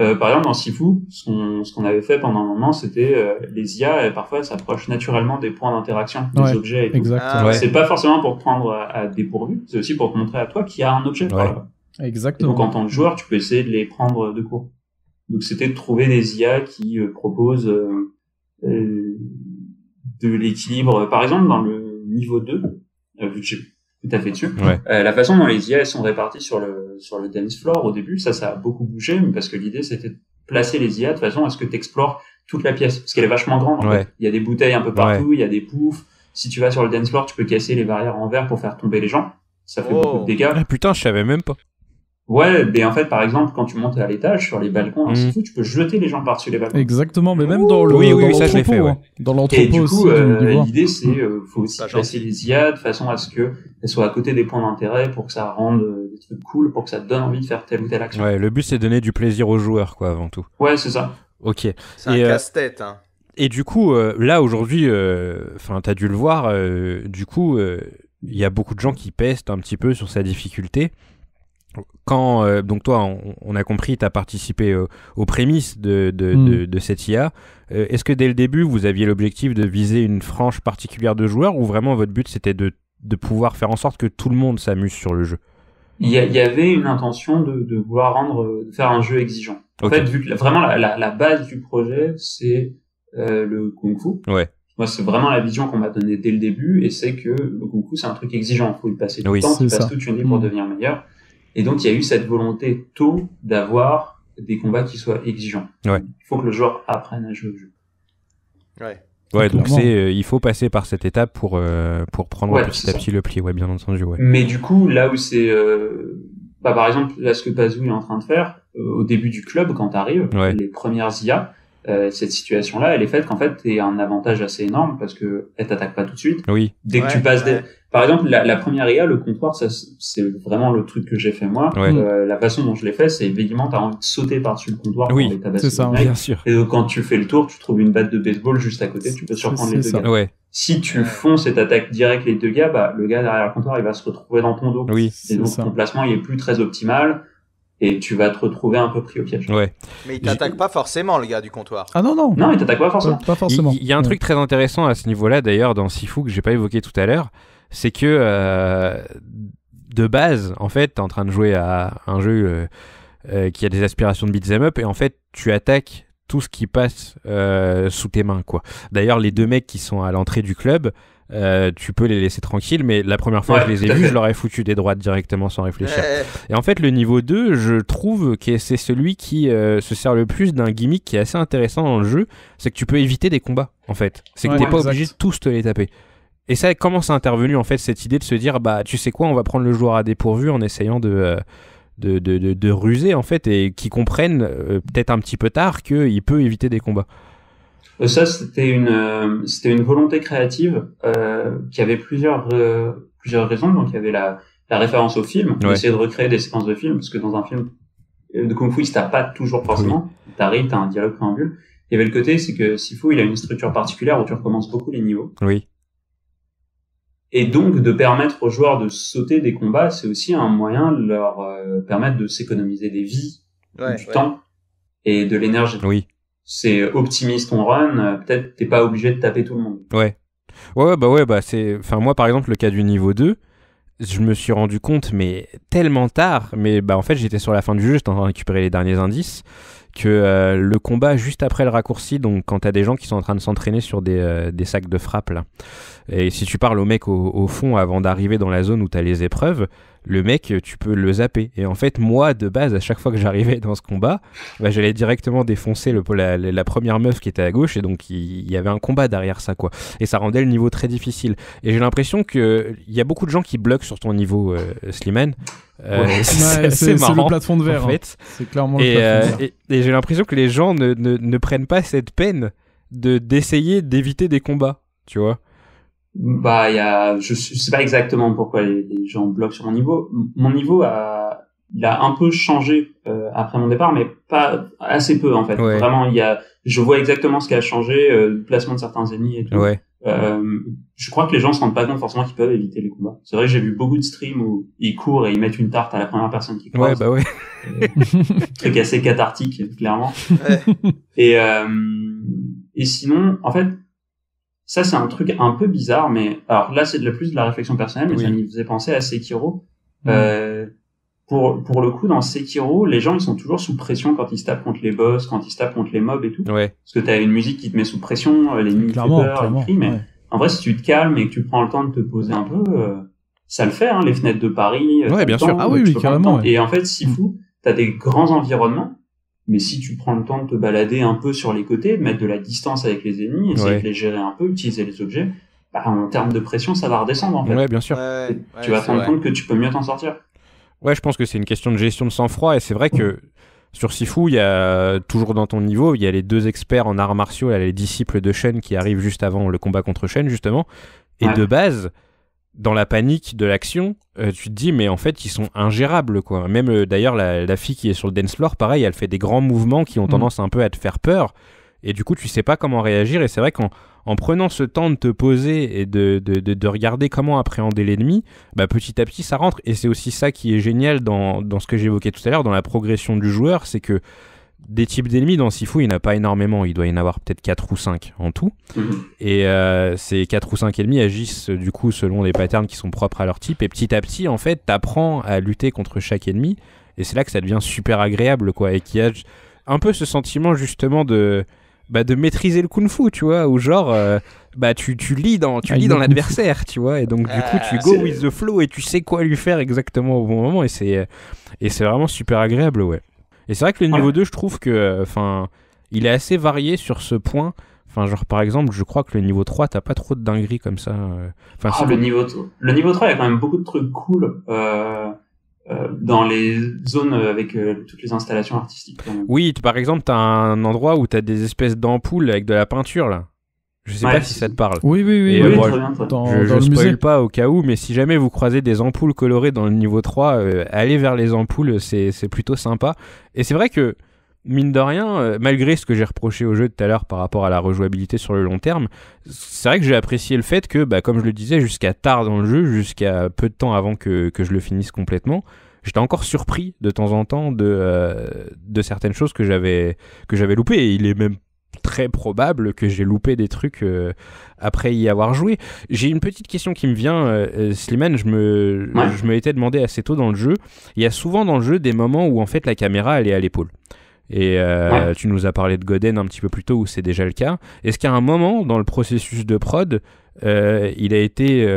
Euh, par exemple, dans Sifu, ce qu'on ce qu'on avait fait pendant un moment, c'était euh, les IA, euh, parfois, s'approchent naturellement des points d'interaction, des Ouais, objets et tout. Exact. Ah, Ouais. C'est pas forcément pour te prendre à, à dépourvu, c'est aussi pour te montrer à toi qu'il y a un objet. Ouais. Et donc Exactement. en tant que joueur, tu peux essayer de les prendre de court. Donc c'était de trouver des IA qui euh, proposent euh, euh, de l'équilibre. Par exemple, dans le niveau 2, euh, vu que j'ai tout à fait dessus, Ouais. euh, la façon dont les IA elles sont réparties sur le sur le dance floor au début, ça ça a beaucoup bougé, mais parce que l'idée c'était de placer les IA de façon à ce que tu explores toute la pièce, parce qu'elle est vachement grande. en Ouais. fait. Il y a des bouteilles un peu partout, il y a des poufs. Si tu vas sur le dance floor, tu peux casser les barrières en verre pour faire tomber les gens. Ça fait Oh. beaucoup de dégâts. Ah, putain, je savais même pas. Ouais, mais en fait, par exemple, quand tu montes à l'étage, sur les balcons, fou, tu peux jeter les gens par-dessus les balcons. Exactement, mais même dans le Oui, oui, dans oui, ça, je fait, ouais. hein. Dans Et l'entrepôt du aussi coup, du- euh, du l'idée, c'est euh, faut aussi placer gentil. les IA de façon à ce que elles soient à côté des points d'intérêt pour que ça rende euh, des trucs cool, pour que ça te donne envie de faire telle ou telle action. Ouais, le but c'est de donner du plaisir aux joueurs, quoi, avant tout. Ouais, c'est ça. Ok. C'est un Et, euh, casse-tête. Hein. Et du coup, euh, là aujourd'hui, enfin, t'as dû le voir. euh, du coup, euh, il y a beaucoup de gens qui pestent un petit peu sur sa difficulté. Quand euh, donc toi, on, on a compris, t'as participé euh, aux prémices de de, Mm. de, de cette IA. Euh, Est-ce que dès le début, vous aviez l'objectif de viser une frange particulière de joueurs, ou vraiment votre but c'était de de pouvoir faire en sorte que tout le monde s'amuse sur le jeu? Il y, a- il y avait une intention de, de vouloir rendre, de faire un jeu exigeant. En fait, vu que vraiment la, la, la base du projet, c'est euh, le kung fu. Ouais. Moi, c'est vraiment la vision qu'on m'a donnée dès le début, et c'est que le kung fu, c'est un truc exigeant. Il faut y passer du Oui, temps, tu ça. toute une vie pour Mm. devenir meilleur. Et donc, il y a eu cette volonté tôt d'avoir des combats qui soient exigeants. Ouais. Il faut que le joueur apprenne à jouer au jeu. Ouais. Ouais, donc c'est euh, il faut passer par cette étape pour euh, pour prendre Ouais, petit à petit le pli. Ouais, bien entendu. Ouais. Mais du coup, là où c'est, euh, bah, par exemple, là, ce que Pazou est en train de faire, euh, au début du club, quand tu arrives, Ouais. les premières IA, euh, cette situation-là, elle est faite qu'en fait, t'es un avantage assez énorme parce que elle t'attaque pas tout de suite. Oui. Dès que Ouais, tu passes ouais. des... Par exemple, la, la première IA, le comptoir, ça, c'est vraiment le truc que j'ai fait moi. Ouais. Euh, la façon dont je l'ai fait, c'est évidemment, t'as envie de sauter par-dessus le comptoir Oui, pour c'est ça, mec. Bien sûr. Et donc, quand tu fais le tour, tu trouves une batte de baseball juste à côté, tu peux surprendre c'est les deux ça. gars. Ouais. Si tu fonces et t'attaques direct les deux gars, bah, le gars derrière le comptoir, il va se retrouver dans ton dos. Oui. Et C'est donc, ça. ton placement, il est plus très optimal et tu vas te retrouver un peu pris au piège. Ouais. Mais il t'attaque pas forcément, le gars du comptoir. Ah non, non. Non, il t'attaque pas Pas, forcément. pas forcément. Il il y, a un Ouais. truc très intéressant à ce niveau-là, d'ailleurs, dans Sifu, que j'ai pas évoqué tout à l'heure, c'est que euh, de base, en fait, t'es en train de jouer à un jeu euh, euh, qui a des aspirations de beat'em up, et en fait, tu attaques tout ce qui passe sous tes mains, quoi. D'ailleurs, les deux mecs qui sont à l'entrée du club, euh, tu peux les laisser tranquilles, mais la première fois Ouais, que je les ai vus, je leur ai foutu des droites directement sans réfléchir. Et en fait, le niveau 2, je trouve que c'est celui qui euh, se sert le plus d'un gimmick qui est assez intéressant dans le jeu, c'est que tu peux éviter des combats, en fait. C'est que Ouais, t'es pas exact. obligé de tous te les taper. Et ça, comment c'est intervenu, en fait, cette idée de se dire, bah, tu sais quoi, on va prendre le joueur à dépourvu en essayant de, euh, de, de, de, ruser en fait et qui comprennent peut-être un petit peu tard qu'il peut éviter des combats. Ça, c'était une, c'était une volonté créative qui avait plusieurs, plusieurs raisons. Donc, il y avait la, la référence au film, essayer de recréer des séquences de film, parce que dans un film de Kung Fu, il se pas toujours forcément. Oui. T'arrives, t'as un dialogue préambule. Il y avait le côté, c'est que Sifu, il a une structure particulière où tu recommences beaucoup les niveaux. Oui. Et donc, de permettre aux joueurs de sauter des combats, c'est aussi un moyen de leur euh, permettre de s'économiser des vies, du temps et de l'énergie. Oui. C'est optimise ton run, euh, peut-être t'es pas obligé de taper tout le monde. Ouais. Ouais, bah ouais, bah c'est. Enfin, moi, par exemple, le cas du niveau 2, je me suis rendu compte, mais tellement tard, mais bah en fait, j'étais sur la fin du jeu, j'étais en train de récupérer les derniers indices que euh, le combat juste après le raccourci, donc quand t'as des gens qui sont en train de s'entraîner sur des, euh, des, sacs de frappe là, et si tu parles au mec au, au fond avant d'arriver dans la zone où t'as les épreuves, le mec, tu peux le zapper. Et en fait, moi, de base, à chaque fois que j'arrivais dans ce combat, bah, j'allais directement défoncer le, la, la, première meuf qui était à gauche, et donc il, y avait un combat derrière ça, quoi. Et ça rendait le niveau très difficile. Et j'ai l'impression qu'il y a beaucoup de gens qui bloquent sur ton niveau, euh, Slimane. Euh, c'est le plafond de verre. En hein. fait. C'est clairement et, euh, et, et j'ai l'impression que les gens ne, ne, ne, prennent pas cette peine de d'essayer d'éviter des combats, tu vois. Bah, il y a, je, sais pas exactement pourquoi les, gens bloquent sur mon niveau. Mon niveau a, il a un peu changé euh, après mon départ, mais pas assez peu en fait. Vraiment, il y a, je vois exactement ce qui a changé, euh, le placement de certains ennemis et tout. Ouais. Euh, je crois que les gens se rendent pas compte forcément qu'ils peuvent éviter les combats. C'est vrai que j'ai vu beaucoup de streams où ils courent et ils mettent une tarte à la première personne qui croise. Ouais, bah ouais. truc assez cathartique, clairement. Ouais. Et, euh, et sinon, en fait, ça c'est un truc un peu bizarre, mais alors là c'est de plus de la réflexion personnelle, mais ça me faisait penser à Sekiro. Mm. Euh, pour, pour le coup, dans Sekiro, les gens ils sont toujours sous pression quand ils se tapent contre les boss, quand ils se tapent contre les mobs et tout. Ouais. Parce que t'as une musique qui te met sous pression, les fait peur, les cris, mais en vrai, si tu te calmes et que tu prends le temps de te poser un peu, euh, ça le fait, hein, les fenêtres de Paris. Euh, ouais, bien sûr. ah oui, oui, carrément. Et en fait, Sifu, mm. t'as des grands environnements, mais si tu prends le temps de te balader un peu sur les côtés, mettre de la distance avec les ennemis, essayer de les gérer un peu, utiliser les objets, bah, en termes de pression, ça va redescendre en fait. Ouais, bien sûr. tu vas te rendre compte que tu peux mieux t'en sortir. Ouais, je pense que c'est une question de gestion de sang-froid et c'est vrai que sur Sifu, il y a toujours dans ton niveau, il y a les deux experts en arts martiaux, il y a les disciples de Shen qui arrivent juste avant le combat contre Shen justement. Et de base, dans la panique de l'action, euh, tu te dis mais en fait ils sont ingérables quoi. Même euh, d'ailleurs la, fille qui est sur le dance floor, pareil, elle fait des grands mouvements qui ont mm. tendance un peu à te faire peur. Et du coup tu sais pas comment réagir. Et c'est vrai qu'en en prenant ce temps de te poser et de, de, de, regarder comment appréhender l'ennemi, bah, petit à petit ça rentre. Et c'est aussi ça qui est génial dans, dans ce que j'évoquais tout à l'heure, dans la progression du joueur, c'est que des types d'ennemis dans Sifu, il n'y en a pas énormément. Il doit y en avoir peut-être 4 ou 5 en tout. Mhm. Et euh, ces 4 ou 5 ennemis agissent du coup selon des patterns qui sont propres à leur type. Et petit à petit, en fait, t'apprends à lutter contre chaque ennemi. Et c'est là que ça devient super agréable, quoi. Et qu'il y a un peu ce sentiment justement de, bah, de maîtriser le kung-fu, tu vois. Ou genre, euh, bah, tu, tu lis dans, tu ah, lis dans l'adversaire, tu vois. Et donc, du coup, tu go with the flow et tu sais quoi lui faire exactement au bon moment. Et c'est, et c'est vraiment super agréable, ouais. Et c'est vrai que le niveau 2, je trouve que, enfin, il est assez varié sur ce point. Enfin, genre, par exemple, je crois que le niveau 3, t'as pas trop de dingueries comme ça. Euh. Enfin, ah, le, niveau le niveau 3, il y a quand même beaucoup de trucs cool euh, euh, dans les zones avec euh, toutes les installations artistiques. Oui, par exemple, t'as un endroit où t'as des espèces d'ampoules avec de la peinture, là. Je sais pas si ça te parle. Oui, oui, oui. oui, très bien, Dans, je, je spoil pas au cas où, mais si jamais vous croisez des ampoules colorées dans le niveau 3, euh, allez vers les ampoules, c'est plutôt sympa. Et c'est vrai que, mine de rien, euh, malgré ce que j'ai reproché au jeu tout à l'heure par rapport à la rejouabilité sur le long terme, c'est vrai que j'ai apprécié le fait que, bah, comme je le disais, jusqu'à tard dans le jeu, jusqu'à peu de temps avant que, que je le finisse complètement, j'étais encore surpris de temps en temps de, euh, de certaines choses que j'avais que j'avais loupées. Et il est même très probable que j'ai loupé des trucs euh, après y avoir joué. J'ai une petite question qui me vient, euh, euh, Slimane, je me, je me l'étais demandé assez tôt dans le jeu. Il y a souvent dans le jeu des moments où en fait la caméra elle est à l'épaule. Et tu nous as parlé de Goden un petit peu plus tôt où c'est déjà le cas. Est-ce qu'à un moment dans le processus de prod, il a été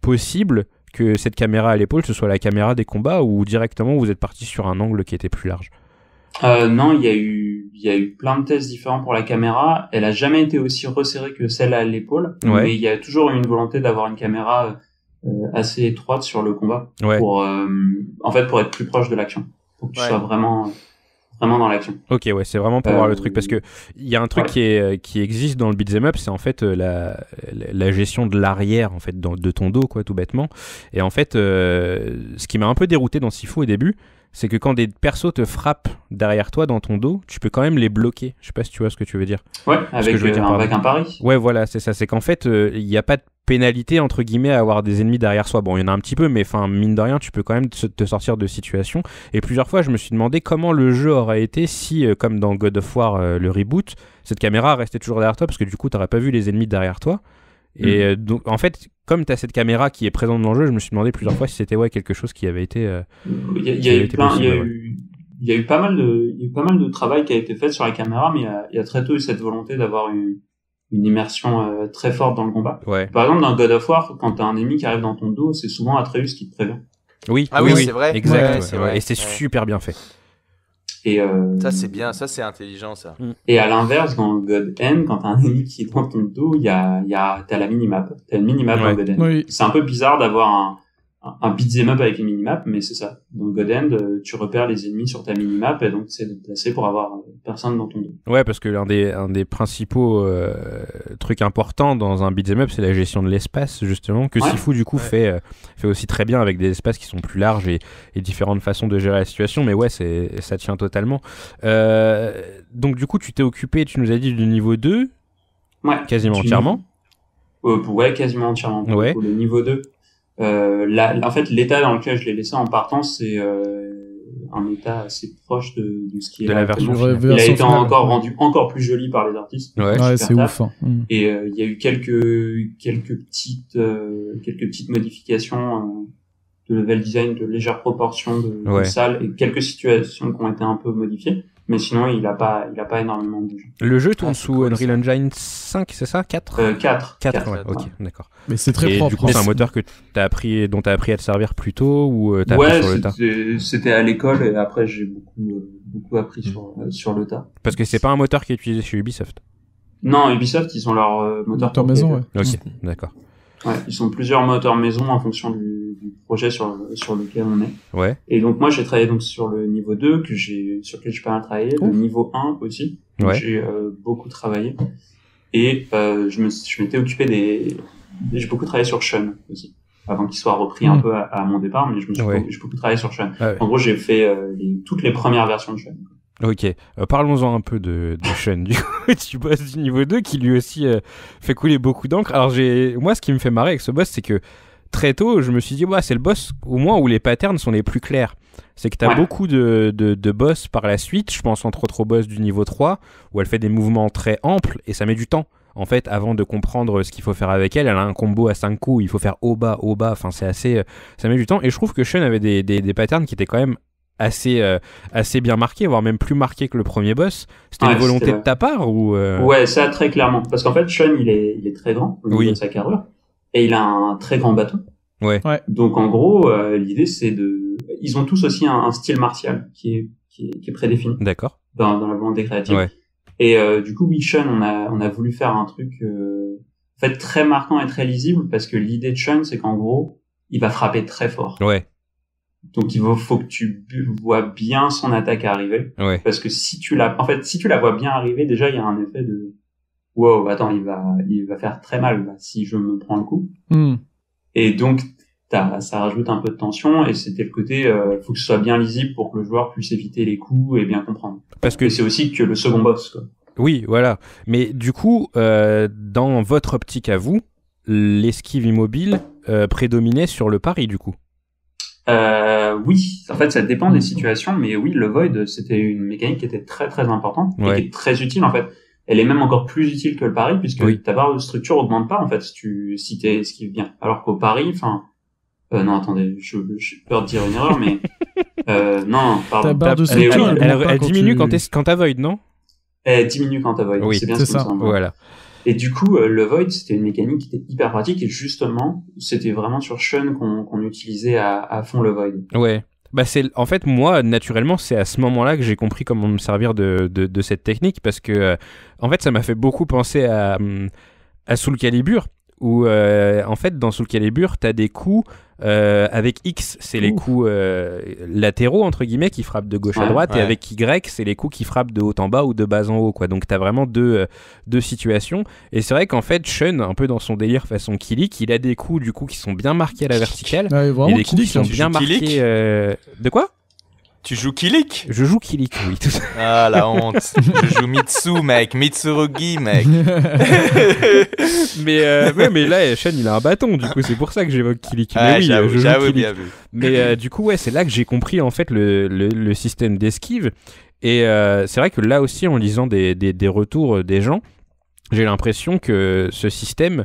possible que cette caméra à l'épaule ce soit la caméra des combats ou directement vous êtes parti sur un angle qui était plus large? Euh, non, il y a eu il y a eu plein de tests différents pour la caméra. Elle a jamais été aussi resserrée que celle à l'épaule, mais il y a toujours eu une volonté d'avoir une caméra assez étroite sur le combat Ouais. pour en fait pour être plus proche de l'action pour que tu Ouais. sois vraiment vraiment dans l'action. Ok, ouais, c'est vraiment pour Euh, voir le truc parce que il y a un truc ouais. qui, est, euh, qui existe dans le beat'em up, c'est en fait euh, la, la- la gestion de l'arrière en fait dans- de ton dos, quoi, tout bêtement. Et en fait, euh, ce qui m'a un peu dérouté dans Sifu au début, c'est que quand des persos te frappent derrière toi dans ton dos, tu peux quand même les bloquer. Je sais pas si tu vois ce que tu veux dire. Ouais, avec, je veux dire euh, avec un pari. Ouais, voilà, c'est ça. C'est qu'en fait, euh, il n'y a pas de pénalité entre guillemets à avoir des ennemis derrière soi. Bon, il y en a un petit peu, mais enfin, mine de rien, tu peux quand même te te sortir de situation. Et plusieurs fois, je me suis demandé comment le jeu aurait été si, euh, comme dans God of War, euh, le reboot, cette caméra restait toujours derrière toi parce que du coup, t'aurais pas vu les ennemis derrière toi. Et euh, donc, en fait, comme tu as cette caméra qui est présente dans le jeu, je me suis demandé plusieurs fois si c'était ouais, quelque chose qui avait été. euh, Il y a, y eu été plein, il y a possible, eu, il y a eu pas mal de, il y a eu pas mal de travail qui a été fait sur la caméra, mais il y a, il y a très tôt eu cette volonté d'avoir une, une immersion euh, très forte dans le combat. Ouais. Par exemple, dans God of War, quand t'as un ennemi qui arrive dans ton dos, c'est souvent Atreus qui te prévient. Oui, Ah oui, c'est vrai. Exact. Ouais, ouais, c'est ouais. vrai. Et c'est Ouais. super bien fait. Et, euh, Ça, c'est bien, ça, c'est intelligent, ça. et à l'inverse, dans God End, quand t'as un ennemi qui est dans ton dos, il y a, y a, t'as la minimap. T'as une minimap Ouais. dans God End. Oui. C'est un peu bizarre d'avoir un, un, beat'em up avec une minimap, mais c'est ça. Dans God End, euh, tu repères les ennemis sur ta minimap et donc sais de placer pour avoir euh, personne dans ton dos. Ouais, parce que l'un des, un des principaux euh, trucs importants dans un beat'em up, c'est la gestion de l'espace, justement, que Ouais. Sifu, du coup, Ouais. fait, euh, fait aussi très bien avec des espaces qui sont plus larges et, et différentes façons de gérer la situation. Mais ouais, c'est, ça tient totalement. Euh, donc, du coup, tu t'es occupé, tu nous as dit, du niveau 2, Ouais. quasiment Tu- entièrement. Euh, ouais, quasiment entièrement. Ouais. coup, Le niveau 2. Euh, là, en fait, l'état dans lequel je l'ai laissé en partant, c'est euh, un état assez proche de, de ce qui est De la version Le finale. Il a été finale. encore rendu encore plus joli par les artistes. Ouais. Ouais, c'est ouf. hein. Mm. Et euh, il y a eu quelques quelques petites euh, quelques petites modifications euh, de level design, de légères proportions de, de salles et quelques situations qui ont été un peu modifiées. Mais sinon, il a pas il a pas énormément bougé. Le jeu tourne Ah, sous cool, Unreal Engine 5, c'est ça? 4 Euh, 4. 4, Quatre, ouais, ouais. ok, d'accord. Mais c'est très et propre. du coup, hein. c'est un moteur que t'as appris, dont tu as appris à te servir plus tôt ou euh, t'as ouais, appris sur le tas? c'était- c'était à l'école et après j'ai beaucoup beaucoup appris sur euh, sur le tas. Parce que c'est pas un moteur qui est utilisé chez Ubisoft? Non, Ubisoft, ils ont leur euh, moteur Moteur maison, ouais. propriétaire. Ok, d'accord. Ouais, ils ont plusieurs moteurs maison en fonction du, du projet sur sur lequel on est. Ouais, Et donc moi j'ai travaillé donc sur le niveau 2 que j'ai sur lequel j'ai pas mal travaillé, le niveau 1 aussi. Ouais. J'ai euh, beaucoup travaillé et euh, je me je m'étais occupé des j'ai beaucoup travaillé sur Sean aussi avant qu'il soit repris un Mm. peu à, à mon départ mais je me suis Ouais. beaucoup, j'ai beaucoup travaillé sur Sean. Ah ouais. En gros, j'ai fait euh, les, toutes les premières versions de Sean. Ok, Euh, parlons-en un peu de, de Sean. Du coup, tu bosses du niveau 2 qui lui aussi euh, fait couler beaucoup d'encre. Alors, j'ai moi, ce qui me fait marrer avec ce boss, c'est que très tôt, je me suis dit, ouais, c'est le boss au moins où les patterns sont les plus clairs. C'est que tu as Ouais. beaucoup de, de, de boss par la suite. Je pense entre autres au boss du niveau 3, où elle fait des mouvements très amples et ça met du temps. En fait, avant de comprendre ce qu'il faut faire avec elle, elle a un combo à 5 coups, il faut faire haut bas, haut bas, enfin c'est assez... euh, ça met du temps. Et je trouve que Sean avait des, des, des patterns qui étaient quand même assez, euh, assez bien marqués, voire même plus marqués que le premier boss. C'était une volonté de ta part ou... euh, Ouais, ça très clairement parce qu'en fait Sean il est il est très grand au niveau Oui. de sa carrure et il a un très grand bâton. Ouais. Ouais. Donc en gros euh, l'idée c'est de ils ont tous aussi un, un style martial qui est qui est, qui est prédéfini. D'accord. dans, dans la volonté créative. Ouais. Et euh, du coup, oui, Sean, on a, on a voulu faire un truc euh, en fait très marquant et très lisible parce que l'idée de Sean, c'est qu'en gros, il va frapper très fort. Ouais, Donc il faut, faut que tu vois bien son attaque arriver ouais. parce que si tu la, en fait, si tu la vois bien arriver, déjà il y a un effet de wow, attends, il va, il va faire très mal là, si je me prends le coup. Mm. Et donc ça rajoute un peu de tension et c'était le côté, euh, faut que ce soit bien lisible pour que le joueur puisse éviter les coups et bien comprendre. Parce que Et c'est aussi que le second boss. Quoi. Oui, voilà. Mais du coup, euh, dans votre optique à vous, l'esquive immobile euh, prédominait sur le pari, du coup. Euh, oui, en fait, ça dépend des situations, mais oui, le void, c'était une mécanique qui était très très importante et qui est très utile en fait. Elle est même encore plus utile que le pari puisque Oui. ta barre de structure augmente pas en fait si tu si t'es esquive bien. Alors qu'au pari, enfin, euh, non, attendez, je- j'ai peur de dire une erreur, mais euh, non, pardon. Ta barre de structure, elle, elle quand diminue tu- quand t'es quand t'as void, non? Elle diminue quand t'as void. Oui, c'est bien c'est ce ça. me semble. Voilà. Et du coup, euh, le void, c'était une mécanique qui était hyper pratique et justement, c'était vraiment sur Sean qu'on utilisait à, fond le void. Ouais. Bah en fait moi naturellement c'est à ce moment-là que j'ai compris comment me servir de cette technique parce que euh, en fait ça m'a fait beaucoup penser à hum, à Soul Calibur où euh, en fait dans Soul Calibur t'as des coups euh, avec X c'est les coups euh, latéraux entre guillemets qui frappent de gauche à Ouais, droite et avec Y c'est les coups qui frappent de haut en bas ou de bas en haut quoi. Donc t'as vraiment deux, euh, deux situations. Et c'est vrai qu'en fait Shun un peu dans son délire façon Kilik il a des coups du coup qui sont bien marqués à la verticale Ouais, et des coups qui sont bien marqués euh, de quoi? Tu joues Kilik je joue Kilik oui tout ça. Ah la honte. Je joue Mitsu, mec. Mitsurugi, mec. mais euh, ouais, mais là Shun il a un bâton du coup c'est pour ça que j'évoque Kilik mais Ouais, oui j'avoue, je joue Kilik. bien vu. Mais euh, du coup, ouais, c'est là que j'ai compris en fait le, le, le système d'esquive. Et euh, c'est vrai que là aussi, en lisant des, des, des retours des gens, j'ai l'impression que ce système,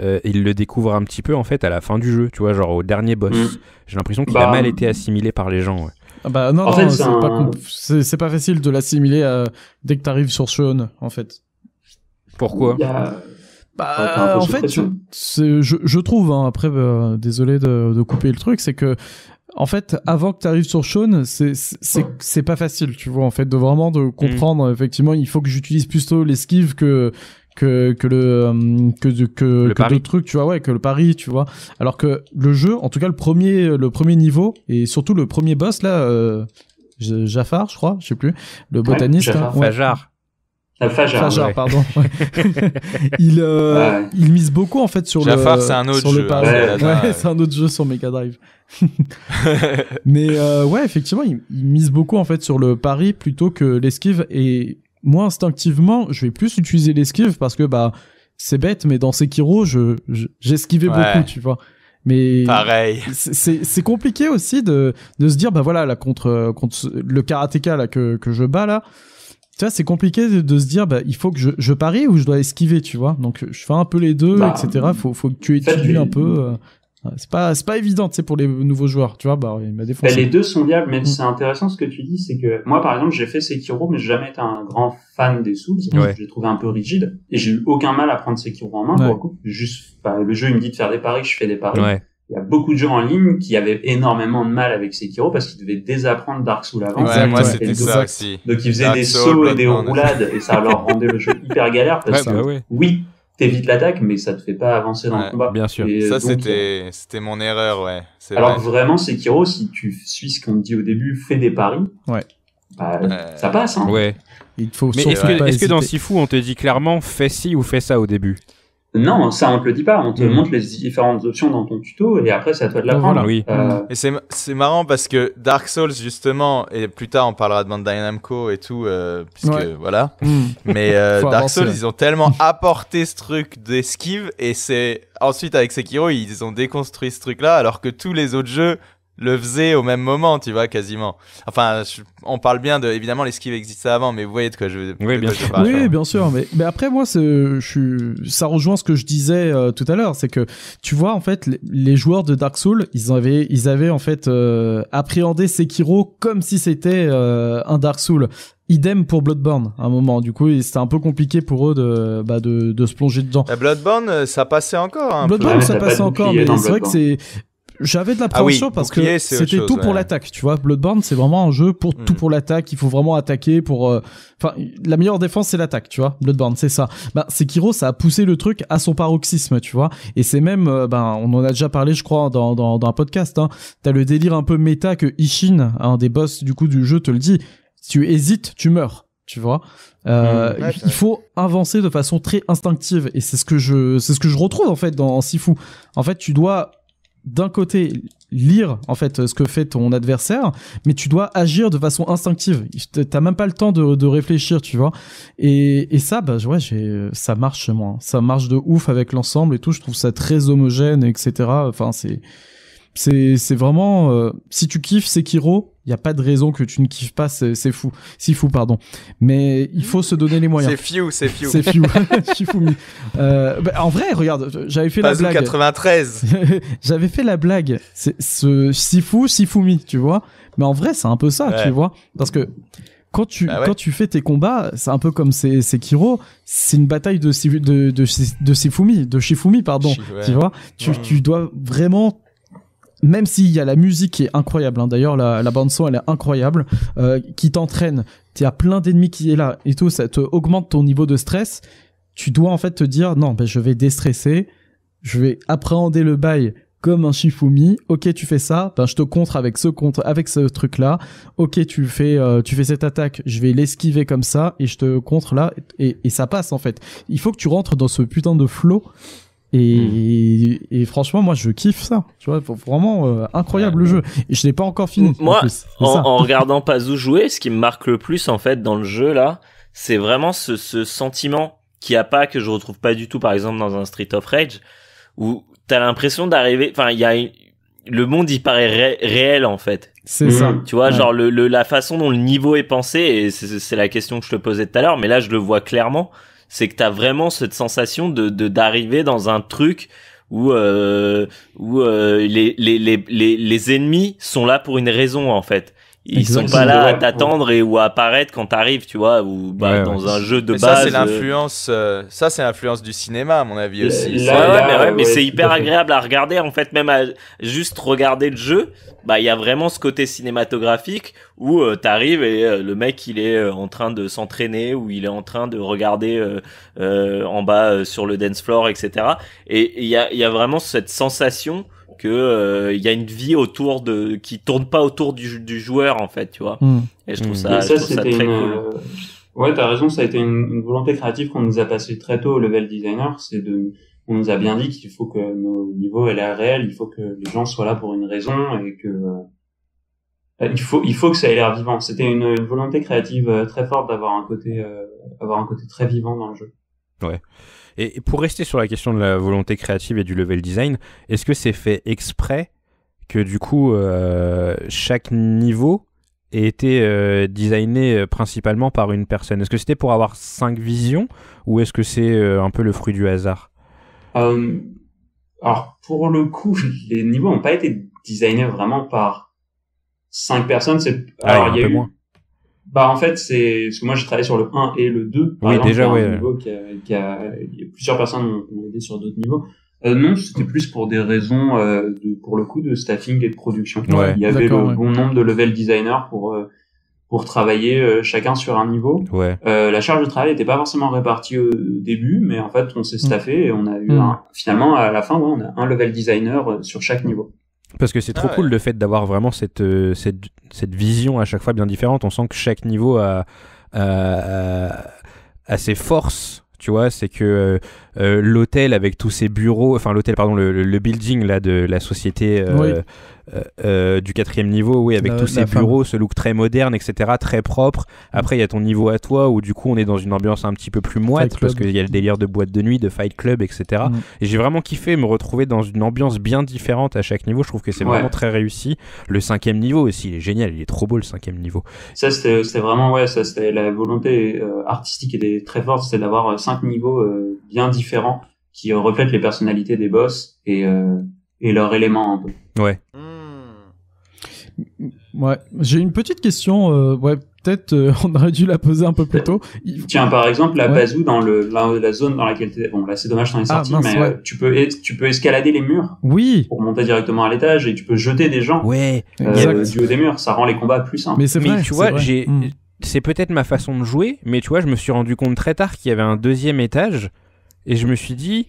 euh, il le découvre un petit peu en fait à la fin du jeu, tu vois, genre au dernier boss. Mm. J'ai l'impression qu'il Bah, a mal été assimilé par les gens. ouais. Ah bah non, En non, fait, c'est pas, un- c'est c'est pas facile de l'assimiler euh, dès que t'arrives sur Sean, en fait. Pourquoi a- Bah, en fait, je, je trouve, hein, après, euh, désolé de, de couper le truc, c'est que, en fait, avant que tu arrives sur Sean, c'est pas facile, tu vois, en fait, de vraiment de comprendre, effectivement, il faut que j'utilise plutôt l'esquive que que que le euh, que que, Le que pari. d'autres trucs tu vois ouais que le pari tu vois alors que le jeu en tout cas le premier le premier niveau et surtout le premier boss là euh, Jafar je crois je sais plus le botaniste ouais. Fajar. La Fajar. Fajar, ouais. pardon. Ouais. il, euh, Ouais. il mise beaucoup en fait sur Jafar, le. c'est un autre sur jeu, pari. hein, Ouais, Zelda, ouais. c'est un autre jeu sur Mega Drive. Mais euh, ouais, effectivement, il, il mise beaucoup en fait sur le pari plutôt que l'esquive. Et moi, instinctivement, je vais plus utiliser l'esquive parce que bah c'est bête, mais dans Sekiro, je je- j'esquivais Ouais. beaucoup, tu vois. Mais Pareil. c'est- compliqué aussi de, de se dire bah voilà là contre contre le karatéka là que que je bats là tu vois c'est compliqué de, de se dire bah il faut que je, je parie ou je dois esquiver tu vois donc je fais un peu les deux Bah, etc faut faut que tu en fait, étudies un peu euh, c'est pas c'est pas évident tu sais pour les nouveaux joueurs tu vois bah il m'a Bah, les deux sont viables, mais Mm. c'est intéressant ce que tu dis, c'est que moi, par exemple, j'ai fait Sekiro, mais j'ai jamais été un grand fan des Souls. Ouais. Je l'ai trouvé un peu rigide, et j'ai eu aucun mal à prendre Sekiro en main, Ouais. pour le coup. Juste, bah, le jeu, il me dit de faire des paris, je fais des paris. Ouais. Il y a beaucoup de gens en ligne qui avaient énormément de mal avec Sekiro parce qu'ils devaient désapprendre Dark Souls avant. Exact, Ouais, moi ouais. c'était Et ça exact. aussi. Donc ils faisaient Dark des Souls, sauts et des roulades, et ça leur rendait le jeu hyper galère parce Ouais, que bah ouais, oui, t'évites l'attaque, mais ça te fait pas avancer dans Ouais, le combat. bien sûr. Et, Ça c'était c'était mon erreur, ouais. C'est alors vrai. vraiment, Sekiro, si tu suis ce qu'on te dit au début, fais des paris. Ouais. bah, Euh, ça passe. Hein. Ouais. il faut Mais est-ce que, que dans. Sifu, on te dit clairement fais ci ou fais ça au début? Non, ça on te le dit pas. On te Mm. montre les différentes options dans ton tuto et après c'est à toi de l'apprendre. Voilà. Oui. Euh, Et c'est c'est marrant parce que Dark Souls justement et plus tard on parlera de Bandai Namco et tout euh, puisque Ouais. voilà. Hmm. Mais euh, Dark avancer, Souls ils ont tellement apporté ce truc d'esquive et c'est ensuite avec Sekiro ils ont déconstruit ce truc là alors que tous les autres jeux le faisaient au même moment, tu vois, quasiment. Enfin, je- on parle bien de évidemment l'esquive existait avant, mais vous voyez de quoi je veux. Oui, de bien quoi je sûr. parle. Oui, bien sûr, mais, mais après moi, c'est, je suis, ça rejoint ce que je disais euh, tout à l'heure, c'est que tu vois en fait les, les joueurs de Dark Souls, ils avaient, ils avaient en fait euh, appréhendé Sekiro comme si c'était euh, un Dark Souls. Idem pour Bloodborne à un moment. Du coup, c'était un peu compliqué pour eux de, bah, de, de se plonger dedans. La Bloodborne, euh, ça passait encore peu. Bloodborne, Ouais, ça passait encore, mais c'est vrai que c'est. J'avais de l'appréhension Ah oui, parce que bouclier, c'était tout pour l'attaque, tu vois. Bloodborne, c'est vraiment un jeu pour tout Mm. pour l'attaque. Il faut vraiment attaquer pour. euh, Enfin, la meilleure défense c'est l'attaque, tu vois. Bloodborne, c'est ça. Ben, Sekiro, ça a poussé le truc à son paroxysme, tu vois. Et c'est même, euh, ben, on en a déjà parlé, je crois, dans dans, dans un podcast. Hein. T'as le délire un peu méta que Ishin, un des boss du coup du jeu, te le dit. Si tu hésites, tu meurs, tu vois. Euh, Mm. Ouais, il faut avancer de façon très instinctive et c'est ce que je c'est ce que je retrouve en fait dans Sifu. En fait, tu dois d'un côté lire en fait ce que fait ton adversaire, mais tu dois agir de façon instinctive. T'as même pas le temps de, réfléchir, tu vois. Et, et ça, bah ouais, j'ai, ça marche chez moi. Ça marche de ouf avec l'ensemble et tout. Je trouve ça très homogène, etc. Enfin, c'est, c'est, c'est vraiment. euh, si tu kiffes Sekiro, il y a pas de raison que tu ne kiffes pas. C'est, c'est fou, si fou, pardon. Mais il faut se donner les moyens. C'est few, c'est few. C'est Fiu, Shifumi. Euh, bah, en vrai, regarde, j'avais fait la blague. 93. J'avais fait la blague. C'est ce Sifu, Sifumi, tu vois. Mais en vrai, c'est un peu ça, Ouais. tu vois. Parce que quand tu, Bah ouais. quand tu fais tes combats, c'est un peu comme c'est Sekiro, c'est une bataille de, de, de, de Sifumi, de Shifumi, pardon. Ouais. Tu vois, tu, Mm. tu dois vraiment même s'il y a la musique qui est incroyable, hein, d'ailleurs la, la bande son elle est incroyable, euh, qui t'entraîne, il y a plein d'ennemis qui est là et tout, ça te augmente ton niveau de stress. Tu dois en fait te dire non, ben je vais déstresser je vais appréhender le bail comme un Shifumi. Ok, tu fais ça, ben je te contre avec ce contre, avec ce truc là. Ok, tu fais, euh, tu fais cette attaque, je vais l'esquiver comme ça et je te contre là et, et ça passe en fait. Il faut que tu rentres dans ce putain de flow. Et, et franchement, moi, je kiffe ça. Tu vois, vraiment euh, incroyable le jeu. Et je l'ai pas encore fini. Moi, en, en, regardant Pazou jouer, ce qui me marque le plus en fait dans le jeu là, c'est vraiment ce, ce sentiment qu'il n'y a pas que je retrouve pas du tout, par exemple, dans un Street of Rage, où t'as l'impression d'arriver. Enfin, il y a le monde il paraît réel en fait. C'est ça. Tu vois, genre le, le, la façon dont le niveau est pensé, et c'est la question que je te posais tout à l'heure, mais là je le vois clairement c'est que t'as vraiment cette sensation de d'arriver dans un truc où euh, où euh, les, les, les, les les ennemis sont là pour une raison en fait ils sont pas là à t'attendre et ou à apparaître quand t'arrives tu vois ou bah, dans un jeu de base ça c'est euh, l'influence euh, ça c'est l'influence du cinéma à mon avis aussi. ouais, mais, ouais, mais c'est hyper agréable à regarder en fait même à juste regarder le jeu bah il y a vraiment ce côté cinématographique où euh, t'arrives et euh, le mec il est en train de s'entraîner ou il est en train de regarder en bas sur le dance floor etc et il y a il y a vraiment cette sensation que euh, il y a une vie autour de qui tourne pas autour du, du joueur en fait tu vois. Hmm. et je trouve ça, je trouve ça très cool. euh, ouais t'as raison ça a été une, une volonté créative qu'on nous a passé très tôt au level designer c'est de on nous a bien dit qu'il faut que nos niveaux aient l'air réels il faut que les gens soient là pour une raison et que euh, il faut il faut que ça ait l'air vivant. C'était une, une, volonté créative très forte d'avoir un côté avoir un côté très vivant dans le jeu. Ouais et pour rester sur la question de la volonté créative et du level design, est-ce que c'est fait exprès que du coup euh, chaque niveau ait été euh, designé euh, principalement par une personne? Est-ce que c'était pour avoir cinq visions ou est-ce que c'est euh, un peu le fruit du hasard? Alors pour le coup, les niveaux n'ont pas été designés vraiment par cinq personnes. C'est ah, alors il y a eu moins. Bah en fait c'est parce que moi j'ai travaillé sur le 1 et le 2 par oui, exemple, déjà ouais. Niveau qui a, qui a, plusieurs personnes ont aidé sur d'autres niveaux. Euh, non, c'était plus pour des raisons euh, de, pour le coup de staffing et de production. Ouais, Il y avait le ouais. bon nombre de level designers pour euh, pour travailler euh, chacun sur un niveau. Ouais. Euh, la charge de travail n'était pas forcément répartie au début, mais en fait on s'est staffé et on a eu Mm. un, finalement à la fin ouais, on a un level designer euh, sur chaque niveau. Parce que c'est trop Ah ouais. cool le fait d'avoir vraiment cette, euh, cette, cette vision à chaque fois bien différente. On sent que chaque niveau a, a, a- a ses forces. Tu vois, c'est que euh, euh, l'hôtel avec tous ses bureaux, enfin l'hôtel, pardon, le, le- le building là de la société euh, Oui. Euh, euh, du quatrième niveau, oui, avec La- tous femme. bureaux, ce look très moderne, etc., très propre. Après, il y a ton niveau à toi où du coup on est dans une ambiance un petit peu plus moite parce qu'il y a le délire de boîte de nuit, de fight club, etc. Mm. Et j'ai vraiment kiffé me retrouver dans une ambiance bien différente à chaque niveau. Je trouve que c'est Ouais. vraiment très réussi. Le cinquième niveau aussi, il est génial. Il est trop beau le cinquième niveau. Ça c'était vraiment ouais ça c'était la volonté euh, artistique était très forte, c'était d'avoir euh, cinq niveaux euh, bien différents qui reflètent les personnalités des boss et euh, et leurs éléments un peu. Ouais. Hmm. Ouais, j'ai une petite question. euh, ouais, peut-être euh, on aurait dû la poser un peu plus tôt. Il- Tiens, par exemple, la Ouais. bazou dans le la, la zone dans laquelle t'es. Bon, là, c'est dommage, t'en es Ah, sorti, mince, mais ouais. euh, tu peux tu peux escalader les murs Oui, pour monter directement à l'étage et tu peux jeter des gens Ouais. euh, du haut des murs. Ça rend les combats plus simples. Mais c'est Mais vrai. tu c'est vois, j'ai. Mm. C'est peut-être ma façon de jouer, mais tu vois, je me suis rendu compte très tard qu'il y avait un deuxième étage et je me suis dit,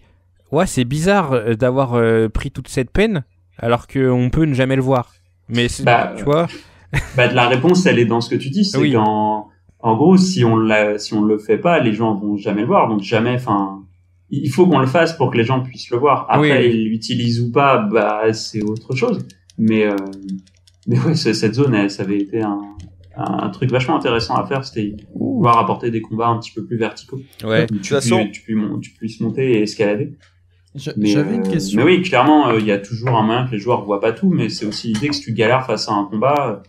ouais, c'est bizarre d'avoir euh, pris toute cette peine alors qu'on peut ne jamais le voir. Mais c'est- Bah, tu vois, Bah, la réponse, elle est dans ce que tu dis, c'est Oui. qu'en en gros, si on l'a, si on le fait pas, les gens vont jamais le voir. Donc jamais, enfin, il faut qu'on le fasse pour que les gens puissent le voir. Après, Oui, ils l'utilisent ou pas, bah c'est autre chose. Mais euh, mais ouais, ce- cette zone, elle, ça avait été un, un, truc vachement intéressant à faire, c'était pouvoir apporter des combats un petit peu plus verticaux. ouais. Tu, toute façon- tu, puis mon- tu puisses monter et escalader. J'avais une euh, question. Mais oui, clairement, euh, il y a toujours un moyen que les joueurs voient pas tout, mais c'est aussi l'idée que si tu galères face à un combat,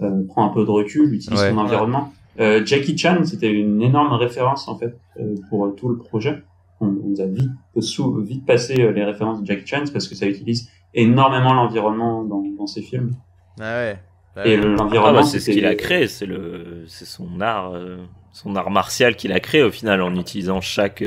euh, prends un peu de recul, utilise Ouais. ton environnement. Euh, Jackie Chan, c'était une énorme référence en fait euh, pour euh, tout le projet. On, on nous a vite, sous, vite passé euh, les références de Jackie Chan parce que ça utilise énormément l'environnement dans, dans ses films. Ah ouais. Bah Et Ah l'environnement, bah, c'est ce qu'il a créé, c'est le, c'est son art, euh, son art martial qu'il a créé au final en utilisant chaque.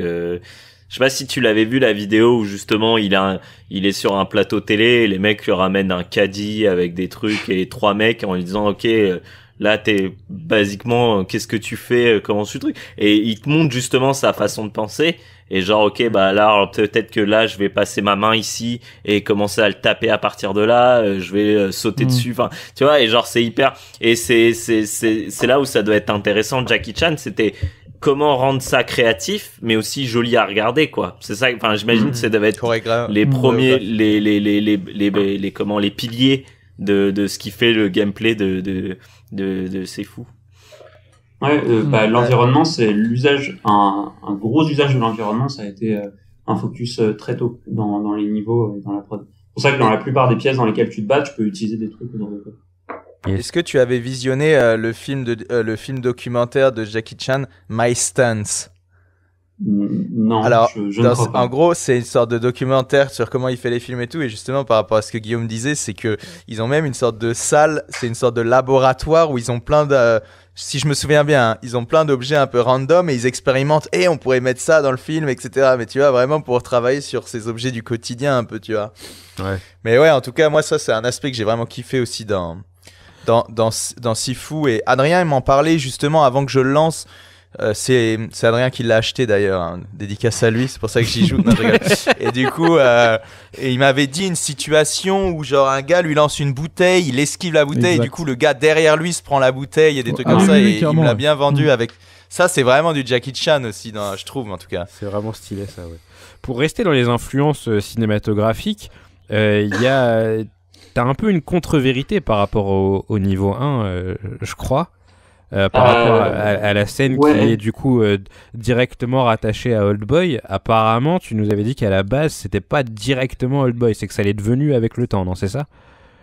Euh, Je sais pas si tu l'avais vu la vidéo où justement il a, un- il est sur un plateau télé, et les mecs lui ramènent un caddie avec des trucs et les trois mecs en lui disant ok, euh, Là, t'es basiquement, qu'est-ce que tu fais, comment tu truc? Et il te montre justement sa façon de penser. Et genre, ok, bah là, peut-être que là, je vais passer ma main ici et commencer à le taper à partir de là. je vais sauter Mm. dessus. Enfin, tu vois. Et genre, c'est hyper. Et c'est c'est c'est c'est là où ça doit être intéressant. Jackie Chan, c'était comment rendre ça créatif, mais aussi joli à regarder, quoi. C'est ça. Enfin, j'imagine que ça devait être les Mm. premiers, les, les, les, les, les, les, les- comment, les piliers de, de ce qui fait le gameplay de, de, de, de C'est fou. Ouais, euh, Mm. bah, l'environnement, c'est l'usage, un, un gros usage de l'environnement, ça a été euh, un focus euh, très tôt dans, dans les niveaux et dans la prod. C'est pour ça que dans la plupart des pièces dans lesquelles tu te bats, tu peux utiliser des trucs autour de Est-ce que tu avais visionné euh, le film de euh, le film documentaire de Jackie Chan, My Mm, Non, Alors, je, je ne crois pas. en gros, c'est une sorte de documentaire sur comment il fait les films et tout. Et justement, par rapport à ce que Guillaume disait, c'est que ils ont même une sorte de salle, c'est une sorte de laboratoire où ils ont plein de, si je me souviens bien, hein, ils ont plein d'objets un peu random et ils expérimentent. Et on pourrait mettre ça dans le film, etc. Mais tu vois, vraiment pour travailler sur ces objets du quotidien un peu, tu vois. Ouais. Mais ouais, en tout cas, moi, ça, c'est un aspect que j'ai vraiment kiffé aussi dans, dans, dans, dans Sifu. Et Adrien, il m'en parlait justement avant que je le lance. Euh, c'est Adrien qui l'a acheté d'ailleurs, hein. dédicace à lui, c'est pour ça que j'y joue. Non, et du coup, euh, et il m'avait dit une situation où genre un gars lui lance une bouteille, il esquive la bouteille, et du coup le gars derrière lui se prend la bouteille et des trucs Ah comme oui, ça, oui, et il me l'a bien vendu Mm. avec. Ça, c'est vraiment du Jackie Chan aussi, dans, je trouve en tout cas. C'est vraiment stylé ça, ouais. Pour rester dans les influences euh, cinématographiques, euh, il y a. T'as un peu une contre-vérité par rapport au, au niveau 1, euh, je crois. euh, par Euh, rapport à, à- à la scène qui est du coup euh, directement rattachée à Old Boy, apparemment tu nous avais dit qu'à la base c'était pas directement Old Boy, c'est que ça l'est devenu avec le temps, non c'est ça?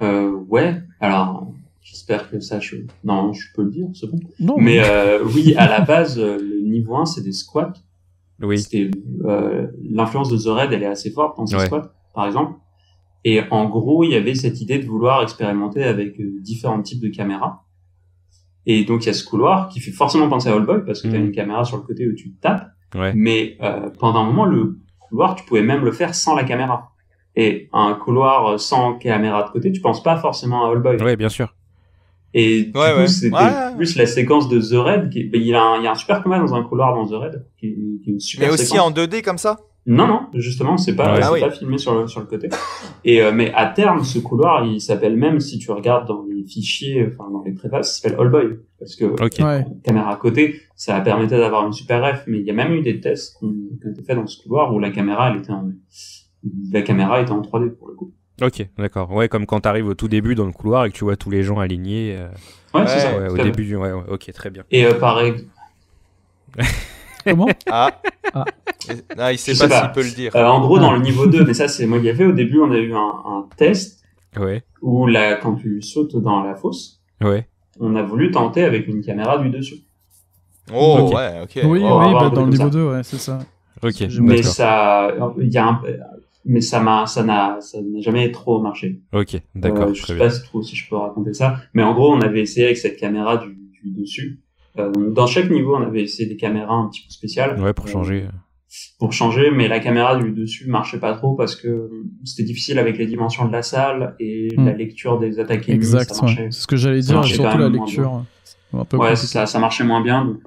Euh, ouais, alors, j'espère que ça, je... Non, je peux le dire, c'est bon. Non, Mais euh, oui, à la base, euh, le niveau 1, c'est des squats. Oui. C'était euh, l'influence de The Red, elle est assez forte dans ces Ouais. squats, par exemple. Et en gros, il y avait cette idée de vouloir expérimenter avec euh, différents types de caméras. Et donc il y a ce couloir qui fait forcément penser à All Boy parce que tu as Mhm. une caméra sur le côté où tu tapes. Ouais. Mais euh, pendant un moment, le couloir, tu pouvais même le faire sans la caméra. Et un couloir sans caméra de côté, tu penses pas forcément à All Boy. Ouais, bien sûr. Et du Ouais, coup, ouais. c'était Ouais. plus la séquence de The Red. Qui... ben, il, y a un, il y a un super combat dans un couloir dans The Red, qui, est- qui est une super Mais aussi séquence. en 2D comme ça? Non, non, justement, c'est pas, c'est Ah oui. pas filmé sur le, sur le côté. Et, euh, mais à terme, ce couloir, il s'appelle même, si tu regardes dans les fichiers, enfin, dans les préfaces, il s'appelle All Boy. Parce que, Ok. Ouais. caméra à côté, ça permettait d'avoir une super ref, mais il y a même eu des tests qui ont été faits dans ce couloir où la caméra, elle était en, la caméra était en 3D pour le coup. Ok, d'accord. Ouais, comme quand t'arrives au tout début dans le couloir et que tu vois tous les gens alignés. euh, Ouais, c'est Ouais, ça. ouais, au début, ouais, ok, très bien. Et euh, pareil, Comment Ah. Ah. Non, il sait Je pas s'il peut le dire. euh, en gros, Ah. dans le niveau 2, mais ça, c'est moi qui l'ai fait, au début, on a eu un, un test Ouais, où là, quand tu sautes dans la fosse, ouais. on a voulu tenter avec une caméra du dessus. Oh, ouais, ok. Oui, va oui, bah, dans le niveau ça. 2, ouais, c'est ça. Ok, Mais d'accord. ça, il y a un, mais ça m'a, ça n'a, ça n'a jamais trop marché. Ok, d'accord, Euh, je sais bien. pas si, trop si je peux raconter ça, mais en gros, on avait essayé avec cette caméra du, du dessus. Euh, dans chaque niveau, on avait essayé des caméras un petit peu spéciales. Ouais, pour Euh, changer. pour changer, mais la caméra du dessus marchait pas trop parce que c'était difficile avec les dimensions de la salle et Hmm. la lecture des attaques ennemies, Exact, ça marchait. ouais. C'est ce que j'allais ça dire, surtout la lecture. Un peu Ouais, ça, ça marchait moins bien. Donc,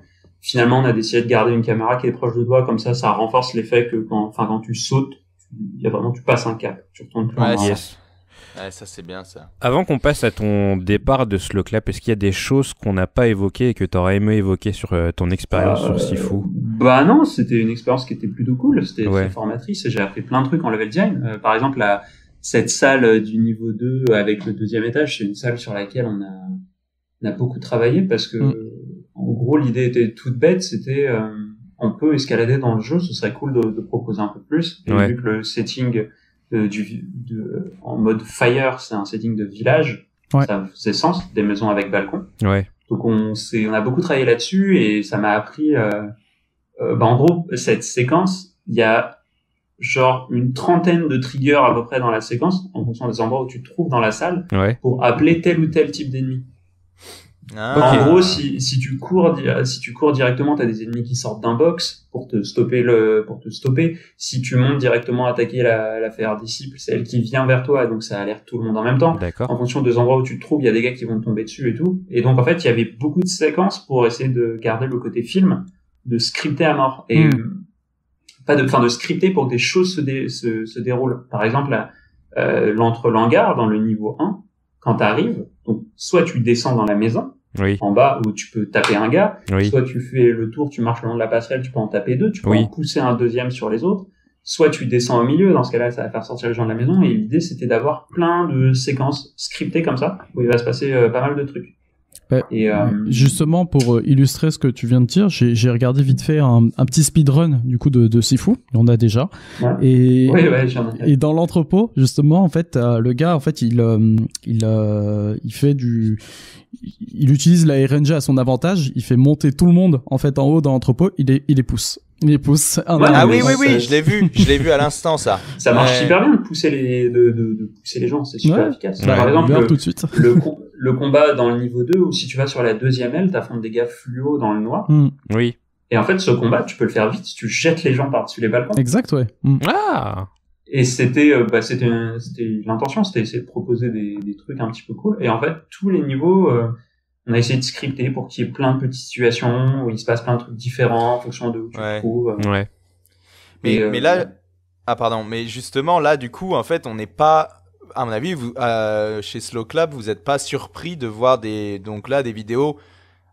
finalement, on a décidé de garder une caméra qui est proche de toi, comme ça, ça renforce l'effet que quand, enfin, quand tu sautes, il y a vraiment, tu passes un cap. Tu retournes plus en Ouais, arrière. Yes. Ouais, ça c'est bien ça. Avant qu'on passe à ton départ de Slow Clap, est-ce qu'il y a des choses qu'on n'a pas évoquées et que t'aurais aimé évoquer sur euh, ton expérience Euh, sur Sifu? Bah non, c'était une expérience qui était plutôt cool, c'était Ouais. très formatrice et j'ai appris plein de trucs en level design. Euh, par exemple, la, cette salle euh, du niveau 2 avec le deuxième étage, c'est une salle sur laquelle on a, on a beaucoup travaillé parce que, Mm. en gros, l'idée était toute bête, c'était euh, on peut escalader dans le jeu, ce serait cool de, de proposer un peu plus. Et Ouais. vu que le setting euh, du, de, en mode fire, c'est un setting de village, Ouais. ça faisait sens, des maisons avec balcon. Ouais, Donc on s'est, on a beaucoup travaillé là-dessus et ça m'a appris. Euh, euh, bah en gros, cette séquence, il y a genre une trentaine de triggers à peu près dans la séquence, en fonction des endroits où tu te trouves dans la salle, ouais, pour appeler tel ou tel type d'ennemi. Ah. En gros, si, si tu cours, si tu cours directement, t'as des ennemis qui sortent d'un box pour te stopper le, pour te stopper. Si tu montes directement attaquer la, la faire disciple, c'est elle qui vient vers toi, donc ça alerte tout le monde en même temps. D'accord. En fonction des endroits où tu te trouves, il y a des gars qui vont te tomber dessus et tout. Et donc, en fait, il y avait beaucoup de séquences pour essayer de garder le côté film, de scripter à mort. Et, Mm. euh, pas de, enfin, de scripter pour que des choses se, dé- se, se déroulent. Par exemple, là, euh, l'entre-langar dans le niveau 1, quand t'arrives, donc, soit tu descends dans la maison, Oui, en bas où tu peux taper un gars, oui. soit tu fais le tour, tu marches le long de la passerelle, tu peux en taper deux, tu peux Oui. en pousser un deuxième sur les autres, soit tu descends au milieu, dans ce cas-là ça va faire sortir les gens de la maison, et l'idée c'était d'avoir plein de séquences scriptées comme ça, où il va se passer euh, pas mal de trucs. Ouais. Et euh, Justement, pour euh, illustrer ce que tu viens de dire, j'ai regardé vite fait un, un petit speedrun du coup de, de Sifu. Il y en a déjà. Ouais. Et, ouais, et dans l'entrepôt, justement, en fait, euh, le gars, en fait, il, euh, il, euh, il fait du, il utilise la RNG à son avantage. Il fait monter tout le monde en fait en haut dans l'entrepôt. Il les, il les pousse. Il les un. Ah mais oui, oui, oui, je l'ai vu, je l'ai vu à l'instant, ça. Ça marche Ouais. super bien de pousser les, de, de, de pousser les gens, c'est super Ouais. efficace. Ouais. Par exemple, le, tout de suite. le, com- le combat dans le niveau 2, où si tu vas sur la deuxième aile, t'affrontes des gars fluo dans le noir. Hmm. Oui. Et en fait, ce combat, tu peux le faire vite si tu jettes les gens par-dessus les balcons. Exact, ouais. Hmm. Ah Et c'était, euh, bah, c'était, c'était l'intention, c'était essayer de proposer des, des trucs un petit peu cool. Et en fait, tous les niveaux, euh, on a essayé de scripter pour qu'il y ait plein de petites situations où il se passe plein de trucs différents en fonction de où tu Ouais. te trouves. Ouais. Mais, Et, euh, mais là, ah pardon, mais justement là, du coup, en fait, on n'est pas, à mon avis, vous, euh, chez Slow Club, vous n'êtes pas surpris de voir des, donc là, des vidéos.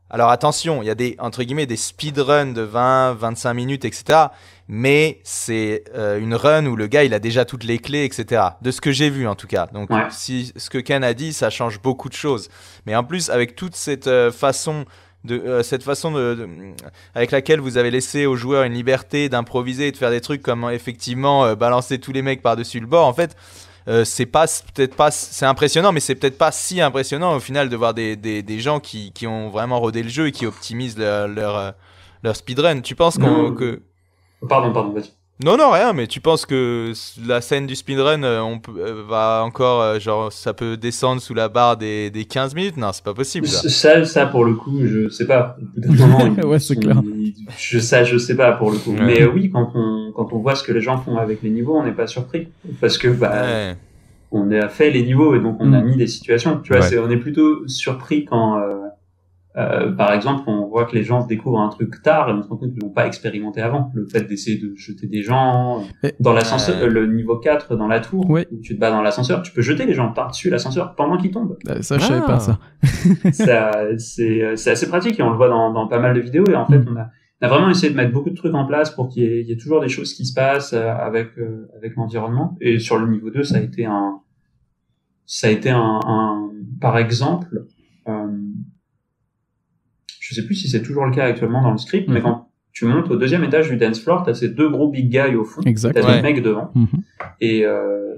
Alors attention, il y a des entre guillemets des speedruns de 20, 25 minutes, etc. Mais c'est euh, une run où le gars il a déjà toutes les clés, etc. De ce que j'ai vu en tout cas. Donc Ouais. si ce que Ken a dit, ça change beaucoup de choses. Mais en plus avec toute cette euh, façon de euh, cette façon de, de- avec laquelle vous avez laissé aux joueurs une liberté d'improviser et de faire des trucs comme effectivement euh, balancer tous les mecs par-dessus le bord. En fait, euh, c'est pas peut-être pas c'est impressionnant, mais c'est peut-être pas si impressionnant au final de voir des, des, des gens qui, qui ont vraiment rodé le jeu et qui optimisent leur leur, euh, leur speedrun. Tu penses qu'on que Pardon, pardon, vas-y. Non, non, rien, mais tu penses que la scène du speedrun, euh, on peut, euh, va encore, euh, genre, ça peut descendre sous la barre des, des 15 minutes? Non, c'est pas possible, ça. Ça, ça, pour le coup, je sais pas. Moment, ils Ouais, c'est clair. ils- Je ça, je sais pas pour le coup. Ouais. Mais euh, oui, quand on quand on voit ce que les gens font avec les niveaux, on n'est pas surpris parce que bah Ouais. on a fait les niveaux et donc on a Mm. mis des situations. Tu vois, on est plutôt surpris quand euh, euh, par exemple, on voit que les gens découvrent un truc tard et on se rend compte qu'ils l'ont pas expérimenté avant. Le fait d'essayer de jeter des gens Et- dans l'ascenseur, euh, le niveau 4 dans la tour, où tu te bats dans l'ascenseur, tu peux jeter les gens par-dessus l'ascenseur pendant qu'ils tombent. Euh, Ça, je savais Ah. pas ça. ça, c'est, euh, c'est assez pratique et on le voit dans, dans pas mal de vidéos et en fait Mm. on a, on a vraiment essayé de mettre beaucoup de trucs en place pour qu'il y ait, il y ait toujours des choses qui se passent euh, avec euh, avec l'environnement et sur le niveau 2 ça a été un ça a été un, un par exemple euh, je sais plus si c'est toujours le cas actuellement dans le script mais Mhm. quand tu montes au deuxième étage du dance floor t'as ces deux gros big guys au fond t'as Ouais. des mecs devant Mhm. et euh,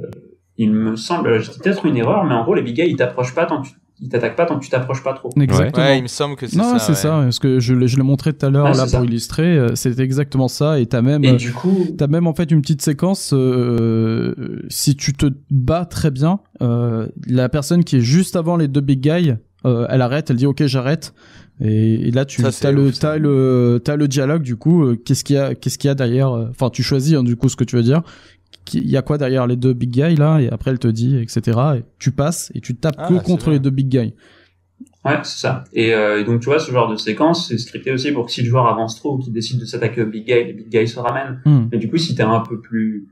il me semble, j'ai peut-être une erreur, mais en gros, les big guys, ils t'approchent pas tant que tu, ils t'attaquent pas tant que tu t'approches pas trop. Exactement. Ouais, il me semble que c'est Non, ça. c'est ouais. ça. Parce que je, l'ai- je l'ai montré tout à l'heure Ouais, là c'est pour ça. illustrer. euh, C'est exactement ça. Et t'as même, Et euh, du coup, t'as même en fait une petite séquence. euh, si tu te bats très bien, euh, la personne qui est juste avant les deux big guys, euh, elle arrête. Elle dit OK, j'arrête. Et, et là, tu as le, ouf, ça. t'as le, t'as le dialogue du coup. euh, qu'est-ce qu'il y a, qu'est-ce qu'il y a derrière euh, Enfin, tu choisis hein, du coup ce que tu veux dire. Il y a quoi derrière les deux big guys là Et après, elle te dit, etc. Et tu passes et tu tapes Ah, que contre les deux big guys. ouais, c'est ça. Et, euh, et donc, tu vois, ce genre de séquence, c'est scripté aussi pour que si le joueur avance trop ou qu'il décide de s'attaquer au big guy, les big guys se ramènent. Hmm. Et du coup, si t'es un peu plus,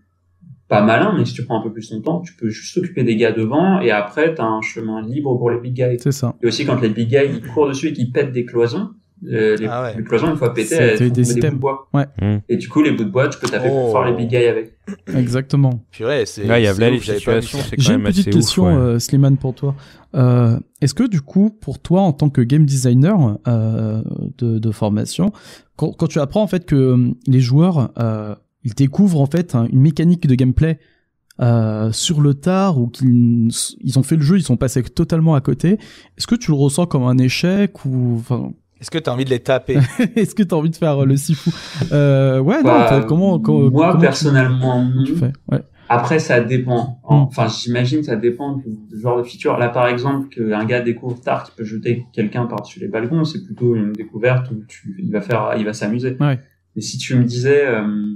pas malin, mais si tu prends un peu plus ton temps, tu peux juste t'occuper des gars devant et après, t'as un chemin libre pour les big guys. C'est ça. Et aussi, quand les big guys, ils courent dessus et qu'ils pètent des cloisons, euh, les, Ah ouais. les cloisons, une fois pétées, elles des des bouts de bois. Ouais. Mm. Et du coup, les bouts de bois, tu peux taper Oh. plus fort les big guys avec. Exactement. Purée, c'est. Là, il y a les ouf, vu situations, c'est quand J'ai une même petite question, ouf. ouais. euh, Slimane, pour toi. Euh, Est-ce que du coup, pour toi, en tant que game designer euh, de, de formation, quand, quand tu apprends en fait que les joueurs ils découvrent en fait hein, une mécanique de gameplay euh, sur le tard ou qu'ils ils ont fait le jeu, ils sont passés totalement à côté, est-ce que tu le ressens comme un échec ou enfin, Est-ce que t'as envie de les taper? Est-ce que t'as envie de faire euh, le sifu euh, Ouais, non. Bah, comment, comment moi, comment tu- personnellement, tu non. fais Ouais. Après, ça dépend. Mm. Enfin, j'imagine que ça dépend du, du genre de feature. Là, par exemple, qu'un gars découvre tard qui peut jeter quelqu'un par-dessus les balcons, c'est plutôt une découverte où tu, il va faire, il va s'amuser. Ouais. Et si tu me disais, euh,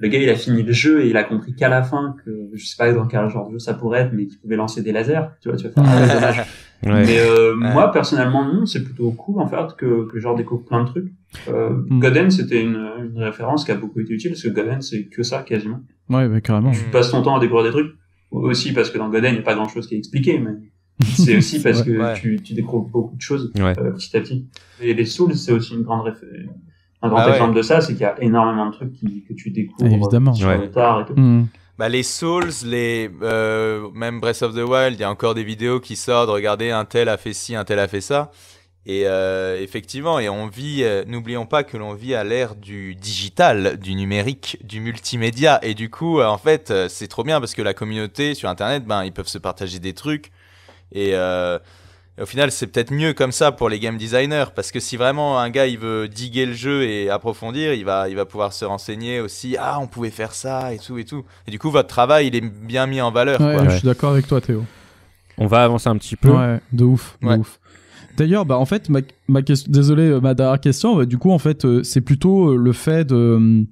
le gars, il a fini le jeu et il a compris qu'à la fin que, je sais pas dans quel genre de jeu ça pourrait être, mais qu'il pouvait lancer des lasers, tu vois, tu vas faire, ouais, dommage. Ouais. Mais euh, Ouais. moi, personnellement, non, c'est plutôt cool, en fait, que, que genre découvre plein de trucs. Euh, Mm. Godin, c'était une, une référence qui a beaucoup été utile, parce que Godin, c'est que ça, quasiment. Ouais, bah, carrément. Tu passes ton temps à découvrir des trucs. Aussi parce que dans Godin, il n'y a pas grand chose qui est expliqué, mais c'est aussi parce que Ouais. tu, tu découvres beaucoup de choses Ouais. euh, petit à petit. Et les Souls, c'est aussi une grande réfé- un grand Ah ouais. exemple de ça, c'est qu'il y a énormément de trucs qui, que tu découvres Évidemment. sur Ouais. le tard et tout. Hmm. Bah, les Souls, les, euh, même Breath of the Wild, il y a encore des vidéos qui sortent, regardez, un tel a fait ci, un tel a fait ça. Et euh, effectivement, et on vit, euh, n'oublions pas que l'on vit à l'ère du digital, du numérique, du multimédia. Et du coup, euh, en fait, euh, c'est trop bien parce que la communauté sur Internet, ben, ils peuvent se partager des trucs. Et, euh, et au final, c'est peut-être mieux comme ça pour les game designers. Parce que si vraiment un gars, il veut diguer le jeu et approfondir, il va, il va pouvoir se renseigner aussi. Ah, on pouvait faire ça et tout et tout. Et du coup, votre travail, il est bien mis en valeur. Ouais, quoi. je suis d'accord avec toi, Théo. On va avancer un petit peu. Ouais, de ouf, de Ouais. ouf. D'ailleurs, bah en fait, ma, ma question, désolé, euh, ma dernière question, bah, du coup, en fait, euh, c'est plutôt euh, le fait de, euh,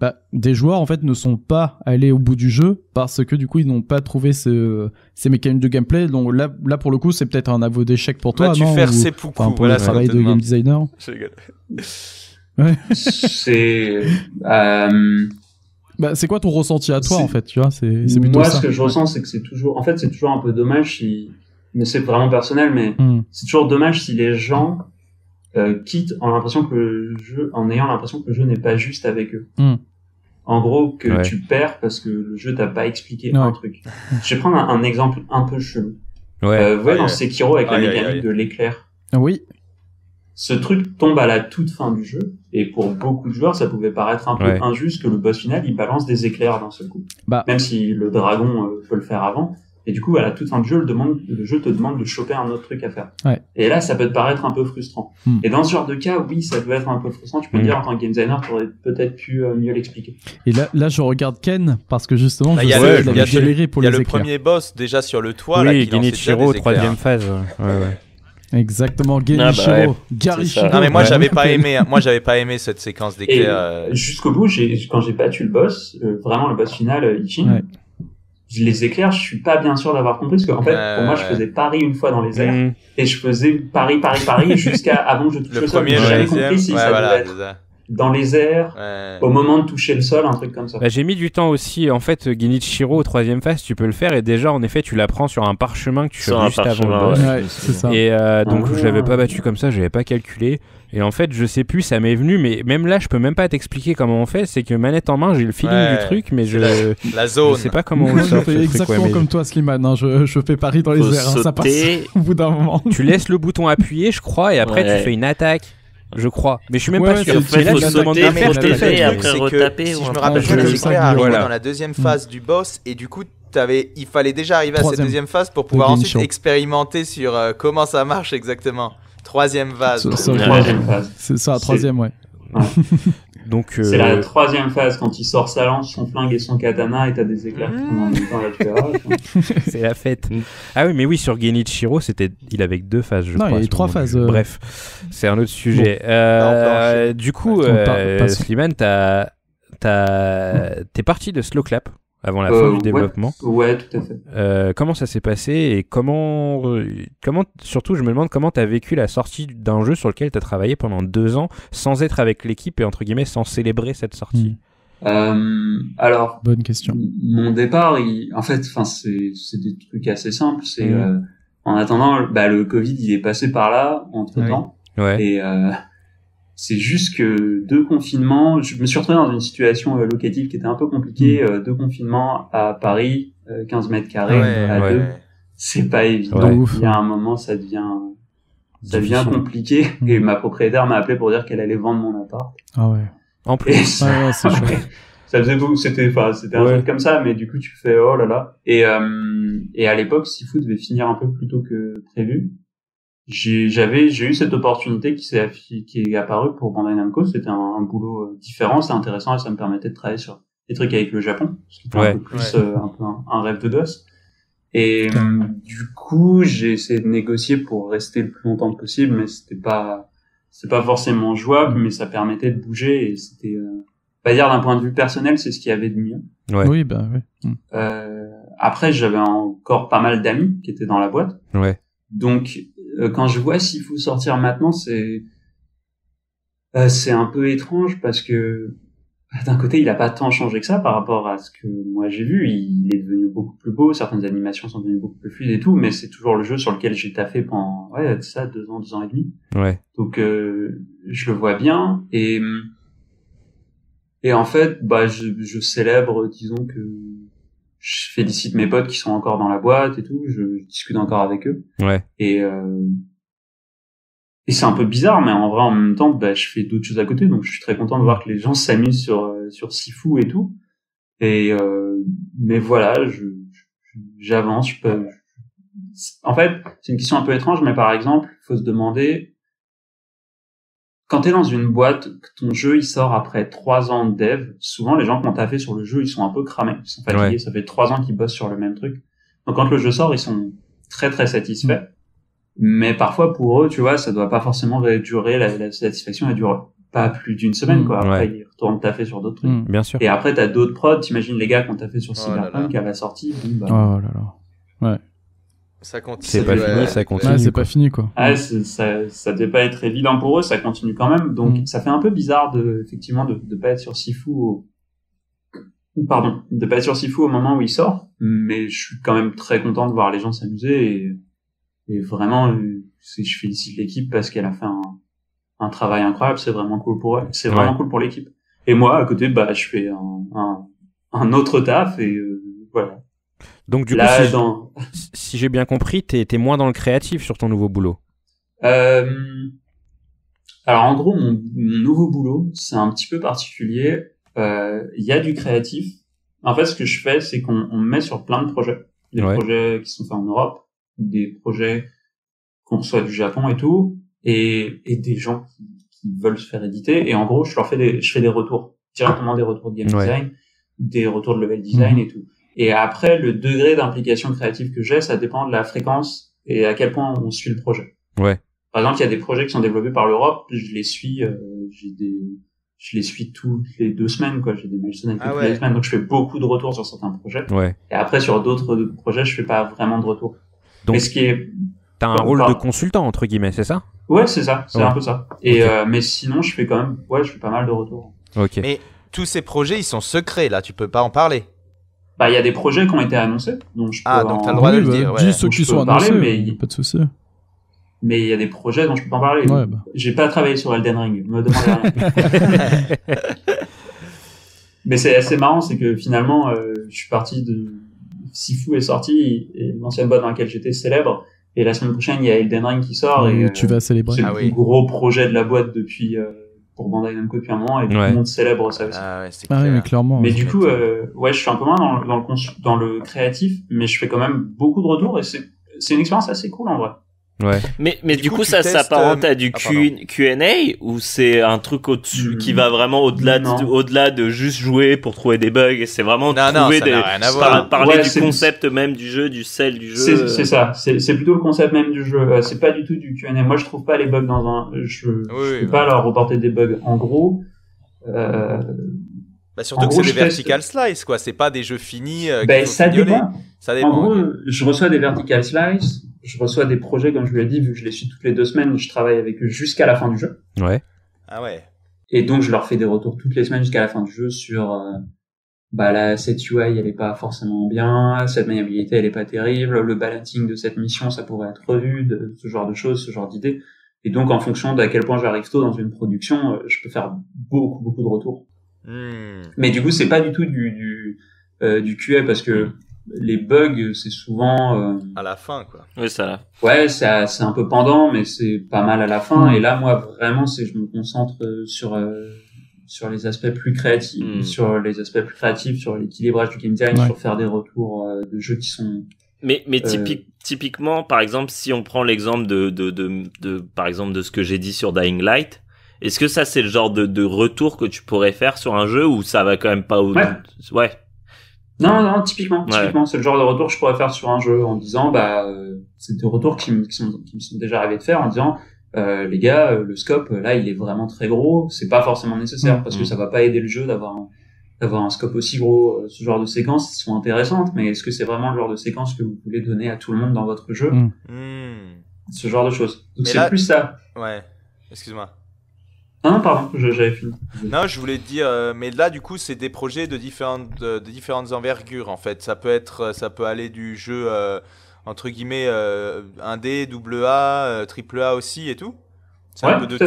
bah, des joueurs en fait ne sont pas allés au bout du jeu parce que du coup ils n'ont pas trouvé ce, ces mécaniques de gameplay. Donc là, là pour le coup, c'est peut-être un aveu d'échec pour toi, tu non faire ses enfin, poucous. pour Voilà, le ça travail de game designer. C'est, euh, Bah, c'est quoi ton ressenti à toi en fait, tu vois C'est moi, ça. ce que je ressens, c'est que c'est toujours, en fait, c'est toujours un peu dommage si, mais c'est vraiment personnel, mais Hmm. c'est toujours dommage si les gens euh, quittent en l'impression que le jeu, en ayant l'impression que le jeu n'est pas juste avec eux. Hmm. En gros, que Ouais. tu perds parce que le jeu t'a pas expliqué Ouais. un truc. Je vais prendre un, un exemple un peu chelou. Ouais. Euh, vous voyez Aïe, dans. Sekiro avec la mécanique aïe. de l'éclair. Oui, Ce truc tombe à la toute fin du jeu, et pour beaucoup de joueurs, ça pouvait paraître un peu Ouais. injuste que le boss final il balance des éclairs d'un seul coup. Bah. Même si le dragon euh, peut le faire avant. Et du coup, à la toute fin du jeu, le, demande, le jeu te demande de choper un autre truc à faire. Ouais. Et là, ça peut te paraître un peu frustrant. Hmm. Et dans ce genre de cas, oui, ça peut être un peu frustrant. Tu peux Hmm. dire en tant que game designer, tu aurais peut-être pu euh, mieux l'expliquer. et là, là je regarde Ken parce que justement, Bah, je il y a sais le- qu'il il y avait a ce- galéré pour Il y a les le éclairs. premier boss déjà sur le toit. oui, Genichiro, troisième phase. Ouais, ouais. Exactement, Ah, bah, Genichiro, ouais. Garichiro. Non mais moi Ouais. j'avais pas aimé, hein. moi j'avais pas aimé cette séquence d'éclairs. euh, jusqu'au bout, quand j'ai battu le boss, euh, vraiment le boss final, Ichin, Ouais. Je les éclairs, je suis pas bien sûr d'avoir compris, parce qu'en fait, pour moi, je faisais pari une fois dans les airs, Mmh. et je faisais pari, pari, pari, jusqu'à avant que je touche le, Le sol. premier, jamais deuxième. compris si Ouais, ça voilà. devait être. Dans les airs, Ouais. au moment de toucher le sol, un truc comme ça. Bah, j'ai mis du temps aussi. En fait, Genichiro au troisième phase, tu peux le faire et déjà, en effet, tu l'apprends sur un parchemin que tu Sur fais un juste avant le boss. Et euh, donc Ah. je l'avais pas battu comme ça, j'avais pas calculé. Et en fait, je sais plus, ça m'est venu, mais même là, je peux même pas t'expliquer comment on fait. C'est que manette en main, j'ai le feeling Ouais, du truc, mais je, La je zone. sais pas comment on le je sort. fais ce truc, exactement ouais, mais comme toi, Slimane. hein. Je, je fais Paris dans les Faut airs. hein. Ça passe au bout d'un moment. Tu laisses le bouton appuyé, je crois, et après Ouais. tu fais une attaque. Je crois, mais je suis même Ouais, pas sûr. c'est- En fait, Mais là, faut tu demandes sauter, de faut faire, après retaper si je me rappelle bien, les éclairs arrivaient dans la deuxième phase du boss et du coup, t'avais, il fallait déjà arriver à cette deuxième phase pour pouvoir ensuite expérimenter sur euh, comment ça marche exactement. Troisième phase. C'est ça, troisième, ouais. Donc, euh, C'est la troisième phase quand il sort sa lance, son flingue et son katana et t'as des éclairs qui tombent en même temps là tu verras. c'est la fête. Mm. Ah oui, mais oui, sur Genichiro, c'était, il avait que deux phases, je Non, crois. il y trois phases, euh. Bref, c'est un autre sujet. Euh, du coup, euh. Slimane, t'as, t'as, t'es parti de Slow Clap avant la Euh, fin du ouais. développement. Ouais, tout à fait. Euh, comment ça s'est passé et comment, euh, comment, surtout, je me demande comment t'as vécu la sortie d'un jeu sur lequel t'as travaillé pendant deux ans sans être avec l'équipe et entre guillemets sans célébrer cette sortie? Euh, alors, Bonne question. mon départ, il, en fait, enfin, c'est, c'est des trucs assez simples. C'est, euh, en attendant, bah, le Covid, il est passé par là, entre temps. Ouais. Et, euh, c'est juste que deux confinements, je me suis retrouvé dans une situation euh, locative qui était un peu compliquée. Euh, deux confinements à Paris, euh, 15 mètres carrés, Ouais, à ouais. deux. C'est pas évident. Ouais. Il y a un moment, ça devient, ça devient compliqué. Mhm. Et ma propriétaire m'a appelé pour dire qu'elle allait vendre mon appart. Ah ouais. En plus. ça, Ouais, ouais, c'est chaud. ça faisait beaucoup, c'était, enfin, c'était un Ouais. truc comme ça, mais du coup, tu fais, oh là là. Et, euh, et à l'époque, Seafood devait finir un peu plus tôt que prévu. J'ai, j'avais, j'ai eu cette opportunité qui s'est, qui est apparue pour Bandai Namco. C'était un, un boulot euh, différent, c'est intéressant et ça me permettait de travailler sur des trucs avec le Japon, ce qui était Ouais. un peu plus euh, un, peu un, un rêve de gosse. Et euh, du coup, j'ai essayé de négocier pour rester le plus longtemps possible, mais c'était pas c'était pas forcément jouable, mais ça permettait de bouger et c'était euh, pas dire d'un point de vue personnel, c'est ce qu'il y avait de mieux. Ouais. Oui, bah oui. Mm. Euh, après, j'avais encore pas mal d'amis qui étaient dans la boîte. Ouais. Donc, euh, quand je vois Sifu sortir maintenant, c'est euh, c'est un peu étrange parce que bah, d'un côté, il a pas tant changé que ça par rapport à ce que moi j'ai vu. Il, il est devenu beaucoup plus beau, certaines animations sont devenues beaucoup plus fluides et tout, mais c'est toujours le jeu sur lequel j'ai taffé pendant ouais ça deux ans, deux ans et demi. Ouais. Donc euh, je le vois bien et et en fait bah je, je célèbre disons que je félicite mes potes qui sont encore dans la boîte et tout, je, je discute encore avec eux Ouais. et euh, et c'est un peu bizarre mais en vrai en même temps bah je fais d'autres choses à côté donc je suis très content de voir que les gens s'amusent sur euh, sur Sifu et tout et euh, mais voilà je je- j'avance je peux en fait c'est une question un peu étrange mais par exemple il faut se demander quand t'es dans une boîte, que ton jeu il sort après trois ans de dev, souvent les gens qui ont taffé sur le jeu, ils sont un peu cramés, ils sont fatigués, Ouais. ça fait trois ans qu'ils bossent sur le même truc. Donc quand le jeu sort, ils sont très très satisfaits. Mais parfois pour eux, tu vois, ça doit pas forcément durer, la, la satisfaction elle dure pas plus d'une semaine, Mm. quoi. Après, Ouais. ils retournent taffer sur d'autres trucs. Mm. Bien sûr. Et après, t'as d'autres prods, t'imagines les gars qui ont taffé sur Oh. Cyberpunk à la sortie, bon, bah, Oh là là. Ça continue. C'est pas ouais. fini, ça continue. Ouais, c'est pas fini, quoi. Ah, c'est- ça, ça devait pas être évident pour eux, ça continue quand même. Donc, Mm. ça fait un peu bizarre de, effectivement, de, de pas être sur Sifu au, pardon, de pas être sur Sifu au moment où il sort. Mais je suis quand même très content de voir les gens s'amuser et, et vraiment, euh, je félicite l'équipe parce qu'elle a fait un, un travail incroyable. C'est vraiment cool pour elle. C'est vraiment cool pour l'équipe. Et moi, à côté, bah, je fais un, un, un autre taf et euh, voilà. Donc du coup, si, dans, si j'ai bien compris, t'es t'es moins dans le créatif sur ton nouveau boulot. Euh, alors en gros, mon, mon nouveau boulot, c'est un petit peu particulier. Euh, Il y a du créatif. En fait, ce que je fais, c'est qu'on on me met sur plein de projets. Des Ouais. projets qui sont faits en Europe, des projets qu'on reçoit du Japon et tout, et, et des gens qui, qui veulent se faire éditer. Et en gros, je leur fais des, je fais des retours, directement des retours de game Ouais. design, des retours de level design Mhm. et tout. Et après, le degré d'implication créative que j'ai, ça dépend de la fréquence et à quel point on suit le projet. Ouais. Par exemple, il y a des projets qui sont développés par l'Europe, je les suis, euh, j'ai des, je les suis toutes les deux semaines, quoi. J'ai des milestones Ah toutes ouais. les semaines, donc je fais beaucoup de retours sur certains projets. Ouais. Et après, sur d'autres projets, je fais pas vraiment de retours. Donc- Mais ce qui est, T'as un Pas- rôle de consultant entre guillemets, c'est ça? Ouais, c'est ça, c'est Ouais. un peu ça. Et euh, mais sinon, je fais quand même, ouais, je fais pas mal de retours. Ok. Mais tous ces projets, ils sont secrets là, tu peux pas en parler. Bah, il y a des projets qui ont été annoncés, donc je peux Ah, donc en- t'as le droit de le bah, dire, Dis ceux Donc, qui sont peux parler, annoncés, mais- euh, pas de souci. mais il y a des projets dont je peux pas en parler. Ouais, bah. J'ai pas travaillé sur Elden Ring, me demandez rien. Mais c'est assez marrant, c'est que finalement, euh, je suis parti de Sifu est sorti et l'ancienne boîte dans laquelle j'étais célèbre. Et la semaine prochaine, il y a Elden Ring qui sort et Euh, euh, tu vas célébrer. c'est Ah le oui. plus gros projet de la boîte depuis euh, pour Bandai Namco depuis un moment et tout le monde célèbre ça aussi. Ah ouais, Ah oui, mais clairement. mais du coup, euh, ouais, je suis un peu moins dans, le- dans le consu- dans le créatif, mais je fais quand même beaucoup de retours et c'est c'est une expérience assez cool en vrai. Ouais. Mais, mais Du du, coup, coup, ça s'apparente euh, à du ah, Q- Q&A ou c'est un truc au-dessus Hmm. qui va vraiment au-delà de, Non. au-delà de juste jouer pour trouver des bugs et c'est vraiment Non, non, trouver ça des par- parler Ouais, du concept même du jeu, du sel du jeu. C'est ça, c'est c'est plutôt le concept même du jeu. Euh, C'est pas du tout du Q&A. Moi, je trouve pas les bugs dans un. Je, je Oui, peux bah. pas leur reporter des bugs. En gros, euh, Bah, surtout En que gros, c'est des je teste- vertical slice, quoi. C'est pas des jeux finis. euh, qui ben, sont ça dépend. Ça En dépend. gros, ok. je reçois des vertical slice, je reçois des projets, comme je vous l'ai dit, vu que je les suis toutes les deux semaines, je travaille avec eux jusqu'à la fin du jeu. Ouais. Ah ouais. Et donc, je leur fais des retours toutes les semaines jusqu'à la fin du jeu sur, euh, bah là, cette UI, elle est pas forcément bien, cette maniabilité, elle est pas terrible, le balancing de cette mission, ça pourrait être revu, de, ce genre de choses, ce genre d'idées. Et donc, en fonction d'à quel point j'arrive tôt dans une production, euh, je peux faire beaucoup, beaucoup de retours. Hmm. Mais du coup, c'est pas du tout du, du, euh, du QA parce que les bugs, c'est souvent, euh, À la fin, quoi. Oui, ça. Ouais, c'est c'est un peu pendant, mais c'est pas mal à la fin. Mm. Et là, moi, vraiment, c'est je me concentre sur euh, sur les aspects plus créatifs, Mm. sur les aspects plus créatifs, sur l'équilibrage du game design, Ouais. sur faire des retours euh, de jeux qui sont. Mais, mais Euh, typique, typiquement, par exemple, si on prend l'exemple de, de, de, de, par exemple, de ce que j'ai dit sur Dying Light, Est-ce que ça c'est le genre de, de retour que tu pourrais faire sur un jeu ou ça va quand même pas au Ouais. ouais. Non, non, typiquement, Ouais. typiquement, c'est le genre de retour que je pourrais faire sur un jeu en disant, bah, euh, c'est des retours qui, me- qui, sont, qui me sont déjà arrivés de faire en disant, euh, les gars, euh, le scope là, il est vraiment très gros, c'est pas forcément nécessaire Mm. parce Mm. que ça va pas aider le jeu d'avoir un, d'avoir un scope aussi gros. Euh, Ce genre de séquences sont intéressantes, mais est-ce que c'est vraiment le genre de séquence que vous voulez donner à tout le monde dans votre jeu? Mm. Ce genre de choses. Donc Mais c'est là- plus ça. Ouais. Excuse-moi. Ah non, pardon, je- j'avais fini. Non, je voulais te dire, euh, mais là, du coup, c'est des projets de différentes, de, de différentes envergures, en fait. Ça peut être, euh, ça peut aller du jeu, euh, entre guillemets, euh, 1D, double A, triple A aussi et tout. C'est Ouais, un peu de tout.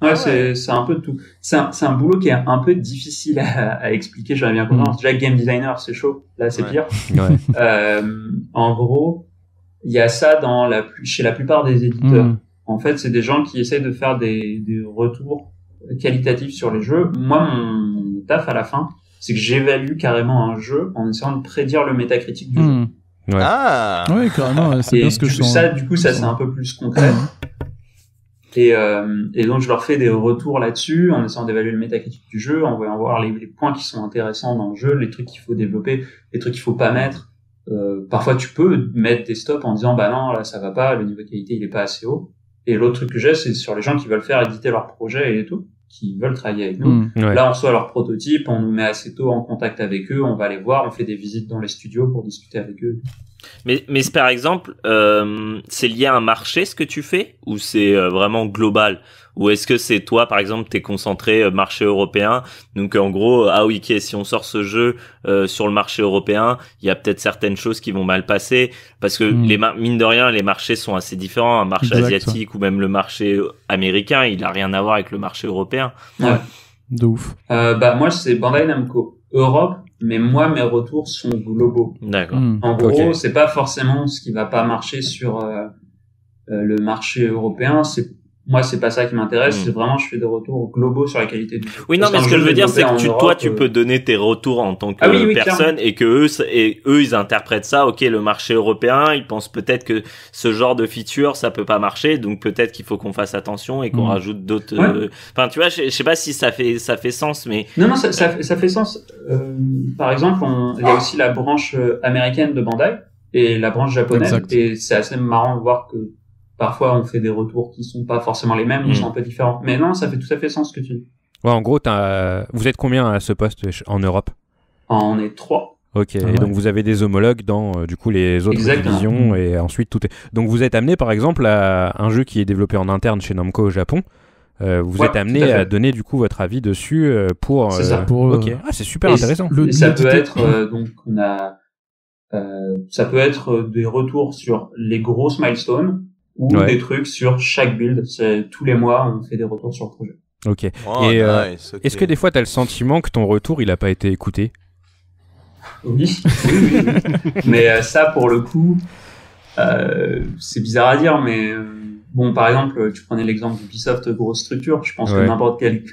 Ah Ouais, ouais. c'est c'est un peu de tout. C'est un, c'est un boulot qui est un peu difficile à, à expliquer, j'avais bien conscience. Déjà, game designer, c'est chaud. Là, c'est Ouais. pire. Ouais. Euh, en gros, il y a ça dans la, chez la plupart des éditeurs. Mm. En fait, c'est des gens qui essayent de faire des, des retours qualitatifs sur les jeux. Moi, mon, taf à la fin, c'est que j'évalue carrément un jeu en essayant de prédire le métacritique du jeu. Mm. Ouais. Ah Ouais, carrément, c'est bien ce que du je sens. ça, du coup, ça, c'est un peu plus concret. Et, euh, et donc, je leur fais des retours là-dessus, en essayant d'évaluer le métacritique du jeu, en voyant voir les, les points qui sont intéressants dans le jeu, les trucs qu'il faut développer, les trucs qu'il faut pas mettre. Euh, parfois, tu peux mettre des stops en disant, bah non, là, ça va pas, le niveau de qualité, il est pas assez haut. Et l'autre truc que j'ai, c'est sur les gens qui veulent faire éditer leur projet et tout, qui veulent travailler avec nous. Mm. Ouais. Là, on reçoit leur prototype, on nous met assez tôt en contact avec eux, on va les voir, on fait des visites dans les studios pour discuter avec eux. Mais, mais c'est par exemple, euh, c'est lié à un marché ce que tu fais ou c'est euh, vraiment global? Ou est-ce que c'est toi, par exemple, t'es concentré euh, marché européen? Donc en gros, ah oui, ok, si on sort ce jeu euh, sur le marché européen, il y a peut-être certaines choses qui vont mal passer parce que Mm. les mar- mine de rien, les marchés sont assez différents. Un marché Exact, asiatique ou même le marché américain, il a rien à voir avec le marché européen. Ouais. De ouf. Euh, bah moi c'est Bandai Namco Europe, mais moi mes retours sont globaux. D'accord. Mm. En gros, Ok. c'est pas forcément ce qui va pas marcher sur euh, euh, le marché européen. C'est moi c'est pas ça qui m'intéresse. Mm. C'est vraiment je fais des retours globaux sur la qualité du jeu. Oui, non, Parce mais ce que je veux dire, c'est que tu, toi, tu euh, peux donner tes retours en tant que Ah oui, oui, personne et que eux, et eux, ils interprètent ça. Ok, le marché européen, ils pensent peut-être que ce genre de feature, ça peut pas marcher, donc peut-être qu'il faut qu'on fasse attention et qu'on Mm. rajoute d'autres. Ouais. euh, Enfin, tu vois, je, je sais pas si ça fait ça fait sens, mais Non, non, ça, ça, fait- ça fait sens. Euh, par exemple, on- il y a aussi la branche euh, américaine de Bandai et la branche japonaise. Exact. Et c'est assez marrant de voir que parfois on fait des retours qui sont pas forcément les mêmes, Mm. ils sont un peu différents. Mais non, ça fait tout à fait sens ce que tu dis. Ouais, en gros, t'as- vous êtes combien à ce poste en Europe? On est trois. Ok, Ah et donc vous avez des homologues dans euh, du coup les autres Exactement. divisions et ensuite tout est. Donc vous êtes amené par exemple à un jeu qui est développé en interne chez Namco au Japon. Euh, vous Ouais, êtes amené à donner du coup votre avis dessus euh, pour. C'est ça. Pour, euh, Ok, ah, c'est super Et intéressant. Le- Et ça peut être euh, donc on a euh, ça peut être des retours sur les grosses milestones ou Ouais. des trucs sur chaque build. C'est tous les mois on fait des retours sur le projet. Ok. Oh, Et, euh, nice. Est-ce que des fois t'as le sentiment que ton retour il a pas été écouté? Oui, oui, oui, oui. mais euh, ça pour le coup euh, c'est bizarre à dire mais euh, bon par exemple tu prenais l'exemple d'Ubisoft grosse structure. Je pense Ouais. que n'importe quel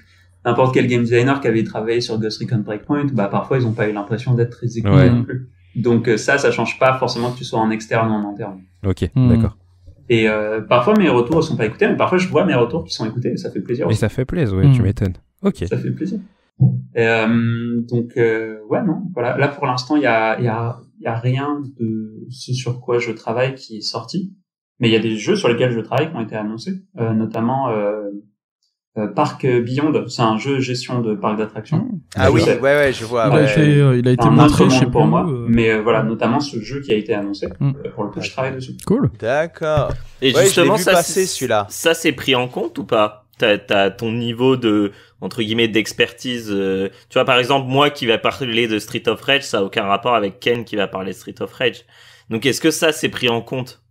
n'importe quel game designer qui avait travaillé sur Ghost Recon Breakpoint, bah parfois ils ont pas eu l'impression d'être très écoutés Ouais. non plus. Donc ça, ça change pas forcément que tu sois en externe ou en interne. Ok, Hmm. d'accord. Et euh, parfois mes retours ne sont pas écoutés, mais parfois je vois mes retours qui sont écoutés et ça fait plaisir. Et aussi. ça fait plaisir, ouais, Hmm. tu m'étonnes. Ok. Ça fait plaisir. Et, euh, donc euh, ouais non, voilà. Là pour l'instant il y a, il y a il y a rien de ce sur quoi je travaille qui est sorti, mais il y a des jeux sur lesquels je travaille qui ont été annoncés, euh, notamment euh, euh, Parc Beyond. C'est un jeu gestion de parc d'attractions. Ah oui, Je sais. ouais, ouais, je vois. il, a ouais. été, euh, il a été montré, sais pour moi, euh. mais euh, voilà notamment ce jeu qui a été annoncé. Mm. Euh, pour le coup je travaille dessus. Cool. D'accord. Et Ouais, justement, ça, celui-là. Ça, c'est pris en compte ou pas? T'as t'as ton niveau de entre guillemets d'expertise. euh, tu vois, par exemple, moi qui va parler de Street of Rage, ça a aucun rapport avec Ken qui va parler de Street of Rage. Donc, est-ce que ça, c'est pris en compte?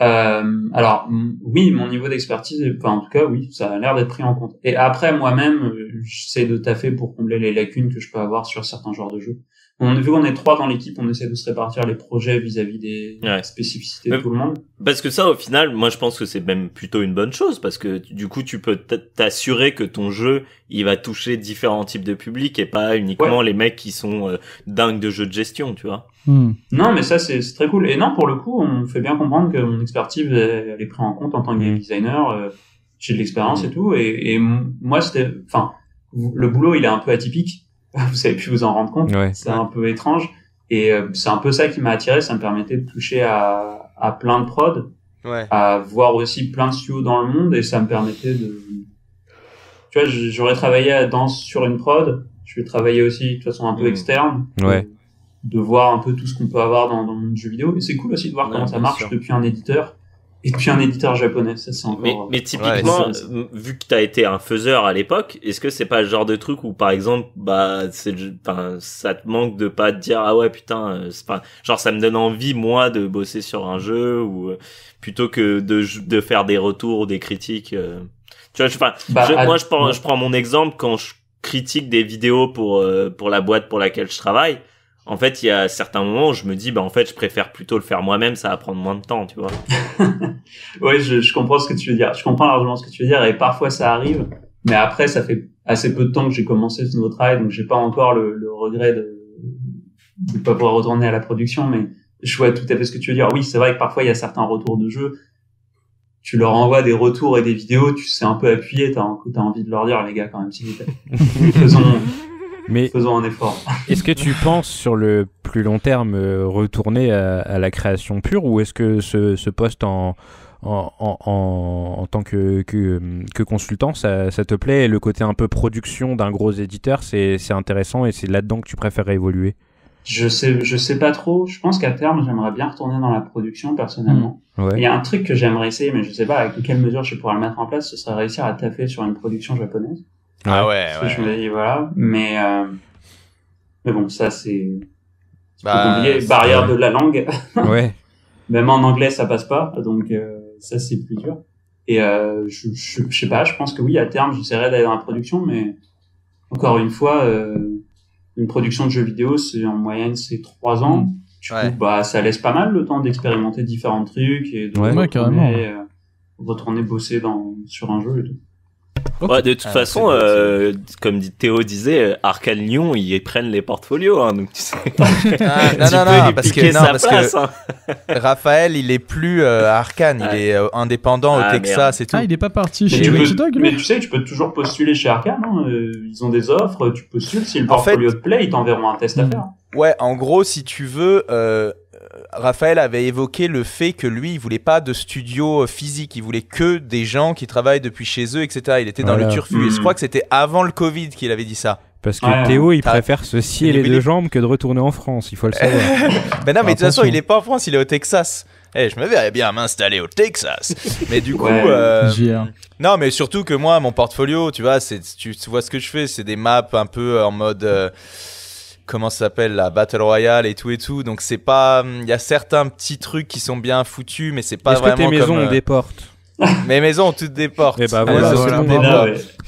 Euh, alors oui, mon niveau d'expertise, enfin, en tout cas oui, ça a l'air d'être pris en compte. Et après moi-même, euh, j'essaie de taffer pour combler les lacunes que je peux avoir sur certains genres de jeux. On, vu qu'on est trois dans l'équipe, on essaie de se répartir les projets vis-à-vis des Ouais. spécificités de Mais- tout le monde. Parce que ça, au final, moi, je pense que c'est même plutôt une bonne chose parce que du coup, tu peux t'assurer que ton jeu, il va toucher différents types de publics et pas uniquement les mecs qui sont euh, dingues de jeux de gestion, tu vois. Hmm. Non, mais ça c'est très cool. Et non, pour le coup, on fait bien comprendre que mon expertise elle, elle est prise en compte en tant que game Mm. designer. Euh, j'ai de l'expérience et tout. Et, et moi, c'était, enfin, le boulot, il est un peu atypique. Vous avez pu vous en rendre compte. C'est un peu étrange. Et euh, c'est un peu ça qui m'a attiré. Ça me permettait de toucher à, à plein de prod, ouais. à voir aussi plein de studios dans le monde. Et ça me permettait de, tu vois, j'aurais travaillé à danse sur une prod. Je vais travailler aussi de façon un peu mmh. externe. Ouais. De, voir un peu tout ce qu'on peut avoir dans, dans le monde du jeu vidéo. Et c'est cool aussi de voir comment ça marche depuis un éditeur et puis un éditeur japonais, ça c'est encore. Mais, mais typiquement, vu que t'as été un faiseur à l'époque, est-ce que c'est pas le genre de truc où par exemple, bah, c'est, enfin, ça te manque de pas te dire ah ouais putain, euh, c'est pas, genre ça me donne envie moi de bosser sur un jeu ou euh, plutôt que de de faire des retours ou des critiques. Euh. Tu vois, je, enfin, bah, moi je prends, je prends mon exemple quand je critique des vidéos pour pour la boîte pour laquelle je travaille en fait, il y a certains moments où je me dis, bah en fait, je préfère plutôt le faire moi-même, ça va prendre moins de temps, tu vois. oui, je, je, comprends ce que tu veux dire. Je comprends largement ce que tu veux dire, et parfois ça arrive, mais après, ça fait assez peu de temps que j'ai commencé ce nouveau travail, donc j'ai pas encore le, le regret de ne pas pouvoir retourner à la production, mais je vois tout à fait ce que tu veux dire. Oui, c'est vrai que parfois il y a certains retours de jeu. Tu leur envoies des retours et des vidéos, tu sais un peu appuyé, t'as as envie de leur dire, les gars, quand même, plaît. Faisons, mais faisons un effort. est-ce que tu penses sur le plus long terme euh, retourner à, la création pure ou est-ce que ce, ce poste en, en, en, en, tant que, que, que consultant, ça, ça, te plaît? Et le côté un peu production d'un gros éditeur, c'est intéressant et c'est là-dedans que tu préfères évoluer? Je sais, je sais pas trop. Je pense qu'à terme, j'aimerais bien retourner dans la production personnellement. Mmh. Il y a un truc que j'aimerais essayer, mais je sais pas avec quelle mesure je pourrais le mettre en place. Ce serait réussir à taffer sur une production japonaise. Ah ouais, ouais. Je me dis, voilà. Mais, euh, mais bon, ça, c'est bah. Barrière de la langue. ouais. Même en anglais, ça passe pas. Donc, euh, ça, c'est plus dur. Et euh, je, je, je, sais pas, je pense que oui, à terme, j'essaierai d'aller dans la production, mais encore une fois, euh, une production de jeux vidéo, c'est en moyenne, c'est trois ans. Du coup, bah, ça laisse pas mal le temps d'expérimenter différents trucs et de ouais, retourner, euh, retourner bosser dans, sur un jeu et tout. Ouais, de toute ah, façon, euh, comme Théo disait, euh, Arkane Lyon, ils prennent les portfolios, hein, donc tu sais. Ah, non, non, non, parce que, non, parce que hein. Raphaël, il est plus euh, à Arkane, il est indépendant au ah, Texas et tout. Ah, il est pas parti chez Naughty Dog, Mais tu sais, tu peux toujours postuler chez Arkane, hein, ils ont des offres, tu postules, si le portfolio te plaît, ils t'enverront un test à hmm. faire. Ouais, en gros, si tu veux, Raphaël avait évoqué le fait que lui, il voulait pas de studio physique, il voulait que des gens qui travaillent depuis chez eux, etc. Il était dans le turfu. Et je crois que c'était avant le Covid qu'il avait dit ça. Parce que Théo, il préfère se scier les deux jambes que de retourner en France, il faut le savoir. ben non, mais de toute façon, il est pas en France, il est au Texas. Eh, je me verrais bien m'installer au Texas. mais du coup, euh, non, mais surtout que moi, mon portfolio, tu vois, c'est, tu, vois ce que je fais, c'est des maps un peu en mode. Euh, comment ça s'appelle la Battle Royale et tout et tout. Donc c'est pas il y a certains petits trucs qui sont bien foutus mais c'est pas vraiment que tes maisons ont euh, des portes? Mes maisons ont toutes des portes. Et eh bah voilà,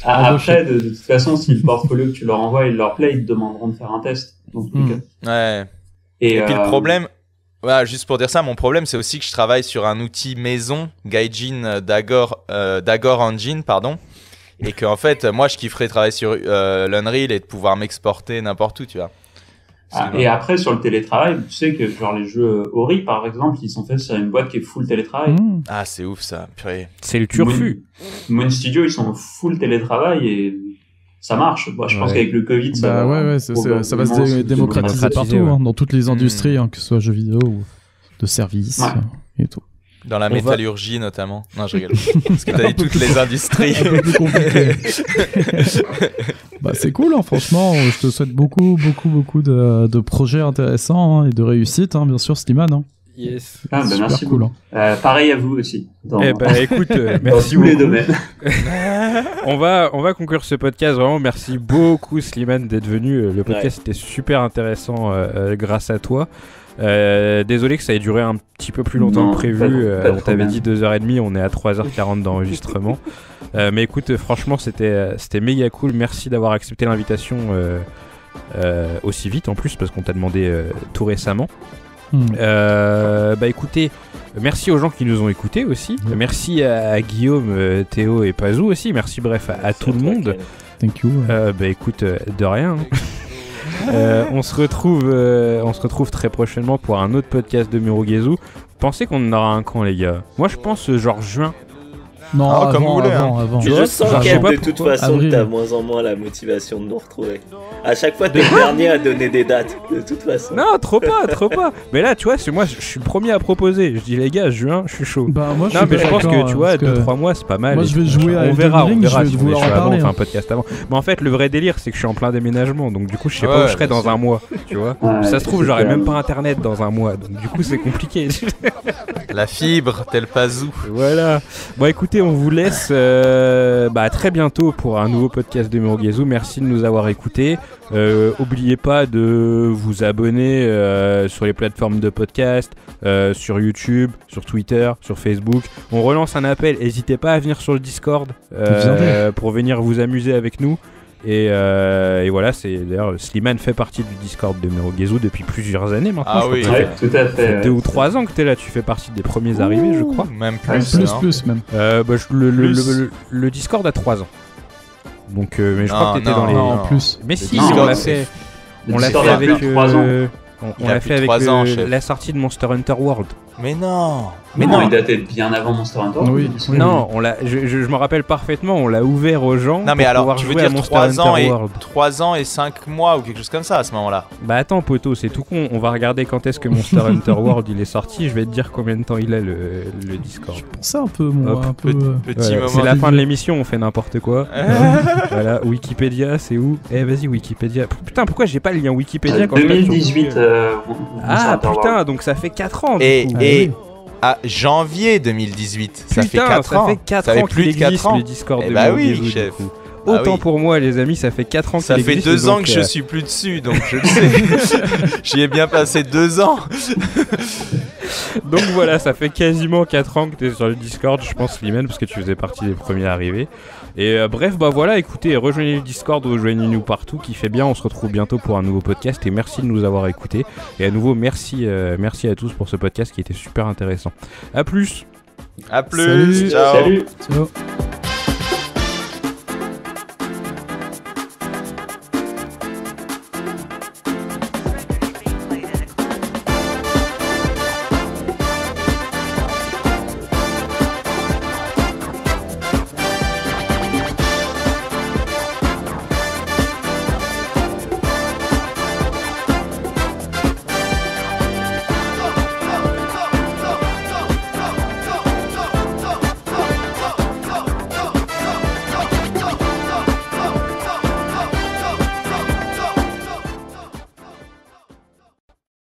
après de, toute façon si le portfolio que tu leur envoies il leur plaît ils te demanderont de faire un test. Hmm. ouais. Et, puis le euh, problème voilà, juste pour dire ça, mon problème c'est aussi que je travaille sur un outil maison, Gaijin Dagor, euh, Dagor Engine, pardon, et que en fait, moi je kifferais travailler sur euh, l'Unreal et de pouvoir m'exporter n'importe où, tu vois. Ah, et après, sur le télétravail, tu sais que genre les jeux Ori, par exemple, ils sont faits sur une boîte qui est full télétravail. Mmh. Ah, c'est ouf ça, purée. C'est le turfu. Moon, Studio, ils sont full télétravail et ça marche. Moi, je pense qu'avec le Covid, ça, bah, ouais, ouais, ça, ça, va se démocratiser partout, hein, dans toutes les industries, mmh. hein, que ce soit jeux vidéo ou de services et tout. Dans la métallurgie notamment. Non, je rigole. Parce que t'as dit toutes les industries. bah, c'est cool, hein, franchement. Je te souhaite beaucoup, beaucoup, beaucoup de, de projets intéressants hein, et de réussite, hein, bien sûr, Slimane. Hein. Yes. Ah, bah, merci cool. Euh, pareil à vous aussi. Dans, eh bah, écoute, euh, merci tous les domaines. on va, on va conclure ce podcast. Vraiment, merci beaucoup, Slimane, d'être venu. Le podcast était super intéressant euh, grâce à toi. Euh, désolé que ça ait duré un petit peu plus longtemps que prévu. Euh, on t'avait dit 2h30, on est à 3h40 d'enregistrement. Euh, mais écoute, franchement, c'était c'était méga cool. Merci d'avoir accepté l'invitation aussi vite en plus, parce qu'on t'a demandé tout récemment. Hmm. bah écoutez, merci aux gens qui nous ont écoutés aussi. Merci à, Guillaume, Théo et Pazou aussi. Merci bref à, tout le monde. Thank you. bah écoute, de rien. Euh, on, se retrouve, euh, on se retrouve très prochainement pour un autre podcast de Murugezu. Pensez qu'on aura un quand, les gars? Moi, je pense euh, genre juin. Non, Ah, avant, comme vous voulez, avant, avant. Je sens je pas de toute façon Avril. que t'as moins en moins la motivation de nous retrouver. À chaque fois, t'es le dernier à donner des dates, de toute façon. Non, trop pas, trop pas. Mais là, tu vois, c'est moi, je suis le premier à proposer. Je dis les gars, juin, je suis chaud. Bah, moi, je Non, suis mais pas je pense que tu hein, vois, parce que- 2-3 mois, c'est pas mal. Moi, je vais jouer On verra, on verra je si en avant, on fait hein. un podcast avant. Mais en fait, le vrai délire, c'est que je suis en plein déménagement. Donc, du coup, je sais pas où je serai dans un mois. Tu vois Ça se trouve, j'aurai même pas internet dans un mois. Donc, du coup, c'est compliqué. La fibre, tel Pazou. Voilà. Bon, écoutez, on vous laisse euh, bah, à très bientôt pour un nouveau podcast de Murugezu. Merci de nous avoir écoutés. Euh, oubliez pas de vous abonner euh, sur les plateformes de podcast, sur YouTube, sur Twitter, sur Facebook. On relance un appel. N'hésitez pas à venir sur le Discord pour venir vous amuser avec nous. Et, euh, et voilà, c'est d'ailleurs Slimane fait partie du Discord de Murugezu depuis plusieurs années maintenant. Ah oui. Ouais, fait- tout à fait deux ouais. ou trois ans que t'es là. Tu fais partie des premiers arrivés, je crois. Même Ouais, plus. Plus, hein. plus, même. Euh, bah, je- le, le, Plus. le- le Discord a 3 ans. Donc, euh, mais je Non, crois que t'étais dans les. Non, plus. Mais si, on l'a fait. On l'a fait avec. trois ans. euh, on l'a fait avec trois euh, ans, la sortie de Monster Hunter World. Mais non. Mais Non, non. il datait bien avant Monster Hunter. Oui, oui. Non, on l'a. Je, je- je me rappelle parfaitement. On l'a ouvert aux gens. Non mais pour alors, tu veux dire Monster 3 ans, Hunter et, World. 3 ans et 5 mois ou quelque chose comme ça à ce moment-là? Bah attends, poto, c'est tout con. On va regarder quand est-ce que Monster Hunter World il est sorti. Je vais te dire combien de temps il a le, le Discord. Pour ça, un peu, moi, Hop, un peu. euh, Petit Voilà, moment. C'est la fin de l'émission, on fait n'importe quoi. voilà, Wikipédia, c'est où? Eh, vas-y, Wikipédia. Putain, pourquoi j'ai pas le lien Wikipédia quand je tape sur 2018. Google euh, Monster Ah putain, donc ça fait 4 ans. du Et, coup. et à janvier 2018, ça fait Putain, 4 ça ans. fait 4 ça fait ans plus de 4 existe ans. le Discord Eh de bah oui, chef. coup. Ah Autant oui. pour moi, les amis, ça fait 4 ans Ça qu'il fait existe. 2 ans que je euh, suis plus dessus, donc je le sais. J'y ai bien passé 2 ans. Donc voilà, ça fait quasiment 4 ans que t'es sur le Discord, je pense, Slimane, parce que tu faisais partie des premiers arrivés. Et euh, bref, bah voilà, écoutez, rejoignez le Discord, rejoignez-nous partout, qui fait bien. On se retrouve bientôt pour un nouveau podcast et merci de nous avoir écoutés. Et à nouveau, merci, euh, merci à tous pour ce podcast qui était super intéressant. À plus À plus. Salut. Ciao. Salut. Ciao.